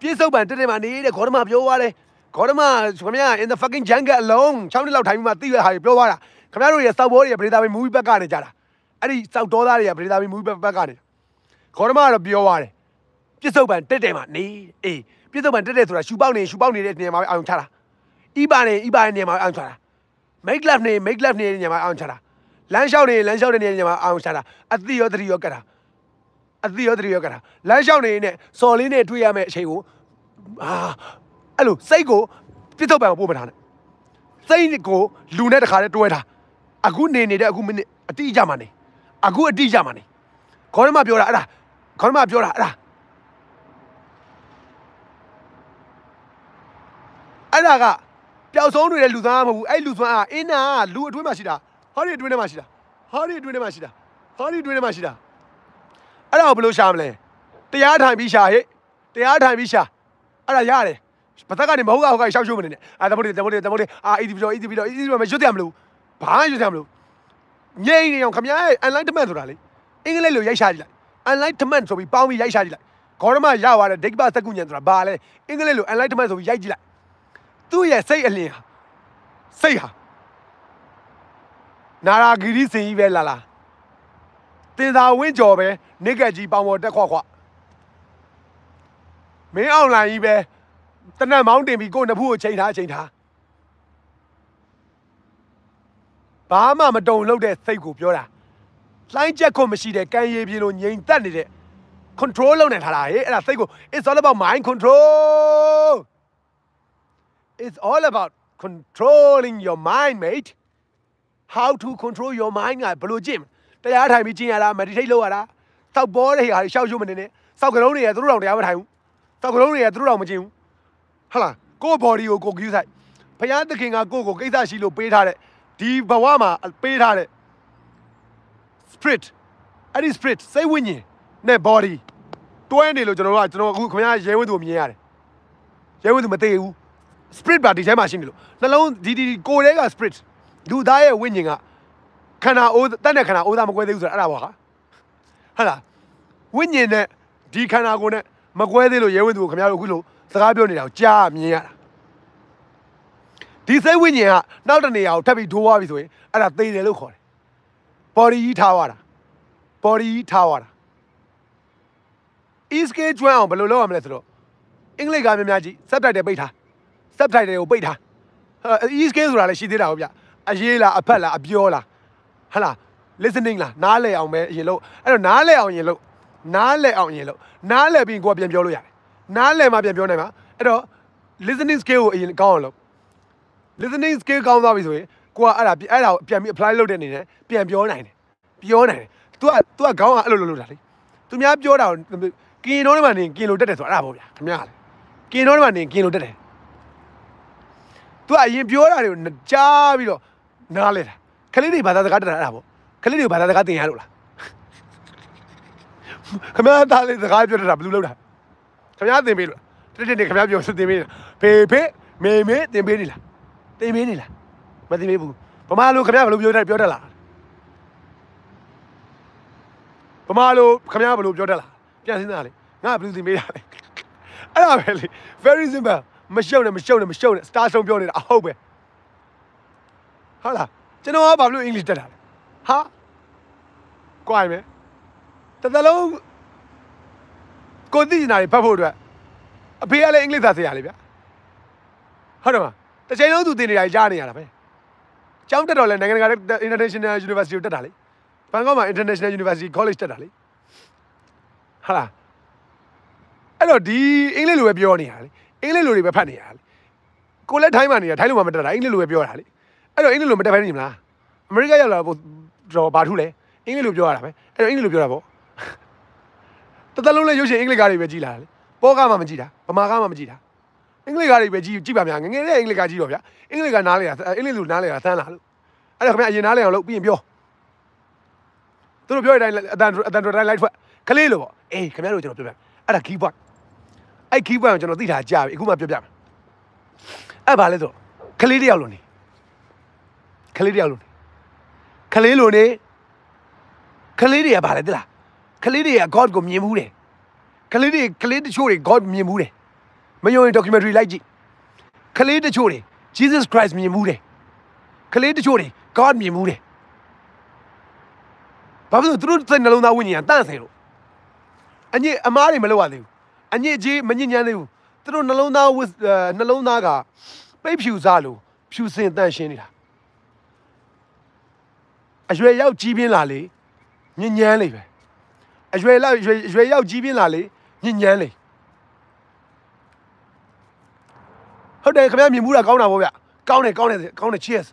ပြည့်စုံပန်တက်တက်မှာနေတဲ့ခေါ်ဓမပြောသွားတယ် ခေါ်ဓမခင်ဗျာ in the fucking jungle alone 6နှစ်လောက်ထိုင်ပြီးမှသိရဟာပြောသွားတာခင်ဗျားတို့ရဲ့စောက်ဘောတွေပရိသတ်ပဲမူဗီဘက်ကနေကြတာအဲ့ဒီစောက်တော်သားတွေကပရိသတ်ပဲမူဗီဘက်ကနေခေါ်ဓမကတော့ပြောသွားတယ်ပြစ္ဆုတ်ပန်တက်တယ်မှာနေအေးပြစ္ဆုတ်ပန်တက်တယ်ဆိုတာရှူပေါက်နေရှူပေါက်နေတဲ့နေရာမှာအောင်ချတာဤပါနေဤပါနေနေရာမှာအောင်ချတာ make love နေ make love နေတဲ့နေရာမှာအောင်ချတာလမ်းလျှောက်နေလမ်းလျှောက်နေတဲ့နေရာမှာအောင်ချတာအတိရောတတိရောကတာအတိရောတတိရောကတာလမ်းလျှောက်နေနဲ့စော်လေးနဲ့တွေ့ရမယ့်အချိန်ကိုအာ အဲ့လိုစိတ်ကိုပြစ်ထုတ်ပံပို့မထားနဲ့စိတ်ကိုလူနဲ့တခါတည်းတွဲထားအခုနေနေတဲ့အခုမိနစ်အတိအကျမှနေအခုအတိအကျမှနေခေါင်းထဲမှာပြောတာအဲ့ဒါခေါင်းထဲမှာပြောတာအဲ့ဒါအဲ့ဒါကပျောက်ဆုံးနေတဲ့လူသားမဟုတ်ဘူးအဲ့လူသားကအင်းနာလူအတွင်းမှာရှိတာဟောဒီအတွင်းထဲမှာရှိတာဟောဒီအတွင်းထဲမှာရှိတာဟောဒီတွင်းထဲမှာရှိတာအဲ့ဒါကိုဘယ်လိုရှာမလဲတရားထိုင်ပြီးရှာဟဲ့တရားထိုင်ပြီးရှာအဲ့ဒါရတယ် ဘာသက်ကနေမဟုတ်ကဟုတ်ကရှောက်ရှုံးမနေနဲ့အာတမို့တတမို့တတမို့အာအီဒီဗီဒီယိုအီဒီဗီဒီယိုအီဒီဗီဒီယိုမရွတ်တယ်မလို့ဘာမှရွတ်တယ်မလို့ငြိမ့်နေအောင်ခမရဲ့ enlightenment ဆိုတာလေအင်္ဂလိပ်လိုရိုက်ရှာကြည့်လိုက် enlightenment ဆိုပြီးပေါင်းပြီးရိုက်ရှာကြည့်လိုက်ဂေါရမရသွားတဲ့ဒိဋ္ဌိပစက္ကုညံဆိုတာဘာလဲအင်္ဂလိပ်လို enlightenment ဆိုပြီးရိုက်ကြည့်လိုက်သူ့ရဲ့စိတ်အလင်းဟာစိတ်ဟာနာရာဂီရီစင်ကြီးပဲလာလာတင်သာဝင်းကြော်ပဲနိကက်ကြီးပေါင်ပေါ်တက်ခွခွမင်းအောင်လိုင်းကြီးပဲ တနတ်မောင်းတင်ပြီးကိုယ်နှစ်ဖူးကိုချိန်ထားချိန်ထားဘာမှမတုံလို့တဲ့စိတ်ကိုပြောတာလိုင်းချက်ခွန်မရှိတဲ့ကံရည်ပြေလို့ငြိမ်သက်နေတဲ့ control လုပ်နေထားတာဟေ့အဲ့ဒါစိတ်ကို it's all about mind control it's all about controlling your mind mate how to control your mind ကဘယ်လိုကြည့်တရားထိုင်ပြီးကျင့်ရတာ meditate လုပ်ရတာစောက်ပေါ်တဲ့ဟာတွေရှောက်ရွံ့မနေနဲ့စောက်ကလုံးတွေကသူတို့တော်တရားမထိုင်ဘူးစောက်ကလုံးတွေကသူတို့တော်မကျင့်ဘူး ဟုတ်လားကိုယ့် body ကိုကိုယ်ကြည့်ဆိုင်ဘုရားသခင်ကကိုယ့်ကိုကိစ္စရှိလို့ပေးထားတဲ့ဒီဘဝမှာပေးထားတဲ့ spirit အဲ့ဒီ spirit စိတ်ဝိညာဉ်နဲ့ body တွဲနေလို့ကျွန်တော်တို့ကကျွန်တော်အခုခင်ဗျားရဲဝင်းသူကိုမြင်ရတယ်ရဲဝင်းသူမသိဘူး spirit ပါဒီထဲမှာရှိနေလို့နှလုံးဒီဒီကိုယ်ထဲက spirit လူသားရဲ့ဝိညာဉ်ကခန္ဓာအိုးတက်တဲ့ခန္ဓာအိုးသားမကွဲသေးဘူးဆိုတာအဲ့ဒါပေါ့ဟာဟုတ်လားဝိညာဉ်နဲ့ဒီခန္ဓာကိုယ်နဲ့မကွဲသေးလို့ရဲဝင်းသူကိုခင်ဗျားတို့အခုလို့ စကားပြောနေတာကိုကြားမြင်ရတာဒီစိတ်ဝိညာဉ်ကနောက်တနေရာကိုထပ်ပြီးထိုးသွားပြီဆိုရင်အဲ့ဒါသိတယ်လို့ခေါ်တယ် body ကြီးထားသွားတာ body ကြီးထားသွားတာ ESK ကျွမ်းအောင်ဘယ်လိုလုပ်ရမလဲဆိုတော့အင်္ဂလိပ်ကများများကြီး subtitle ပိတ်ထား subtitle ကိုပိတ်ထားအဲ ESK ဆိုတာလည်းရှိသေးတာဟုတ်ဗျအရေးလားအဖက်လားအပြောလားဟဟလား listening လားနားလည်အောင်ပဲအရင်လို့အဲ့တော့နားလည်အောင်ရင်လို့နားလည်အောင်ရင်လို့နားလည်ပြီးကိုယ်ပြန်ပြောလို့ရတယ် နားလည်မှပြန်ပြောနိုင်မှာအဲ့တော့ listening skill ကိုအရင်ကောင်းအောင်လုပ် listening skill ကောင်းသွားပြီဆိုရင်ကိုကအဲ့ဒါအဲ့ဒါကိုပြန်ပြီး apply လုပ်တဲ့အနေနဲ့ပြန်ပြောနိုင်တယ်ပြောနိုင်တယ် तू က तू ကခေါင်းကအဲ့လိုလုပ်လို့တာလေသူများပြောတာကိုကင်တော့မှနေကင်လို့တက်တယ်ဆိုတာအဲ့ဒါပေါ့ဗျာခင်ဗျားလေကင်တော့မှနေကင်လို့တက်တယ် तू ကအရင်ပြောတာတွေကိုကြားပြီးတော့နားလဲတာခလေးတွေဘာသာစကားတက်တာအဲ့ဒါပေါ့ခလေးတွေဘာသာစကားသင်ရလို့လားခင်ဗျားသားလေးစကားပြောတတ်တာဘယ်လိုလုပ်တာ ခင်ဗျားသင်ပေးလို့တက်တက်နေခင်ဗျားပြောစသင်ပေးတာဖေဖေမေမေသင်ပေးနေလားသင်ပေးနေလားမသင်ပေးဘူးဗမာလိုခင်ဗျားဘယ်လိုပြောတတ်ပြောတတ်လားဗမာလိုခင်ဗျားဘယ်လိုပြောတတ်လားပြန်စဉ်းစားလေငါဘယ်လိုသင်ပေးတာလဲအဲ့ဒါပဲလေ very simple မရှုပ်နဲ့မရှုပ်နဲ့မရှုပ်နဲ့ star ဆုံးပြောနေတာအဟုတ်ပဲဟုတ်လားကျွန်တော်ကဘာလို့အင်္ဂလိပ်တက်တာလဲဟာကွာမယ်တသလုံး ကိုသိနေတာတွေဖတ်ဖို့အတွက်အဖေကလည်းအင်္ဂလိပ်သာဆရာလေဗျဟုတ်တယ်မတစ်ချိန်လုံးသူသင်နေတာကြားနေရတာပဲကျောင်းတက်တော့လဲနိုင်ငံတကာ international university ကိုတက်တာလေဘန်ကောက်မှာ international university college တက်တာလေဟာလားအဲ့တော့ဒီအင်္ဂလိပ်လိုပဲပြောနေတာလေအင်္ဂလိပ်လိုတွေပဲဖတ်နေတာလေကိုလည်းထိုင်းမှာနေတာထိုင်းလိုမှမတက်တာအင်္ဂလိပ်လိုပဲပြောတာလေအဲ့တော့အင်္ဂလိပ်လိုမတက်ဘဲနေမလားအမေရိကရောက်လာတော့ဘာထူးလဲအင်္ဂလိပ်လိုပြောရတာပဲအဲ့တော့အင်္ဂလိပ်လိုပြောတာပေါ့ တသက်လုံးလဲရုပ်ရှင်အင်္ဂလိပ်ကားတွေပဲကြည်လာတယ်ပေါ်ကားမှမကြည်တာဗမာကားမှမကြည်တာအင်္ဂလိပ်ကားတွေပဲကြည်ကြည့်ပါများငငယ်တဲ့အင်္ဂလိပ်ကားကြည့်တော့ဗျာအင်္ဂလိပ်ကားနားလေတာအင်္ဂလိပ်လိုနားလေတာသမ်းလာလို့အဲ့တော့ခင်ဗျအရင်နားလေအောင်လုပ်ပြီးရင်ပြောသူတို့ပြောတဲ့အတိုင်းအတန်အတန်တော်တိုင်းလိုက်ထွက်ကလေးလိုပေါ့အေးခင်ဗျားတို့ကျွန်တော်ပြောပြအဲ့ဒါ keyboard အဲ့ keyboard ကိုကျွန်တော်သိတာကြားပြီအခုမှပြောပြမယ်အဲ့ဘာလဲဆိုကလေးတယောက်လိုနေကလေးတယောက်လိုနေကလေးလိုနေကလေးတွေကဘာလဲသိလား ကလေးတွေက God ကိုမြင်မှုတယ်ကလေးတွေကလေးတချို့တွေ God မြင်မှုတယ်မယုံရင် documentary လိုက်ကြည့်ကလေးတချို့တွေ Jesus Christ မြင်မှုတယ်ကလေးတချို့တွေ God မြင်မှုတယ်ဘာဖြစ်လို့သူတို့စိတ်နှလုံးသားဝိညာဉ်ကတန့်ဆယ်လို့အညစ်အမားတွေမလုပ်ရသေးဘူးအညစ်အကြေးမညစ်ညမ်းသေးဘူးသူတို့နှလုံးသားဝနှလုံးသားကပိတ်ဖြူစားလို့ဖြူစင်တန့်ရှင်းနေတာအရွယ်ရောက်ကြီးပြင်းလာလေညဉ့်ညမ်းလေပဲ အရွယ်လောက်ရွယ်ရွယ်ရောက်ကြီးပြင်းလာလေညဉ့်ညမ်းလေဟုတ်တယ်ခင်ဗျာမြင်မှုတာကောင်းတာပေါ့ဗျကောင်းတယ်ကောင်းတယ်ကောင်းတယ် cheers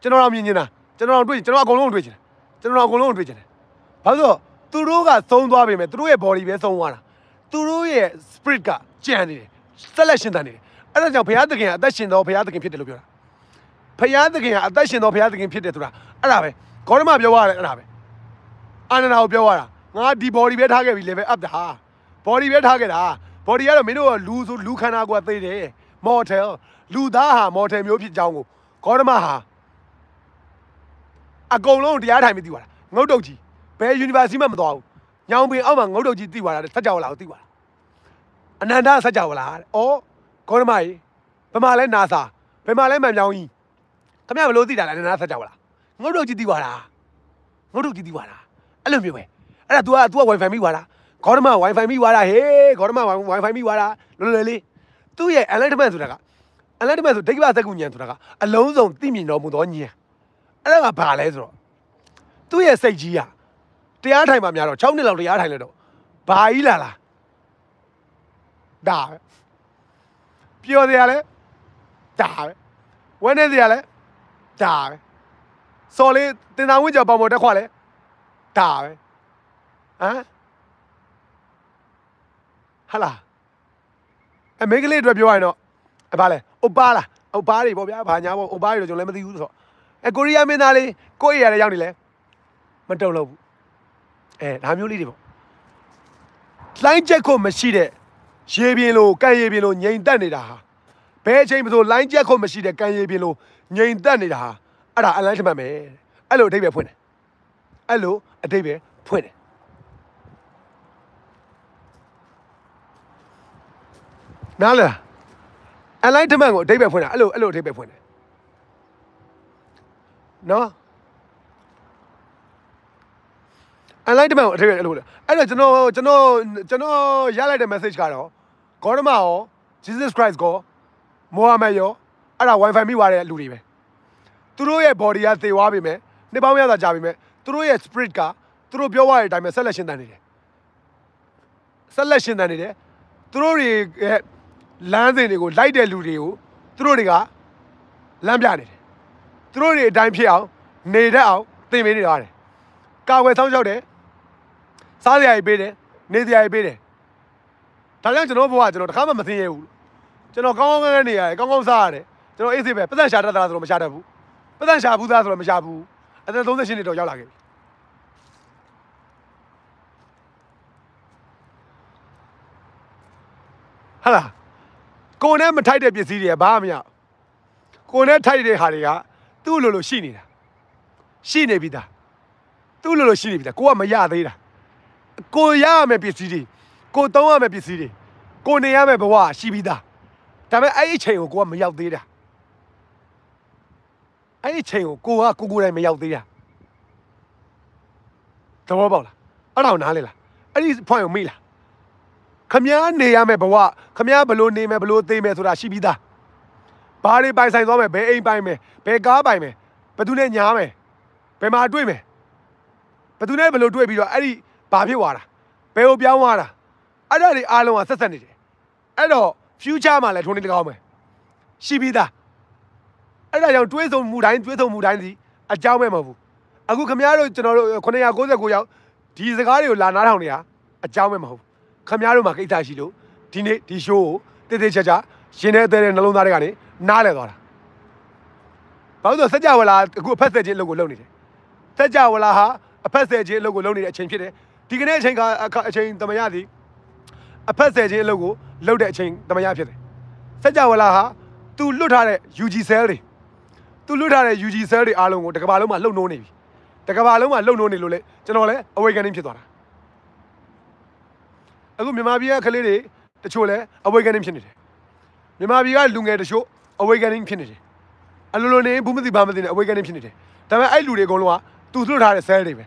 ကျွန်တော်တော့မြင်နေတာကျွန်တော်တော့တွေ့ကျွန်တော်အကုန်လုံးတွေ့ချင်တယ်ကျွန်တော်အကုန်လုံးတွေ့ချင်တယ်ဘာလို့ဆိုသူတို့ကသုံးသွားပြီမဲ့သူတို့ရဲ့ body ပဲသုံးသွားတာသူတို့ရဲ့ spirit ကကြံနေတယ်ဆက်လက်ရှင်သန်နေတယ်အဲ့ဒါကြောင့်ဘုရားသခင်ကအသက်ရှင်တော်ဘုရားသခင်ဖြစ်တယ်လို့ပြောတာဘုရားသခင်ကအသက်ရှင်တော်ဘုရားသခင်ဖြစ်တယ်ဆိုတာအဲ့ဒါပဲဂေါရမပြောရတယ်အဲ့ဒါပဲအာနန္ဒာကိုပြောရတာ ငါဒီ body ပဲထားခဲ့ပြီ level up တာ body ပဲထားခဲ့တာ body ကတော့မင်းတို့ကလူဆိုလူခန္ဓာကိုယ်သိတယ် mortal လူသားဟာ mortal မျိုးဖြစ်ကြောင်းကိုဂေါတမဟာအကုန်လုံးတရားထိုင်မသိပါလားငုတ်တုတ်ကြီးဘယ် university မှမသွားဘူးညောင်ပင်အောက်မှာငုတ်တုတ်ကြီးသိပါလားဆက်ကြောလာကိုသိပါလားအနန္တဆက်ကြောလာတဲ့ဩဂေါတမကြီးဘယ်မှာလဲနာစာဘယ်မှာလဲမှန်ပြောင်းကြီးခမရဘလို့သိတာလဲအနန္တဆက်ကြောလာငုတ်တုတ်ကြီးသိပါလားငုတ်တုတ်ကြီးသိပါလားအဲ့လိုမျိုးပဲ အဲ့ဒါ तू က तू က wifi မိသွားတာဂေါတမ wifi မိသွားတာဟေးဂေါတမ wifi မိသွားတာလွယ်လွယ်လေးသူ့ရဲ့ enlightenment ဆိုတာကအလတ်တမဲ့ဆိုဒိဋ္ဌိပသက္ကုဉဏ်ဆိုတာကအလုံးစုံသိမြင်တော်မူသောဉာဏ်အဲ့ဒါကဘာလဲဆိုတော့သူ့ရဲ့စိတ်ကြီးอ่ะတရားထိုင်မှများတော့6နှစ်လောက်တရားထိုင်လဲတော့ဘာကြီးလာလားဒါပဲပျော်စရာလဲဒါပဲဝမ်းနေစရာလဲဒါပဲစော်လေးတင်သာဝင်းကြောင်ပေါင်ပေါ်တက်ခွာလဲဒါပဲ ဟမ်ဟာလားအမေကလေးအတွက်ပြောရရင်တော့အဲဘာလဲအိုပါလားအိုပါတွေပေါ့ဗျာဘာညာပေါ့အိုပါတွေတော့ကျွန်တော်လည်းမသိဘူးဆိုတော့အဲကိုရီးယားမင်းသားလေးကိုယ့်အရာတွေရောက်နေလဲမတုံလို့ဘူးအဲဒါမျိုးလေးတွေပေါ့လိုင်းချက်ခုမရှိတဲ့ရေပြင်းလို့ကန်ရေပြင်းလို့ငြိမ်သက်နေတာဟာဘယ်အချိန်မှဆိုလိုင်းချက်ခုမရှိတဲ့ကန်ရေပြင်းလို့ငြိမ်သက်နေတာဟာအဲ့ဒါအလန့်ထမှတ်မယ်အဲ့လိုအဓိပ္ပာယ်ဖွင့်တယ်အဲ့လိုအဓိပ္ပာယ်ဖွင့်တယ် နားလား enlightenment ကိုအဓိပ္ပာယ်ဖွင့်တာအဲ့လိုအဲ့လိုအဓိပ္ပာယ်ဖွင့်တယ်နော် enlightenment ကိုအဓိပ္ပာယ်အဲ့လိုလေအဲ့တော့ကျွန်တော်ကျွန်တော်ကျွန်တော်ရလိုက်တဲ့ message ကတော့ဂေါရမရော Jesus Christ ကိုမိုဟာမက်ရောအဲ့ဒါ wifi မိသွားတဲ့လူတွေပဲသူတို့ရဲ့ body ကသေသွားပြီမဲ့နှစ်ပေါင်းများစွာကြာပြီမဲ့သူတို့ရဲ့ spirit ကသူတို့ပြောရတဲ့အတိုင်းပဲဆက်လက်ရှင်သန်နေတယ်ဆက်လက်ရှင်သန်နေတယ်သူတို့တွေရဲ့ လမ်းစဉ်တွေကိုလိုက်တဲ့လူတွေကိုသူတို့တွေကလမ်းပြနေတယ်သူတို့တွေအတိုင်းဖြစ်အောင်နေတတ်အောင်သင်ပေးနေရတယ်ကာဝယ်ဆောင်ရှောက်တယ်စားစရာကြီးပေးတယ်နေစရာကြီးပေးတယ်ဒါကြောင့်ကျွန်တော်ဘဝကျွန်တော်တခါမှမသိရဘူးကျွန်တော်ကောင်းကောင်းကန်းကန်းနေရတယ်ကောင်းကောင်းစားရတယ်ကျွန်တော်အေးစိပဲပတ်သက်ရှာတတ်တာဆိုတော့မရှာတတ်ဘူးပတ်သက်ရှာဘူးသားဆိုတော့မရှာဘူးအသက်38နှစ်တော့ရောက်လာခဲ့ပြီဟာလား ကိုနဲ့မထိုက်တဲ့ပစ္စည်းတွေကဘာမှမရကိုနဲ့ထိုက်တဲ့ဟာတွေကသူ့လိုလိုရှိနေတာရှိနေပြီသားသူ့လိုလိုရှိနေပြီသားကိုကမရသေးတာကိုရရမယ့်ပစ္စည်းတွေကိုသုံးရမယ့်ပစ္စည်းတွေကိုနေရမယ့်ဘဝရှိပြီသားဒါပေမဲ့အဲ့ဒီအချိန်ကိုကိုကမရောက်သေးတာအဲ့ဒီအချိန်ကိုကိုကကိုကိုယ်တိုင်မရောက်သေးတာသဘောပေါက်လားအဲ့ဒါကိုနားလေလားအဲ့ဒီ point ကိုမေ့လား ခမားနေရမယ်ဘဝခမားဘလို့နေမယ်ဘလို့သေမယ်ဆိုတာရှိပြီးသားဘာတွေပိုင်ဆိုင်သွားမယ်ဘယ်အိမ်ပိုင်မယ်ဘယ်ကားပိုင်မယ်ဘယ်သူနဲ့ညားမယ်ဘယ်မှာတွေ့မယ်ဘယ်သူနဲ့ဘလို့တွေ့ပြီးတော့အဲ့ဒီဘာဖြစ်သွားတာဘယ်ကိုပြောင်းသွားတာအဲ့ဒါတွေအားလုံးကဆက်ဆက်နေတယ်အဲ့တော့ future မှာလည်းထုံးနေတကောင်းမယ်ရှိပြီးသားအဲ့ဒါကြောင့်တွေးဆုံမှုတိုင်းတွေးဆုံမှုတိုင်းစီအကြောင်းပဲမဟုတ်ဘူးအခုခမားတို့ကျွန်တော်တို့999ရောက်ဒီစကားတွေကိုလာနားထောင်နေတာအကြောင်းပဲမဟုတ်ဘူး ခမများတို့မှာကိစ္စရှိလို့ဒီနေ့ဒီ show ကိုတေးသေးချာချာရှင်နေသေးတဲ့နှလုံးသားတွေကနေနားလဲသွားတာဘာလို့ဆိုစကြဝဠာအခုအဖက်ဆက်ခြင်းအလုပ်ကိုလုပ်နေတယ်စကြဝဠာဟာအဖက်ဆက်ခြင်းအလုပ်ကိုလုပ်နေတဲ့အချိန်ဖြစ်တယ်ဒီကနေ့အချိန်ကအချိန်တမရသည်အဖက်ဆက်ခြင်းအလုပ်ကိုလုပ်တဲ့အချိန်တမရဖြစ်တယ်စကြဝဠာဟာသူလွတ်ထားတဲ့ UG cell တွေသူလွတ်ထားတဲ့ UG cell တွေအားလုံးကိုတကဘာလုံးမှာလှုပ်နှိုးနေပြီတကဘာလုံးမှာလှုပ်နှိုးနေလို့လေကျွန်တော်လည်း awakening ဖြစ်သွားတာ အခုမြန်မာပြည်ကကလေးတွေတချို့လဲ awakening ဖြစ်နေတယ်မြန်မာပြည်ကလူငယ်တချို့ awakening ဖြစ်နေတယ်အလိုလိုနေဘူးမသိဘာမသိနေ awakening ဖြစ်နေတယ်ဒါပေမဲ့အဲ့လူတွေအကုန်လုံးကသူလွှတ်ထားတဲ့ cell တွေပဲ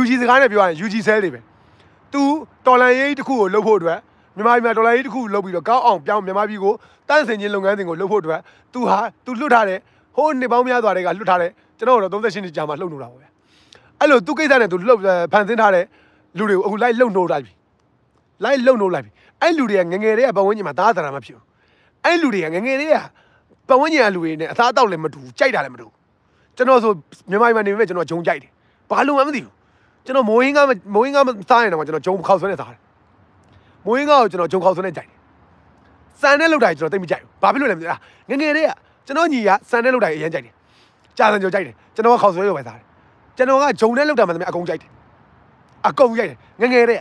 UG စကားနဲ့ပြောရရင် UG cell တွေပဲသူတော်လန်ရေးတစ်ခုကိုလုပ်ဖို့အတွက်မြန်မာပြည်မှာဒေါ်လာရေးတစ်ခုလုပ်ပြီးတော့ကောင်းအောင်ပြောင်းမြန်မာပြည်ကိုတန့်စင်ခြင်းလုပ်ငန်းစဉ်ကိုလုပ်ဖို့အတွက်သူဟာသူလွတ်ထားတဲ့ဟိုးနှစ်ပေါင်းများစွာတွေကလွတ်ထားတဲ့ကျွန်တော်တို့38နှစ်ကြာမှလှုပ်နေတာပေါ့ဗျာအဲ့လိုသူကိစ္စနဲ့သူလှုပ်ဖန်ဆင်းထားတဲ့လူတွေကိုအခုလိုက်လှုပ်နှိုးလိုက်ပြီ လိုက်လုံနှုတ်လိုက်ပြီအဲ့လူတွေကငငယ်တွေကဘဝင်းကြီးမှာသားသရာမဖြစ်ဘူးအဲ့လူတွေကငငယ်တွေကဘဝင်းကြီးကလူတွေနဲ့အသားအသောက်လည်းမတူကြိုက်တာလည်းမတူကျွန်တော်ဆိုမြန်မာပြည်မှာနေပေမဲ့ကျွန်တော်ဂျုံကြိုက်တယ်ဘာလို့မှမသိဘူးကျွန်တော်မိုးဟင်းကမိုးဟင်းကစားရင်တော့ကျွန်တော်ဂျုံခောက်ဆွဲနဲ့စားတယ်မိုးဟင်းကကိုကျွန်တော်ဂျုံခောက်ဆွဲနဲ့ကြိုက်တယ်စံနဲ့လောက်တာကျွန်တော်သိမကြိုက်ဘူးဘာဖြစ်လို့လဲမသိဘူးငငယ်တွေကကျွန်တော်ညီကစံနဲ့လောက်တာအရင်ကြိုက်တယ်ကြာစံကြောကြိုက်တယ်ကျွန်တော်ကခောက်ဆွဲရောပဲစားတယ်ကျွန်တော်ကဂျုံနဲ့လောက်တာမှလည်းအကုန်ကြိုက်တယ်အကုန်ရိုက်တယ်ငယ်ငယ်တဲ့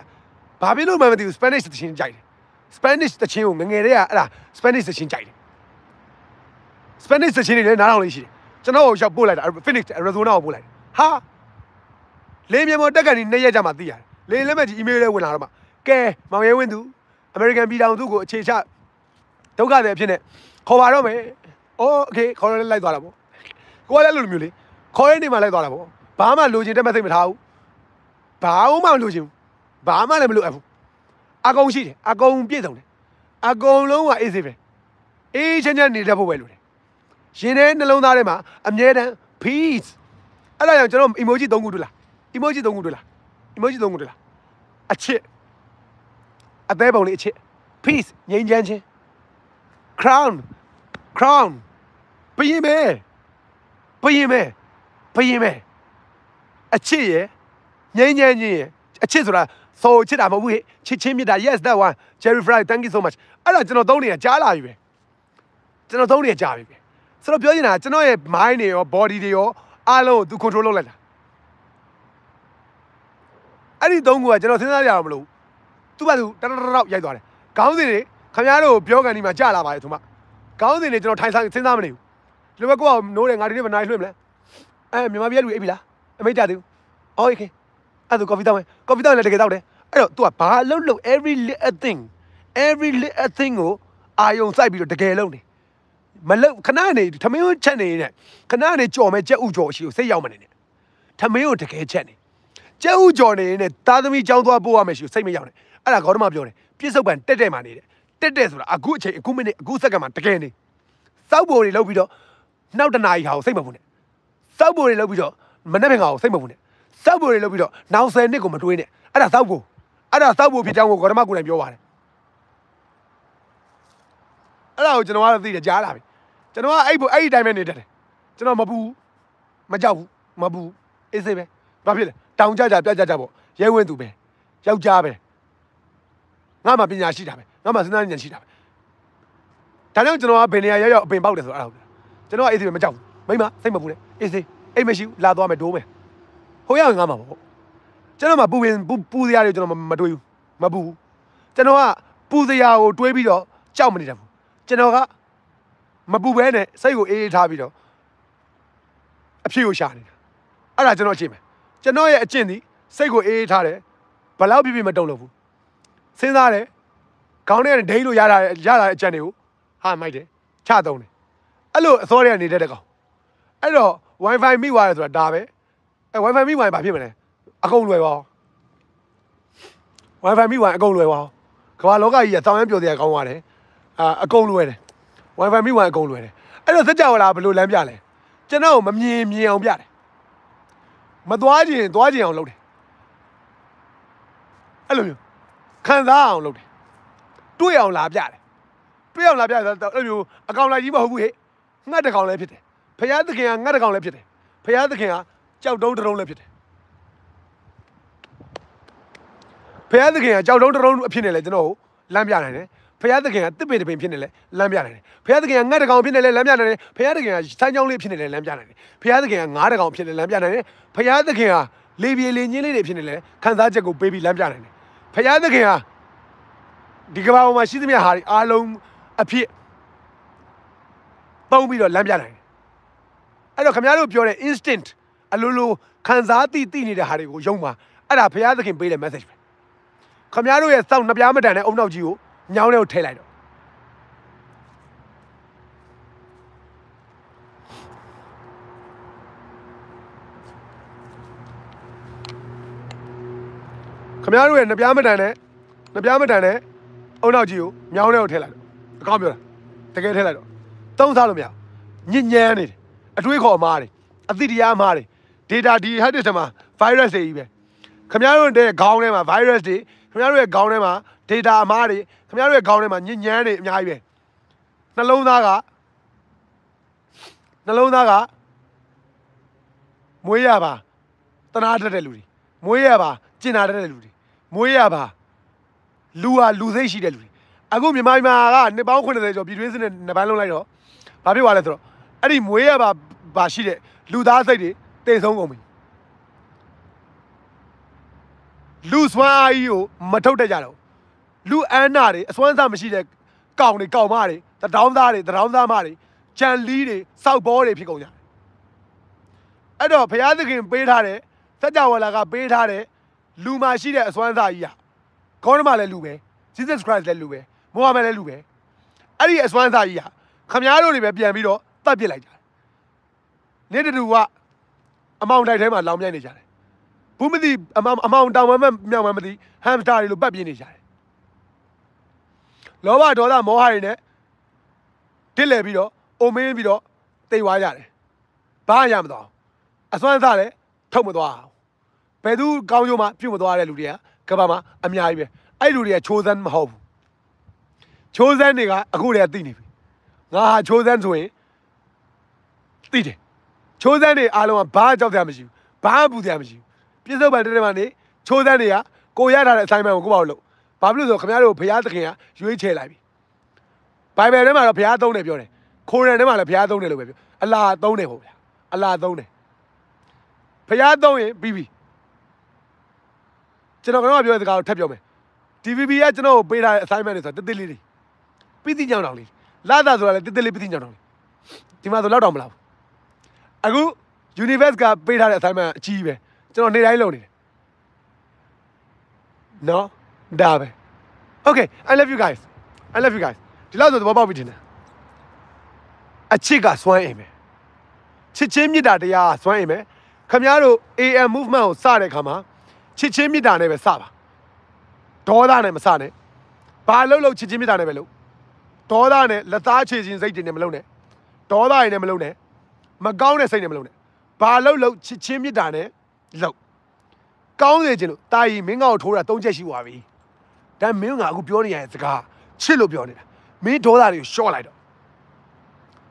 ဘာဖြစ်လို့မှမသိဘူး Spanish တချင်းကြိုက်တယ် Spanish တချင်းကိုငယ်ငယ်တဲ့အဲ့ဒါ Spanish တချင်းကြိုက်တယ် Spanish တချင်းတွေလည်းနားထောင်လေးရှိတယ်ကျွန်တော်ကိုရောက်ပို့လိုက်တာ Phoenix Arizona ကိုပို့လိုက်ဟာလေမြေမော်တက်ကန်ဒီနှစ်ရက်ကြာမှသိရတယ်လေလက်မဲ့ကြီး email လေးဝင်လာတော့မှကဲမောင်ရဲဝင်းသူ American ပြည်ထောင်စုကိုအခြေချဒုက္ခတွေအဖြစ်နဲ့ခေါ်ပါတော့မယ်။အော်โอเคခေါ်ရလဲလိုက်သွားတာပေါ့။ကိုကလည်းလိုမျိုးလေခေါ်ရနေမှလိုက်သွားတာပေါ့။ဘာမှလိုချင်တဲ့မသိမထားဘူး။ဘာမှမလိုချင်ဘူး။ ဘာမှလည်းမလိုအပ်ဘူး။အကုန်ရှိတယ်။အကုန်ပြည့်စုံတယ်။အကုန်လုံးကအေးစေးပဲ။အေးချမ်းချမ်းနေတတ်ဖို့ပဲလိုတယ်။ရှင်တဲ့နှလုံးသားထဲမှာအမြဲတမ်း peace အဲ့ဒါကြောင့်ကျွန်တော် emoji ၃ခုတွေ့လား emoji ၃ခုတွေ့လား emoji ၃ခုတွေ့လားအချစ်အသေးပုံလေးအချစ် peace ငြိမ်းချမ်းခြင်း crown crown ဘယင်မဲဘယင်မဲဘယင်မဲအချစ်ရဲ့ငြိမ်းချမ်းခြင်းရဲ့အချစ်ဆိုတာ ဆိုချစ်တာမဟုတ်ဘူးဟဲ့ချစ်ချင်းမြတ်တာ yes that one cherry fry thank you so much အဲ့ဒါကျွန်တော်သုံးနေတာကြားလာပြီပဲကျွန်တော်သုံးနေတာကြားပြီပဲဆိုတော့ပြောချင်တာကျွန်တော်ရဲ့ mind တွေရော body တွေရောအားလုံးကိုသူ control လုပ်လိုက်တာအဲ့ဒီသုံးခုကကျွန်တော်စဉ်းစားရအောင်မလို့သူ့ဘာသူတရရောက်ရိုက်သွားတယ်ခေါင်းစဉ်တွေခင်ဗျားတို့ပြောကန်ဒီမှာကြာလာပါတယ်သူမခေါင်းစဉ်တွေကျွန်တော်ထိုင်ဆိုင်စဉ်းစားမနေဘူးဒီလိုပဲကိုကနိုးတယ်ငါဒီနေ့မနိုင်လွှင့်မလဲအဲမြန်မာပြည်လူအိပ်ပြီလားအမိတ်ကြသေးဘူးအော်โอเค အဲ့ဒါကော်ဖီတောင်းမယ်ကော်ဖီတောင်းလည်းတကယ်တောက်တယ်အဲ့တော့ तू ကဘာလုံးလုံး every little thing every little thing ကိုအာယုံစိုက်ပြီးတော့တကယ်လုံးနေမလုံးခဏနေထမင်းကိုချက်နေနေခဏနေကြော်မဲ့ကြက်ဥကြော်ရှိကိုစိတ်ရောက်မနေနဲ့ထမင်းကိုတကယ်ချက်နေကျဲဥကြော်နေနဲ့သားသမီးចောင်းသွားပို့ရမယ်ရှိစိတ်မရောက်နဲ့အဲ့ဒါခေါင်းမပြောတယ်ပြစ္ဆုတ်ပံတက်တက်မှနေတယ်တက်တက်ဆိုတာအခုအချိန်အခုမိနစ်အခုစက္ကန့်မှာတကယ်နေစောက်ပေါ်တွေလောက်ပြီးတော့နောက်တနာရီဟာကိုစိတ်မပူနဲ့စောက်ပေါ်တွေလောက်ပြီးတော့မနေ့ကငါကိုစိတ်မပူနဲ့ စောက်ပေါ်တွေလောက်ပြီးတော့နောက်ဆယ်နှစ်ကိုမတွေးနဲ့အဲ့ဒါစောက်ပေါ်အဲ့ဒါစောက်ပေါ်ဖြစ်ကြောင်းကိုခေါင်းမကိုယ်တိုင်ပြောပါတယ်အဲ့ဒါကိုကျွန်တော်ကတော့သိတယ်ကြားလာပြီကျွန်တော်ကအဲ့အဲ့ဒီတိုင်းပဲနေတတ်တယ်ကျွန်တော်မပူမကြောက်ဘူးမပူအေးစေးပဲဘာဖြစ်လဲတောင်ကြကြပြကြကြပေါ့ရဲဝင်းသူပဲယောက်ျားပဲငါမှပညာရှိတာပဲငါမှစဉ်းစားဉာဏ်ရှိတာပဲဒါကြောင့်ကျွန်တော်ကဘယ်နေရာရောက်ရောက်အပင်ပေါက်တယ်ဆိုတော့အဲ့ဒါဟုတ်ကျွန်တော်အေးစေးပဲမကြောက်ဘူးမိမစိတ်မပူနဲ့အေးစေးအိတ်မရှိဘူးလာသွားမယ်ဒိုးမယ် ဟိုရောက်ငါမှပေါ့ကျွန်တော်မှပူပင်ပူပူစရာတွေကျွန်တော်မတွေးဘူးမပူဘူးကျွန်တော်ကပူစရာကိုတွေးပြီးတော့ကြောက်မနေတတ်ဘူးကျွန်တော်ကမပူဘဲနဲ့စိတ်ကိုအေးအေးထားပြီးတော့အဖြေကိုရှာနေတာအဲ့ဒါကျွန်တော်အကျင့်ပဲကျွန်တော်ရဲ့အကျင့်ဒီစိတ်ကိုအေးအေးထားတယ်ဘယ်လောက်ပြပြမတုံလို့ဘူးစဉ်းစားတယ်ခေါင်းထဲကနေဒိန်းလို့ရတာရတာအကျင့်တွေကိုဟာမိုက်တယ်ချသုံးတယ်အဲ့လိုအစောတွေကနေတဲ့တဲ့ကောင်အဲ့တော့ wifi မိသွားတယ်ဆိုတာဒါပဲ အဲ wifi မိသွားရင်ဘာဖြစ်မလဲအကုန်လွယ်ပါ wifi မိသွားရင်အကုန်လွယ်ပါကမ္ဘာလောကကြီးကတောင်းရမ်းပြောစရာကောင်းသွားတယ်အာအကုန်လွယ်တယ် wifi မိသွားရင်အကုန်လွယ်တယ်အဲ့တော့စက်ကြဝဠာဘယ်လိုလမ်းပြလဲကျွန်တော်မမြင်မြင်အောင်ပြတယ်မသွားခြင်းသွားခြင်းအောင်လုပ်တယ်အဲ့လိုမျိုးခံစားအောင်လုပ်တယ်တွေ့အောင်လာပြတယ်တွေ့အောင်လာပြတယ်ဆိုတော့အဲ့လိုမျိုးအကောင်လိုက်ကြီးမဟုတ်ဘူးဟဲ့ငှက်တကောင်လည်းဖြစ်တယ်ဖယားသခင်ကငှက်တကောင်လည်းဖြစ်တယ်ဖယားသခင်က ကြောက်တုံးတရုံးလည်းဖြစ်တယ်ဖယားသခင်ကကြောက်တုံးတရုံးအဖြစ်နဲ့လည်းကျွန်တော်ကိုလမ်းပြနိုင်တယ်ဖယားသခင်ကတစ်ပင်တစ်ပင်ဖြစ်နေလဲလမ်းပြနိုင်တယ်ဖယားသခင်ကငှက်တကောင်ဖြစ်နေလဲလမ်းပြနိုင်တယ်ဖယားသခင်ကဆိုင်းချောင်းလေးဖြစ်နေလဲလမ်းပြနိုင်တယ်ဖယားသခင်ကငါးတကောင်ဖြစ်နေလမ်းပြနိုင်တယ်ဖယားသခင်ကလေပြေလေညင်းလေးတွေဖြစ်နေလဲခန်းစားချက်ကိုပေးပြီးလမ်းပြနိုင်တယ်ဖယားသခင်ကဒီကမ္ဘာပေါ်မှာရှိသမျှဟာတွေအားလုံးအဖြစ်ပုံပြီးတော့လမ်းပြနိုင်တယ်အဲ့တော့ခင်ဗျားတို့ပြောတဲ့ instant အလိုလိုခံစားသိသိနေတဲ့ဟာတွေကိုယုံပါအဲ့ဒါဘုရားသခင်ပေးတဲ့ message ပဲခင်ဗျားတို့ရဲ့စောင့်နှပြားမတန်တဲ့အုံနောက်ကြီးကိုညောင်းထဲကိုထည့်လိုက်တော့ခင်ဗျားတို့ရဲ့နှပြားမတန်တဲ့နှပြားမတန်တဲ့အုံနောက်ကြီးကိုညောင်းထဲကိုထည့်လိုက်တော့အကောင်းပြောတာတကယ်ထည့်လိုက်တော့သုံးစားလို့မရညဉ့်ညမ်းနေတယ်အတွေးခေါ်အမားတွေအသည့်တရားအမားတွေ data ဒီ hard disk ထဲမှာ virus တွေကြီးပဲခင်ဗျားတို့တဲ့ခေါင်းထဲမှာ virus တွေခင်ဗျားတို့ရဲ့ခေါင်းထဲမှာ data အမားတွေခင်ဗျားတို့ရဲ့ခေါင်းထဲမှာညဉ့်ညမ်းတွေအများကြီးပဲနှလုံးသားကနှလုံးသားကမွေးရပါတနာတတ်တဲ့လူတွေမွေးရပါကျင်နာတတ်တဲ့လူတွေမွေးရပါလူဟာလူစိတ်ရှိတဲ့လူတွေအခုမြန်မာပြည်မှာကနှစ်ပေါင်း80ကျော်ပြည်တွင်းစစ်နဲ့နှစ်ပိုင်းလုံးလိုက်တော့ဘာဖြစ်သွားလဲဆိုတော့အဲ့ဒီမွေးရပါပါရှိတဲ့လူသားစိတ်တွေ တင်ဆုံးကုန်ပြီလူစွမ်းအားကြီးကိုမထုတ်တတ်ကြတော့လူအန်းနာတွေအစွမ်းစားမရှိတဲ့ကောင်တွေကောင်မတွေတဒေါင်းသားတွေတဒေါင်းသားမတွေကြံလီးတွေစောက်ဘောတွေဖြစ်ကုန်ကြတယ်အဲ့တော့ဘုရားသခင်ပေးထားတဲ့စัจ java လာကပေးထားတဲ့လူမှာရှိတဲ့အစွမ်းစားကြီးဟာခေါင်းထဲမှာလည်းလူပဲ Jesus Christ လည်းလူပဲမိုဟာမက်လည်းလူပဲအဲ့ဒီအစွမ်းစားကြီးဟာခမားတို့တွေပဲပြန်ပြီးတော့တတ်ပစ်လိုက်ကြတယ်နေတူက အမောင်တိုက်ထဲမှာလောင်မြိုက်နေကြတယ်ဘူးမသိအမောင်အမောင်တောင်မမမြောင်မမသိဟမ်စတာတွေလိုပတ်ပြင်းနေကြတယ်လောဘဒေါသမောဟတွေနဲ့တစ်လဲပြီးတော့အိုမင်းပြီးတော့တိတ်သွားကြတယ်ဘာရမသွားအစွမ်းစားလည်းထုတ်မသွားအောင်ဘယ်သူကောင်းကျိုးမှပြုတ်မသွားတဲ့လူတွေကကဘာမှာအများကြီးပဲအဲ့လူတွေကချိုးစမ်းမဟုတ်ဘူးချိုးစမ်းတွေကအခုတည်းကသိနေပြီငါဟာချိုးစမ်းဆိုရင်သိတယ် ချိုးစမ်းတွေအားလုံးကဘာကြောက်ကြမရှိဘူးဘာပူကြမရှိဘူးပြစ္ဆုတ်ပံတဲ့မှာနေချိုးစမ်းတွေကကိုရထားတဲ့ assignment ကိုကိုပေါ့လို့ဘာဖြစ်လို့ဆိုခင်ဗျားတို့ဘုရားသခင်ကရွေးချယ်လိုက်ပြီဘိုင်ဘယ်ထဲမှာတော့ဘုရားသုံးတယ်ပြောတယ်ခိုရန်ထဲမှာလည်းဘုရားသုံးတယ်လို့ပဲပြောအလားသုံးတယ်ဟုတ်ဗျာအလားသုံးတယ်ဘုရားသုံးရင်ပြီးပြီကျွန်တော်ကတော့ပြောတဲ့စကားကိုထပ်ပြောမယ် TVB ကကျွန်တော်ကိုပေးထားတဲ့ assignment တွေဆိုတော့တိတိလေးတွေပြီးသိညောင်းတောင်လေးလာတာဆိုတာလည်းတိတိလေးပြီးသိညောင်းတောင်လေးဒီမှာဆိုလောက်တောင်မလား အခု universe ကပေးထားတဲ့ assignment အကြီးပဲကျွန်တော်နေတိုင်းလုပ်နေတယ်နော်ဒါပဲ okay i love you guys i love you guys ဒီလောက်ဆိုသဘောပေါက်ပြီထင်တယ်အချစ်ကစွမ်းအိမ်ပဲချစ်ချင်းမြတ်တာတရားကစွမ်းအိမ်ပဲခမများတို့ AM movement ကိုစတဲ့ခါမှာချစ်ချင်းမြတ်တာနဲ့ပဲစပါဒေါသနဲ့မစနဲ့ဘာလို့လို့ချစ်ချင်းမြတ်တာနဲ့ပဲလို့ဒေါသနဲ့လက်သားချေခြင်းစိတ်တွေနဲ့မလုပ်နဲ့ဒေါသတွေနဲ့မလုပ်နဲ့ မကောင်းတဲ့စိတ်နဲ့မလုပ်နဲ့ဘာလို့လို့ချစ်ချင်းမြတ်တာနဲ့လုပ်ကောင်းစေခြင်းလို့တာကြီးမင်းငါ့ကိုထိုးတာ၃ချက်ရှိသွားပြီဒါမင်းငါအခုပြောနေရတဲ့စကားချစ်လို့ပြောနေတာမင်းဒေါသတွေကိုရှော့လိုက်တော့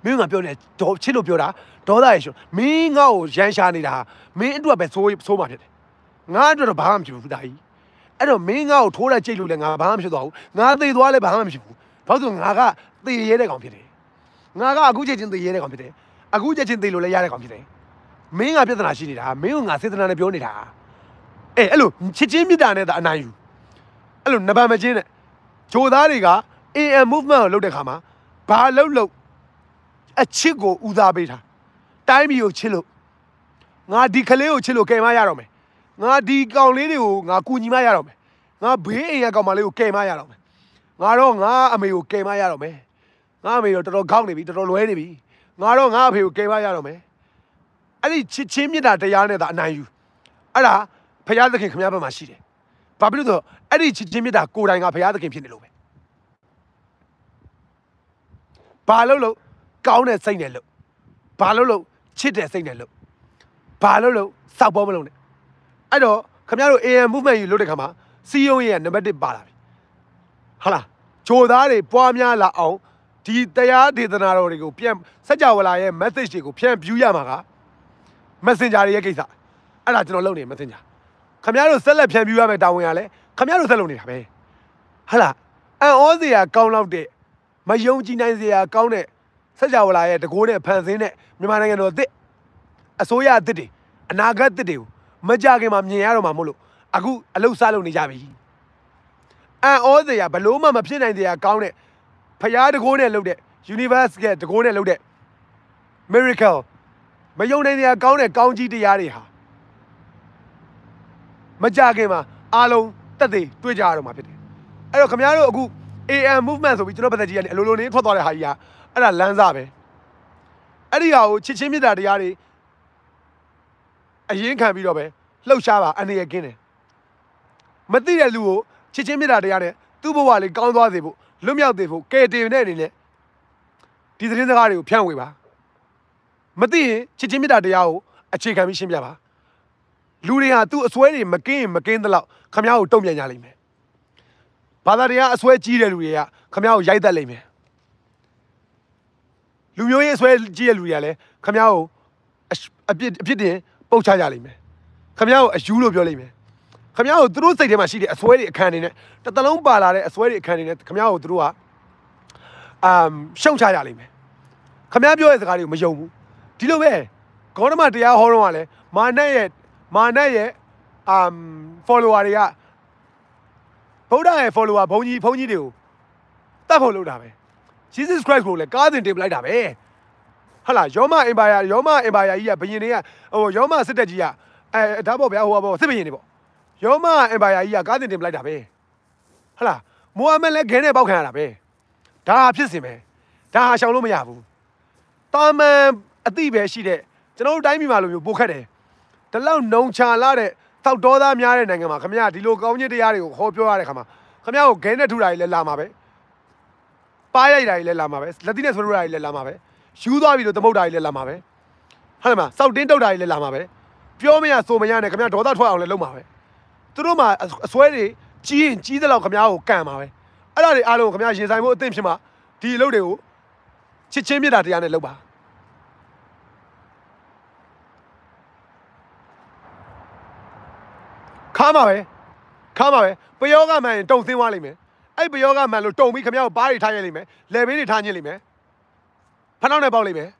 မင်းငါပြောနေဒေါချစ်လို့ပြောတာဒေါသတွေရှော့မင်းငါ့ကိုရန်ရှာနေတာမင်းအတွက်ပဲဆိုးဆိုးမှဖြစ်တယ်ငါအတွက်တော့ဘာမှမဖြစ်ဘူးတာကြီးအဲ့တော့မင်းငါ့ကိုထိုးတဲ့ကြိတ်လို့လည်းငါဘာမှမဖြစ်သွားဘူးငါသေသွားလည်းဘာမှမဖြစ်ဘူးဘာလို့ငါကသေရဲတဲ့ကောင်ဖြစ်တယ်ငါကအခုချက်ချင်းသေရဲတဲ့ကောင်ဖြစ်တယ် အခုချက်ချင်းသေလို့လည်းရတဲ့ကောင်ဖြစ်တယ်မင်းကပြဿနာရှိနေတာမင်းကငါစေတနာနဲ့ပြောနေတာအဲအဲ့လိုချစ်ချင်းမြတ်တာနဲ့သာအနိုင်ယူအဲ့လိုနဘာမချင်းနဲ့ဂျိုသားတွေက AM movement ကိုလုပ်တဲ့ခါမှာဘာလုပ်လို့အချစ်ကိုဦးစားပေးတာတိုင်းပြည်ကိုချစ်လို့ငါဒီကလေးကိုချစ်လို့ကယ်မရတော့မယ်ငါဒီကောင်လေးတွေကိုငါကူညီမရတော့မယ်ငါဘေးအိမ်ရကောင်မလေးကိုကယ်မရတော့မယ်ငါတော့ငါအမေကိုကယ်မရတော့မယ်ငါအမေတော့တော်တော်ကောက်နေပြီတော်တော်လွဲနေပြီ ငါတော့ငါအဖေကိုကယ်မရတော့မယ်အဲ့ဒီချစ်ချင်းမြတ်တာတရားနဲ့သာအနိုင်ယူအဲ့ဒါဖရာသခင်ခမရဘက်မှာရှိတယ်ဘာဖြစ်လို့ဆိုအဲ့ဒီချစ်ချင်းမြတ်တာကိုယ်တိုင်ကဖရာသခင်ဖြစ်နေလို့ပဲဘာလို့လို့ကောင်းတဲ့စိတ်နဲ့လို့ဘာလို့လို့ချစ်တဲ့စိတ်နဲ့လို့ဘာလို့လို့စောက်ပေါ်မလို့နဲ့အဲ့တော့ခင်ဗျားတို့ AM movement ကြီးလုပ်တဲ့ခါမှာစီယုံရဲ့နံပါတ်1ပါလာပြီဟုတ်လားဂျိုသားတွေပွားများလာအောင် ဒီတရားဒေသနာတော်တွေကိုပြန်စัจ java လာရဲ့ message တွေကိုဖြန့် view ရမှာက messenger တွေရဲ့ကိစ္စအဲ့ဒါကျွန်တော်လုပ်နေ messenger ခင်ဗျားတို့ဆက်လက်ဖြန့် view ရမယ်တာဝန်ရလဲခင်ဗျားတို့ဆက်လုပ်နေတာပဲဟုတ်လားအန်ဩစရာကောင်းလောက်တဲ့မယုံကြည်နိုင်စရာကောင်းတဲ့စัจ java လာရဲ့တကိုးနဲ့ဖန်ဆင်းတဲ့မြန်မာနိုင်ငံတော်အစ်စ်အစိုးရအစ်စ်တွေအနာဂတ်အစ်စ်တွေကိုမကြခင်မှာမြင်ရတော့မှာမို့လို့အခုအလုတ်စားလုပ်နေကြပြီအန်ဩစရာဘလို့မှမဖြစ်နိုင်စရာကောင်းတဲ့ ဖျားတကိုးနဲ့လုပ်တဲ့ universe ကတကိုးနဲ့လုပ်တဲ့ miracle မယုံနိုင်စရာကောင်းတဲ့ကောင်းကြီးတရားတွေဟာမကြခင်မှာအားလုံးတက်သေးတွေ့ကြရတော့မှာဖြစ်တယ်အဲ့တော့ခင်ဗျားတို့အခု AM movement ဆိုပြီးကျွန်တော်ပသက်ကြီးကနေအလိုလိုနေထွက်သွားတဲ့ဟာကြီးကအဲ့ဒါလမ်းစားပဲအဲ့ဒီဟာကိုချစ်ချင်းမြတ်တာတရားတွေအရင်ခံပြီးတော့ပဲလှုပ်ရှားပါအနေရကင်းတယ်မသိတဲ့လူကိုချစ်ချင်းမြတ်တာတရားနဲ့သူ့ဘဝလေးကောင်းသွားစေဖို့ လွတ်မြောက်သေးဖို့ကဲတင်တဲ့အနေနဲ့ဒီသတင်းစကားတွေကိုဖြန့်ဝေပါမသိရင်ချစ်ချင်းမေတ္တာတရားကိုအခြေခံပြီးရှင်းပြပါလူတွေဟာသူ့အစွဲတွေမကင်းရင်မကင်းသလောက်ခမည်းကိုတုံ့ပြန်ကြလိမ့်မယ်ဘာသာတရားအစွဲကြီးတဲ့လူတွေကခမည်းကိုရိုက်တတ်လိမ့်မယ်လူမျိုးရေးအစွဲကြီးတဲ့လူတွေကလည်းခမည်းကိုအပြစ်အပြစ်တင်ပုတ်ချကြလိမ့်မယ်ခမည်းကိုအယူလို့ပြောလိမ့်မယ် ခမရကိုသူတို့စိတ်ထဲမှာရှိတဲ့အစွဲတွေအခန်းတွေနဲ့တစ်သလုံးပါလာတဲ့အစွဲတွေအခန်းတွေနဲ့ခမရကိုသူတို့ကအမ်ရှုံချကြလိမ့်မယ်ခမရပြောတဲ့စကားတွေကိုမယုံဘူးဒီလိုပဲဂေါတမတရားဟောတော့ကလည်းမာနရဲ့မာနရဲ့အမ် follower တွေကဗုဒ္ဓရဲ့ follower ဘုန်းကြီးဘုန်းကြီးတွေကိုတတ်ဖို့လုပ်တာပဲ Jesus Christ ကိုလည်းကားတင်တင်ပလိုက်တာပဲဟလာယောမအင်ပါယာယောမအင်ပါယာကြီးကဘယင်တွေကဟိုယောမစစ်တပ်ကြီးကအဲဒါပေါ့ဗျာဟိုပါပေါ့စစ်ဘယင်တွေပေါ့ ယောမအင်ပါယာကြီးကကားတင်တင်ပလိုက်တာပဲဟာလားမိုဟာမက်လည်းခဲနဲ့ပေါက်ခံရတာပဲဒါဖြစ်စင်ပဲဒါဟာရှောင်လို့မရဘူးတာမန်အတိပဲရှိတဲ့ကျွန်တော်တို့တိုင်းပြည်မှာလိုမျိုးပိုခက်တယ်ဒီလောက်နှုံချလာတဲ့တောက်တော်သားများတဲ့နိုင်ငံမှာခမရဒီလိုကောင်းကြီးတရားတွေကိုဟောပြောရတဲ့ခါမှာခမရကိုခဲနဲ့ထူတာကြီးလည်းလာမှာပဲပါရိုက်တာကြီးလည်းလာမှာပဲလက်တိနဲ့ဆွဲလို့တာကြီးလည်းလာမှာပဲယူသွားပြီလို့သမုတ်တာကြီးလည်းလာမှာပဲဟုတ်တယ်မစောက်တင်းတုတ်တာကြီးလည်းလာမှာပဲပြောမရဆိုမရနဲ့ခမရဒေါသထွက်အောင်လည်းလုပ်မှာပဲ သူတို့မှာအစွဲတွေကြီးရင်ကြီးသလောက်ခမရကိုကန်မှာပဲအဲ့ဒါတွေအားလုံးခမရရင်ဆိုင်ဖို့အသင့်ဖြစ်မှာဒီအလုပ်တွေကိုချစ်ချင်းမြတ်တာတရားနဲ့လုပ်ပါခါမှာပဲခါမှာပဲပယောဂမှန်ရင်တုံသင်းသွားလိမ့်မယ်အဲ့ပယောဂမှန်လို့တုံပြီးခမရကိုဘားတွေထားရလိမ့်မယ်လယ်ဘေးတွေထားညစ်လိမ့်မယ်ဖနှောက်နဲ့ပေါက်လိမ့်မယ်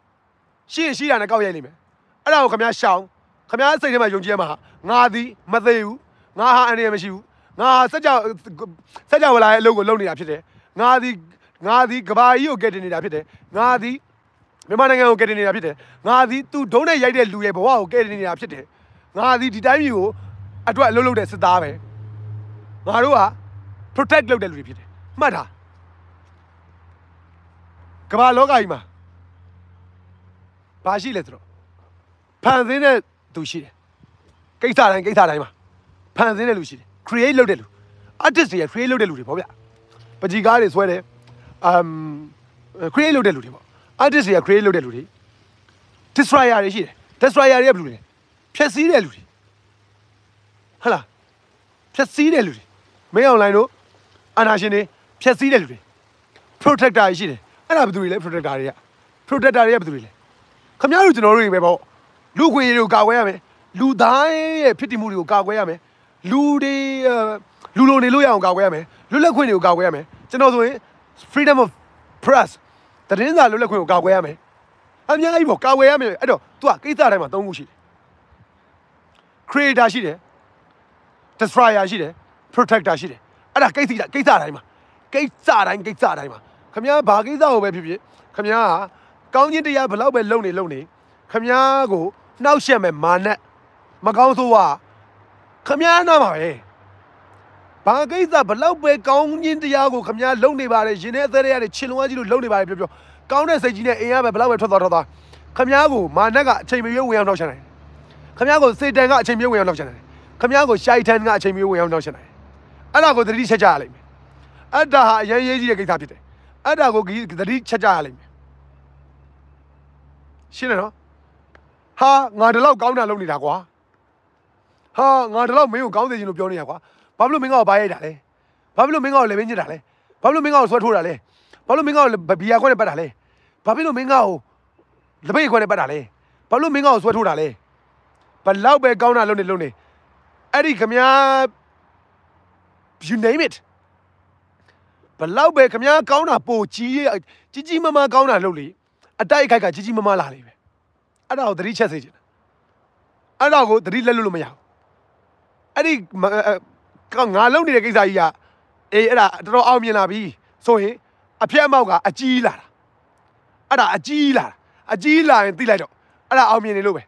ရှိရင်ရှိတာနဲ့ကောက်ရိုက်လိမ့်မယ်အဲ့ဒါကိုခမရရှောင်းခမရစိတ်ထဲမှာယုံကြည်ရမှာငါသည်မသေးဘူး ငါဟာအန္တရာယ်မရှိဘူးငါစက်ကြစက်ကြဝလာရဲ့အလုပ်ကိုလုပ်နေတာဖြစ်တယ်ငါသည်ငါသည်ကဘာကြီးကိုကယ်တင်နေတာဖြစ်တယ်ငါသည်မြန်မာနိုင်ငံကိုကယ်တင်နေတာဖြစ်တယ်ငါသည်သူဒုံးနဲ့ရိုက်တဲ့လူရဲ့ဘဝကိုကယ်တင်နေတာဖြစ်တယ်ငါသည်ဒီတိုင်းမျိုးကိုအတွက်အလုပ်လုပ်တဲ့စစ်သားပဲငါတို့က protect လုပ်တဲ့လူတွေဖြစ်တယ်မှတ်တာကမ္ဘာလောကကြီးမှာဘာရှိလဲဆိုတော့ဖန်ဆင်းတဲ့သူရှိတယ်ကိစ္စတိုင်းကိစ္စတိုင်းမှာ ဖန်ဆင်းတဲ့လူရှိတယ် create လုပ်တဲ့လူ artist တွေက create လုပ်တဲ့လူတွေပေါ့ဗျပကြီးကားတွေဆွဲတယ် um create လုပ်တဲ့လူတွေပေါ့ artist တွေက create လုပ်တဲ့လူတွေ destroyer တွေရှိတယ် destroyer တွေကဘယ်လူတွေဖျက်ဆီးတဲ့လူတွေဟဟလားဖြက်စီးတဲ့လူတွေမင်းအွန်လိုင်းတို့အာနာရှင်တွေဖြက်စီးတဲ့လူတွေ protector ရှိတယ်အဲ့ဒါဘယ်သူတွေလဲ protector တွေက protector တွေကဘယ်သူတွေလဲခင်ဗျားတို့ကျွန်တော်တို့တွေပဲပေါ့လူခွေတွေကိုကာကွယ်ရမယ်လူသားရဲ့ဖြစ်တည်မှုတွေကိုကာကွယ်ရမယ် လူတွေလူလုံးနေလို့ရအောင်ကာကွယ်ရမယ်လွတ်လပ်ခွင့်တွေကိုကာကွယ်ရမယ်ကျွန်တော်ဆိုရင် freedom of press တရင်စာလွတ်လပ်ခွင့်ကိုကာကွယ်ရမယ်အများကြီးပေါ့ကာကွယ်ရမယ်အဲ့တော့ तू ကကိစ္စတိုင်းမှာ၃ခုရှိတယ် creator ရှိတယ် destroyer ရှိတယ် protector ရှိတယ်အဲ့ဒါကိစ္စကိစ္စတိုင်းမှာကိစ္စတိုင်းကိစ္စတိုင်းမှာခမည်းဘာကိစ္စကိုပဲဖြစ်ဖြစ်ခမည်းကကောင်းခြင်းတရားဘလောက်ပဲလုပ်နေလုပ်နေခမည်းကိုနှောက်ရှက်မဲ့မာနမကောင်းဆိုးဝါး ခမည်းနာပါပဲဘာကိစ္စဘလောက်ပဲကောင်းခြင်းတရားကိုခမည်းလုံနေပါလေရင်ထဲအသေးတွေရတယ်ချင်လုံးအကြီးလို့လုံနေပါလေပြောပြောကောင်းတဲ့စိတ်ကြီးနဲ့အင်ရပဲဘလောက်ပဲထွက်သွားထွက်သွားခမည်းကိုမာနကအချိန်မရွေးဝင်အောင်နောက်ချင်တယ်ခမည်းကိုစေတန်ကအချိန်မရွေးဝင်အောင်နောက်ချင်တယ်ခမည်းကိုရှိုက်တန်ကအချိန်မရွေးဝင်အောင်နောက်ချင်တယ်အဲ့ဒါကိုသတိချက်ကြရလိမ့်မယ်အတ္တဟာအရင်ရေးကြီးတဲ့ကိစ္စဖြစ်တယ်အတ္တကိုသတိချက်ကြရလိမ့်မယ်ရှင်းတယ်နော်ဟာငါဒီလောက်ကောင်းတာလုပ်နေတာကွာ ဟာငါဒီလောက်မင်းကိုကောင်းစေချင်လို့ပြောနေတာကွာဘာဖြစ်လို့မင်းကောဘာရိုက်တာလဲဘာဖြစ်လို့မင်းကောလည်းမင်းညစ်တာလဲဘာဖြစ်လို့မင်းကောဆွဲထိုးတာလဲဘာဖြစ်လို့မင်းကောဘီယာခွက်နဲ့ပတ်တာလဲဘာဖြစ်လို့မင်းကောလပိတ်ခွက်နဲ့ပတ်တာလဲဘာလို့မင်းကောဆွဲထိုးတာလဲဘလောက်ပဲကောင်းတာလုပ်နေလုပ်နေအဲ့ဒီခမား you name it ဘလောက်ပဲခမားကောင်းတာပိုကြီးကြီးကြီးမမကောင်းတာလုပ်လေအတိုက်ခိုက်ကကြီးကြီးမမလာလေပဲအဲ့ဒါကိုသတိချက်စေချင်တယ်အဲ့ဒါကိုသတိလက်လွတ်လို့မရဘူး အဲ့ဒီငါလုပ်နေတဲ့ကိစ္စကြီးကအေးအဲ့ဒါတော်တော်အောင်မြင်လာပြီဆိုရင်အဖက်အမောက်ကအကြီးလာတာအဲ့ဒါအကြီးလာတာအကြီးလာရင်သိလိုက်တော့အဲ့ဒါအောင်မြင်နေလို့ပဲ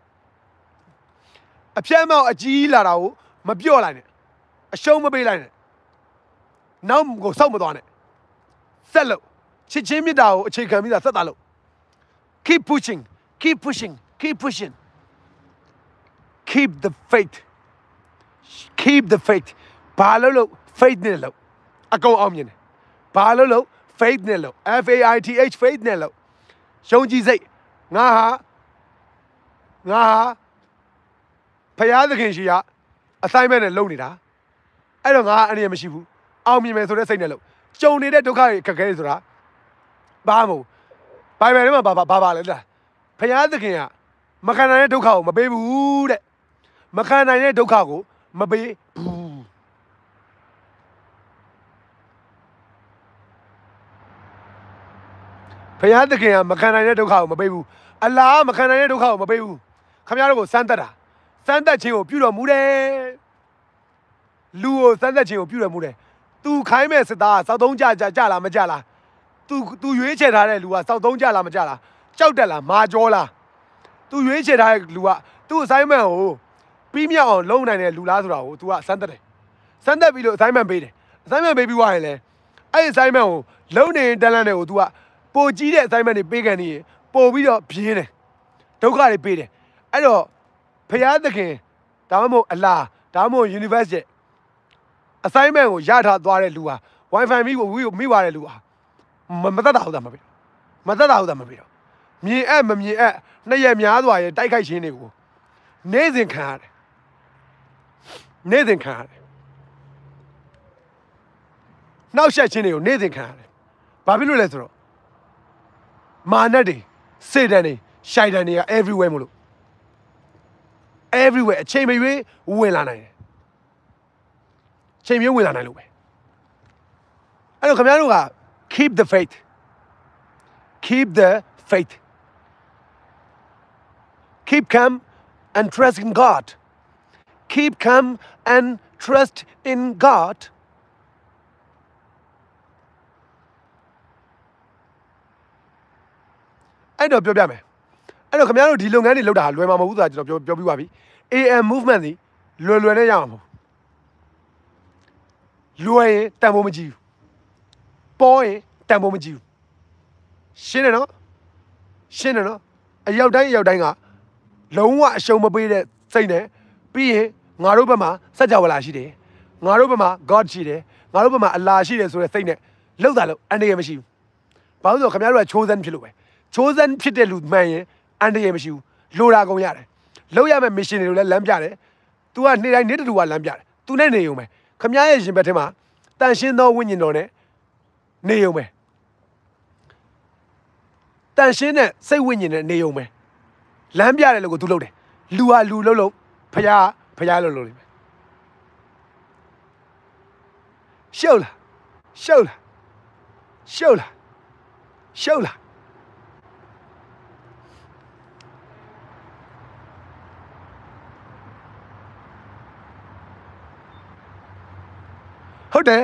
အဖက်အမောက်အကြီးလာတာကိုမပြော့လိုက်နဲ့အရှုံးမပေးလိုက်နဲ့နောက်ကိုစောက်မသွားနဲ့ဆက်လို့ချစ်ချင်းမြတ်တာကိုအခြေခံပြီးသားဆက်တာလို့ keep pushing keep pushing keep pushing keep the faith keep the faith ဘာလို့လို့ faith နဲ့လို့အကုန်အောင်မြင်တယ်ဘာလို့လို့ faith နဲ့လို့ F A I T H faith နဲ့လို့ယုံကြည်စိတ်ငါဟာငါဟာဖရာသခင်ရှိရ assignment နဲ့လုပ်နေတာအဲ့တော့ငါအနေရမရှိဘူးအောင်မြင်မယ်ဆိုတဲ့စိတ်နဲ့လို့ကြုံနေတဲ့ဒုက္ခတွေခက်ခဲဆိုတာဘာမို့ဘိုင်ဘယ်ထဲမှာဘာဘာဘာလဲလားဖယားသခင်ကမခံနိုင်တဲ့ဒုက္ခကိုမပေးဘူးတဲ့မခံနိုင်တဲ့ဒုက္ခကို မပေးဘူးဖယားသခင်ကမခံနိုင်တဲ့ဒုက္ခကိုမပေးဘူးအလားမခံနိုင်တဲ့ဒုက္ခကိုမပေးဘူးခမရတို့ကိုစမ်းတက်တာစမ်းတက်ခြင်းကိုပြုတော်မူတယ်လူကိုစမ်းတက်ခြင်းကိုပြုတော်မူတယ်သူခိုင်းမဲ့စစ်သားကစောက်သုံးကြကြကြလားမကြလားသူသူရွေးချယ်ထားတဲ့လူကစောက်သုံးကြလားမကြလားကြောက်တက်လားမာကြောလားသူရွေးချယ်ထားတဲ့လူကသူ့ assignment ကို ပြီးမြောက်အောင်လုပ်နိုင်တဲ့လူလားဆိုတာကို तू ကစမ်းသက်တယ်စမ်းသက်ပြီးလို့ assignment ပေးတယ် assignment ပေးပြီးွားရင်လေအဲ့ assignment ကိုလုံးနေတန်းလန်းတွေကို तू ကပိုကြီးတဲ့ assignment တွေပေးကန်နေရင်ပို့ပြီးတော့ပြင်းတယ်ဒုက္ခတွေပေးတယ်အဲ့တော့ဖရာသခင်ဒါမှမဟုတ်အလားဒါမှမဟုတ် university assignment ကိုရထားသွားတဲ့လူဟာ wifi မိကိုမိသွားတဲ့လူဟာမမသက်တာဟုတ်တာမဖြစ်မသက်တာဟုတ်တာမဖြစ်တော့မြင်အပ်မမြင်အပ်နှစ်ရက်များစွာရဲ့တိုက်ခိုက်ခြင်းတွေကိုနေ့စဉ်ခံရတယ် နေ့စဉ်ခံရတယ်နောက်ဆက်ခြင်းတွေကိုနေ့စဉ်ခံရတယ်ဘာဖြစ်လို့လဲဆိုတော့မာနတွေစေတန်တွေရှိုက်တန်တွေက everywhere မလို့ everywhere အချိန်မရွေးဝင်လာနိုင်တယ်ချိန်မျိုးဝင်လာနိုင်လို့ပဲအဲ့တော့ခင်ဗျားတို့က keep the faith keep the faith keep calm and trust in God keep calm and trust in God အဲ့တော့ပြောပြမယ်အဲ့တော့ခင်ဗျားတို့ဒီလုပ်ငန်းတွေလုပ်တာလွယ်မှာမဟုတ်ဘူးဆိုတာကျွန်တော်ပြောပြောပြပါပြီ AM movement ဒီလွယ်လွယ်နဲ့ရမှာမဟုတ်လွယ်ရင်တန်ဖိုးမကြည့်ဘူးပေါ်ရင်တန်ဖိုးမကြည့်ဘူးရှင်းတယ်နော်ရှင်းတယ်နော်အရောက်တိုင်းအရောက်တိုင်းကလုံးဝအရှုံးမပေးတဲ့စိတ်နဲ့ ပြီးရင်ငါတို့ဘက်မှာစัจ java လာရှိတယ်ငါတို့ဘက်မှာ God ရှိတယ်ငါတို့ဘက်မှာအလာရှိတယ်ဆိုတဲ့စိတ်နဲ့လောက်တာလို့အန္တရာယ်မရှိဘူးဘာလို့လဲဆိုတော့ခင်ဗျားတို့က chosen ဖြစ်လို့ပဲ chosen ဖြစ်တဲ့လူမှန်ရင်အန္တရာယ်မရှိဘူးလိုတာကုန်ရတယ်လောက်ရမယ့် mission တွေကိုလည်းလမ်းပြတယ် तू ကနေ့တိုင်းနေ့တူကလမ်းပြတယ် तू နဲ့နေုံပဲခမရဲ့ရှင်ဘက်ထဲမှာတန်ရှင်းသောဝိညာဉ်တော်နဲ့နေုံပဲတန်ရှင်းတဲ့စိတ်ဝိညာဉ်နဲ့နေုံပဲလမ်းပြတယ်လို့ကို तू လုပ်တယ်လူဟာလူလုံးလုံး ဖျားဖျားလုံးလုံးလိမ့်မယ်ရှုပ်လားရှုပ်လားရှုပ်လားရှုပ်လားဟုတ်တယ်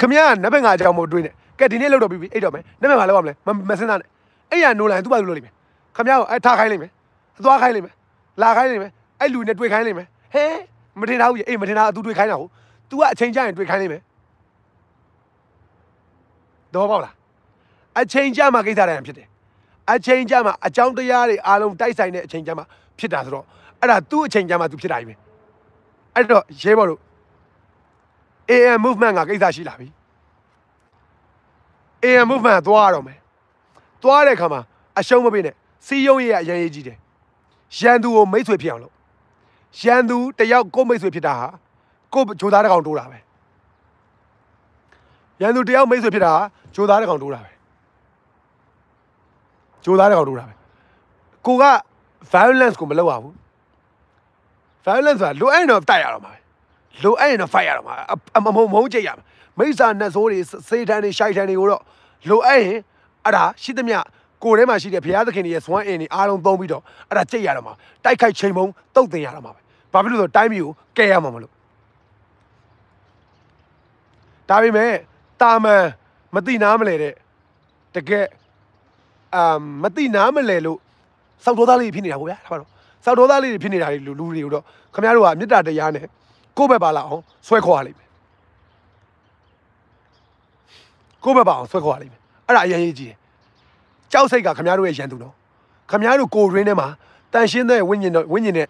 ခမရနဘက်ငါအကြောင်းမို့တွေးနေကဲဒီနေ့လောက်တော့ပြီအိတ်တော့မယ်နဘက်ငါလောက်ရမလဲမစင်းသားနဲ့အဲ့ရနိုးလာရင်သူ့ဘာလို့လုပ်လိမ့်မယ်ခမရကိုအဲ့ထားခိုင်းလိမ့်မယ်အသွားခိုင်းလိမ့်မယ်လာခိုင်းလိမ့်မယ် အဲ့လူနဲ့တွေ့ခိုင်းလိမ့်မယ်ဟဲမထင်တာဘူးအေးမထင်တာသူတွေ့ခိုင်းတာဟုတ် तू ကအချိန်ကျရင်တွေ့ခိုင်းလိမ့်မယ်တော့ပေါ့လားအချိန်ကျမှကိစ္စတိုင်းဖြစ်တယ်အချိန်ကျမှအကြောင်းတရားတွေအားလုံးတိုက်ဆိုင်တဲ့အချိန်ကျမှဖြစ်တာဆိုတော့အဲ့ဒါသူ့အချိန်ကျမှသူဖြစ်တာကြီးပဲအဲ့တော့ရဲဘော်တို့ AM movement ကကိစ္စရှိလာပြီ AM movement ကသွားရတော့မယ်သွားတဲ့အခါမှာအရှုံးမပေးနဲ့စီယုံရဲ့အရင်ရေးကြီးတယ်ရန်သူကိုမိတ်ဆွေဖြစ်အောင်လုပ် ရန်သူတယောက်ကိုမိတ်ဆွေဖြစ်တာဟာကိုဂျိုသားတစ်ကောင်တိုးတာပဲရန်သူတယောက်မိတ်ဆွေဖြစ်တာဟာဂျိုသားတစ်ကောင်တိုးတာပဲဂျိုသားတစ်ကောင်တိုးတာပဲကိုက violence ကိုမလုပ်ရဘူး violence ဆိုတာလိုအပ်ရင်တော့တိုက်ရတော့မှာပဲလိုအပ်ရင်တော့ fight ရတော့မှာအမမုံမုံကြိတ်ရမှာမိစ္ဆာနတ်ဆိုးတွေစေတန်တွေရှိုက်တန်တွေကိုတော့လိုအပ်ရင်အဲ့ဒါရှိသမျှကိုယ်ထဲမှာရှိတဲ့ဘုရားသခင်ရဲ့စွမ်းအင်တွေအားလုံးသုံးပြီးတော့အဲ့ဒါကြိတ်ရတော့မှာတိုက်ခိုက်ချိန်မုံတုတ်တင်ရတော့မှာပဲ ဘာဖြစ်လို့ဆိုတိုင်းပြည်ကိုကဲရမှာမလို့ဒါပေမဲ့တာမန်မတိနားမလဲတဲ့တကယ်အမ်မတိနားမလဲလို့စောက်တော်သားလေးဖြစ်နေတာကိုဗျာဒါပါတော့စောက်တော်သားလေးဖြစ်နေတာလူလူတွေကိုတော့ခင်ဗျားတို့ကမေတ္တာတရားနဲ့ကိုယ့်ဘက်ပါလာအောင်ဆွဲခေါ်ရလိမ့်မယ်ကိုယ့်ဘက်ပါအောင်ဆွဲခေါ်ရလိမ့်မယ်အဲ့ဒါအရင်ရေးကြည့်တယ်ကြောက်စိတ်ကခင်ဗျားတို့ရဲ့ရန်သူတော့ခင်ဗျားတို့ကိုရင်းထဲမှာတန်ရှင်းတဲ့ဝိညာဉ်တော့ဝိညာဉ်နဲ့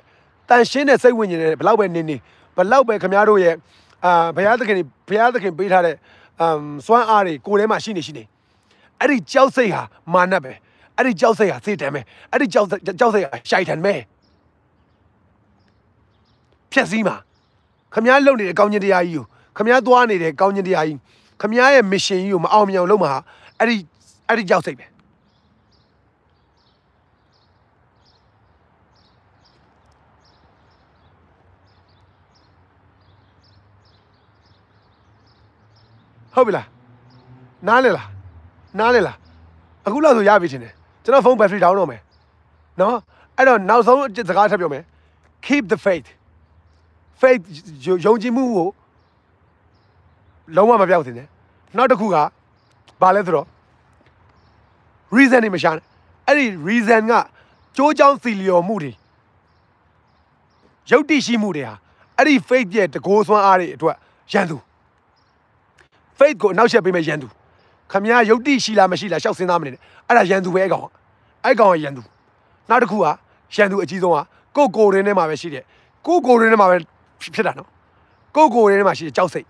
တန်ရှင်းတဲ့စိတ်ဝိညာဉ်နဲ့ဘလောက်ပဲနေနေဘလောက်ပဲခင်ဗျားတို့ရဲ့အာဘုရားသခင်ဘုရားသခင်ပေးထားတဲ့အမ်စွမ်းအားတွေကိုယ်ထဲမှာရှိနေရှိနေအဲ့ဒီကြောက်စိတ်ဟာမာနပဲအဲ့ဒီကြောက်စိတ်ဟာစေတံပဲအဲ့ဒီကြောက်ကြောက်စိတ်ဟာရှိုက်တံပဲဖြက်စည်းမှာခမားလုံနေတဲ့ကောင်းကျင်တရားကြီးကိုခမားသွားနေတဲ့ကောင်းကျင်တရားကြီးခမားရဲ့ mission ကြီးကိုမအောင်မြင်အောင်လုပ်မှာအဲ့ဒီအဲ့ဒီကြောက်စိတ်ပဲ ဟုတ်ပြီလားနားလေလားနားလေလားအခုလောက်ဆိုရပြီချင်းတယ်ကျွန်တော်ဖုန်း battery down တော့မယ်နော်အဲ့တော့နောက်ဆုံးစကားထပ်ပြောမယ် keep the faith faith ယုံကြည်မှုကိုလုံးဝမပြောက်သင်တယ်နောက်တစ်ခုကဘာလဲဆိုတော့ reason တွေမရှာနဲ့အဲ့ဒီ reason ကကြိုးကြောင်းစီလျော်မှုတွေရုပ်တည်ရှိမှုတွေဟာအဲ့ဒီ faith ရဲ့တကိုးစွမ်းအားတွေအတွက်ရန်သူ faith ကိုအနောက်ရှက်ပေးမဲ့ရန်သူခမရရုပ်တည်ရှိလားမရှိလားရှောက်စဉ်းစားမနေနဲ့အဲ့ဒါရန်သူပဲအဲ့ကောင်ကအဲ့ကောင်ကရန်သူနောက်တစ်ခုကရန်သူအကြီးဆုံးကကိုကိုရင်းထဲမှာပဲရှိတယ်ကိုကိုရင်းထဲမှာပဲဖြစ်တာနော်ကိုကိုရင်းထဲမှာရှိတဲ့ကြောက်စိတ်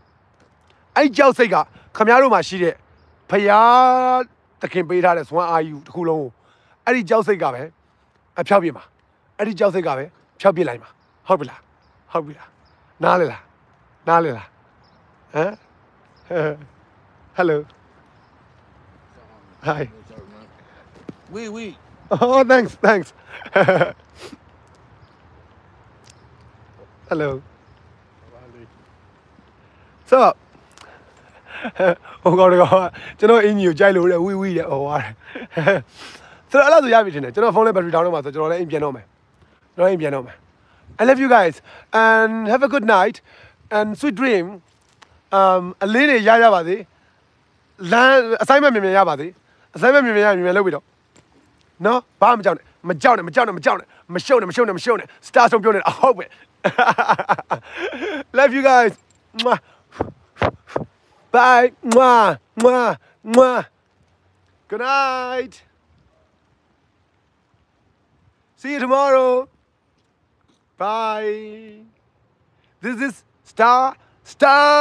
အဲ့ကြောက်စိတ်ကခမရတို့မှာရှိတဲ့ဖျားတခင်ပေးထားတဲ့ဇွမ်းအာယူတစ်ခုလုံးကိုအဲ့ဒီကြောက်စိတ်ကပဲအဖြောက်ပြစ်မှာအဲ့ဒီကြောက်စိတ်ကပဲဖြောက်ပြစ်လိုက်မှာဟုတ်ပြီလားဟုတ်ပြီလားနားလေလားနားလေလားဟမ် hello hi Oui, oui. oh thanks thanks hello so ဟိုကောင်တော့ကျွန်တော်အင်ကြီးကိုကြိုက်လို့လေဝီဝီတဲ့ဟိုဟာဆိုတော့အဲ့လိုဆိုရပြီထင်တယ်ကျွန်တော်ဖုန်းလေးဘက်ထရီတောင်းတော့မှာဆိုကျွန်တော်လည်းအိမ်ပြန်တော့မယ်ကျွန်တော်အိမ်ပြန်တော့မယ် I love you guys and have a good night and sweet dream um အလေးတွေရရပါစေလမ်း assignment မြန်မြန်ရပါစေ assignment မြန်မြန်ရမြန်မြန်လုပ်ပြီးတော့နော်ဘာမှမကြောက်နဲ့မကြောက်နဲ့မကြောက်နဲ့မကြောက်နဲ့မရှုံနဲ့မရှုံနဲ့မရှုံနဲ့ star ဆုံးပြောနေတာဟုတ်ပဲ love you guys Mwah. bye Mwah. Mwah. Mwah. good night see you tomorrow bye this is star Stop!